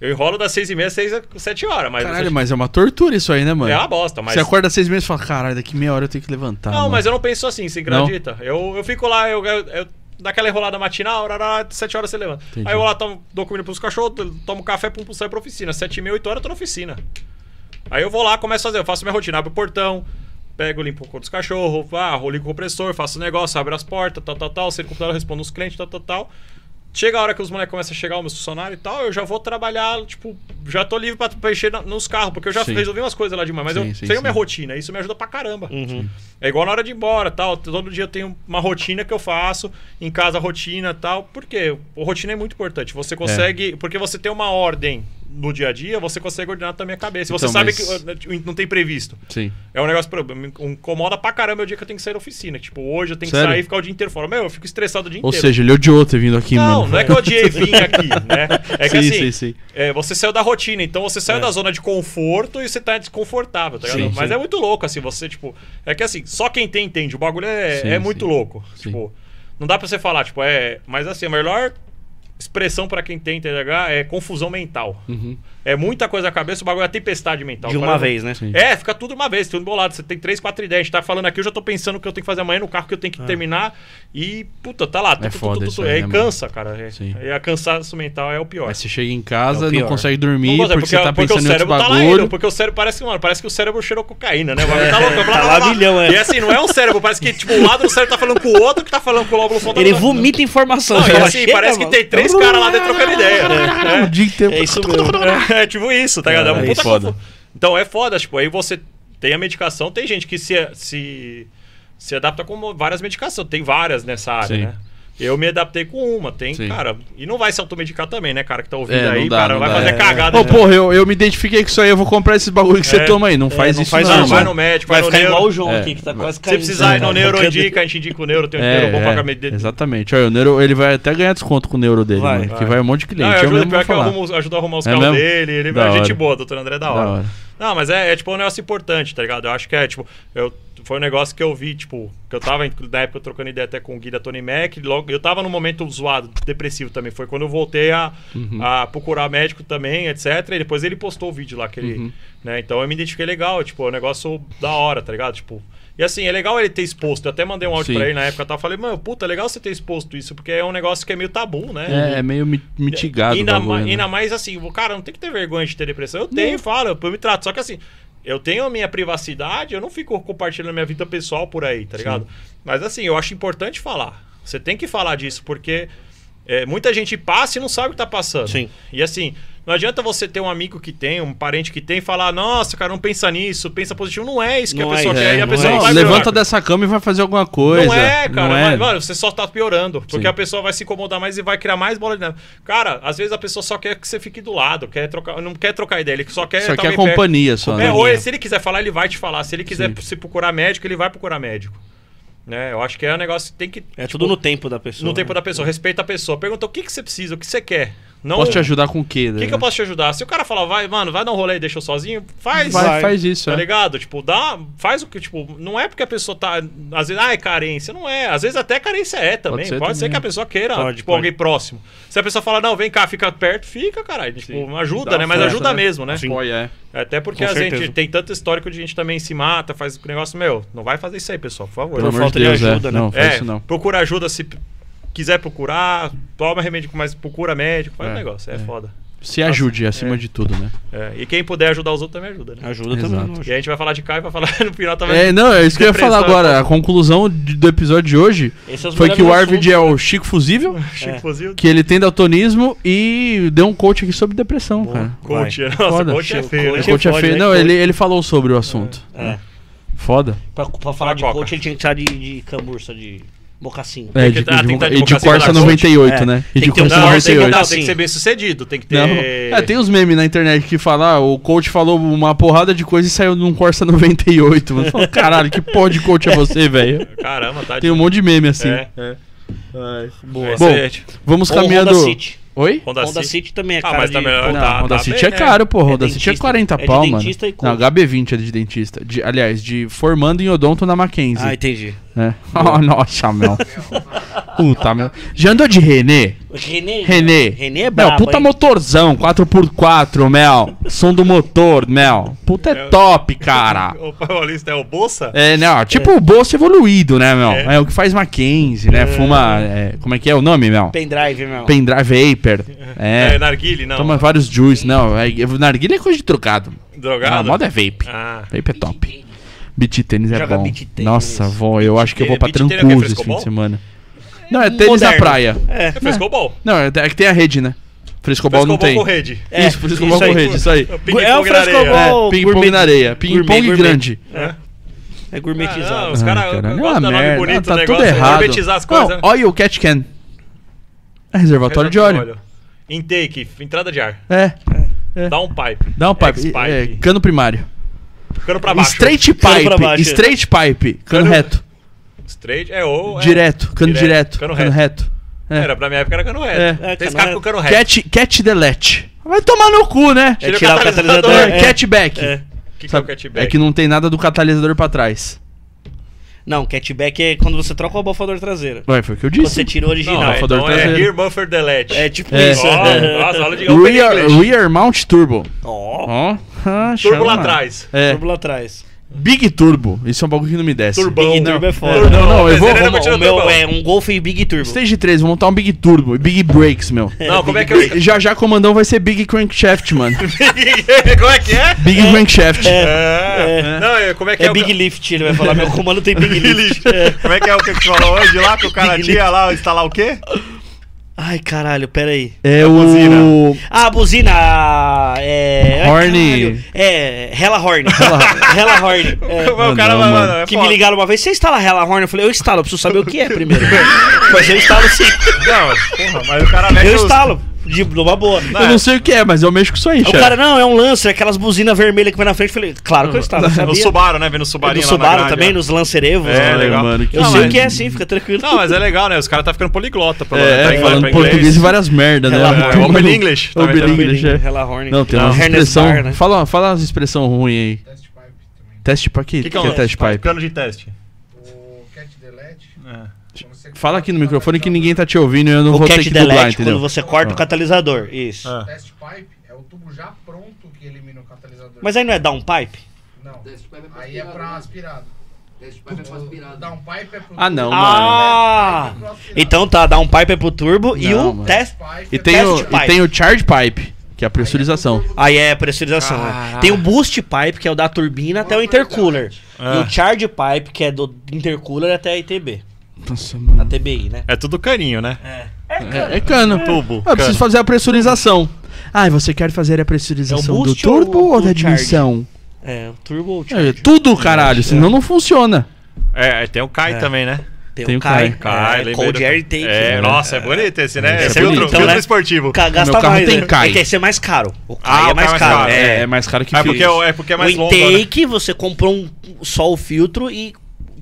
Eu enrolo das 6 e meia, 6 a 7 horas. Mas Caralho, mas é uma tortura isso aí, né, mano? é uma bosta, mas. Você acorda às seis meses e fala, caralho, daqui meia hora eu tenho que levantar. Não, mano." mas eu não penso assim, você acredita? Eu, eu fico lá, eu, eu, eu daquela enrolada matinal, arará, 7 horas você levanta. Entendi. Aí eu vou lá, tomo, dou comida pros cachorros, tomo café, pum, pum, saio pra oficina. 7 e meia, 8 horas eu tô na oficina. Aí eu vou lá, começo a fazer, eu faço minha rotina, abro o portão, pego, limpo o corpo dos cachorros, ah, ligo o compressor, faço o negócio, abro as portas, tal, tal, tal, sei o computador, respondo os clientes, tal, tal, tal. Chega a hora que os moleques começam a chegar, os meus funcionários e tal, eu já vou trabalhar, tipo, já tô livre pra, pra encher nos carros, porque eu já Sim. resolvi umas coisas lá de manhã, mas Sim, eu sim, tenho sim. minha rotina, isso me ajuda pra caramba. Uhum. É igual na hora de ir embora, tal. Todo dia eu tenho uma rotina que eu faço, em casa rotina, tal. Por quê? A rotina é muito importante. Você consegue, porque você tem uma ordem no dia a dia, você consegue ordenar também a cabeça. Você Então, sabe mas- que uh, não tem previsto. Sim. É um negócio que me incomoda pra caramba o dia que eu tenho que sair da oficina. Tipo, hoje eu tenho que Sério? sair e ficar o dia inteiro fora. Meu, eu fico estressado o dia Ou inteiro. seja, ele odiou ter vindo aqui, não, mano. não é que eu odiei *laughs* vir aqui, né? É que Sim, assim, sim, sim. é, você saiu da rotina, então você saiu É. da zona de conforto e você tá desconfortável, tá ligado? Mas é muito louco, assim, você, tipo. É que assim, só quem tem entende. O bagulho é, é muito louco. Tipo, não dá pra você falar, tipo, é. Mas assim, a melhor expressão pra quem tem TDAH é confusão mental. Uhum. É muita coisa na cabeça, o bagulho é tempestade mental. De uma Fala- vez, né? Sim. é, fica tudo uma vez, tudo embolado. Você tem três, quatro ideias. A gente tá falando aqui, eu já tô pensando o que eu tenho que fazer amanhã no carro que eu tenho que terminar. E, puta, tá lá. tu, tu, tu. É foda tu, isso aí, aí né, cansa, cara. É, Sim. é, a cansaço mental é o pior. Aí você chega em casa, É o não consegue dormir, Não consegue, porque, você tá porque o pensando outro cérebro tá lá indo, porque o cérebro parece que, mano, parece que o cérebro cheirou cocaína, né? O bagulho tá louco, blá, tá blá, lá blá. milhão, é. E assim, não é um cérebro, parece que, tipo, um lado do cérebro tá falando com o outro que tá falando com o lóbulo frontal. Ele vomita informação. Não, e assim, parece que tem três caras lá dentro trocando ideia. né? *laughs* O dia inteiro. É isso mesmo. *laughs* É, tipo isso, tá ligado? É um é puta foda. Então é foda, tipo, aí você tem a medicação, tem gente que se, se, se adapta com várias medicações, tem várias nessa área, Sim. né? Eu me adaptei com uma, tem, Sim. cara, e não vai se automedicar também, né, cara, que tá ouvindo É, não aí, dá, cara, não vai dá. fazer É. cagada. Ô, né? porra, eu, eu me identifiquei com isso aí, eu vou comprar esses bagulho que você É. toma aí. Não faz não isso faz não, Não, vai no médico, Vai vai, ficar no igual neuro. o João É. aqui, que tá quase Se caindo. precisar ir no É, neuro, indica, a gente indica o neuro, tem um É, neuro bom pra é, caber. exatamente. Olha, o Neuro, ele vai até ganhar desconto com o Neuro dele, Vai. mano, que Vai. um monte de cliente. Não, eu eu ajudo, mesmo pior vou que eu falar. arrumo, ajudo a arrumar os É carros mesmo? dele, ele Da é gente hora. boa, doutor André é da Da hora. hora. Não, mas é, é, tipo um negócio importante, tá ligado? Eu acho que é, tipo, eu, foi um negócio que eu vi, tipo, que eu tava, na época, trocando ideia até com o Gui da Tony Mac, logo, eu tava num momento zoado, depressivo também, foi quando eu voltei a, Uhum. a procurar médico também, etc, e depois ele postou o vídeo lá, que ele, Uhum. né, então eu me identifiquei legal, tipo, é um negócio da hora, tá ligado? Tipo, e assim, é legal ele ter exposto, eu até mandei um áudio Sim. pra ele na época, eu tava, falei, mano, puta, é legal você ter exposto isso, porque é um negócio que é meio tabu, né? É, é meio mi- mitigado ainda, bagulho, ma- né? ainda mais assim, o cara não tem que ter vergonha de ter depressão. Eu tenho, falo, eu me trato. Só que assim, eu tenho a minha privacidade, eu não fico compartilhando a minha vida pessoal por aí, tá ligado? Mas assim, eu acho importante falar. Você tem que falar disso, porque é, muita gente passa e não sabe o que tá passando. Sim. E assim, não adianta você ter um amigo que tem, um parente que tem, e falar, nossa, cara, não pensa nisso, pensa positivo. Não é isso que Não a é pessoa isso, quer. é, e a não pessoa é não isso. vai Levanta melhorar. dessa cama e vai fazer alguma coisa. Não é, cara. Não é. Mas, mano, você só tá piorando. Porque Sim. a pessoa vai se incomodar mais e vai criar mais bola de neve. Cara, às vezes a pessoa só quer que você fique do lado, quer trocar, não quer trocar ideia, ele só quer Só tá que é bem perto. companhia só, né? É, ou ele- se ele quiser falar, ele vai te falar. Se ele quiser Sim. se procurar médico, ele vai procurar médico. Né? Eu acho que é um negócio que tem que. É tipo, tudo no tempo da pessoa. no tempo né? da pessoa. Respeita a pessoa. Pergunta o que, que você precisa, o que você quer. Não, Posso te ajudar com o quê? O que, que eu posso te ajudar? Se o cara falar, vai, mano, vai dar um rolê e deixa eu sozinho, faz. Vai, faz isso. Tá é. ligado? Tipo, dá, faz o que, tipo, não é porque a pessoa tá, às vezes, ah, é carência, não é. Às vezes até carência é também. Pode Pode ser ser, também. que a pessoa queira, Pode, tipo, pode. alguém próximo. Se a pessoa fala, não, vem cá, fica perto, fica, caralho. Tipo, ajuda, Dá né? Mas força, ajuda né? mesmo, né? Apoia, é. Até porque Com a gente certeza. tem tanto histórico de gente também se mata, faz o negócio, meu, não vai fazer isso aí, pessoal, por favor. Pelo amor falta de de Deus, ajuda, é. né? Não, faz É, isso não. procura ajuda se quiser procurar, toma remédio, mas procura médico, faz É, o negócio, é, é. foda. Se ajude, acima é. de tudo, né? É, e quem puder ajudar os outros também ajuda, né? Ajuda Exato. também. E a gente vai falar de e vai falar *laughs* no final também. É, não, é isso que eu ia falar Depressão, agora. é A conclusão de- do episódio de hoje é foi que o Arvid é o Chico Fusível, *laughs* Chico É. Fuzil. que ele tem daltonismo e deu um coach aqui sobre depressão, cara. Coach, Vai. *laughs* nossa, Foda. coach é feio, né? O coach é feio. né? Não, Coach. ele, ele falou sobre o assunto. É. Foda. Pra, pra falar de Coca. coach, ele tinha que estar de, de camurça, de mocassim. É, de, tá- de- de e de Corsa largo. 98, É. né? E Tem de que ter um Corsa Não, tem, Corsa que, 98. não, assim. tem que ser bem sucedido, tem que ter. Não. É, tem os memes na internet que falam, ah, o coach falou uma porrada de coisa e saiu num Corsa *laughs* 98. Mano, Fala, caralho, que porra de coach é você, *laughs* velho? Caramba, tá Tem um monte de meme assim. É. Boa. Bom, Excelente. Vamos Ou caminhando. Honda City. Oi? Honda, Honda City. City também é Ah, cara mas de... tá melhor. Não, tá- Honda tá City bem, é caro, pô. É Honda City é dentista. 40 É de pau, mano. dentista e. Não, HB20 é de dentista. De, aliás, de formando em odonto na Mackenzie. Ah, entendi. É. *laughs* Oh, nossa, meu. *laughs* Puta, meu. Já andou de René? René. René. René é Meu, brabo, puta hein? motorzão, 4x4, Mel. Som do motor, Mel. Puta é top, cara. *laughs* O Paulista é o Bolsa? É, não, tipo o bolso evoluído, né, Mel? É, É. o que faz Mackenzie, né? Fuma. é, como é que é o nome, Mel? Pendrive, meu. Pendrive Vapor. É, É. Narguile, não. Toma vários juice. Não, é, narguilha é coisa de trocado. Drogado? A moda é vape. Ah. Vape é top. Beat tênis é Joga bom. beach tênis. Nossa, vó, eu acho que eu vou pra Beach tênis é o quê? Trancoso esse fim Frescobol? de semana. Não, é tênis na Moderno. praia. É. É frescobol. Não, é, é que tem a rede, né? Frescobol não tem. com rede. É, isso, frescobol isso com aí. rede, isso aí. Ping-pong É o na areia. frescobol. É, ping-pong na areia. Ping-pong gourmet, grande. É. É gourmetizado. Ah, não, os Ah, caras cara, gostam não é uma do nome merda. bonito do tá negócio. tudo é errado. Gourmetizar as coisas. Não, óleo Cat Can. É reservatório de óleo. Intake, entrada de ar. É. Dá um pipe. Dá um pipe. X-pipe. É, cano primário. Ficando pra baixo. Straight Cano pra pipe. baixo. Straight pipe. Cano Cano- reto. Straight é ou... é- Direto. Cano direto. Cano Cano reto. reto. É. Era, pra minha época era cano reto. É. É, Tem esse cano cara com cano reto. Cat, cat delete. Vai tomar no cu, né? É tirar o catalisador. catalisador. É, É. Catback. É. O que, que é o Sabe, catback? É que não tem nada do catalisador pra trás. Não, catback é quando você troca o abafador tratraseiro. Ué, foi o que eu Quando disse. você tira o Não, original. é, Abafador então é traseiro. rear buffer delete. É tipo É. isso. Ó, é. nossa, aula de Rear, rear Mount Turbo. Ó, Ó. ah, Turbo lá atrás. É. turbo lá atrás. Big Turbo. Isso é um bagulho que não me desce. Turbão. Big Não. Turbo é foda. Turbão. Não, não, eu vou- O, não meu é um Golf Big Turbo. Stage 3, vou montar um Big Turbo e Big Brakes, meu. Não, como é que é? Já já comandão vai ser Big Crankshaft, mano. *laughs* como é que é? Big Crankshaft. É. Não, é, como é que é, É o Big Lift, ele vai falar, meu comando tem *laughs* Big Lift. É. Como é que é o que você falou hoje lá? Que o cara tinha lá instalar o quê? Ai, caralho, pera aí. É a o. buzina. Ah, *laughs* a buzina. É. ai, Horny. É, Hella Horn. Hella *laughs* Horn. É. o cara não, vai, mano. é Que me ligaram uma vez, você instala Hella Horn? Eu falei, eu instalo, eu preciso saber o que é primeiro. *laughs* Mas eu instalo sim. Não, porra, mas o cara mexe Eu os- instalo, de numa boa. Eu não sei o que é, mas eu mexo com isso aí, O chefe. cara, não, é um Lancer, aquelas buzinas vermelhas que vai na frente. Eu falei, claro que eu eu No sabia. Subaru, né? Vendo o É Subaru do Subaru também, nos Lancer Evos. É, né? legal. mano, que Eu Não, sei mas- o que é assim, fica tranquilo. Não, mas é legal, né? Os caras tá ficando poliglota. Pelo É, tá em falando pra português inglês. e várias merdas, né? Horn. mundo- Open English também, Open também. English, é. Não, tem Ernest expressão. Né? Fala, fala umas expressão ruim aí. Test pipe também. Teste pra quê? O que, é teste pipe? Cano de teste. O cat delete. você Fala aqui no o microfone que ninguém tá te ouvindo e eu não O vou ter que dublar, delete, entendeu? quando você corta o Ah. catalisador. Isso. Ah. Test pipe é o tubo já pronto que elimina o catalisador. Mas aí não é downpipe? Não. Pipe é Aí é pra né? aspirado. Pipe é O downpipe é pro Ah, não, tubo, Ah! pipe é. Então tá, downpipe é pro turbo e Não, o mano. test. Pipe E é tem, o, aspirado. e tem o charge pipe, que é a pressurização. Aí é pressurização. né? Caralho. Tem o boost pipe, que é o da turbina até o intercooler. E o charge pipe, que é do intercooler até a ITB. Nossa, A mano. TBI, né? É tudo caninho, né? É, é cano. Tubo. Ah, eu preciso fazer a pressurização. Ah, você quer fazer a pressurização É o do ou turbo o- ou da o admissão? É, o turbo ou o É, tudo, caralho, senão não funciona. É, é, tem o Kai É. também, né? Tem, tem o o Kai. Kai. Kai, é, Cold do- Air Take. É, né? nossa, é bonito esse, né? Esse é Esse é filtro, bonito. filtro Então, né? esportivo. Gasta meu carro mais, tem né? Kai. É que esse é mais caro. O Kai Ah, é o Kai mais é mais caro. caro. É. É, mais caro que É filtro. porque, é porque é mais o longo, né? intake, você comprou um, só o filtro e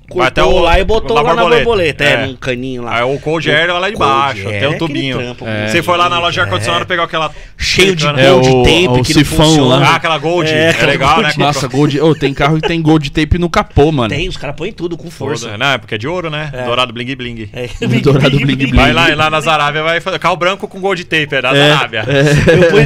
cortou o- lá e botou na lá na borboleta. borboleta. É, É. num caninho lá. Aí o cold air vai lá de baixo, Cold tem air um é aquele tubinho. trampo, Você foi lá na loja de é. ar-condicionado pegar aquela. Cheio de É, É, gold o- tape o que não sifão funciona. lá. Ah, aquela gold. É, É, aquela legal, né? gold. Nossa, gold. Ô, tem carro que tem gold tape no capô, mano. Tem, os caras põem tudo com força. Não, é porque é de ouro, né? Dourado bling bling. É. *laughs* Dourado bling bling. Vai lá, lá nas Arábia, vai fazer carro branco com gold tape, é da Arábia.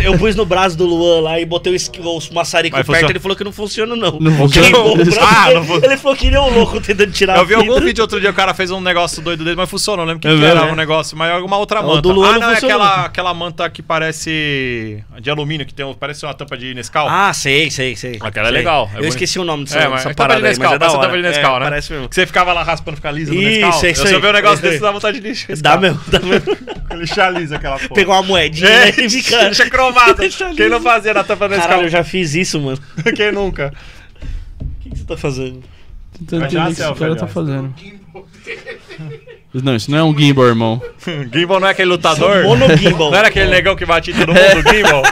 Eu, pus, no braço do Luan lá e botei o, esqui- o maçarico perto, funciona? ele falou que não funciona não. Não funciona? O Ah, não fu- Ele falou que nem um louco tentando tirar Eu vi algum vídeo outro dia, o cara fez um negócio doido dele, mas funcionou. Não lembro que, É que era um negócio, mas alguma outra O manta. do Luan ah, não não, é aquela, aquela manta que parece de alumínio, que tem um, parece uma tampa de Nescau. Ah, sei, sei, sei. Aquela é Sei. legal, é eu bonito. esqueci o nome dessa, É, mas dessa é tampa parada de aí, mas Nescau, é da parece hora. tampa de Nescau, é, né? Parece mesmo. Que você ficava lá raspando, ficar liso no Isso, Nescau. é isso Se eu aí. ver um negócio É desse, dá vontade de lixar. *laughs* Dá mesmo, dá mesmo. *laughs* Lixar liso aquela porra. Pegar uma moedinha É, né, *laughs* e ficar... Deixa cromado. Deixa Quem não fazia na tampa do Nescau? Caralho, eu já fiz isso, mano. Quem nunca? O que, que você tá fazendo? Tentando entender o que esse cara tá fazendo. Não, isso não é um gimbal, irmão. *laughs* Gimbal não é aquele lutador? Monogimbal. Não era aquele negão que batia em todo mundo, o Gimbal?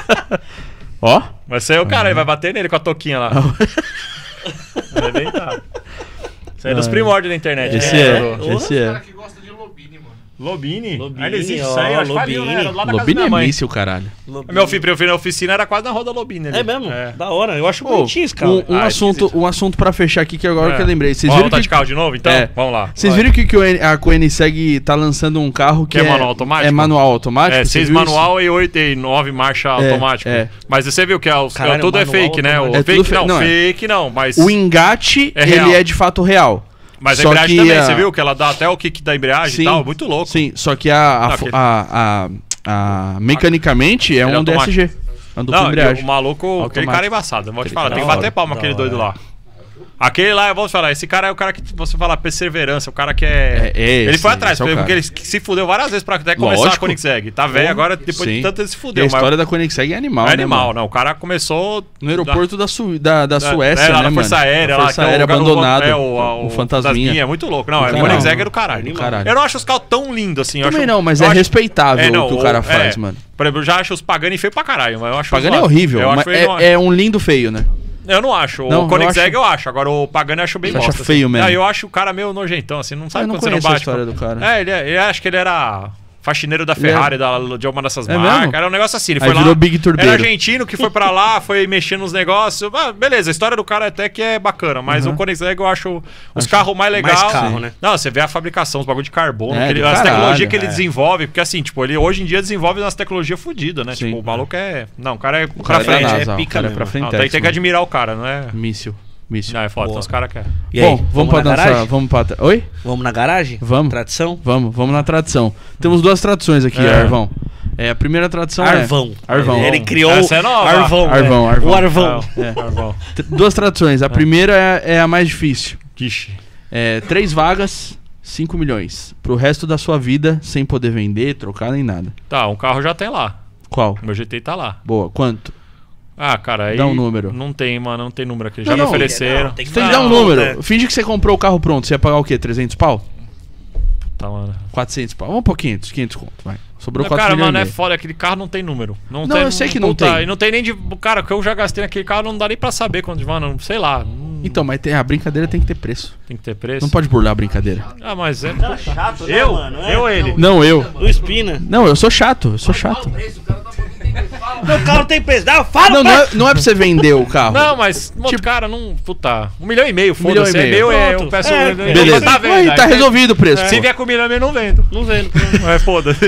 *laughs* Ó. Vai ser o cara, ele vai bater nele com a toquinha lá. *laughs* Vai deitar. Isso aí é dos primórdios da internet. Esse né? é, Do- esse é. caras que gostam de Lobini. Lobini? Lobini, Ainda existe ó, isso aí? Eu acho que fazia, Lobini. né? Era lá na casa da Lobini é míssil, caralho. Meu filho, eu fui na oficina, era quase na roda Lobini ali. É mesmo? É. Da hora. Eu acho bonitinho esse carro. um, um Ah, assunto, um assunto pra fechar aqui que agora que eu lembrei. Vocês Vamos viram voltar que de carro de novo, então? É. Vamos lá. Vocês viram que, que o N- a Koenigsegg tá lançando um carro que, Que é manual automático? É manual automático? É, seis manual e oito e nove marcha automático. é. Mas você viu que é, o, Caralho, tudo é fake, né? O. É fake, não, é. fake não, mas... O engate, É ele é de fato real. Mas a Só embreagem que também, a- você viu que ela dá até o kick da embreagem Sim. e tal? Muito louco. Sim, só que a, a, Não, aquele- a, a- a- mecanicamente é é um DSG. É Não, embreagem. o maluco, aquele Automático. cara é embaçado. Vou te Aquele falar, tem é que da bater palma aquele doido é. lá. Aquele lá, eu vou te falar, esse cara é o cara que você fala perseverança, o cara que é. É, é ele esse, foi atrás, é o porque cara. ele se fudeu várias vezes pra até começar Lógico. a Koenigsegg. Tá velho agora, depois de Sim. tanto ele se E fudeu. a mas história da Koenigsegg é animal, é né, animal, mano? não. O cara começou. No aeroporto da, Su da, da da- Suécia, é, né, na mano? Força Aérea, lá, Força é o Aérea abandonado. É, o, o fantasminha. É muito louco. Não, é Caralho. Koenigsegg é do caralho. Do caralho. Eu não acho os carros tão lindos assim. eu Também não, mas é respeitável É, o que o cara o- faz, é. mano. Por exemplo, eu já acho os Pagani feio pra caralho, mas eu acho Pagani é horrível, mas ele é, é um lindo feio, né? Eu não acho. Não, o Koenigsegg eu eu acho. Agora o Pagani eu acho bem Você acha bosta. feio assim. mesmo? Ah, eu acho o cara meio nojentão, assim. Não sabe não quando você não conheço a bate. história do cara. É, ele, é- ele acho que ele era faxineiro da Ele Ferrari, da, de uma dessas É marcas. mesmo? Era um negócio assim. Ele Aí foi virou lá. Big Turbeiro. Era argentino que foi pra lá, *laughs* foi mexendo nos negócios. Ah, beleza, a história do cara até que é bacana, mas Uhum. o Koenigsegg eu acho os carros mais legais. mais carro, né? Não, você vê a fabricação, os bagulho de carbono, É, que ele- as tecnologias que ele é. desenvolve, porque assim, tipo, ele hoje em dia desenvolve umas tecnologias fodidas, né? Sim. Tipo, o maluco é. Não, o cara é O pra cara é frente. NASA, é pica é mesmo. pra Não, frente. tem, tem que admirar o cara, não é? Míssil. Míssil. Não, é foda, tem uns caras que é. Aí, Bom, vamos pra na dançar. garagem? Vamos pra. Oi? Vamos na garagem? Vamos. Tradição? Vamos, vamos na tradição. Temos duas tradições aqui, É. Arvão. É, a primeira tradição Arvão. é. Arvão. Ele criou Essa é nova. Arvão. Arvão, é. Arvão. O Arvão. É. *laughs* Arvão. Duas tradições. A primeira é, é a mais difícil. Ixi. É, três vagas, 5 milhões. Pro resto da sua vida, sem poder vender, trocar nem nada. Tá, um carro já tem lá. Qual? O meu GT tá lá. Boa. Quanto? Ah, cara, aí. Dá um número. Não tem, mano, não tem número aqui. Não, Já me não. ofereceram. Não, tem tem que Não, dar um número. é. Finge que você comprou o carro pronto. Você ia pagar o quê? 300 pau? Tá, mano. 400 pau. Vamos por 500. 500 conto, vai. Sobrou Não, 4 cara, mano, é foda. Aquele carro não tem número. Não, Não, tem, eu sei que não puta, tem. E não tem nem de. Cara, o que eu já gastei naquele carro não dá nem pra saber quanto, mano. Sei lá. não Então, mas tem, a brincadeira tem que ter preço. Tem que ter preço. Não pode burlar a brincadeira. Ah, mas é. Chato, né, Eu? mano? É. Eu ou ele? Não, eu. O Espina. Não, eu sou chato. Eu sou chato. *laughs* Meu carro tem preço. Não, fala, Não, não é, *laughs* não é pra você vender o carro. Não, mas, mano, Tipo- cara, não. Puta. Um milhão e meio, milhão foda-se. e É meio. meu, é, eu peço. É, eu- Beleza. Tá vendo? Aí tá Aí, resolvido o preço. Se pô. vier com milhão e meio, não vendo. Não vendo. *laughs* É foda-se.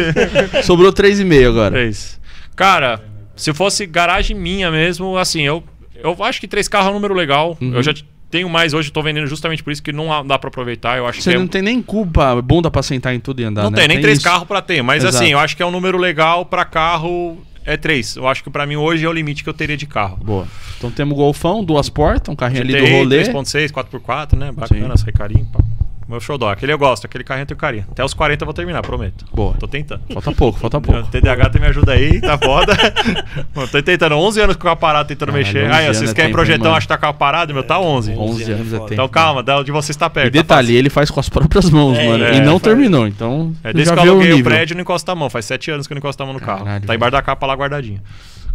Sobrou 3,5 agora. Três. Cara, se fosse garagem minha mesmo, assim, eu, eu acho que três carros é um número legal. Uhum. Eu já tenho mais hoje, tô vendendo justamente por isso que não há- dá pra aproveitar. Eu acho Você que é- não tem nem culpa, bunda pra sentar em tudo e andar, não né? tem nem três isso. carros pra ter, mas Exato. assim, eu acho que é um número legal pra carro. É três. Eu acho que pra mim hoje é o limite que eu teria de carro. Boa. Então temos o Golfão, duas portas, um carrinho ali do rolê. 3.6, 4x4, né? Bacana, Sim. sai carinho. Pá. Meu xodó. Aquele eu gosto, aquele carrinho eu tenho carinho. Até os 40 eu vou terminar, prometo. Boa. Tô tentando. Falta pouco, falta O *laughs* pouco. TDAH me ajuda aí, tá foda. *laughs* Mano, tô tentando 11 anos com o aparato tentando Caralho, mexer. 11 Aí, vocês é querem hein, projetão, acho que tá com a parada, meu, tá 11. 11 anos é foda. tempo. Então calma, da onde você está E perto. tá detalhe, fácil. ele faz com as próprias mãos, É, mano. é, e não faz. terminou, então. É desde já que eu o aluguei o nível. prédio, não encosta a mão. Faz 7 anos que eu não encosto a mão no carro. Caralho, tá velho. embaixo da capa lá guardadinho.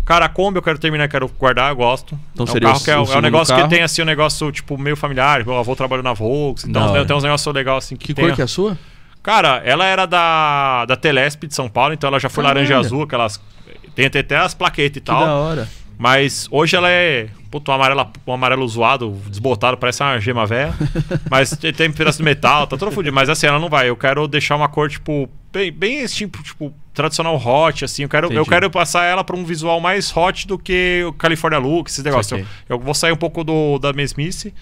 Cara, a Kombi eu quero terminar, quero guardar, eu gosto. Então é um seria carro o- que é, o é um negócio carro. que tem assim um negócio tipo meio familiar. Meu avô trabalhou na Volks, então hora. tem uns negócios legais assim que, Que tem. cor que é a sua? Cara, ela era da, da Telesp de São Paulo, então ela já foi Caralho. laranja azul, aquelas. Tem até- até as plaquetas e Que da tal. hora. Mas hoje ela é. Puto, um amarelo, um amarelo zoado, desbotado, parece uma gema velha. *laughs* mas tem, pedaço de metal, tá tudo fudido. Mas assim, ela não vai. Eu quero deixar uma cor, tipo, bem, bem esse tipo, tipo, tradicional hot, assim. Eu quero, eu quero passar ela pra um visual mais hot do que o California Look, esses negócios. Eu, eu vou sair um pouco do, da mesmice.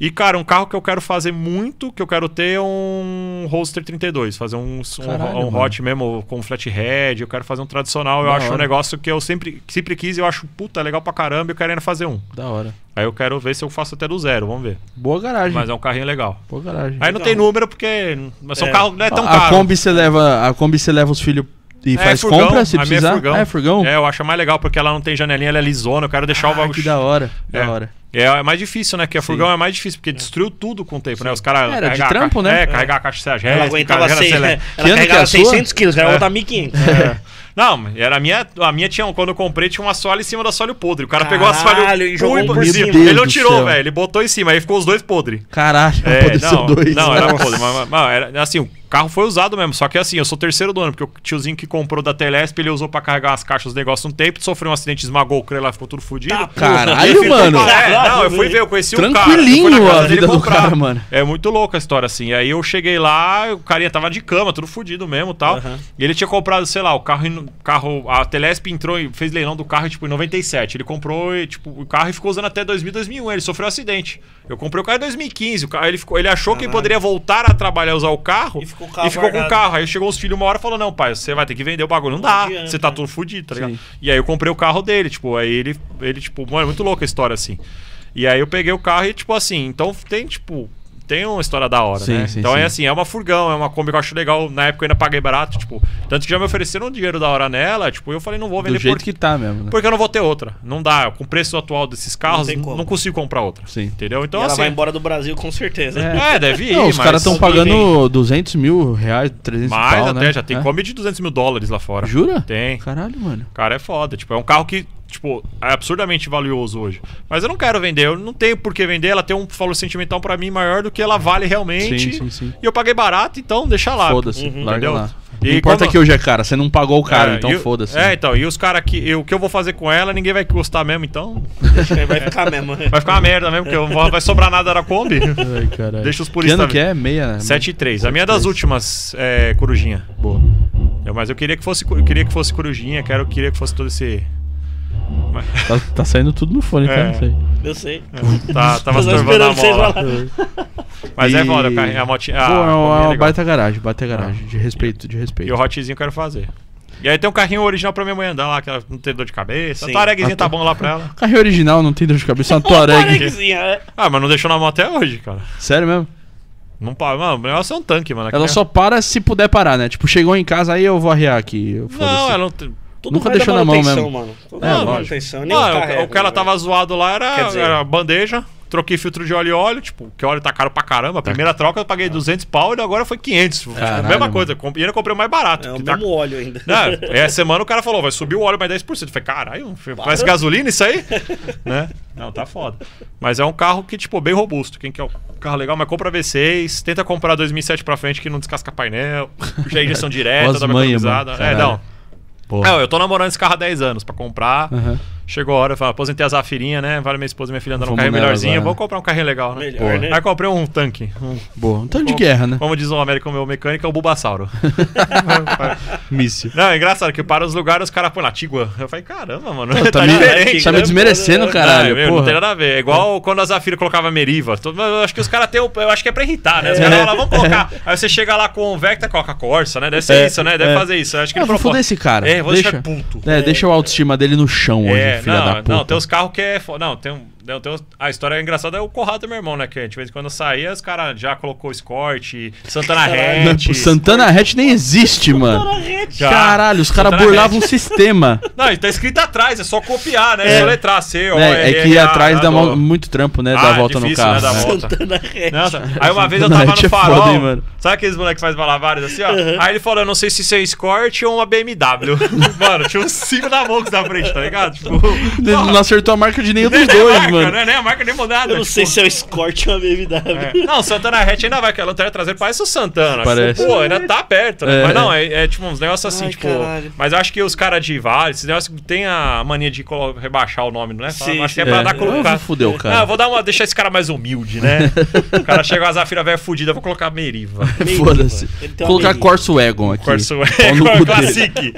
E, cara, um carro que eu quero fazer muito, que eu quero ter é um Roadster 32. Fazer um, um, Caralho, um mano. hot mesmo com flathead. Eu quero fazer um tradicional. Eu Da acho um hora. negócio que eu sempre, sempre quis e eu acho, puta, legal pra caramba. Eu quero ainda fazer um. Da hora. Aí eu quero ver se eu faço até do zero, vamos ver. Boa garagem. Mas é um carrinho legal. Boa garagem. Aí não tem número porque mas são É. carro não é tão a caro. Kombi você leva, a Kombi você leva os filhos e É, faz furgão, compra se a minha é precisar. furgão. Ah, é furgão? É, eu acho mais legal porque ela não tem janelinha, ela é lisona. Eu quero deixar o Ah, bagulho. que da hora. Da É. hora. É, é mais difícil, né? Que a furgão é mais difícil, porque destruiu tudo com o tempo, né? Os caras. Era de a trampo, ca- né? É, carregar a caixa de Ela Serra aguentava seis, né? Ela Que é carregava a sua? 600 quilos, ela botar 1.500. É. Não, era a minha, a minha tinha, quando eu comprei, tinha um assoalho em cima do assoalho podre. O cara pegou o assoalho Caralho, e jogou por cima. Meu Ele não Deus tirou, velho. Ele botou em cima, aí ficou os dois podres. Caralho, É, *laughs* não, dois. não, era *laughs* podre. Mas, mas- mas era, assim, o carro foi usado mesmo. Só que assim, eu sou o terceiro dono, porque o tiozinho que comprou da Telesp, ele usou pra carregar as caixas dos negócios um tempo, sofreu um acidente, esmagou o crânio lá, ficou tudo fudido. Tá, Caralho, mano. É, não, eu fui ver, eu conheci um cara. Tranquilinho fui na casa a dele vida do comprar. cara, mano. É muito louca a história, assim. Aí eu cheguei lá, o carinha tava de cama, tudo fudido mesmo e tal. Aham. E ele tinha comprado, sei lá, o carro, carro. A Telesp entrou e fez leilão do carro, tipo, em 97. Ele comprou e, tipo, o carro e ficou usando até 2000, 2001. Ele sofreu um acidente. Eu comprei o carro em 2015. O carro, ele, ficou, ele achou que Caralho. poderia voltar a trabalhar, usar o carro. E ficou o carro e ficou com o guardado. carro. Aí chegou os filhos uma hora e falou: Não, pai, você vai ter que vender o bagulho. Não dá. adianta, Você tá né? tudo fudido, tá ligado? Sim. E aí eu comprei o carro dele, tipo, aí ele, ele tipo, mano, é muito louca a história assim. E aí eu peguei o carro e, tipo, assim, então tem, tipo, tem uma história da hora, Sim, né? sim, então sim. é assim, é uma furgão, é uma Kombi que eu acho legal. Na época eu ainda paguei barato, tipo, tanto que já me ofereceram um dinheiro da hora nela, tipo, eu falei, não vou vender Do jeito por- que tá mesmo, né? porque eu não vou ter outra. Não dá. Com o preço atual desses carros, não, não consigo comprar outra. Sim. Entendeu? Então, e ela assim. vai embora do Brasil com certeza. É, deve ir. Não, os mas- caras estão pagando 200 mil reais, 300 Mais pau, até, né? já tem É? Kombi de 200 mil dólares lá fora. Jura? Tem. Caralho, mano. Cara, é foda. Tipo, é um carro que, tipo, é absurdamente valioso hoje. Mas eu não quero vender. Eu não tenho por que vender. Ela tem um valor sentimental pra mim maior do que ela vale realmente. Sim, sim, sim. E eu paguei barato, então deixa lá. Foda-se, Uhum. larga Entendeu? lá. E não importa quando- que hoje é cara, você não pagou o cara, É, então foda-se. É, então. E os caras que. O que eu vou fazer com ela, ninguém vai gostar mesmo, então. *laughs* Vai ficar mesmo. Vai ficar uma merda mesmo, porque vou- vai sobrar nada da Kombi. *laughs* Ai, caralho. Deixa os Que puristas ano que é? Meia? 7 e 3. A minha é das 7,3. últimas é, corujinha. Boa. Eu- mas eu queria que fosse, eu queria que fosse corujinha, quero, queria que fosse todo esse. Mas- Tá, tá saindo tudo no fone? É. Não sei. Eu sei. Tá, tava *laughs* tornando a mola. falar. *laughs* Mas é E- foda, o carrinho- a motinha. Pô, a é Kombi uma, legal. baita garagem, baita garagem. De respeito, de respeito. E o hotzinho eu quero fazer. E aí tem um carrinho original pra minha mãe andar lá, que ela não tem dor de cabeça. Sim. A Touaregzinha A tá bom lá pra ela. *laughs* Carrinho original, não tem dor de cabeça, é uma é. Ah, mas não deixou na mão até hoje, cara. Sério mesmo? Não para. Mano, o negócio é um tanque, mano. Ela só para se puder parar, né? Tipo, chegou em casa, aí eu vou arriar aqui. Não, ela não tem. Tudo Nunca deixou na mão mesmo. Mano. Tudo É, manutenção. Nem os Mano, carregam, o que ela né, tava zoado lá era, dizer- era bandeja. Troquei filtro de óleo e óleo, tipo, que óleo tá caro pra caramba. A primeira troca eu paguei 200 pau e agora foi 500. Tipo, Caralho, mesma mano. coisa. eu E ainda comprei o mais barato. É o tá- mesmo óleo ainda. Não, *laughs* essa semana o cara falou, vai subir o óleo mais 10%. Eu falei, caralho, parece gasolina isso aí? *laughs* né? Não, tá foda. Mas é um carro que, tipo, bem robusto. Quem quer um carro legal, mas compra V6, tenta comprar 2007 pra frente que não descasca painel, já é injeção *laughs* direta, dá manha, economizada. mano. É, não. Porra. Não, eu tô namorando esse carro há 10 anos pra comprar. Aham. Chegou a hora, eu falei, aposentei a Zafirinha, né? Vale minha esposa e minha filha andando um Vamos carrinho nela melhorzinho. né? comprar um carrinho legal, né? Melhor, né? Aí comprei um tanque. Um, Boa. Um tanto de guerra, né? como diz o Américo, meu mecânico, é o Bulbasauro. *laughs* Míssil. Não, é engraçado que para os lugares os caras põem lá, Tigua. Eu falei, caramba, mano. *laughs* Tá, tá me, diferente. tá me desmerecendo, caralho. Não, meu, porra. não tem nada a ver. É igual quando a Zafira colocava Meriva. Eu acho que os caras têm. o- Eu acho que é pra irritar, né? Os caras falam, *laughs* vamos colocar. Aí você chega lá com o Vecta, coloca Corsa, né? Deve ser É, isso, né? Deve é. fazer isso. Eu acho que Ah, ele vou foder esse cara. É, vou deixa, deixar puto. É, deixa a autoestima dele no chão hoje. É, É, filha não, da puta. não, tem os carros que é. Não, tem um. Não, tem a história engraçada é o Corrado do meu irmão, né? Que de vez em quando saía, os caras já colocou Escort, Santana Hatch. O Santana Hatch nem existe, mano. Já. Caralho, os caras burlavam o sistema. *laughs* Não, e tá escrito atrás, é só copiar, né? É. Só letrar C, O, É, é que atrás dá muito trampo, né? Ah, Dar a volta no carro. né, né? volta. Santana Hatch. Aí uma vez eu *laughs* tava no é farol. mano? Sabe aqueles moleques que faz malabares assim, ó? Aí ele falou: eu não sei se isso é Escort ou uma BMW. *laughs* mano, tinha uns cinco da Volks na frente, tá ligado? Tipo. Ele Não acertou a marca de nenhum dos dois, marca, mano. Né? Nem a marca, nem nada. Eu não sei se é o Escort ou a BMW. É. Não, o Santana Hatch ainda vai, que a lanterna traseira parece o Santana. Parece. Tipo, pô, ainda tá perto, né? É. Mas não, é, é tipo uns negócios assim, Ai, tipo. caralho. Mas eu acho que os caras de Vale, esses negócios tem a mania de colo- rebaixar o nome, né? Sim, acho que é pra É, dar colocar. o cara. Eu vou dar uma. deixar esse cara mais humilde, né? *laughs* o cara chega com a Zafira velha fudida, eu vou colocar Meriva. Foda-se. Tem uma Colocar. Corso Egon aqui. Corso. Classic.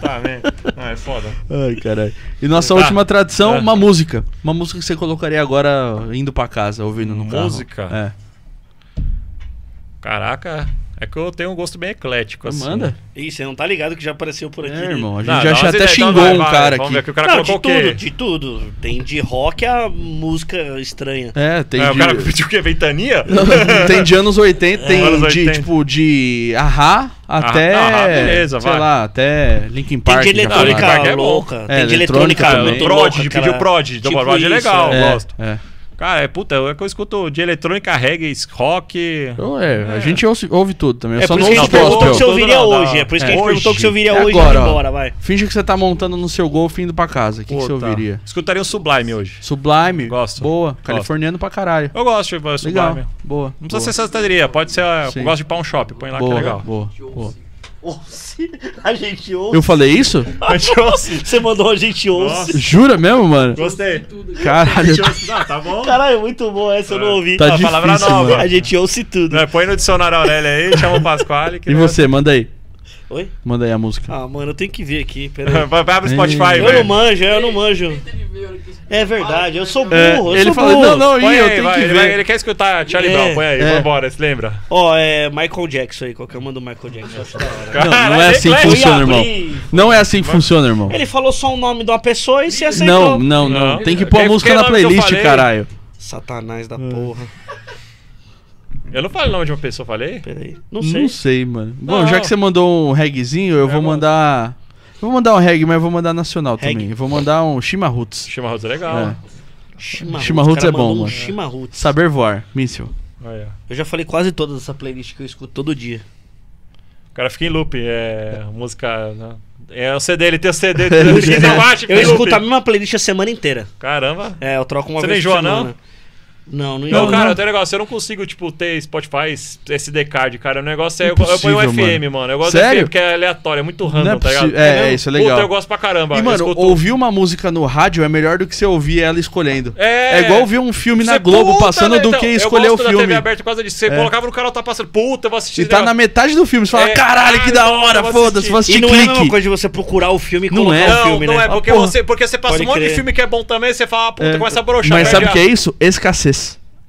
tá, né? Ah, é foda. Ai, caralho. E nossa Tá. última tradição, Ah. uma música. Uma música que você colocaria agora indo pra casa, ouvindo no carro. Música? É. Caraca, é que eu tenho um gosto bem eclético, assim. Manda. Ih, você não tá ligado que já apareceu por aqui. É, irmão. A gente Não, já dá já umas até ideias, então xingou vai, um vai, cara Vamos aqui. ver que o cara Não, de colocou o quê? tudo, de tudo. Tem de rock a música estranha. É, tem É, de... o cara pediu o quê? Ventania? *laughs* tem de anos 80, tem Anos de 80. tipo de Ahá até, Ahá, beleza, sei vai. lá, até Linkin Tem Park. de já eletrônica. Park é bom. louca. É, tem de eletrônica eletrônica também. muito Prod, louca, de pedir o Prod. Tipo Prod é isso, legal, é. eu É, gosto. é. Cara, é puta, é que eu escuto de eletrônica, reggae, rock. Então, é, a gente ouve, ouve tudo também. É só por isso que a ouço gente perguntou gospel. que você ouviria hoje. É por isso que É. a gente perguntou que você ouviria É hoje agora, embora, vai. Finge que você tá montando no seu Golf indo pra casa. O que, que você ouviria? Escutaria um Sublime hoje. Sublime. Gosto. Boa. Californiano pra caralho. Eu gosto de Sublime. Legal. Boa. Não precisa ser santaria, pode ser. Eu gosto de Pawn Shop, põe lá boa, que é legal. boa, boa. Ouça. A gente ouve. Eu falei isso? Você mandou a gente ouça. Jura mesmo, mano? Gostei. Caralho. Não, tá bom. Caralho, muito bom essa, eu não ouvi. Tá Ah, palavra difícil, nova. mano. A gente ouça tudo. É, põe no dicionário Aurélia aí, chama o Pasquale. que E você, manda aí. Oi? Manda aí a música. Ah, mano, eu tenho que ver aqui, peraí. *laughs* Vai, pro Spotify, Ei. Eu não velho. manjo, eu não manjo. É verdade, eu sou burro, É, eu ele sou falou, burro. não, não, Põe eu aí, tenho vai, que ele, ver. vai- ele quer escutar Charlie É. Brown, põe aí, É. vambora, se lembra? Ó, é Michael Jackson aí, qualquer uma do Michael Jackson. Essa da hora. Não, não é assim que funciona, irmão. Não é assim que funciona, irmão. Ele falou só o nome de uma pessoa e se aceitou. Não, não, não. Tem que pôr a música na playlist, caralho. Satanás É. da porra. Eu não falei o nome de uma pessoa, falei? Peraí. Não sei. Não sei, mano. Bom, Não. já que você mandou um reggaezinho, eu vou bom. mandar. Eu vou mandar um reggae, mas eu vou mandar nacional Reggae. também. Eu vou mandar um Shima Roots. Chama Roots é legal. É. Chimarruts, Chimarruts o cara é bom, mandou um mano. Chimarruts. Saber voar, míssil. Olha. Eu já falei quase todas essa playlist que eu escuto todo dia. O cara fica em loop, é música. né? É o CD, ele tem o CD. Eu do escuto- Gigawatch, Eu fica em loop. escuto a mesma playlist a semana inteira. Caramba. É, eu troco uma Você vez nem por enjoa, não? semana. Não, não Não, enjoa. cara, tem um negócio, eu não consigo, tipo, ter Spotify SD card, cara. O negócio é. Eu, eu Impossível, ponho um FM, mano. Eu gosto do Sério? FM porque é aleatório, é muito random, Não é tá ligado? é, mesmo? isso é legal. Puta, eu gosto pra caramba. E, eu mano, escuto- ouvir uma música no rádio é melhor do que você ouvir ela escolhendo. É, É igual ouvir um filme na Você, Globo puta, passando né, do então, que eu escolher o da filme. TV aberta por causa disso. Você É. colocava no canal, tá passando. Puta, eu vou assistir. E tá na metade do filme, você fala, É, caralho, que da caralho, hora, eu vou foda-se, vou assistir E não é a mesma clique. coisa de você procurar o filme e Não colocar é. o Não, filme, não né? é, porque Ah, você, porque você passa um monte de filme que é bom também, você fala, ah, puta, É. começa a broxar. Mas sabe o que é isso? Escassez.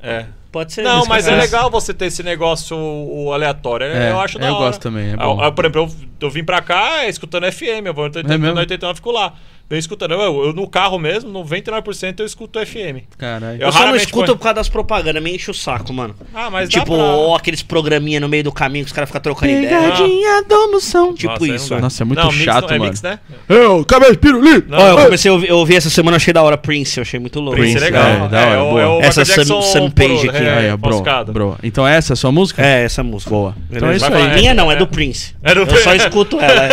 É. Pode ser. Não, mas é legal você ter esse negócio o aleatório. É, eu acho da eu hora. gosto também, é Ah, bom. ah, Por exemplo, eu, eu vim pra cá escutando FM, eu vou no É mesmo? 89 fico lá. Venho escutando. Eu, eu no carro mesmo, 99% eu escuto FM. Caralho. Eu só não escuto ponho- por causa das propagandas, me enche o saco, mano. Ah, mas dá tipo, pra- ó, aqueles programinha no meio do caminho que os caras ficam trocando ideia. Pegadinha do moção. Tipo Nossa, isso, não ó. dá. Nossa, é muito Não, mix chato, não- é mano. mix, né? Eu, de pirulito. Não, Ó, eu não. comecei a ouvir, eu ouvi essa semana, eu achei da hora Prince, eu achei muito louco. Prince é Prince, legal. é, da hora, é, o- boa. é o Essa Sam- Sam Page aqui, é, ó, bro, bro. Então essa é a sua música? É, essa música. Boa. Então é isso aí. Minha É, não, é é. do Prince. É do eu só escuto ela.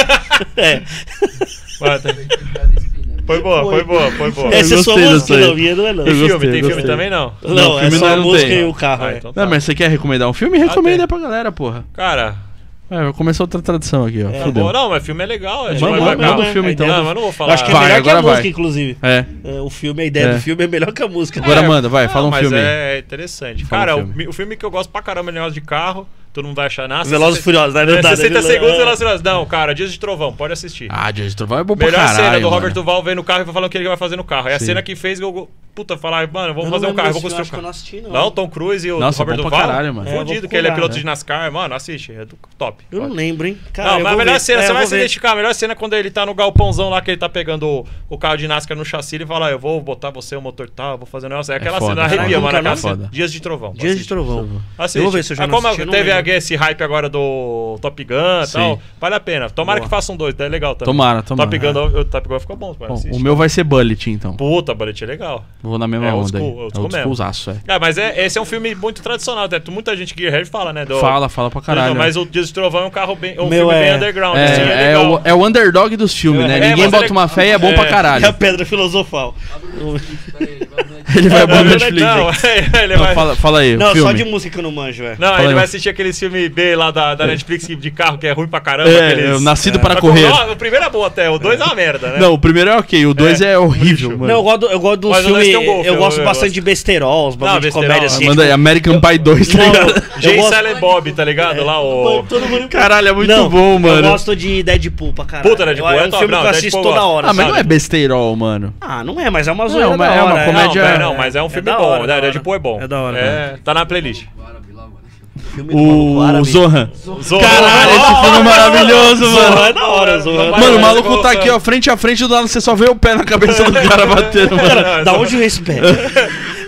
É. *laughs* *laughs* Vai, tá. Foi boa, foi boa, foi boa. Essa é sua música, não, minha não é não. Tem filme, gostei, tem filme gostei. também não? Não, Não, é só não- a música tem. e o carro. Ah, é. então tá. Não, mas você quer recomendar um filme? Recomenda tem. pra galera, porra. Cara, É, vai começar outra tradição aqui, ó. É, Fudeu. bom, não, mas filme é legal. É, Vamos, vamos, legal. vamos do filme, então. Não, mas não vou Eu falar. acho que é Vai, melhor que a vai. música, inclusive. É. É, o filme, a ideia É. do filme é melhor que a música. Agora É. manda, vai, fala um mas filme aí. é interessante. Fala Cara, um o, o filme que eu gosto pra caramba é negócio de carro, todo mundo vai achar nada. Velozes e Furiosos, né? Não É, dá, né? 60 segundos, É. Velozes e Furiosos. Não, cara, Dias de Trovão, pode assistir. Ah, Dias de Trovão é bom pra Melhor caralho, cena do mano. Robert Duval vendo o carro e falando o que ele vai fazer no carro. É a Sim. cena que fez puta, falar, mano, vamos fazer um carro, vou construir um carro. Eu não, Tom Cruise e o Nossa, Robert Duval. Caralho, mano. Fodido, é, que ele é piloto né? de NASCAR, mano, assiste, é do, top. Eu não lembro, hein? Cara, não, mas a melhor ver. cena, é, você vai ver. se identificar, a melhor cena é quando ele tá no galpãozão lá, que ele tá pegando o, o carro de NASCAR no chassi, e fala, ah, eu vou botar você, o motor tal, tá, vou fazer um negócio. É aquela foda, cena, arrepia, mano, aquela cena. Dias de Trovão. Dias de Trovão. Assiste. Eu vou ver se eu já ah, não assisti, Teve esse hype agora do Top Gun e tal, vale a pena. Tomara que façam dois, é legal também. Tomara, tomara. Top Gun é. ficou bom, O meu vai ser Bullet, então. Puta, Bullet é legal. Vou na mesma é, onda. School, aí. Old school, é old é. é. Ah, mas é, esse é um filme muito tradicional, até. Muita gente, Gearhead, fala, né? Do, fala, fala pra caralho. Né? mas o Dias do Trovão é um carro bem. É um Meu, filme é, bem underground. É, assim, é, é, o, é o underdog dos filmes, é, né? Ninguém bota uma fé e é bom pra caralho. É a pedra filosofal. *laughs* Ele vai abrir o Netflix. Não, *laughs* ele vai... Fala, fala aí. Não, filme. só de música eu não manjo, é. Não, fala ele aí. vai assistir aquele filme B lá da, da é. Netflix de carro que é ruim pra caramba. É, aqueles... Nascido é. para Correr. O, o primeiro é bom até, o dois é uma merda, né? Não, o primeiro é ok, o é, dois é, é horrível, mano. Não, eu gosto, eu gosto do Mas filme. Um golfe, eu, eu, gosto eu bastante gosto. de besterol, os bagulhos de comédia assim. Manda aí, tipo- American Pie 2, tá ligado? Jay Silent Bob, tá ligado? Lá o. Caralho, é muito bom, mano. Eu gosto de Deadpool pra caralho. Puta, Deadpool é, é um filme que eu assisto toda hora. Ah, mas não é besterol, mano. Ah, não é, mas é uma zoeira. É uma comédia. É, não, mas é um é filme da bom. Né? é da hora. Deadpool é bom. É da hora. É, tá na playlist. O Zohan. Zohan. Caralho, esse filme é maravilhoso, mano. Zohan é da hora, Zohan. Mano, é o maluco tá aqui, ó, frente a frente, do lado você só vê o pé na cabeça do cara batendo, *laughs* mano. Da onde vem esse pé?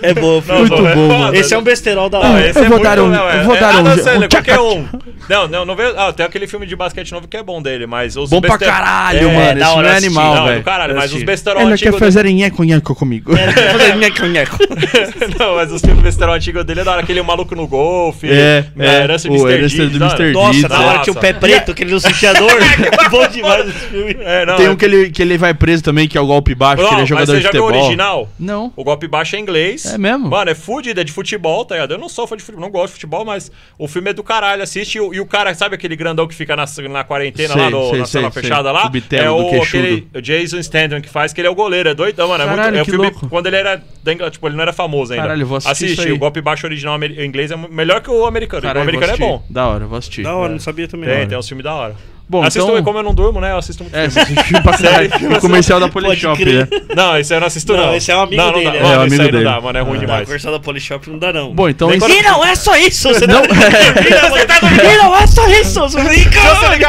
É boa, filho. Muito bom. É esse é um né? besterol da hora. Esse é eu é vou dar um, não, é. um, não, qualquer um. Não, não, não ah, tem aquele filme de basquete novo que é bom dele, mas os Bom pra caralho, é, mano. Esse não é animal, velho. Não, caralho, mas os besterol antigos. Ele quer fazer nheco nheco comigo. *laughs* Fazer nheco nheco. *laughs* Não, mas os filmes besterol antigos dele é da hora. Aquele maluco no golfe. É, é. Herança do Mr. D. Nossa, Na hora tinha o pé preto, aquele do não sentia. *laughs* Bom demais esse filme. Tem um que ele vai preso também, que é o golpe baixo, que ele é jogador de futebol. Você já viu original? Não. O golpe baixo é inglês. É mesmo? Mano, é fudida, é de futebol, tá ligado? Eu não sou fã de futebol, não gosto de futebol, mas o filme é do caralho. Assiste e, e o cara, sabe aquele grandão que fica na, na quarentena sei, lá, no, sei, na sei, fechada lá? é o, aquele, o Jason Statham que faz, que ele é o goleiro, é doidão, mano. É caralho, é muito, é o filme louco. quando ele era. Tipo, ele não era famoso ainda. Caralho, vou assistir. Assiste, o golpe baixo original inglês é melhor que o americano. Caralho, o americano é bom. Da hora, vou assistir. Da hora, é. não sabia também. Tem, tem uns filmes da hora. Bom, assisto, então... como eu não durmo, né? Eu assisto muito é, filme. *laughs* pra série. o comercial da Polishop, né? Não, esse eu não assisto, não. não. Esse é um amigo não, não é, dele. Dá. Mano, é, é um amigo dele. não dá, mano. É ruim ah, demais. O comercial da Polishop não dá, não. Bom, então... Esse... E não é só isso! Você não... Tá *laughs* é. tá tá e não é só isso!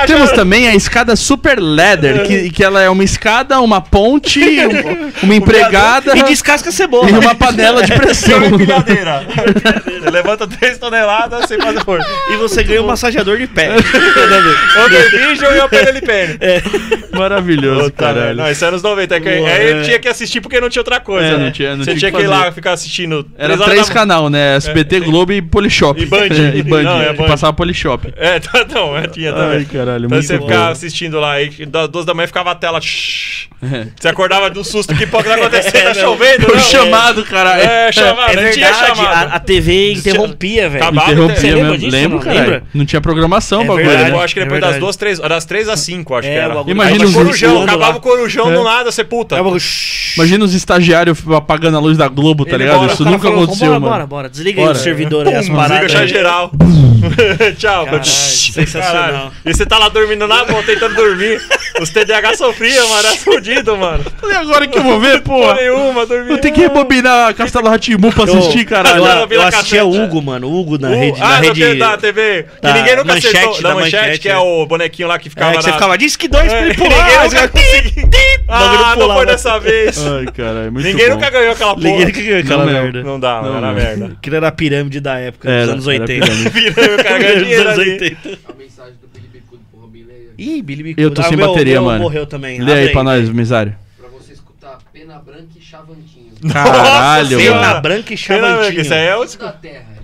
Temos também a escada Super leather que, que ela é uma escada, uma ponte, uma *laughs* empregada... E descasca cebola. E uma panela de é, pressão. É. Levanta 3 toneladas sem fazer força. E você ganha um massageador de pé. Eu Vision e Open LPN. É. Maravilhoso, Puta, caralho. Não, isso é anos 90. É que, Ué. aí eu tinha que assistir porque não tinha outra coisa. É, né? não tinha, não Você tinha que, que ir lá ficar assistindo. Era três, três da... canal, né? SBT, é, Globo e Polishop. E Band. *laughs* e Band. Não, é Band. passava Polishop. É, *laughs* tá, não, é, tinha também. Ai, caralho, então você bom. ficava assistindo lá. E das 12 da manhã ficava a tela. Shh, é. você acordava de um susto. que pode *laughs* é, acontecer? Tá chovendo, não? chamado, caralho. É, chamado. É verdade. A TV interrompia, velho. Interrompia, né? lembra? Lembro, cara. Não tinha programação, bagulho. Né? Eu acho que depois das duas, três três, das três às cinco, acho é, que era. Imagina o corujão, acabava o corujão do é. nada, você puta. É, Imagina os estagiários apagando a luz da Globo, tá ligado? Isso nunca aconteceu, mano. Bora, bora, desliga aí o servidor aí as paradas. Desliga geral. *laughs* Tchau, Caralho, Sensacional. Caralho. E você tá lá dormindo na mão, tentando dormir. Os TDAH sofriam, mano. Era fodido, mano. E agora que eu vou ver, porra. Nenhuma, dormi. Eu tenho que rebobinar a Castelo Ratimbu pra assistir, caralho. Eu, eu, eu assistia o Hugo, mano. Hugo na o, rede. Ah, na rede, da TV. Que ninguém nunca manchete, acertou. Da, da manchete, manchete, que é o bonequinho lá que ficava. É, que na... você ficava, diz que dois é. pra ele *laughs* pular. Ninguém nunca conseguiu. *laughs* Ah, não foi dessa vez. Ai, caralho. Ninguém nunca ganhou aquela porra. Ninguém nunca ganhou aquela merda. Não dá, mano. Era merda. Aquilo era a pirâmide da época, dos anos 80. Pirâmide o cara ganha dinheiro ali. A mensagem do Billy Bicudo pro Robin Leia. Ih, Billy Bicudo. Eu tô ah, sem meu, bateria, meu mano. morreu também. Lê aí pra nós, misário. Pena Branca e Chavantinho. Caralho, Pena mano. Branca e Chavantinho. Isso aí é o... da Terra.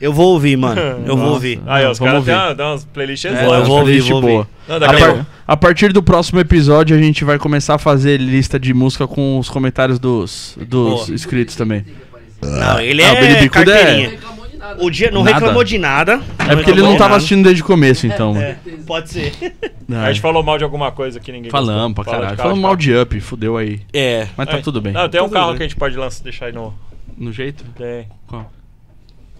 Eu vou ouvir, mano. *laughs* Eu Nossa. vou ouvir. Aí, os caras dão umas playlists é. Eu vou ouvir, vou boa. Não, a, par a, partir do próximo episódio, a gente vai começar a fazer lista de música com os comentários dos, dos inscritos também. Ah, não, ele é, ah, carteirinha. É. O dia não Nada? reclamou de nada. É porque ele não tava assistindo desde o começo, então. É, é pode ser. *laughs* A gente falou mal de alguma coisa que ninguém Falamos pra gostou. Fala de caralho. carro, mal de up, fudeu aí. É. Mas tá é. tudo bem. Não, tem um Tudo carro bem. que a gente pode lançar, deixar aí no. No jeito? Tem. Qual?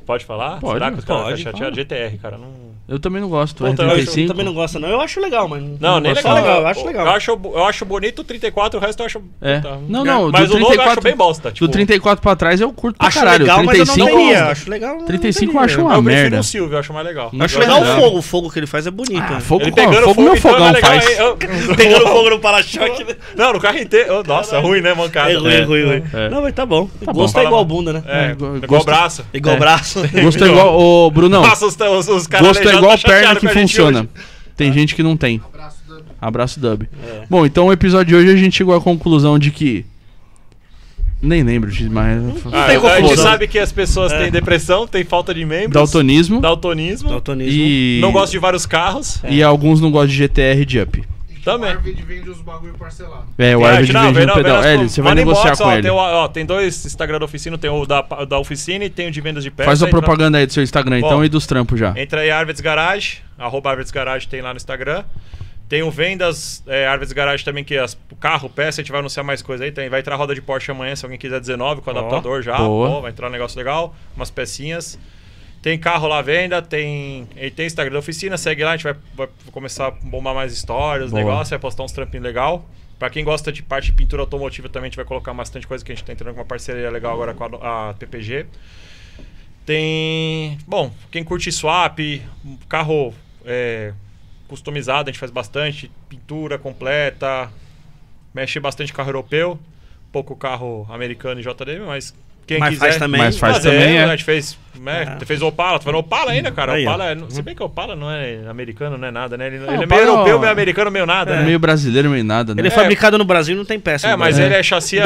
Pode falar? Pode, Será que os caras tá chateados? GTR, cara. Não. Eu também não gosto. Puta, eu acho- R35. Eu também não gosto, não. Eu acho legal, mas. Não, nem gosto. legal. Só legal. Eu acho legal. Eu acho, eu acho bonito o 34, o resto eu acho. É. puta, Não, não, Mas o novo eu 34 acho bem bosta. Tipo, Do 34 pra trás eu curto pra Acho caralho. legal, mas eu não 35 teria. Acho legal. mas 35 não eu acho uma eu prefiro merda. o Silvio, eu acho mais legal. Eu acho Eu legal o fogo. O fogo que ele faz é bonito. Ah, fogo, Ele pegando fogo fogo, meu então fogão é legal, faz. Eu- *laughs* Pegando fogo no para-choque. Não, no carro inteiro. Nossa, ruim, né, mancada? É ruim, é ruim, ruim. É. Não, mas tá bom. Tá Gosto é igual bunda, né? É, É, igual, braço. Igual É. braço. Gosto é igual. *laughs* Ô, Brunão, Nossa, os, caras é igual tá perna que funciona. hoje. Tem gente que não tem. Abraço, Dub. Abraço, Dub. É. Bom, então o episódio de hoje a gente chegou à conclusão de que. Nem lembro de mais. Ah, tem a gente confusão. sabe que as pessoas têm depressão, têm falta de membros, Daltonismo. daltonismo, Daltonismo. E, não gostam de vários carros. e alguns não gostam de GTR e de Up. Também. O Arvid vende os bagulho parcelado. É, o Tem Arvid não, vende não, pedal. É, você vai negociar inbox, com ó, ele. Tem, o- ó, tem dois Instagram da oficina, tem o da, da oficina e tem o de vendas de peça. Faz a propaganda aí do seu Instagram então Bom. e dos trampos já. Entra aí Arvids Garage, arroba Arvids Garage tem lá no Instagram. Tem o Vendas é, Arvids Garage também, que é as, o carro, peça, a gente vai anunciar mais coisa aí. Tem, vai entrar roda de Porsche amanhã, se alguém quiser 19 com adaptador já. boa. Vai entrar um negócio legal, umas pecinhas. Tem carro lá à venda, tem, e tem Instagram da oficina, segue lá, a gente vai, vai começar a bombar mais histórias, Boa. negócio, vai postar uns trampinhos legal. Pra quem gosta de parte de pintura automotiva também, a gente vai colocar bastante coisa que a gente tá entrando com uma parceria legal agora com a, a PPG. Tem. Bom, quem curte swap, carro é, customizado, a gente faz bastante. Pintura completa. Mexe bastante carro europeu. Pouco carro americano e JDM, mas quem Mas quiser. faz também. Mas faz Fazemos, também, é. A gente fez. Né, Ah. fez Opala, tu vai no Opala ainda, cara. Aí. Opala é, se bem que o Opala não é americano, não é nada, né? Ele, ele é Opala, meio europeu, ó, meio americano, meio nada, É né? meio brasileiro, meio nada, né? Ele é fabricado no Brasil e não tem peça. É, mas ele é chassi, é,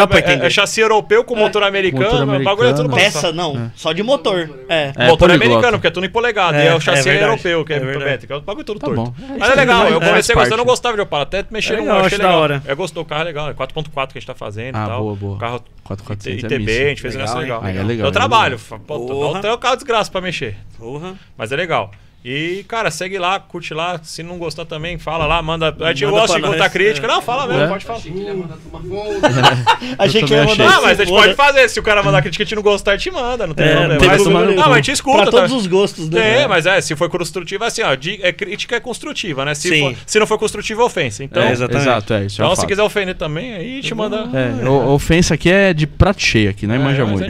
é chassi europeu com motor americano. Motor o bagulho é tudo americano. Peça, não. Só de motor. É. É, motor americano, porque é tudo em polegada. É, e é o é chassi europeu, que é, É automático. É o bagulho tudo Tá torto. bom. É, Mas é legal, eu comecei gostando, eu não gostava de Opala. Até mexer É no achei legal. hora. Eu gostou, o carro é legal. É 4.4 que a gente tá fazendo Ah, e tal. boa, boa. O carro 4400 é ITB, a gente fez um Legal, hein? legal. Aí é legal, Eu é trabalho. Pô, Porra. Tem o carro desgraça pra mexer. Porra. Mas é legal. E, cara, segue lá, curte lá. Se não gostar também, fala lá, manda. A gente Manda gosta de contar crítica. é. Não, fala mesmo, É. pode falar. Achei que ele ia mandar tomar fogo. *laughs* *laughs* Achei que ia mandar Ah, mas a gente pode fazer. Se o cara mandar crítica e a gente não gostar, a gente manda. Não tem É, problema. não tem Mas- não, mas a gente escuta. Pra todos tá? os gostos, né? É, mas é, se for construtivo, assim, ó, di- é, crítica é construtiva, né? Se, for- se não for construtiva, é ofensa. Então, É, exatamente. Exato, é isso. é então se quiser ofender também, aí te manda. É, o- ofensa aqui é de prato cheio aqui, não é, manja mas muito.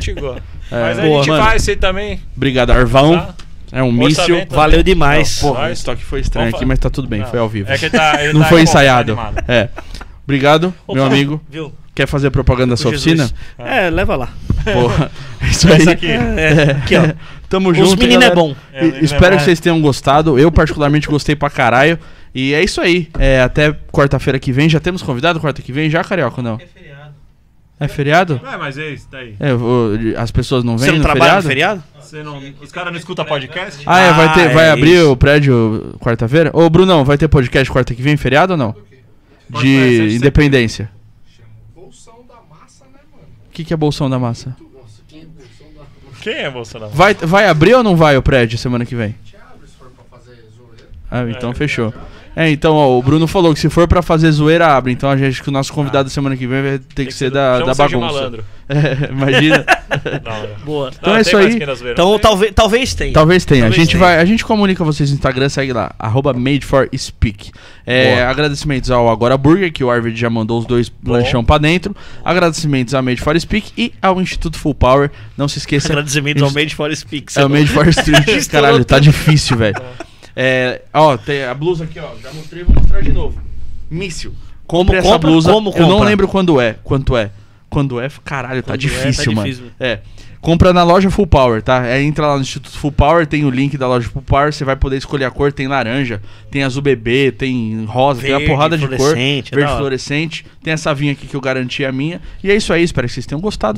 É, Mas a gente faz isso aí também. Obrigado, Arvão. É um míssil. Valeu demais. Porra, o Nós- estoque foi estranho aqui, mas tá tudo bem, Não, foi ao vivo. É que tá, ele *laughs* Não tá foi ensaiado. tá. É. Obrigado, meu Opa, amigo. Viu? Quer fazer propaganda da sua Jesus. oficina? É, leva lá. Porra, é *laughs* isso aí. Esse aqui. É, aqui, ó. *laughs* Tamo Os junto. meninos é bom. É, o menino é Espero que vocês tenham gostado. Eu, particularmente, gostei pra caralho. E é isso aí. É, até quarta-feira que vem. Já temos convidado quarta que vem? Já, Carioca, não? É. É feriado? É, mas é isso daí. É, vou- as pessoas não Você vêm não no trabalha feriado? no feriado? Você não, os caras não escutam podcast? Ah, é, vai, ter, Ah, vai é abrir isso. o prédio quarta-feira? Ô, Brunão, vai ter podcast quarta que vem, feriado ou não? Pode ser, De. Independência. Bolsão da massa, né, mano? O que, que é Bolsão da Massa? Nossa, quem é bolsão da massa? Quem é Bolsonaro? Vai, vai abrir ou não vai o prédio semana que vem? Te abre se for pra fazer zoeira. Ah, então fechou. É, então, ó, o Bruno falou que se for pra fazer zoeira, abre. Então a gente que o nosso convidado semana que vem vai ter que, ser da, da bagunça. Malandro. *laughs* É, imagina. *laughs* Não, é. Boa. Então Não, é isso aí. Então talvez, talvez tenha. Talvez tenha. Talvez a gente tenha. vai, a gente comunica vocês no Instagram, segue lá, arroba Made for Speak. É, Boa. agradecimentos ao Agora Burger, que o Arvid já mandou os dois lanchão pra dentro. Agradecimentos à Made for Speak e ao Instituto Full Power. Não se esqueça. Agradecimentos ao Made for Speaks. É o Made for *laughs* Street. Estourou Caralho, tá difícil, velho. É, ó, tem a blusa aqui, ó. Já mostrei, vou mostrar de novo. Míssil. Essa compra? blusa. Como Eu não lembro quando é. Quanto é. Quando é, caralho, tá Quando é, tá difícil, mano. difícil. É. Compra na loja Full Power, tá? É, entra lá no Instituto Full Power, tem o link da loja Full Power, você vai poder escolher a cor, tem laranja, tem azul bebê, tem rosa, tem Verde, uma porrada de cor, fluorescente, é verde fluorescente, tem essa vinha aqui que eu garanti a minha. E é isso aí, espero que vocês tenham gostado.